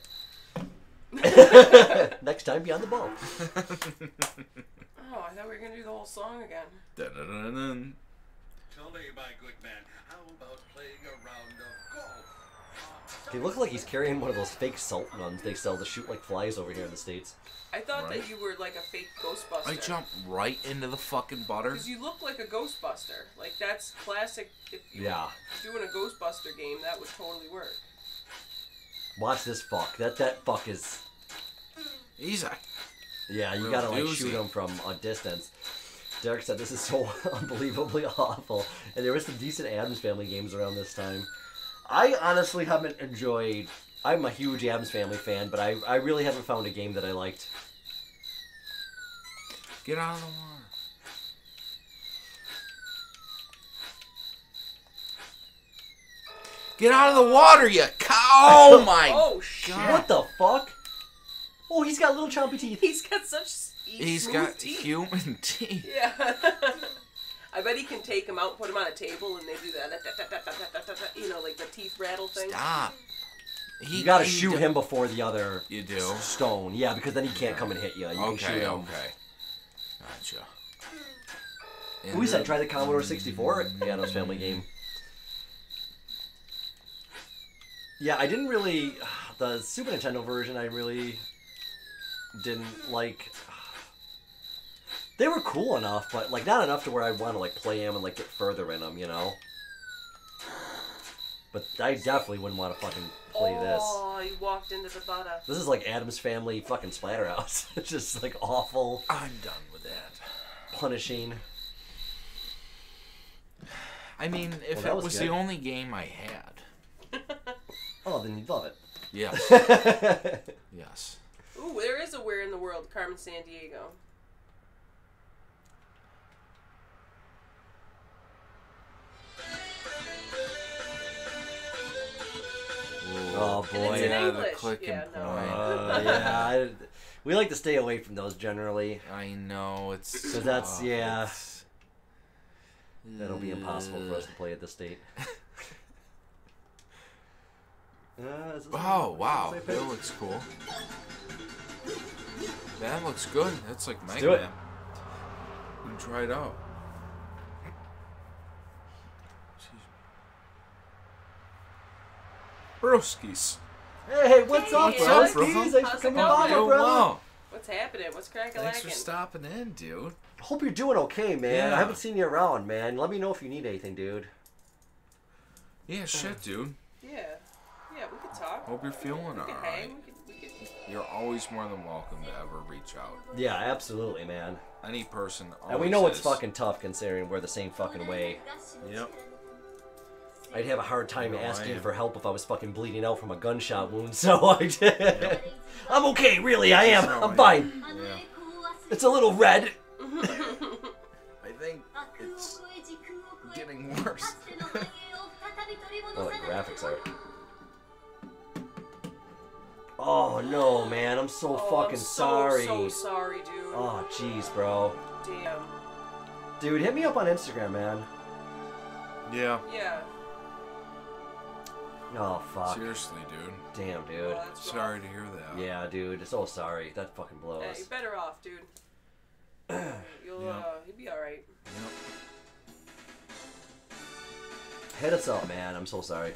Next time, be on the ball. Oh, I thought we were gonna do the whole song again. Dun-dun-dun-dun. Tell me, my good man, how about playing a round of golf? He looks like he's carrying one of those fake salt guns they sell to shoot like flies over here in the states. I thought Right. that you were like a fake Ghostbuster. I jumped right into the fucking butter. Because you look like a Ghostbuster. Like that's classic. If you Yeah. were doing a Ghostbuster game, that would totally work. Watch this fuck. That that fuck is. He's a Yeah, you Real gotta like doozy. shoot him from a distance. Derek said this is so unbelievably awful, and there was some decent Addams Family games around this time. I honestly haven't enjoyed. I'm a huge Addams Family fan, but I I really haven't found a game that I liked. get out of the water. Get out of the water, you cow! Oh my Oh shit! God. What the fuck? Oh, he's got little chompy teeth. He's got such. s- He's smooth got teeth. human teeth. Yeah. I bet he can take them out, put them on a table, and they do that. You know, like the teeth rattle thing. Stop. He, You gotta he shoot him before the other You do? stone. Yeah, because then he can't come and hit you. You can shoot Okay, him. okay. Gotcha. We said try the Commodore 64 Addams Family game. Yeah, I didn't really. The Super Nintendo version, I really didn't like. They were cool enough, but like not enough to where I want to like play them and like get further in them, you know. But I definitely wouldn't want to fucking play this. Oh, you walked into the butter. This is like Addams Family fucking Splatterhouse. it's just like awful, I'm done with that. punishing. I mean, if Well, that it was was the only game I had. Oh, then you'd love it. Yes. yes. Ooh, there is a Where in the World, Carmen Sandiego. Oh And boy. it's in yeah, the English. clicking Yeah, no. point. Uh, yeah, I, we like to stay away from those generally. I know it's. So that's- tough. yeah. It's- That'll be impossible for us to play at this state. Uh, Oh is wow, that looks cool. That looks good. That's like Mega do it. Man. We can try it out. Broskies. Hey, what's up, Hey, bro? Alex. Steve? Thanks for How's it coming going? by, bro. wow. What's happening? What's cracking? Thanks for stopping in, dude. Hope you're doing okay, man. Yeah. I haven't seen you around, man. Let me know if you need anything, dude. Yeah, shit, dude. Yeah. Yeah, we could talk. Hope you're feeling we could alright. hang. We could, we could... You're always more than welcome to ever reach out. Yeah, absolutely, man. Any person. And we always know it's fucking tough considering we're the same fucking way. Yep. I'd have a hard time No, I asking am. for help if I was fucking bleeding out from a gunshot wound. So I, I'm okay, really. I am. That's I I'm am. fine. Yeah. It's a little red. I think it's getting worse. Oh, the graphics are. Oh no, man! I'm so Oh, fucking I'm so, sorry. So sorry, dude. Oh jeez, bro. Damn. Dude, hit me up on Instagram, man. Yeah. Yeah. Oh fuck. Seriously, dude. Damn, dude. Well, Sorry to hear that. Yeah, dude. It's so sorry. That fucking blows. Yeah, you're better off, dude. You'll Yeah. uh, you'll be all right. Yep. Hit us up, man. I'm so sorry.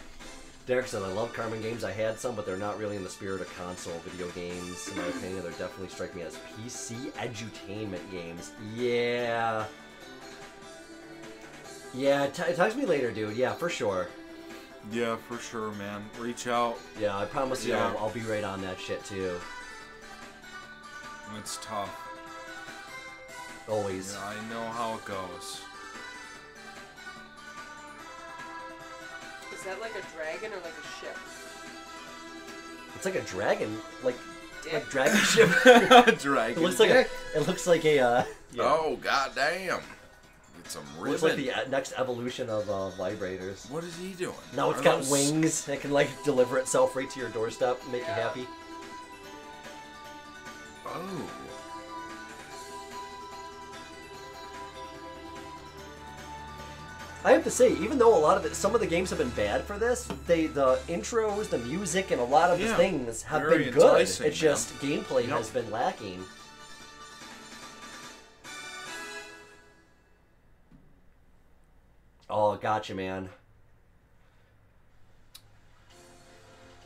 Derek said, I love Carmen games. I had some, but they're not really in the spirit of console video games. In my opinion, they're definitely striking me as PC edutainment games. Yeah. Yeah, t- talk to me later, dude. Yeah, for sure. Yeah, for sure, man. Reach out. Yeah, I promise you Yeah. I'll, I'll be right on that shit, too. It's tough. Always. Yeah, I know how it goes. That like a dragon or like a ship? It's like a dragon, like Dick. like dragon ship. Dragon It looks like a, it looks like a uh, yeah. Oh, goddamn. Get some ribbon. looks like the uh, next evolution of uh, vibrators. What is he doing? Now it's Are got those- wings. It can like deliver itself right to your doorstep, and make you happy. Oh. I have to say, even though a lot of it, some of the games have been bad for this, they the intros, the music, and a lot of the things have been good. It's just gameplay Yep. has been lacking. Oh, gotcha, man.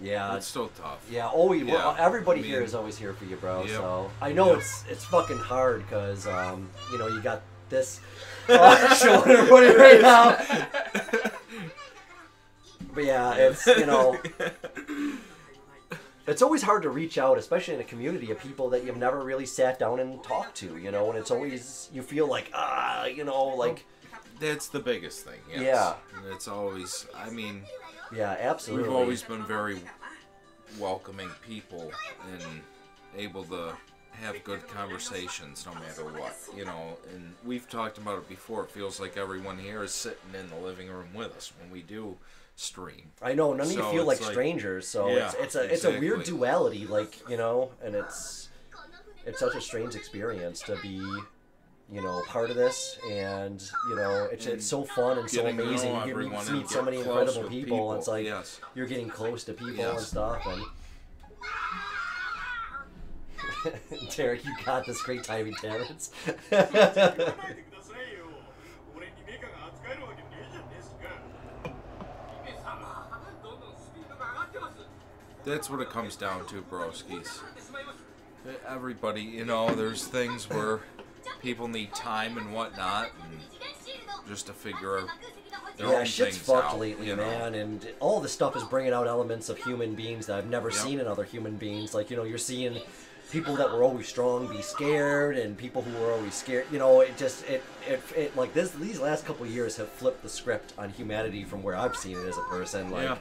Yeah, It's still tough. Yeah, always. Yeah, well, everybody I mean- is always here for you, bro. Yep. So I know Yep. it's it's fucking hard because um you know you got this showing everybody right now. But yeah, it's you know it's always hard to reach out, especially in a community of people that you've never really sat down and talked to. You know, and it's always you feel like ah, you know, like That's the biggest thing. Yes. Yeah. It's always. I mean, yeah, absolutely. we've always been very welcoming people and able to have good conversations no matter what. You know, and we've talked about it before. It feels like everyone here is sitting in the living room with us when we do stream. I know none of you feel like it's strangers, so Yeah, it's it's a it's a weird duality, like you know, and it's it's such a strange experience to be, you know, part of this, and you know, it's it's so fun and so Getting to know amazing. You everyone get to and meet so many incredible people, people, it's like yes. you're getting close to people and stuff, and. Derek, you got this great timing, Terrence. That's what it comes down to, broskies. Everybody, you know, there's things where people need time and whatnot, and just to figure their yeah, own shit's things fucked out, lately, you know? man, and all this stuff is bringing out elements of human beings that I've never Yep. seen in other human beings. Like, you know, you're seeing people that were always strong be scared, and people who were always scared. You know, it just it it, it like this. These last couple of years have flipped the script on humanity from where I've seen it as a person. Like. Yeah.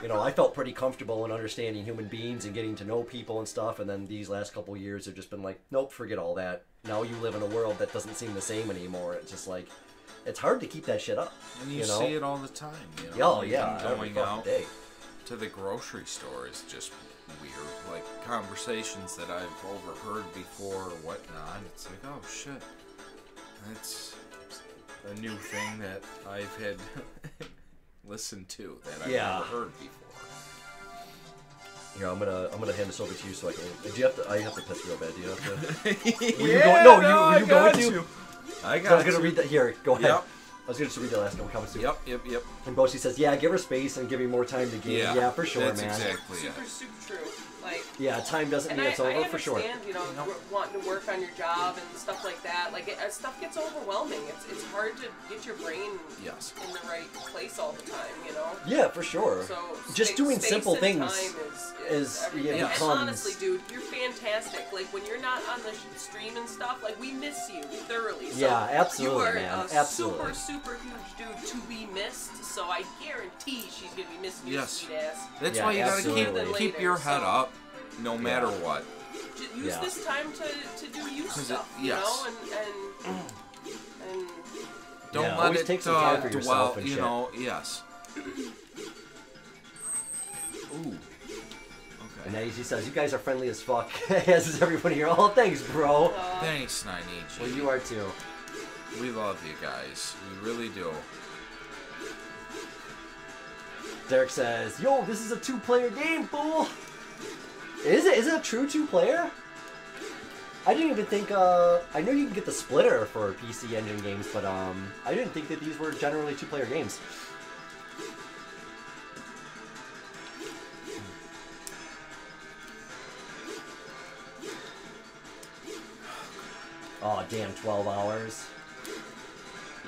You know, I felt pretty comfortable in understanding human beings and getting to know people and stuff, and then these last couple of years have just been like, nope, forget all that. Now you live in a world that doesn't seem the same anymore. It's just like, it's hard to keep that shit up. And you, you know? see it all the time, you Yeah, know? oh, yeah, going out day. to the grocery store is just weird. Like conversations that I've overheard before or whatnot. It's like, oh shit, that's a new thing that I've had listened to that I've Yeah. never heard before. Here, I'm gonna I'm gonna hand this over to you so I can. Do you have to? I have to piss real bad. Do you have to? Were you Yeah, going, no, no, you, I you going got to? you. I I got was gonna you. read that. Here, go ahead. Yep. I was gonna just read the last couple comments too. Yep, yep, yep. And Boshi says, "Yeah, give her space and give me more time to game." Yeah, Yeah, for sure, that's man. exactly it. Super, super true. Like. Yeah, time doesn't And mean I, it's I over for sure. understand, you know, w- wanting to work on your job and stuff like that. Like, it, uh, stuff gets overwhelming. It's it's hard to get your brain Yes. in the right place all the time, you know. Yeah, for sure. So Just spa- doing space simple and things time is, is- everything. yeah, And honestly, dude, you're fantastic. Like when you're not on the sh- stream and stuff, like we miss you thoroughly. So Yeah, absolutely, You are man. a Absolutely. super, super huge dude to be missed. So I guarantee she's gonna be missing your Yes. sweet ass. That's Yeah, why you gotta keep keep your head so- up, no matter what. J- use Yeah. this time to, to do you 'Cause it- stuff, you know, and and and Don't Yeah, let it take some uh, for yourself dwell. and You shit. know, yes. Ooh. Okay. And Okay. then he says, "You guys are friendly as fuck." As is everyone here. Oh, thanks, bro. Thanks, Nine Well, you are too. We love you guys. We really do. Derek says, "Yo, this is a two-player game, fool." Is it? Is it a true two-player? I didn't even think. Uh, I know you can get the splitter for PC Engine games, but um, I didn't think that these were generally two-player games. Oh damn, twelve hours.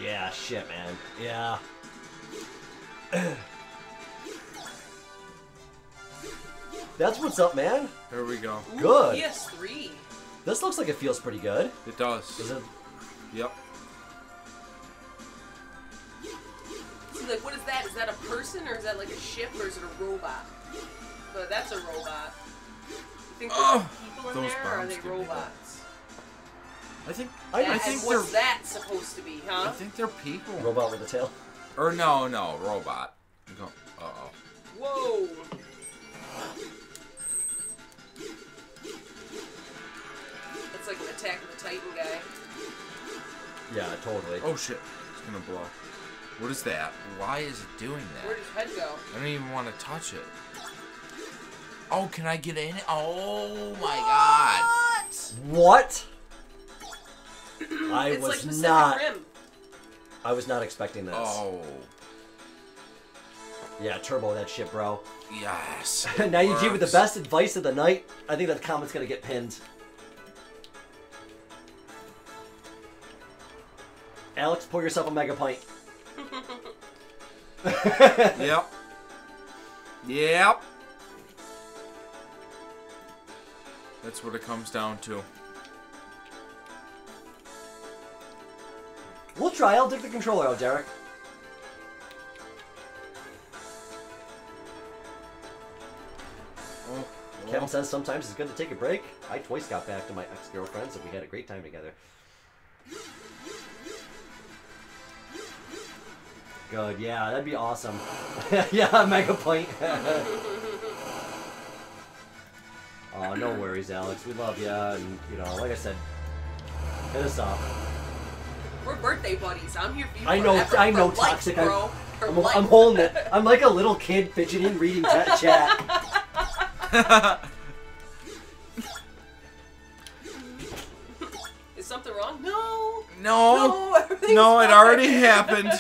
Yeah, shit, man. Yeah. That's what's up, man. Here we go. Ooh, Good. PS3. This looks like it feels pretty good. It does. Is it? Yep. So like, what is that? Is that a person or is that like a ship or is it a robot? But that's a robot. You think there's Oh, people in those there or are they give me that. robots? I think. I- I, think what's they're. that supposed to be, huh? I think they're people. Robot with a tail. Or no, no, robot. Go. Uh oh. Whoa. Like an Attack of the Titan guy. Yeah, totally. Oh shit. It's gonna blow. What is that? Why is it doing that? Where'd his head go? I don't even want to touch it. Oh, can I get in it? Oh my god. What? What? I it's was Pacific not. Rim. I was not expecting this. Oh. Yeah, turbo that shit, bro. Yes. now you gave me the best advice of the night. I think that comment's gonna get pinned. Alex, pour yourself a mega pint. Yep. Yep. That's what it comes down to. We'll try. I'll take the controller out, Derek. Oh. Kevin says sometimes it's good to take a break. I twice got back to my ex-girlfriends and we had a great time together. Good, yeah, that'd be awesome. yeah, mega pint. oh, no worries, Alex. We love you, and you know, like I said, hit us up. We're birthday buddies. I'm here for you I know, forever, I know, for life, toxic. bro. I'm, For I'm, life. I'm holding it. I'm like a little kid fidgeting, reading ta- chat. Is something wrong? No. No. No, No, it already happened.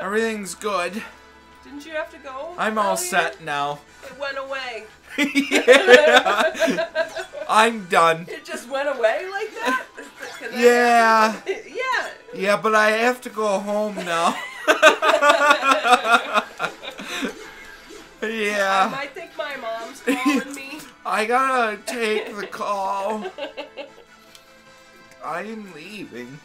Everything's good. Didn't you have to go? I'm all earlier? set now. It went away. yeah. I'm done. It just went away like that? Yeah. Yeah. Yeah, but I have to go home now. I yeah. might think my mom's calling me. I gotta take the call. I'm leaving.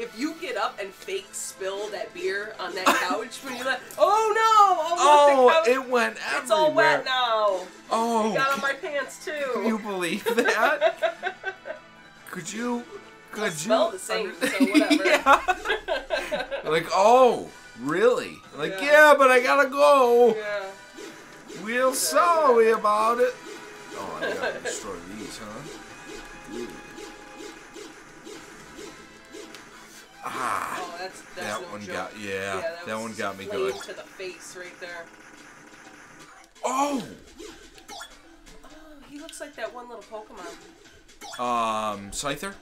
If you get up and fake spill that beer on that couch when you like, oh no! Oh, Oh, it went everywhere. it's all wet now. Oh, It got on my pants too. can you believe that? Could you? Could you? smell the same, so whatever. yeah. Like, oh, really? Like, Yeah. yeah, but I gotta go. Yeah. We're sorry about it. Oh, I gotta destroy these, huh? Ah, Oh, that's that's that no one joke. got yeah, that, was one got me good. to the face right there. Oh, oh! He looks like that one little Pokemon. Um, Scyther?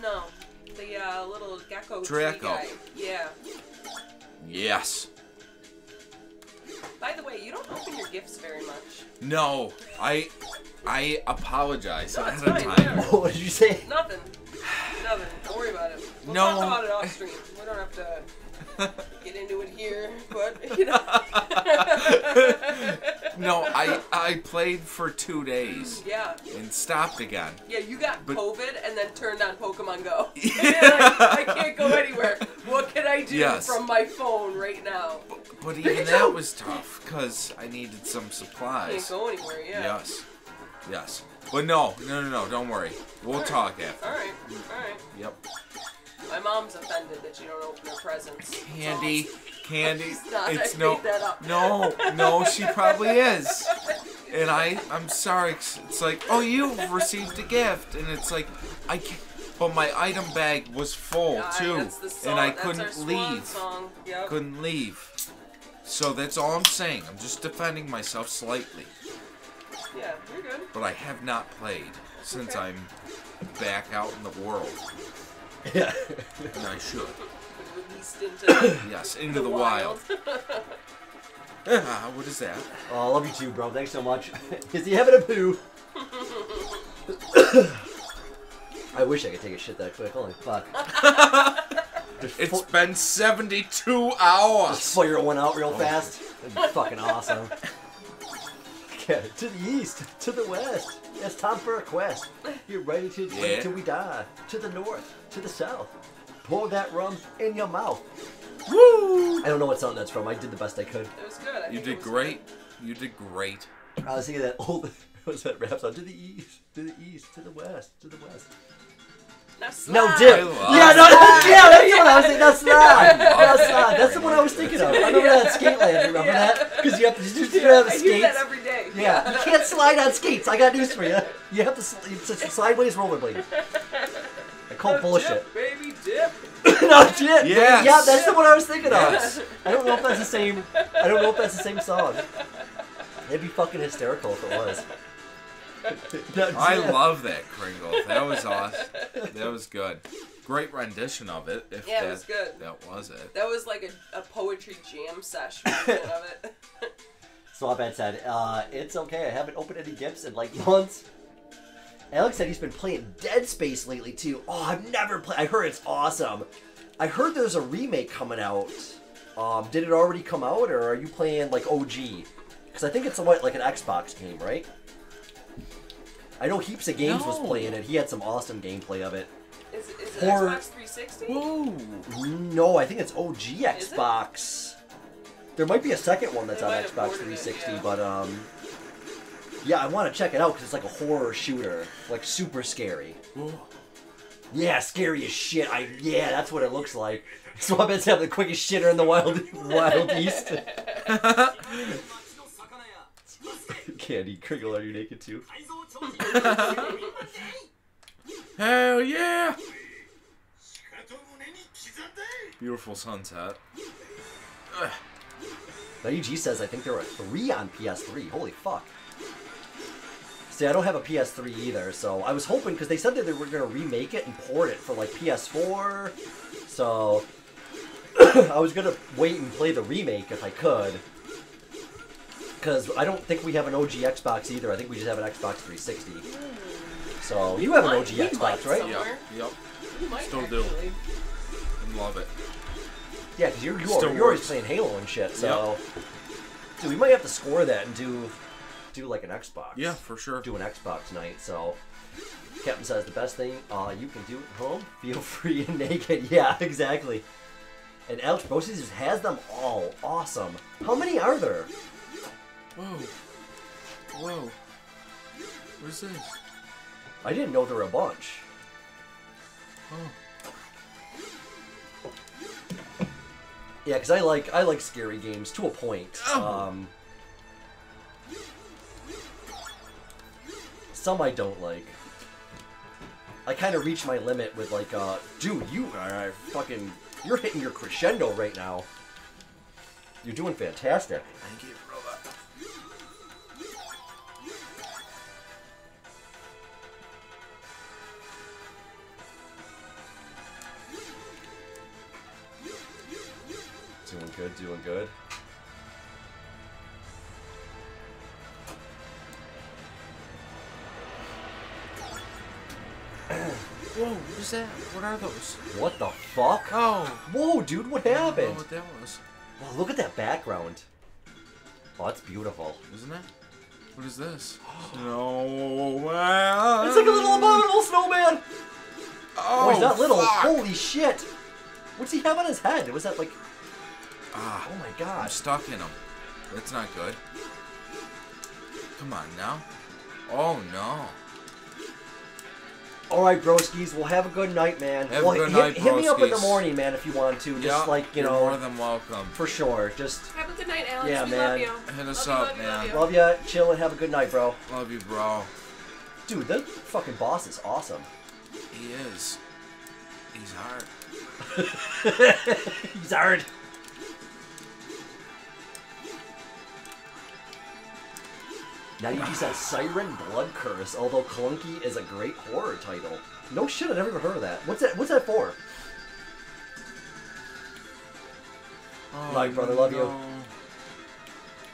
No, the uh, little gecko tree Draco. guy. Yeah. Yes. By the way, you don't open your gifts very much. No, I I apologize No, it's ahead of fine, time. what did you say? Nothing. Nothing. Don't worry about it. We'll No. talk about it off stream. We don't have to get into it here, but you know. No, I I played for two days Yeah. and stopped again. Yeah, you got But- COVID and then turned on Pokemon Go. You're like, I can't go anywhere. What can I do Yes. from my phone right now? But even that was tough because I needed some supplies. Can't go anywhere. Yeah. Yes, yes. But no, no, no, no. Don't worry. We'll Alright. talk after. All right. All right. Yep. My mom's offended that you don't open her presents. Candy, candy. Not. I It's no, that up. no, no. She probably is. And I, I'm sorry. It's like, oh, you've received a gift, and it's like, I can't. But my item bag was full Yeah, too, that's the song, and I couldn't leave. Yep. Couldn't leave. So that's all I'm saying. I'm just defending myself slightly. Yeah, you're good. But I have not played since Okay. I'm back out in the world, Yeah. and I should. Released into Yes, into the, wild. Ah, what is that? Oh, I love you too, bro. Thanks so much. Is he having a poo? I wish I could take a shit that quick. Holy fuck. It's been 72 hours. just hours. fire one out real fast. That'd be fucking awesome. Okay, to the east, to the west. It's time for a quest. Get ready to Yeah. wait till we die. To the north, to the south. Pour that rum in your mouth. Woo! I don't know what song that's from. I did the best I could. It was good. I You did was great. You did great. I was thinking that old. What was that rap song? To the east, to the east, to the west, to the west. Good. Now No slide. dip. Yeah, no, that's, yeah, that's what I was thinking. That's not. That's it. not. That's the one I was thinking of. I remember that skate land. Remember Yeah. that? Because you have to, you do have the I use that every day. Yeah, you can't slide on skates. I got news for you. You have to. sl- It's a sideways rollerblade. I call bullshit. Dip, baby, dip. no shit. Yes. Yeah, that's the one I was thinking Yes. of. I don't know if that's the same. I don't know if that's the same song. It'd be fucking hysterical if it was. No, I love that Kringle. That was awesome. That was good. Great rendition of it. If Yeah, it that, was good. That was it. That was like a, a poetry jam session of it. Swaphead said, uh, it's okay, I haven't opened any gifts in like months. Alex said he's been playing Dead Space lately too. Oh, I've never played. I heard it's awesome. I heard there's a remake coming out. Um, did it already come out, or are you playing like OG? Because I think it's somewhat like an Xbox game, right? I know Heaps of Games was playing it. He had some awesome gameplay of it. Is, is it Horror- Xbox 360? Whoa. No, I think it's OG it? Xbox. There might be a second one that's They on Xbox ported it, 360, yeah. but um, yeah, I want to check it out because it's like a horror shooter, like super scary. Whoa. Yeah, scary as shit. I yeah, that's what it looks like. So I bet have the quickest shitter in the wild wild east. Candy Kringle, are you naked too? Hell yeah! Beautiful sunset. WG says I think there were three on PS3. Holy fuck. See, I don't have a PS3 either, so I was hoping because they said that they were gonna remake it and port it for like PS4. So I was gonna wait and play the remake if I could. Because I don't think we have an OG Xbox either. I think we just have an Xbox 360. So you have an might- OG we might Xbox, right? somewhere. Yep. Yep. You might Still do. And love it. Yeah, because you're, you're, you're always playing Halo and shit. So, dude, we might have to score that and do do like an Xbox. Yeah, for sure. do an Xbox night. So, Captain says the best thing uh, you can do at home: feel free and naked. Yeah, exactly. And Alex Brosius just has them all. Awesome. How many are there? Whoa. Whoa. What is this? I didn't know there were a bunch. Oh. Yeah, because I like I like scary games to a point. Oh. Um, some I don't like. I kind of reach my limit with like, uh, dude, you are fucking, you're hitting your crescendo right now. You're doing fantastic. Thank you, good, doing good. Whoa, what is that? What are those? What the fuck? Oh. Whoa, dude, what I don't know happened? what that was. Wow, look at that background. Oh, that's beautiful. Isn't it? What is this? no, man. It's like a little abominable snowman. Oh, he's not little. fuck. Holy shit. What's he have on his head? Was that like? Ah, Oh my god. I'm stuck in them. That's not good. Come on now. Oh no. All right, broskies. Well, have a good night, man. Have a good hit, night, hit me up in the morning, man, if you want to. Just Yeah, like you you're know, more than welcome. for sure. Just Have a good night, Alex. Yeah, we man. love you. Hit us Love up, you, love you, man. love you. love ya. Chill and have a good night, bro. Love you, bro. Dude, that fucking boss is awesome. He is. He's hard. He's hard. Now you just said Siren Blood Curse, although Clunky is a great horror title. No shit, I never even heard of that. What's that? What's that for? Oh, Like, brother, love you.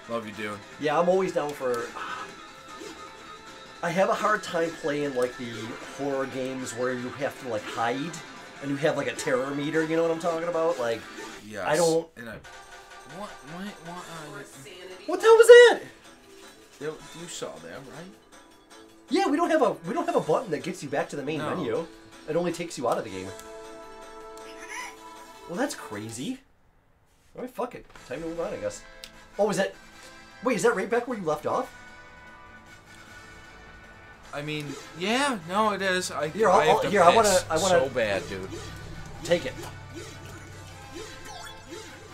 Love you, dude. Yeah, I'm always down for. I have a hard time playing like the horror games where you have to like hide and you have like a terror meter. You know what I'm talking about? Like, Yes. I don't- And I, what? What? What? Or Uh, sanity. what the hell was that? You, you saw them, right? Yeah, we don't have a we don't have a button that gets you back to the main No. menu. It only takes you out of the game. Well, that's crazy. All right, fuck it. Time to move on, I guess. Oh, is that? Wait, is that right back where you left off? I mean, yeah, no, it is. I, Here, I I'll- I'll- to here, I wanna- piss I wanna- so bad, dude. Take it.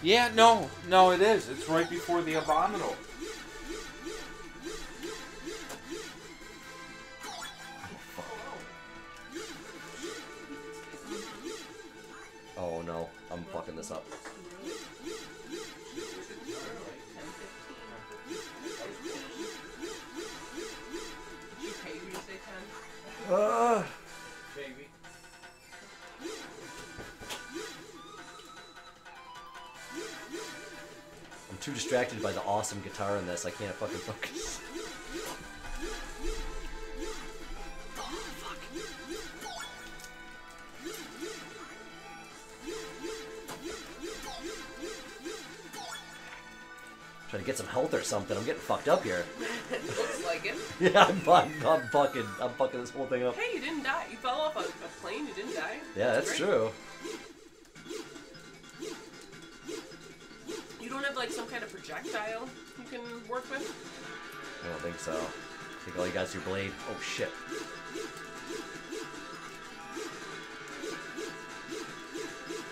Yeah, no, no, it is. It's right before the abominable. Oh no, I'm fucking this up. Did you pay you to say 10? Uh, I'm too distracted by the awesome guitar in this. I can't fucking focus. Try to get some health or something. I'm getting fucked up here. Looks like it. Yeah, I'm, I'm, I'm fucking, I'm fucking this whole thing up. Hey, you didn't die. You fell off a, a plane. You didn't die. Yeah, that's great. true. You don't have like some kind of projectile you can work with. I don't think so. I think all you got is your blade. Oh shit.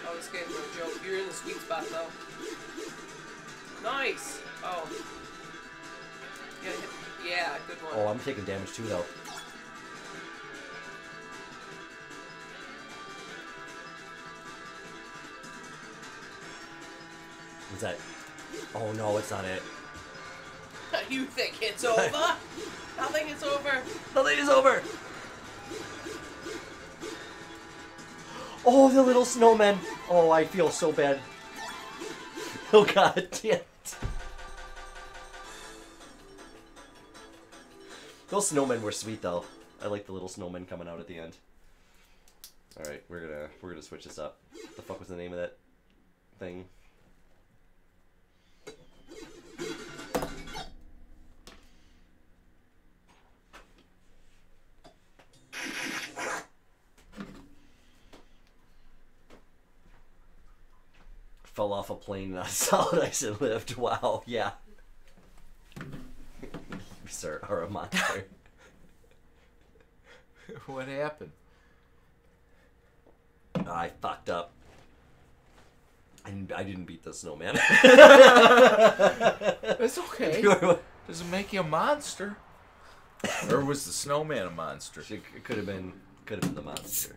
Oh, this game's no joke. You're in the sweet spot though. Nice. Oh. You gotta hit- Yeah, good one. Oh, I'm taking damage too though. What's that? Oh no, it's not it. you think it's over? Nothing is over. Nothing is over. Oh, the little snowmen. Oh, I feel so bad. Oh god damn Those snowmen were sweet though. I like the little snowmen coming out at the end. All right, we're gonna we're gonna switch this up. What the fuck was the name of that thing? Fell off a plane and it ice and lived. Wow, yeah. You, sir, are a monster. what happened? I fucked up. I didn't, I didn't beat the snowman. It's okay. Doesn't make you a monster. or was the snowman a monster? It could have been could have been the monster.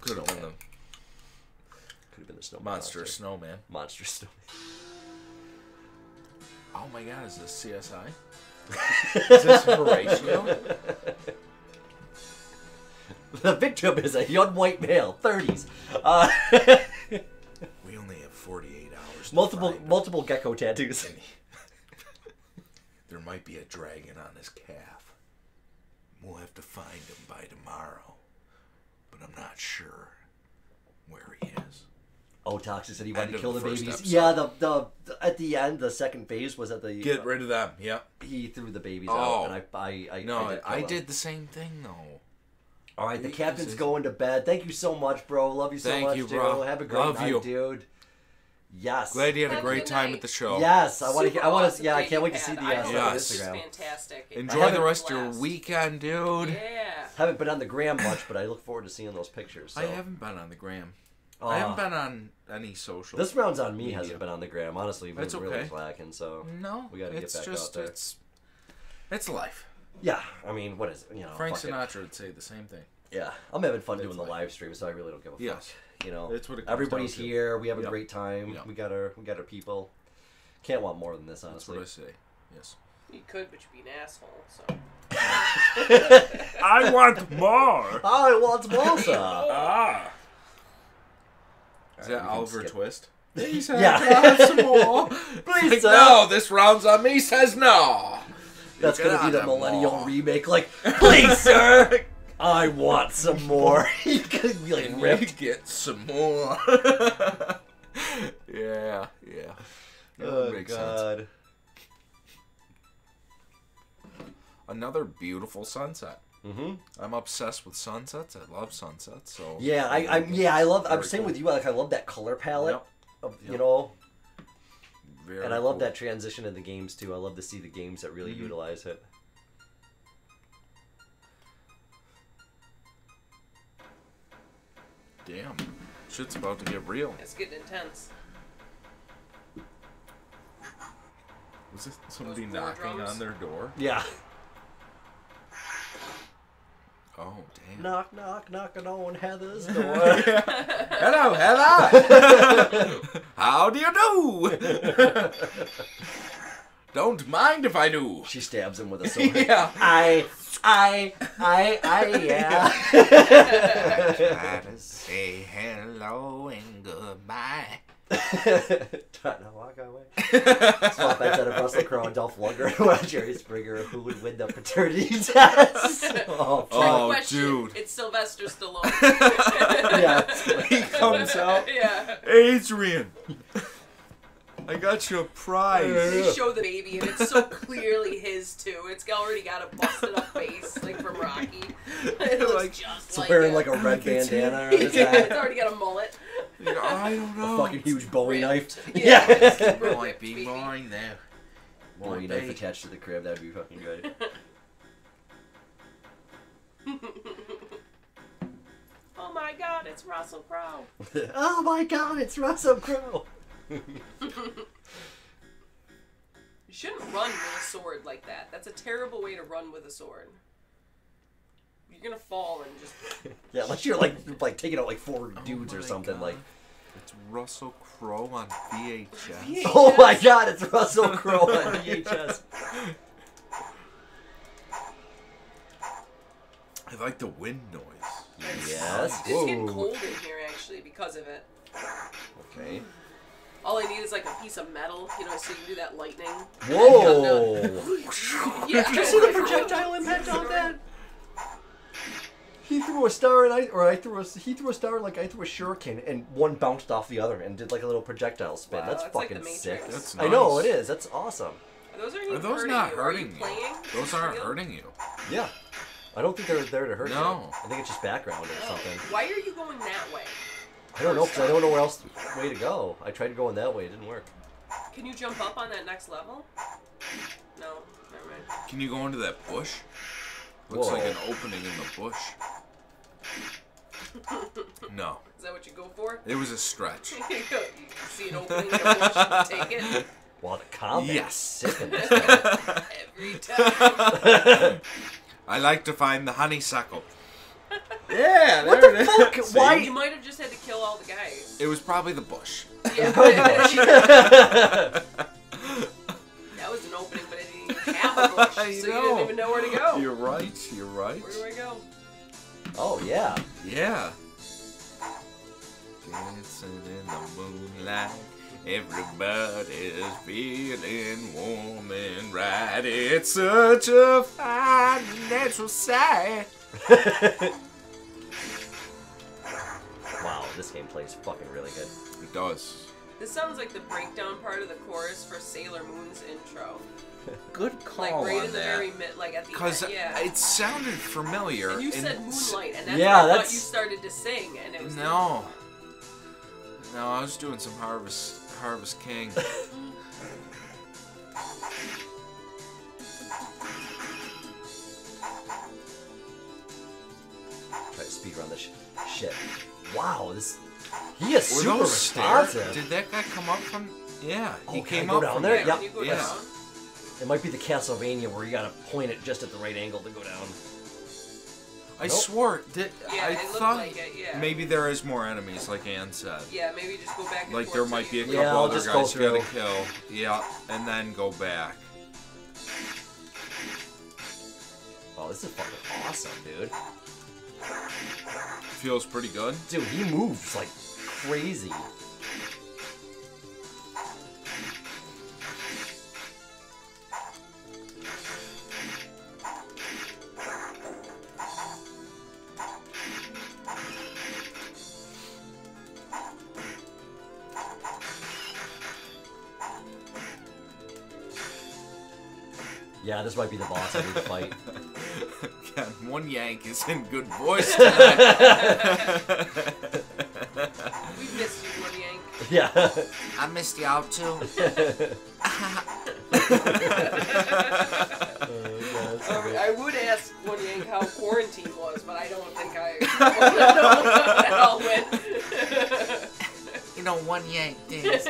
Could have been the Could have been the snowman. monster snowman. Monster snowman. Oh my god, is this CSI? Is this Horatio? The victim is a young white male, 30s. Uh, We only have 48 hours to multiple find multiple gecko tattoos. There might be a dragon on his calf. We'll have to find him by tomorrow. But I'm not sure where he is. Oh, Toxic said he wanted End to kill the, the babies. episode. Yeah, the, the the at the end, the second phase was at the Get rid of them. Yep. he threw the babies Oh. out, and I I I, No, I did, I did the same thing though. All right, the This captain's going to bed. Thank you so much, bro. Love you so Thank much, you, dude. bro. Have a great Love night, you. dude. Yes. Glad you had a Have a great time night. at the show. Yes, I want to. I want to. awesome Yeah, I can't wait to see the I uh, know stuff on this is Instagram. fantastic. Enjoy the rest of your weekend, dude. Yeah. Haven't been on the gram much, but I look forward to seeing those pictures. So. I haven't been on the gram. Uh, I haven't been on any social. This round's on me. media. Hasn't been on the gram. Honestly, we've That's been really okay. slacking. So No, we got to get it's back just out there. it's it's life. Yeah, I mean, what is it? You know, Frank fuck it. Sinatra would say the same thing. Yeah, I'm having fun It's doing the live stream, so I really don't give a fuck. Yes. You know, That's what it comes everybody's down to. here. We have a Yep. great time. Yep. We got our we got our people. Can't want more than this, That's honestly. what I say. Yes. You could, but you'd be an asshole. So. I want more. I want more, sir. ah. Is that Oliver skip. Twist? Yeah. Can I have some more? Please, Like, sir. no, this round's on me. Says no. That's You gonna be the millennial more. remake. Like, please, sir, I want some more. you could be like Can ripped. get some more? yeah, yeah. That Oh would make sense. God. Another beautiful sunset. Mm-hmm. I'm obsessed with sunsets. I love sunsets. So Yeah, I, I yeah, I love. I'm Very saying cool. with you, like I love that color palette. Yep. Of, You know, Very and I love cool. that transition in the games too. I love to see the games that really Mhm. utilize it. Damn, shit's about to get real. It's getting intense. Was it somebody knocking drums? on their door? Yeah. Oh damn. Knock, knock, knocking on Heather's door. Hello, Heather. How do you do? Don't mind if I do. she stabs him with a sword. Yeah. I, I, I, I, yeah. Try to say hello and goodbye. Trying to walk away. Swap that out of Russell Crowe and Dolph Lundgren or Jerry Springer, who would win the paternity test. Oh, Oh, dude. It's Sylvester Stallone. yeah. He comes out. yeah. Adrian, I got you a prize. They show the baby, and it's so clearly his too. It's already got a busted up face, like from Rocky. It looks Like, just It's like wearing him. like a red can see it. bandana on yeah, it's already got a mullet. I don't know. A fucking huge Bowie knife. Yeah. Yeah. Might be mine there. Bowie knife be. attached to the crib. That'd be fucking good. oh my God! It's Russell Crowe. oh my god, it's Russell Crowe. You shouldn't run with a sword like that. That's a terrible way to run with a sword. You're gonna fall and just. Yeah, unless you're like like taking out like four oh dudes or something God. like. It's Russell Crowe on VHS. Oh my god, it's Russell Crowe on VHS. I like the wind noise. Yes. It's getting cold in here actually because of it. Okay. All I need is like a piece of metal, you know, so you can do that lightning. Whoa. Yeah. Did you see the projectile impact on that? He threw a star and I, or I threw a, he threw a star like I threw a shuriken and one bounced off the other and did like a little projectile spin. Wow, that's, that's fucking the sick. Matrix. That's I know it is. That's awesome. Those aren't Are those hurting not you. hurting Are you you? Those aren't hurting you. Yeah. I don't think they're there to hurt you. No. I think it's just background or something. Why are you going that way? I don't know because I don't know where else way to go. I tried going that way, it didn't work. Can you jump up on that next level? No, never mind. Can you go into that bush? Looks Whoa. like an opening in the bush. No, Is that what you go for? it was a stretch. you see an opening in a bush, you take it Wow, the combat Yes. is sick in this game. every time. I like to find the honeysuckle. Yeah, What the it is. fuck? See? Why- You might have just had to kill all the guys. It was probably the bush. Yeah, but it didn't even have a bush, so I you didn't even know where to go. You're right. You're right. Where do I go? Oh yeah. Yeah. Dancing in the moonlight. Everybody's feeling warm and right. It's such a fine natural sight. wow, this game plays fucking really good. It does. This sounds like the breakdown part of the chorus for Sailor Moon's intro. Good call Like right on in the that. very mid, like at the Because end. Yeah. it sounded familiar. and you said s- Moonlight, and that's Yeah, what I that's- thought you started to sing, and it was No. No, I was doing some Harvest Harvest King. Try to speed run this sh- shit. Wow, this he is Were super those responsive. Did that guy come up from? Yeah, he Oh, can I came go up down from there? Yeah, Yep. when you go Yeah. down. It might be the Castlevania where you gotta point it just at the right angle to go down. I Nope. swore that Yeah, I thought like it, yeah. maybe there is more enemies, like Ann said. Yeah, maybe just go back and Like there might be a couple Yeah, other guys you gotta kill. Yeah, and then go back. Oh, this is fucking awesome, dude. Feels pretty good. Dude, he moves like crazy. Yeah, this might be the boss I need to fight. God, one yank is in good voice tonight. We missed you, one Yank. yeah. I missed you out too. Uh, I would ask one Yank how quarantine was, but I don't think I want to know how that all went. You know, one yank dance.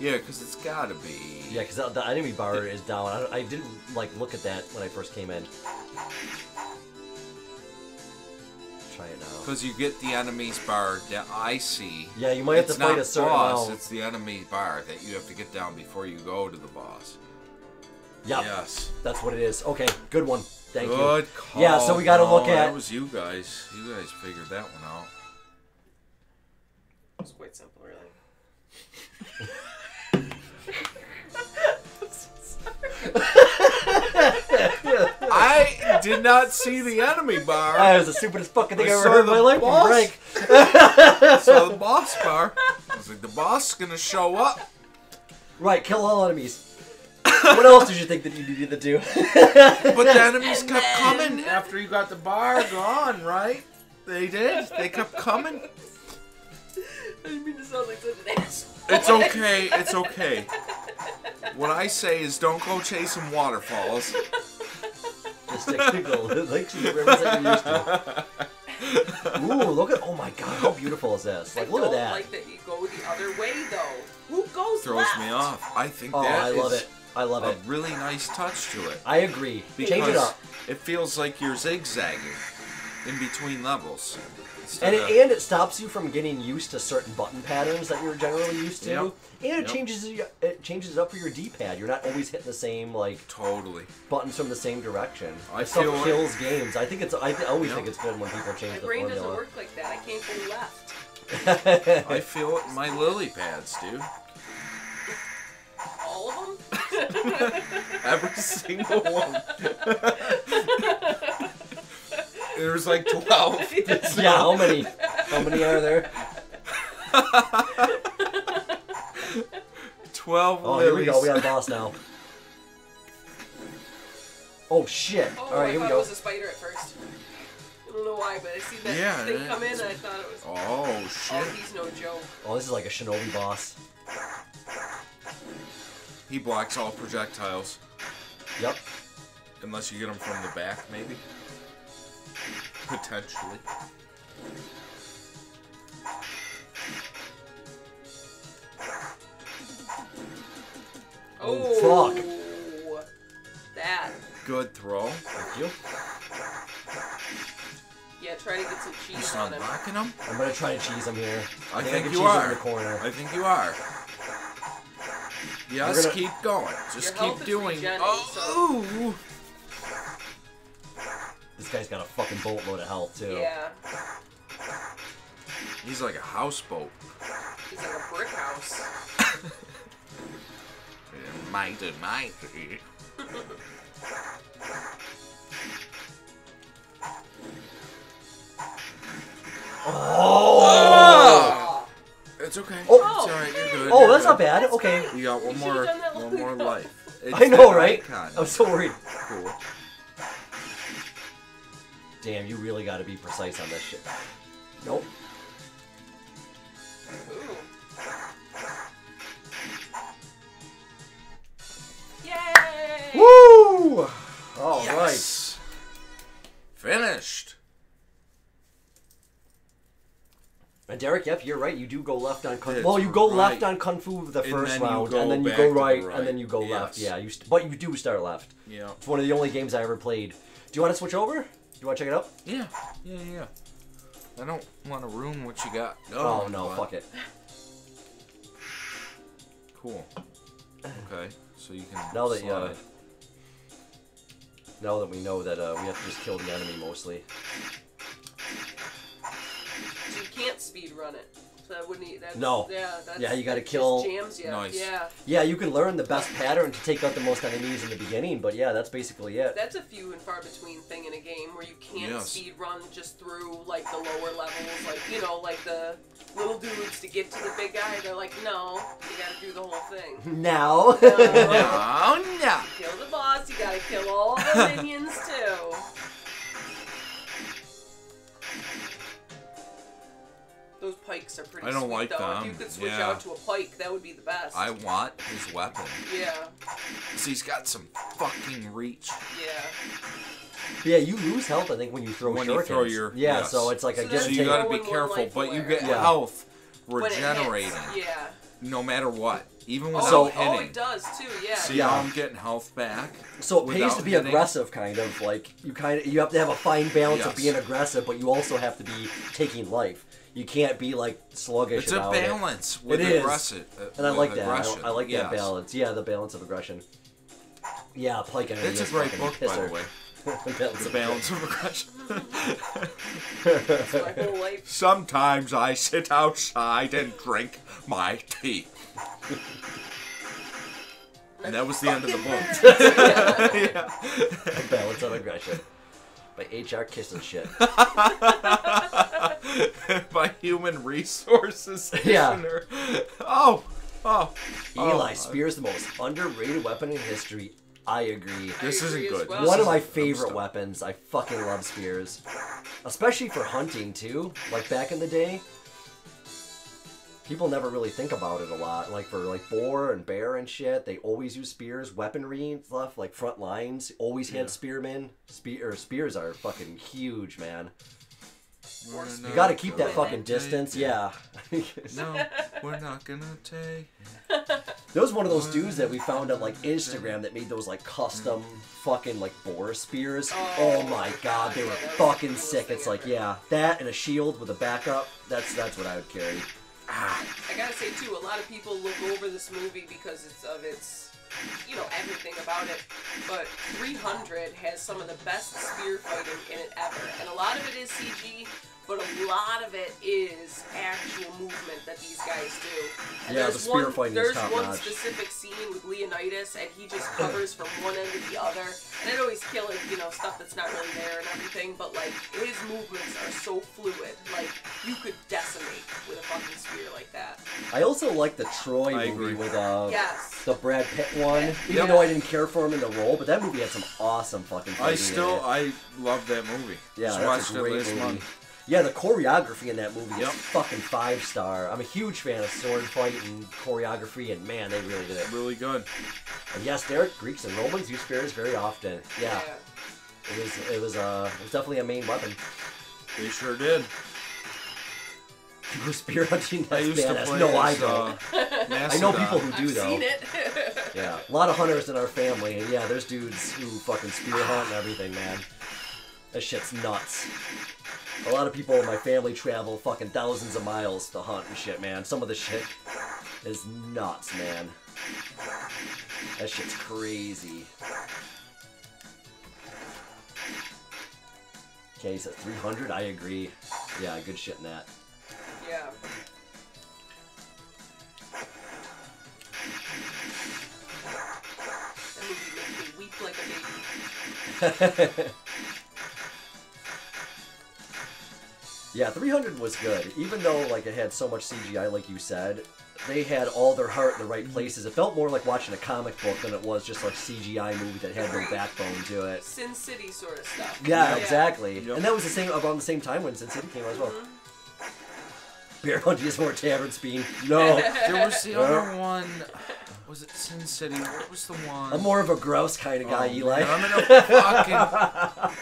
Yeah, because it's gotta be. Yeah, because the, the enemy bar is down. I, I didn't like look at that when I first came in. Try it now. Because you get the enemy's bar that I see. Yeah, you might have it's to fight not a certain boss, amount. It's the enemy bar that you have to get down before you go to the boss. Yep, Yes. that's what it is. Okay, good one. Thank you. Good you. call. Yeah, so we got to No, look at. That was you guys. You guys figured that one out. It was quite simple, I did not see the enemy bar. That was the stupidest fucking thing I I ever heard in the my life. boss. Break. saw the boss bar. I was like, the boss is gonna show up. Right, kill all enemies. what else did you think that you needed to do? But the enemies kept coming after you got the bar gone, right? They did. They kept coming. I didn't mean to sound like such an asshole. It's okay. It's okay. What I say is, don't go chasing waterfalls. Just stick to the like the rivers that you're used to. Ooh, look at! Oh my god, how beautiful is this? Like, I look at don't that. like that you go the other way, though. Who goes Throws left? me off. I think Oh, that I love it. I love a it. really nice touch to it. I agree. Change it up. It feels like you're zigzagging in between levels. And it, and it stops you from getting used to certain button patterns that you're generally used to. Yep. And it Yep. changes it it changes up for your D-pad. You're not always hitting the same like totally. buttons from the same direction. I This feel it- kills games. I think it's I th- always Yep. think it's good when people change My the brain doesn't work like that. I can't go left. I feel it in my lily pads, dude. All of them? Every single one. There's like 12. yeah, how many? How many are there? 12 Oh, lilies. here we go. We got a boss now. Oh shit! Oh, All right, I here we thought go. it was a spider at first. I don't know why, but I see that Yeah, thing come in and I thought it was. Oh, shit! Oh, shit. he's no joke. Oh, this is like a shinobi boss. He blocks all projectiles. Yep. Unless you get them from the back, maybe. Potentially. Oh, fuck. That. Good throw. Thank you. Yeah, try to get some cheese Just on him. unlocking them? I'm gonna try to cheese him here. I can think cheese you him are. In the corner. I think you are. Yes, gonna- keep going. Just Your health keep is doing. regenerating, Oh, ooh. This guy's got a fucking boatload of health too. Yeah. He's like a houseboat. He's like a brick house. Mighty, mighty. Oh! oh! It's okay. Oh. It's alright, you're good. Oh, you're that's not good. bad. Okay. You got one You more, should've done that one more life. It's I know, right? icon. I'm so worried. Cool. Damn, you really got to be precise on this shit. Nope. Ooh. Yay! Woo! All right. Yes. Finished. And Derek, yep, you're right. You do go left on kung. That's Well, you go left on kung fu the first then round, and then you go right, right. and then you go left. Yeah, you. St- but you do start left. Yeah. It's one of the only games I ever played. Do you want to switch over? Do you want to check it out? Yeah. Yeah, yeah. I don't want to ruin what you got. Oh, going, no, but- fuck it. Cool. Okay, so you can. Now that uh, now that we know that uh, we have to just kill the enemy mostly. So you can't speed run it. So that wouldn't. e- That's, No. Yeah. That's, Yeah, you gotta kill- Jams you. Nice. Yeah. Yeah, you can learn the best pattern to take out the most enemies in the beginning, but yeah, that's basically it. That's a few and far between thing in a game where you can't Yes. speed run just through like the lower levels, like you know, like the little dudes to get to the big guy. They're like, no, you gotta do the whole thing. Now. No. Oh no! Kill the boss, you gotta kill all the minions too. Those pikes are pretty I don't sweet like though. If you could switch Yeah. out to a pike, that would be the best. I want his weapon. Yeah, 'Cause he's got some fucking reach. yeah. Yeah, you lose health, I think, when you throw When shurikens. you throw your- yeah, yes. so it's like a So give So you gotta be careful, but you get Yeah. health When regenerating Yeah. no matter what, even without Oh, hitting. oh, it does too. Yeah. See Yeah. how I'm getting health back? So it pays to be hitting? aggressive, kind of like you kind of you have to have a fine balance of being aggressive, but you also have to be taking life. You can't be like sluggish It's a about it. balance with It is. aggressive. uh, And I with like that. I. I like that Yes. balance. Yeah, the balance of aggression. Yeah, Pike Enemy It's a great book, by the way. balance The balance of aggression. That's my whole life. Sometimes I sit outside and drink my tea. And that was the end of the book. The balance of aggression. By H.R. Kiss and shit. By human resources. Yeah. Oh. Oh. Eli oh. Spear's the most underrated weapon in history. I agree. This I isn't good. well. One of my favorite weapons. I fucking love spears. Especially for hunting too. Like back in the day. People never really think about it a lot. Like for like boar and bear and shit, they always use spears, weaponry and stuff, like front lines. Always had spearmen. Spear or spears are fucking huge, man. We're You gotta keep that fucking distance, it. yeah. No, we're not gonna take. There was one of those dudes that we found on like Instagram that made those like custom fucking like boar spears. Oh, Oh, my god, they were yeah, that was the fucking sick. It's like yeah, that and a shield with a backup. That's that's what I would carry. I gotta say too, a lot of people look over this movie because it's of its, you know, everything about it. But 300 has some of the best spear fighting in it ever, and a lot of it is CG. But a lot of it is actual movement that these guys do. And Yeah, there's the spear one, fighting is There's top one notch. specific scene with Leonidas, and he just covers from one end to the other. And it always killing, you know, stuff that's not really there and everything. But like his movements are so fluid, like you could decimate with a fucking spear like that. I also like the Troy I movie agree. with uh Yes. the Brad Pitt one. yeah. Even Yep. though I didn't care for him in the role, but that movie had some awesome fucking. I fighting in still, it. I love that movie. Yeah, Just that's watched a it last movie. month. Yeah, the choreography in that movie Yep. is fucking five star. I'm a huge fan of sword fight and choreography, and man, they really did it. Really good. And yes, Derek, Greeks and Romans use spears very often. Yeah, it was it was uh it was definitely a main weapon. They sure did. You go spear hunting, I that's used to play No, I don't. uh, I know people who do I've though. seen it. Yeah, a lot of hunters in our family, and yeah, there's dudes who fucking spear hunt and everything, man. That shit's nuts. A lot of people in my family travel fucking thousands of miles to hunt and shit, man. Some of the shit is nuts, man. That shit's crazy. Okay, he says 300. I agree. Yeah, good shit in that. Yeah. That movie makes me weep like a baby. Yeah, 300 was good. Even though like it had so much CGI, like you said, they had all their heart in the right places. It felt more like watching a comic book than it was just like CGI movie that had no backbone to it. Sin City sort of stuff. Yeah, exactly. And that was the same around the same time when Sin City came out as well. Mm-hmm. Bear Hunting is more tavern speed. No. There was the No. other one. Was it Sin City? What was the one? I'm more of a grouse kind of guy, Oh, Eli. man, I'm in a fucking. I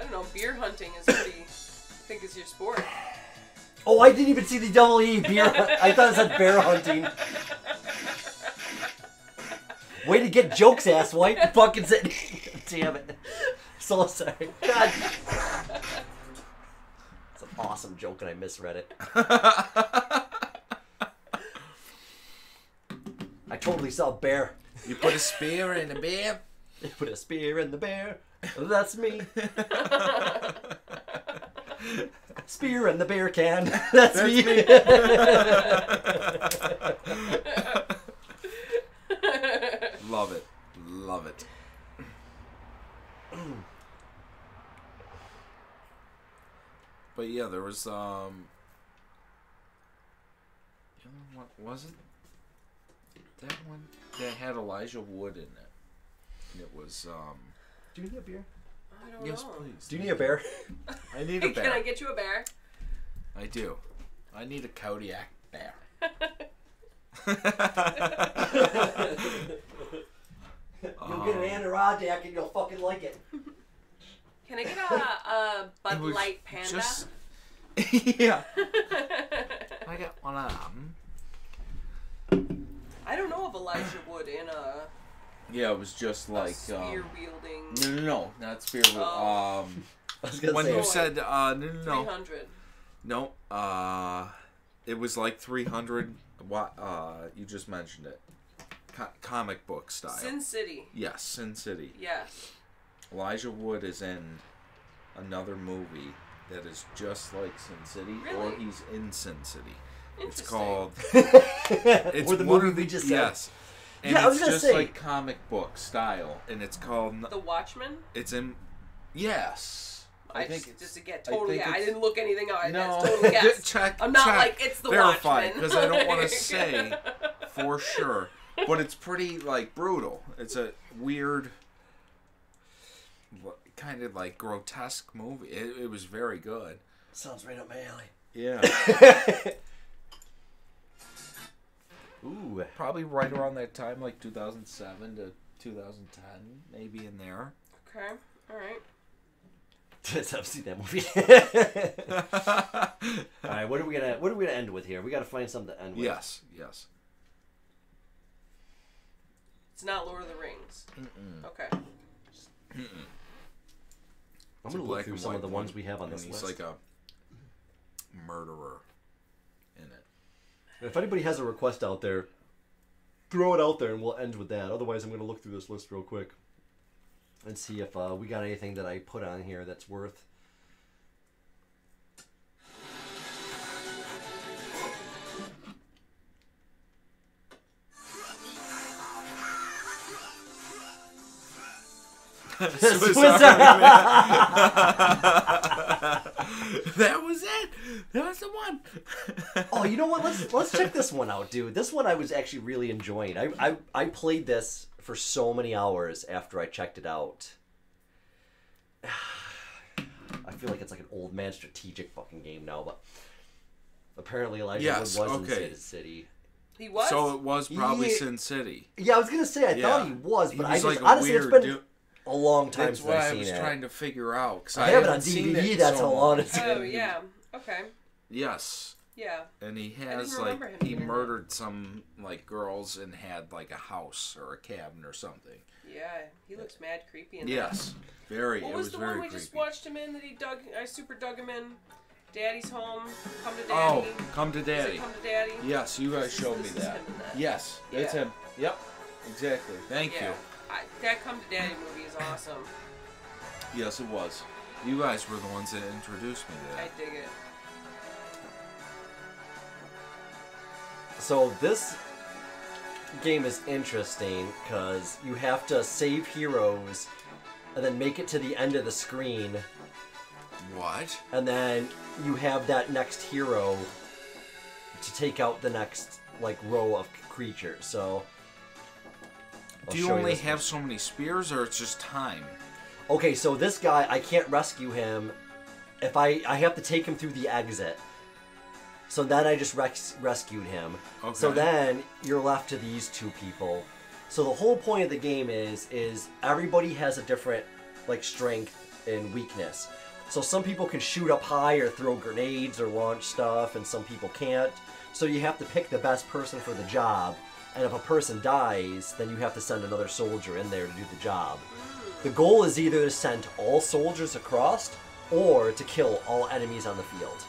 don't know. Beer hunting is pretty. I think is your sport. Oh, I didn't even see the double E beer. I thought it said bear hunting. Way to get jokes, ass white. Fucking said. Damn it. So sorry. God. It's an awesome joke, and I misread it. I totally saw bear. You put a spear in a bear. You put a spear in the bear. That's me. Spear and the bear can. That's, me. Love it. Love it. but yeah, there was um. you know What was it? That one that had Elijah Wood in it. And it was um. Do you need a beer? I don't Yes, know. please. Do you need a bear? I need a bear. Can. I get you a bear? I do. I need a Kodiak bear. You'll get an um, Adirondack and you'll fucking like it. Can I get a, a Bud was Light Panda? just- yeah. I got one of them. I don't know of Elijah Wood in a, Yeah, it was just a like spear um, wielding. no, no, no, not spear. Oh. Um, I was gonna when say- you said uh, no, no, no, 300. no, uh, it was like three hundred. What? Uh, you just mentioned it. Co- comic book style. Sin City. Yes, Sin City. Yes. Elijah Wood is in another movie that is just like Sin City, or he's in Sin City. It's called. it's Or the one movie of we the- just said. Yes. And Yeah, I was it's gonna just say- like comic book style, and it's called. The Watchmen. It's in. Yes. I, I, think just, it's. just to get I totally. think I, didn't look anything up. No, That's totally guess. check. I'm not check, like it's the verify Watchmen. because I don't want to say for sure, but it's pretty like brutal. It's a weird, kind of like grotesque movie. It, it was very good. Sounds right up my alley. Yeah. Ooh. Probably right around that time, like 2007 to 2010, maybe in there. Okay. All right. I've seen that movie. All right, what are we gonna what are we gonna end with here? We gotta find something to end with. Yes, yes. It's not Lord of the Rings. Mm-mm. Okay. I'm It's a gonna look black through and some of white the ones we have on and this he's list. like a murderer in it. If anybody has a request out there, throw it out there and we'll end with that. Otherwise, I'm gonna look through this list real quick and see if uh, we got anything that I put on here that's worth. that was it. That was the one. oh, you know what? Let's let's check this one out, dude. This one I was actually really enjoying. I I, I played this for so many hours after I checked it out. I feel like it's like an old man strategic fucking game now, but apparently Elijah Yes, Wood was okay. in Sin City. He was. So it was probably Yeah. Sin City. Yeah, I was gonna say I Yeah. thought he was, He but I was just like a honestly it's weird been dude. A long time That's since what I've I was it. trying to figure out. 'cause I have it on haven't seen DVD, in that's so how long it's Oh been. yeah. Okay. Yes. Yeah. And he has remember like he being in murdered some like girls and had like a house or a cabin or something. Yeah. He looks mad creepy in Yes. Very. That. What it was, was, the very one we creepy. just watched him in that he dug? I super dug him in. Daddy's home. Come to daddy. Oh, daddy. come to Is it daddy. Come to daddy. Yes, you guys showed me is that. that. Yes, it's Yeah. him. Yep. Exactly. Thank yeah. you. I, that come to daddy movie was awesome. yes, it was. You guys were the ones that introduced me to that. I dig it. So this game is interesting because you have to save heroes and then make it to the end of the screen. What? And then you have that next hero to take out the next like row of creatures. So I'll Do you only this have so many spears, or it's just time? Okay, so this guy, I can't rescue him if I I have to take him through the exit. So then I just res- rescued him. Okay. So then you're left to these two people. So the whole point of the game is is everybody has a different like strength and weakness. So some people can shoot up high or throw grenades or launch stuff, and some people can't. So you have to pick the best person for the job. And if a person dies, then you have to send another soldier in there to do the job. The goal is either to send all soldiers across or to kill all enemies on the field.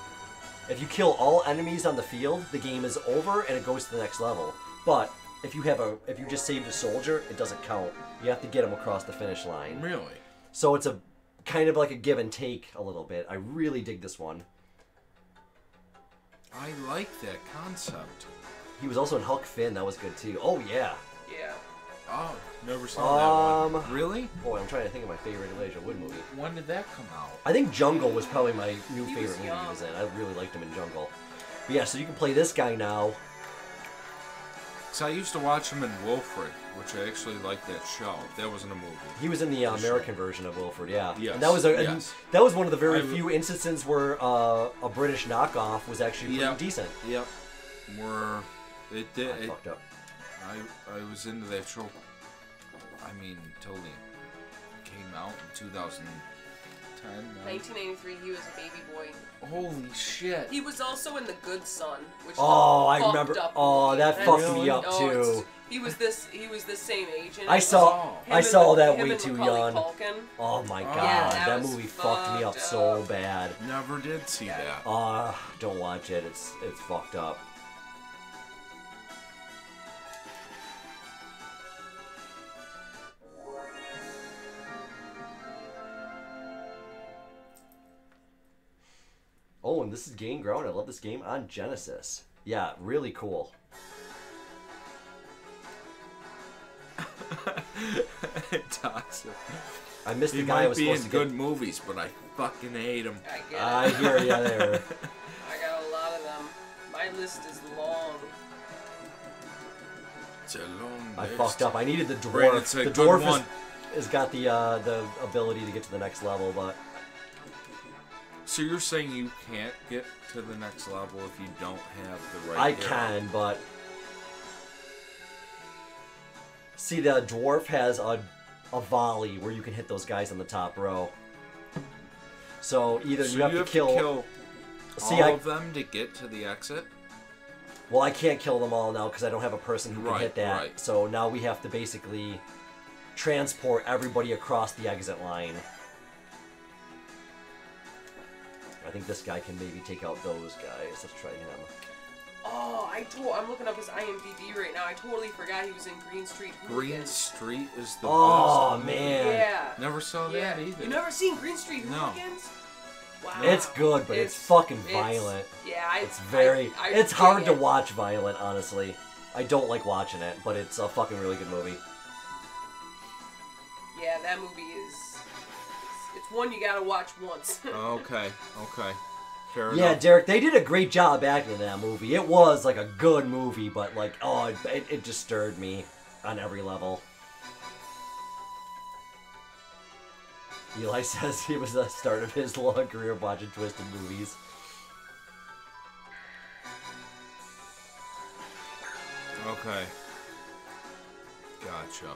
If you kill all enemies on the field, the game is over and it goes to the next level. But if you have a if you just saved a soldier, it doesn't count. You have to get him across the finish line. Really? So it's a kind of like a give and take a little bit. I really dig this one. I like that concept. He was also in Huck Finn, that was good too. Oh yeah. Yeah. Oh, never saw that Um, one. Really? Boy, I'm trying to think of my favorite Elijah Wood movie. When did that come out? I think Jungle was probably my new He favorite was movie he was in. I really liked him in Jungle. But yeah, so you can play this guy now. So I used to watch him in Wilfred, which I actually liked that show. That wasn't a movie. He was in the uh, For sure. American version of Wilfred, yeah. Yes, And that was a and yes. that was one of the very I- few instances where uh, a British knockoff was actually pretty Yep. decent. Yep. Where it did. I It, fucked up. I I was into that show. I mean, totally. Came out in 2010. right? 1983, he was a baby boy. Holy shit! He was also in The Good Son, which is Oh, I remember- Up oh, that And- fucked me up, oh, too. He was this. He was the same age. in I saw Him I saw Ma- that way too Macaulay young. Culkin. Oh my god, Yeah, that that movie fucked me up fucked so bad. Never did see that. Ah, don't watch it. It's it's fucked up. Oh, and this is Gain Ground. I love this game on Genesis. Yeah, really cool. Toxic. I missed He the guy I might was be supposed in to good get. movies, but I fucking hate him. I get I it. hear ya there. I got a lot of them. My list is long. It's a long I list. fucked up. I needed the Right, dwarf. it's a the good dwarf one. Is, has got the uh, the ability to get to the next level, but So you're saying you can't get to the next level if you don't have the right I hero? can. But see, the dwarf has a a volley where you can hit those guys on the top row. So either So you have, to, kill, See, all I of them to get to the exit. well, I can't kill them all now because I don't have a person who can Right, hit that. right. So now we have to basically transport everybody across the exit line. I think this guy can maybe take out those guys. Let's try him. Oh, I to- I'm looking up his IMDb right now. I totally forgot he was in Green Street Green Hooligans. Street is the Oh, best. man. Yeah. Never saw Yeah. that either. You never seen Green Street No. Hooligans? Wow. It's good, but it's, fucking it's- violent. Yeah, I, It's very. I, I it's dig hard to it. watch violent, honestly. I don't like watching it, but it's a fucking really good movie. Yeah, that movie is. It's, it's one you gotta watch once. Okay, okay. Fair Yeah, enough. Derek, they did a great job acting in that movie. It was like a good movie, but like, oh, it, it, it disturbed me on every level. Eli says he was the start of his long career of watching twisted movies. Okay. Gotcha.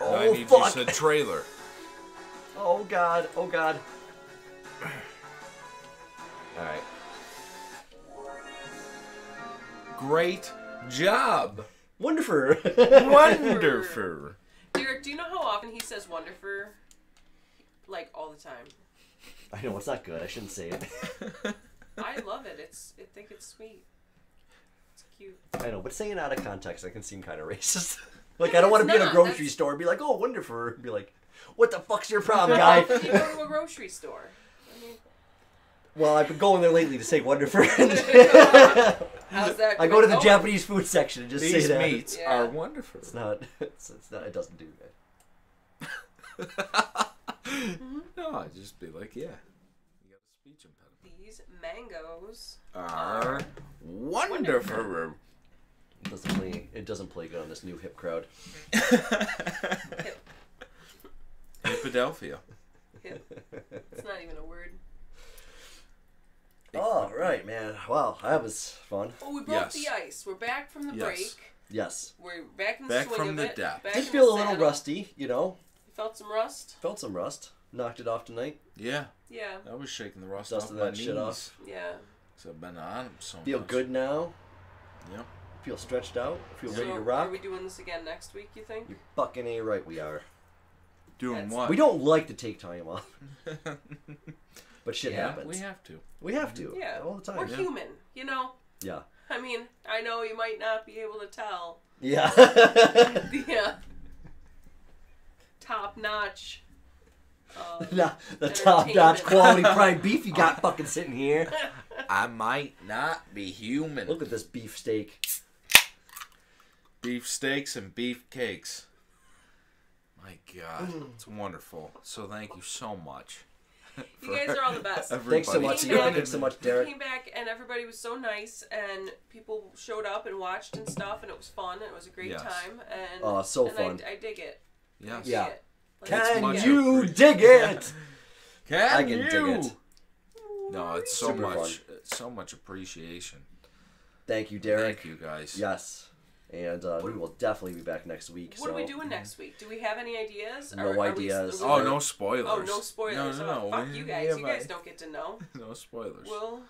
Oh I need fuck! just a trailer. Oh god! Oh god! All right. Great job. Wonderful. Wonderful. Derek, do you know how often he says "wonderful"? Like all the time. I know it's not good. I shouldn't say it. I love it. It's. I think it's sweet. It's cute. I know, but saying it out of context, I can seem kind of racist. Like I don't want to it's be in a grocery That's- store and be like, "Oh, wonderful," be like, "What the fuck's your problem, guy?" you go to a grocery store. I mean, Well, I've been going there lately to say Wonder Friend. How's that I go to the going? Japanese food section and just These say that. These meats Yeah. are wonderful. It's not. It's, it's not. It doesn't do that. no, I'd just be like, yeah. You got a speech impediment. These mangoes. Are wonderful. It doesn't play. It doesn't play good on this new hip crowd. Philadelphia. Hip. It's not even a word. Oh right, man. Wow, that was fun. Oh, we broke Yes. the ice. We're back from the Yes. break. Yes. We're back in the Back swing from of the it. depth. Back Did in feel the a little saddle. rusty, you know. You felt some rust? Felt some rust. Knocked it off tonight. Yeah, Yeah. I was shaking the rust Dusted off my that knees. shit off. Yeah. So I've been on 'em so Feel much. good now. Yep. Feel stretched out. Feel ready So, to rock. Are we doing this again next week, you think? You fucking a right we are. Doing That's- what? We don't like to take time off, but shit yeah, happens. we have to. We have to. Yeah. All the time. We're yeah. human, you know? Yeah. I mean, I know you might not be able to tell. Yeah. Yeah. Top notch. Um, the the top notch Entertainment. quality prime beef you got fucking sitting here. I might not be human. Look at this beef steak. Beef steaks and beef cakes. My God, Mm. it's wonderful. So thank you so much. You guys are all the best. Thanks so much, Came Ian. back- Thanks so much, Derek. came back and everybody was so nice and people showed up and watched and stuff and it was fun. And It was a great Yes. time and Oh, so and fun. I, I dig it. Yes. Dig Yeah. Like, Can much you dig it? Can I can you? dig it. No, it's so Super much, it's so much appreciation. Thank you, Derek. Thank you guys. Yes. And uh, we will definitely be back next week. What so. are we doing next week? Do we have any ideas? No Are- are we- ideas. are we- Oh, no spoilers. Oh, no spoilers. No, no, Oh, no. fuck we- you guys. have You guys a- don't get to know. No spoilers. Well,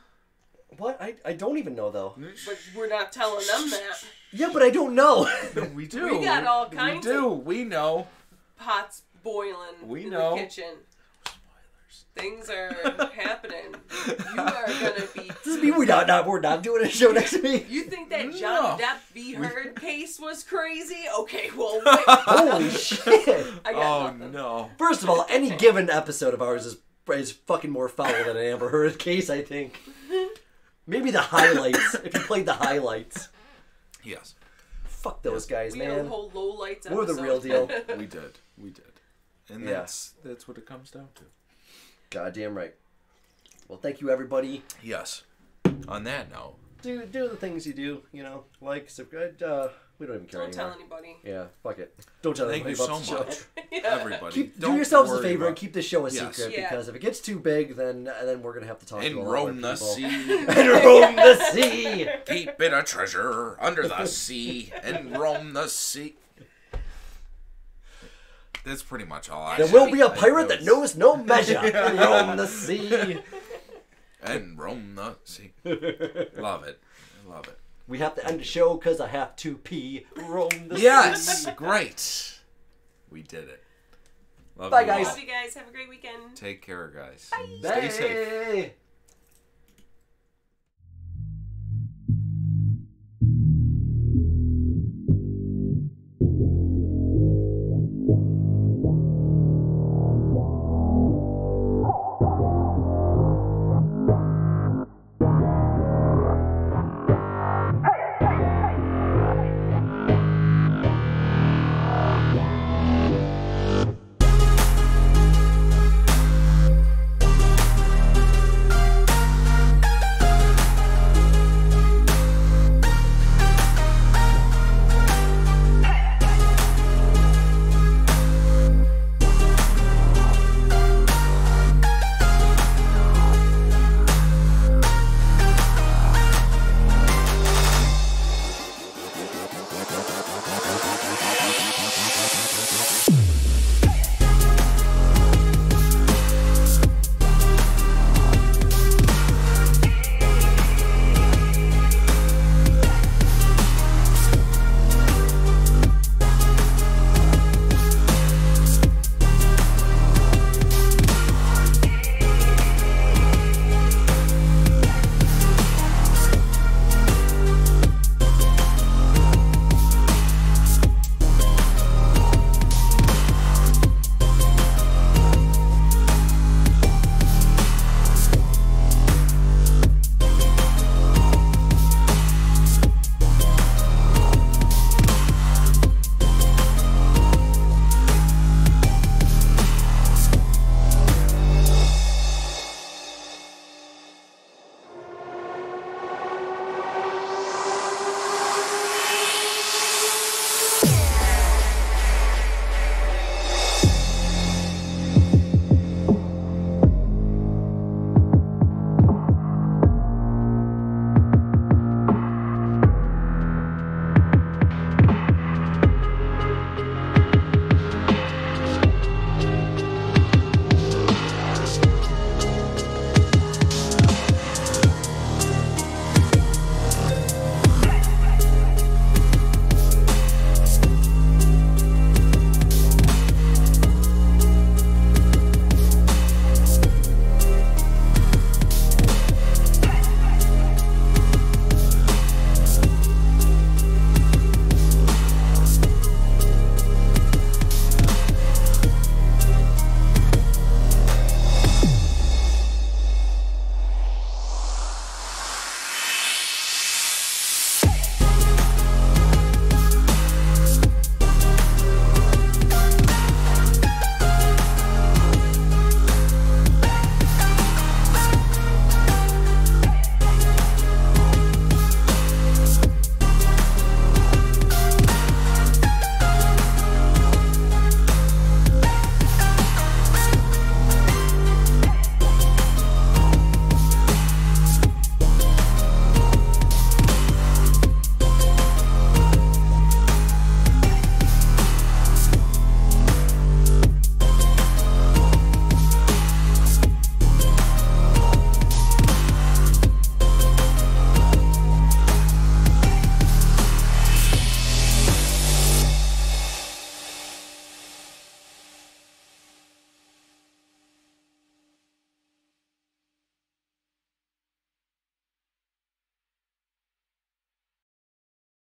What? I, I don't even know though. but we're not telling them that. Yeah, but I don't know. we do. We got all kinds. We kinds do. We know. Pots boiling We in know. the kitchen. Things are happening. You are gonna be. Does this mean we're not, not we're not doing a show next week? You think that No. Johnny Depp be heard case was crazy? Okay, well, wait. Holy shit! I got Oh nothing. no. First of all, any given episode of ours is is fucking more foul than an Amber Heard case. I think. Maybe the highlights. if you played the highlights, Yes, fuck those guys, We had a man. whole low lights We're the real deal. we did. We did. And Yeah. that's that's what it comes down to. Goddamn right. Well, thank you everybody. Yes. On that note, Do do the things you do. You know, like subscribe. Uh, we don't even care Don't tell anybody. Yeah, fuck it. Don't tell thank you anybody so about the show. much, Yeah. everybody. Keep, do Don't yourselves a favor about- and keep this show a Yes. secret Yeah. because if it gets too big, then then we're gonna have to talk to a And lot more roam the people. sea. and roam the sea. Keep it a treasure under the sea and roam the sea. That's pretty much all I There will be a I- pirate that knows no measure. and roam the sea. And roam the sea. Love it. Love it. We have to end the show because I have to pee. Roam the Yes, sea. Yes, great. We did it. Love Bye, you guys. all. Love you guys. Have a great weekend. Take care, guys. Bye. Stay safe.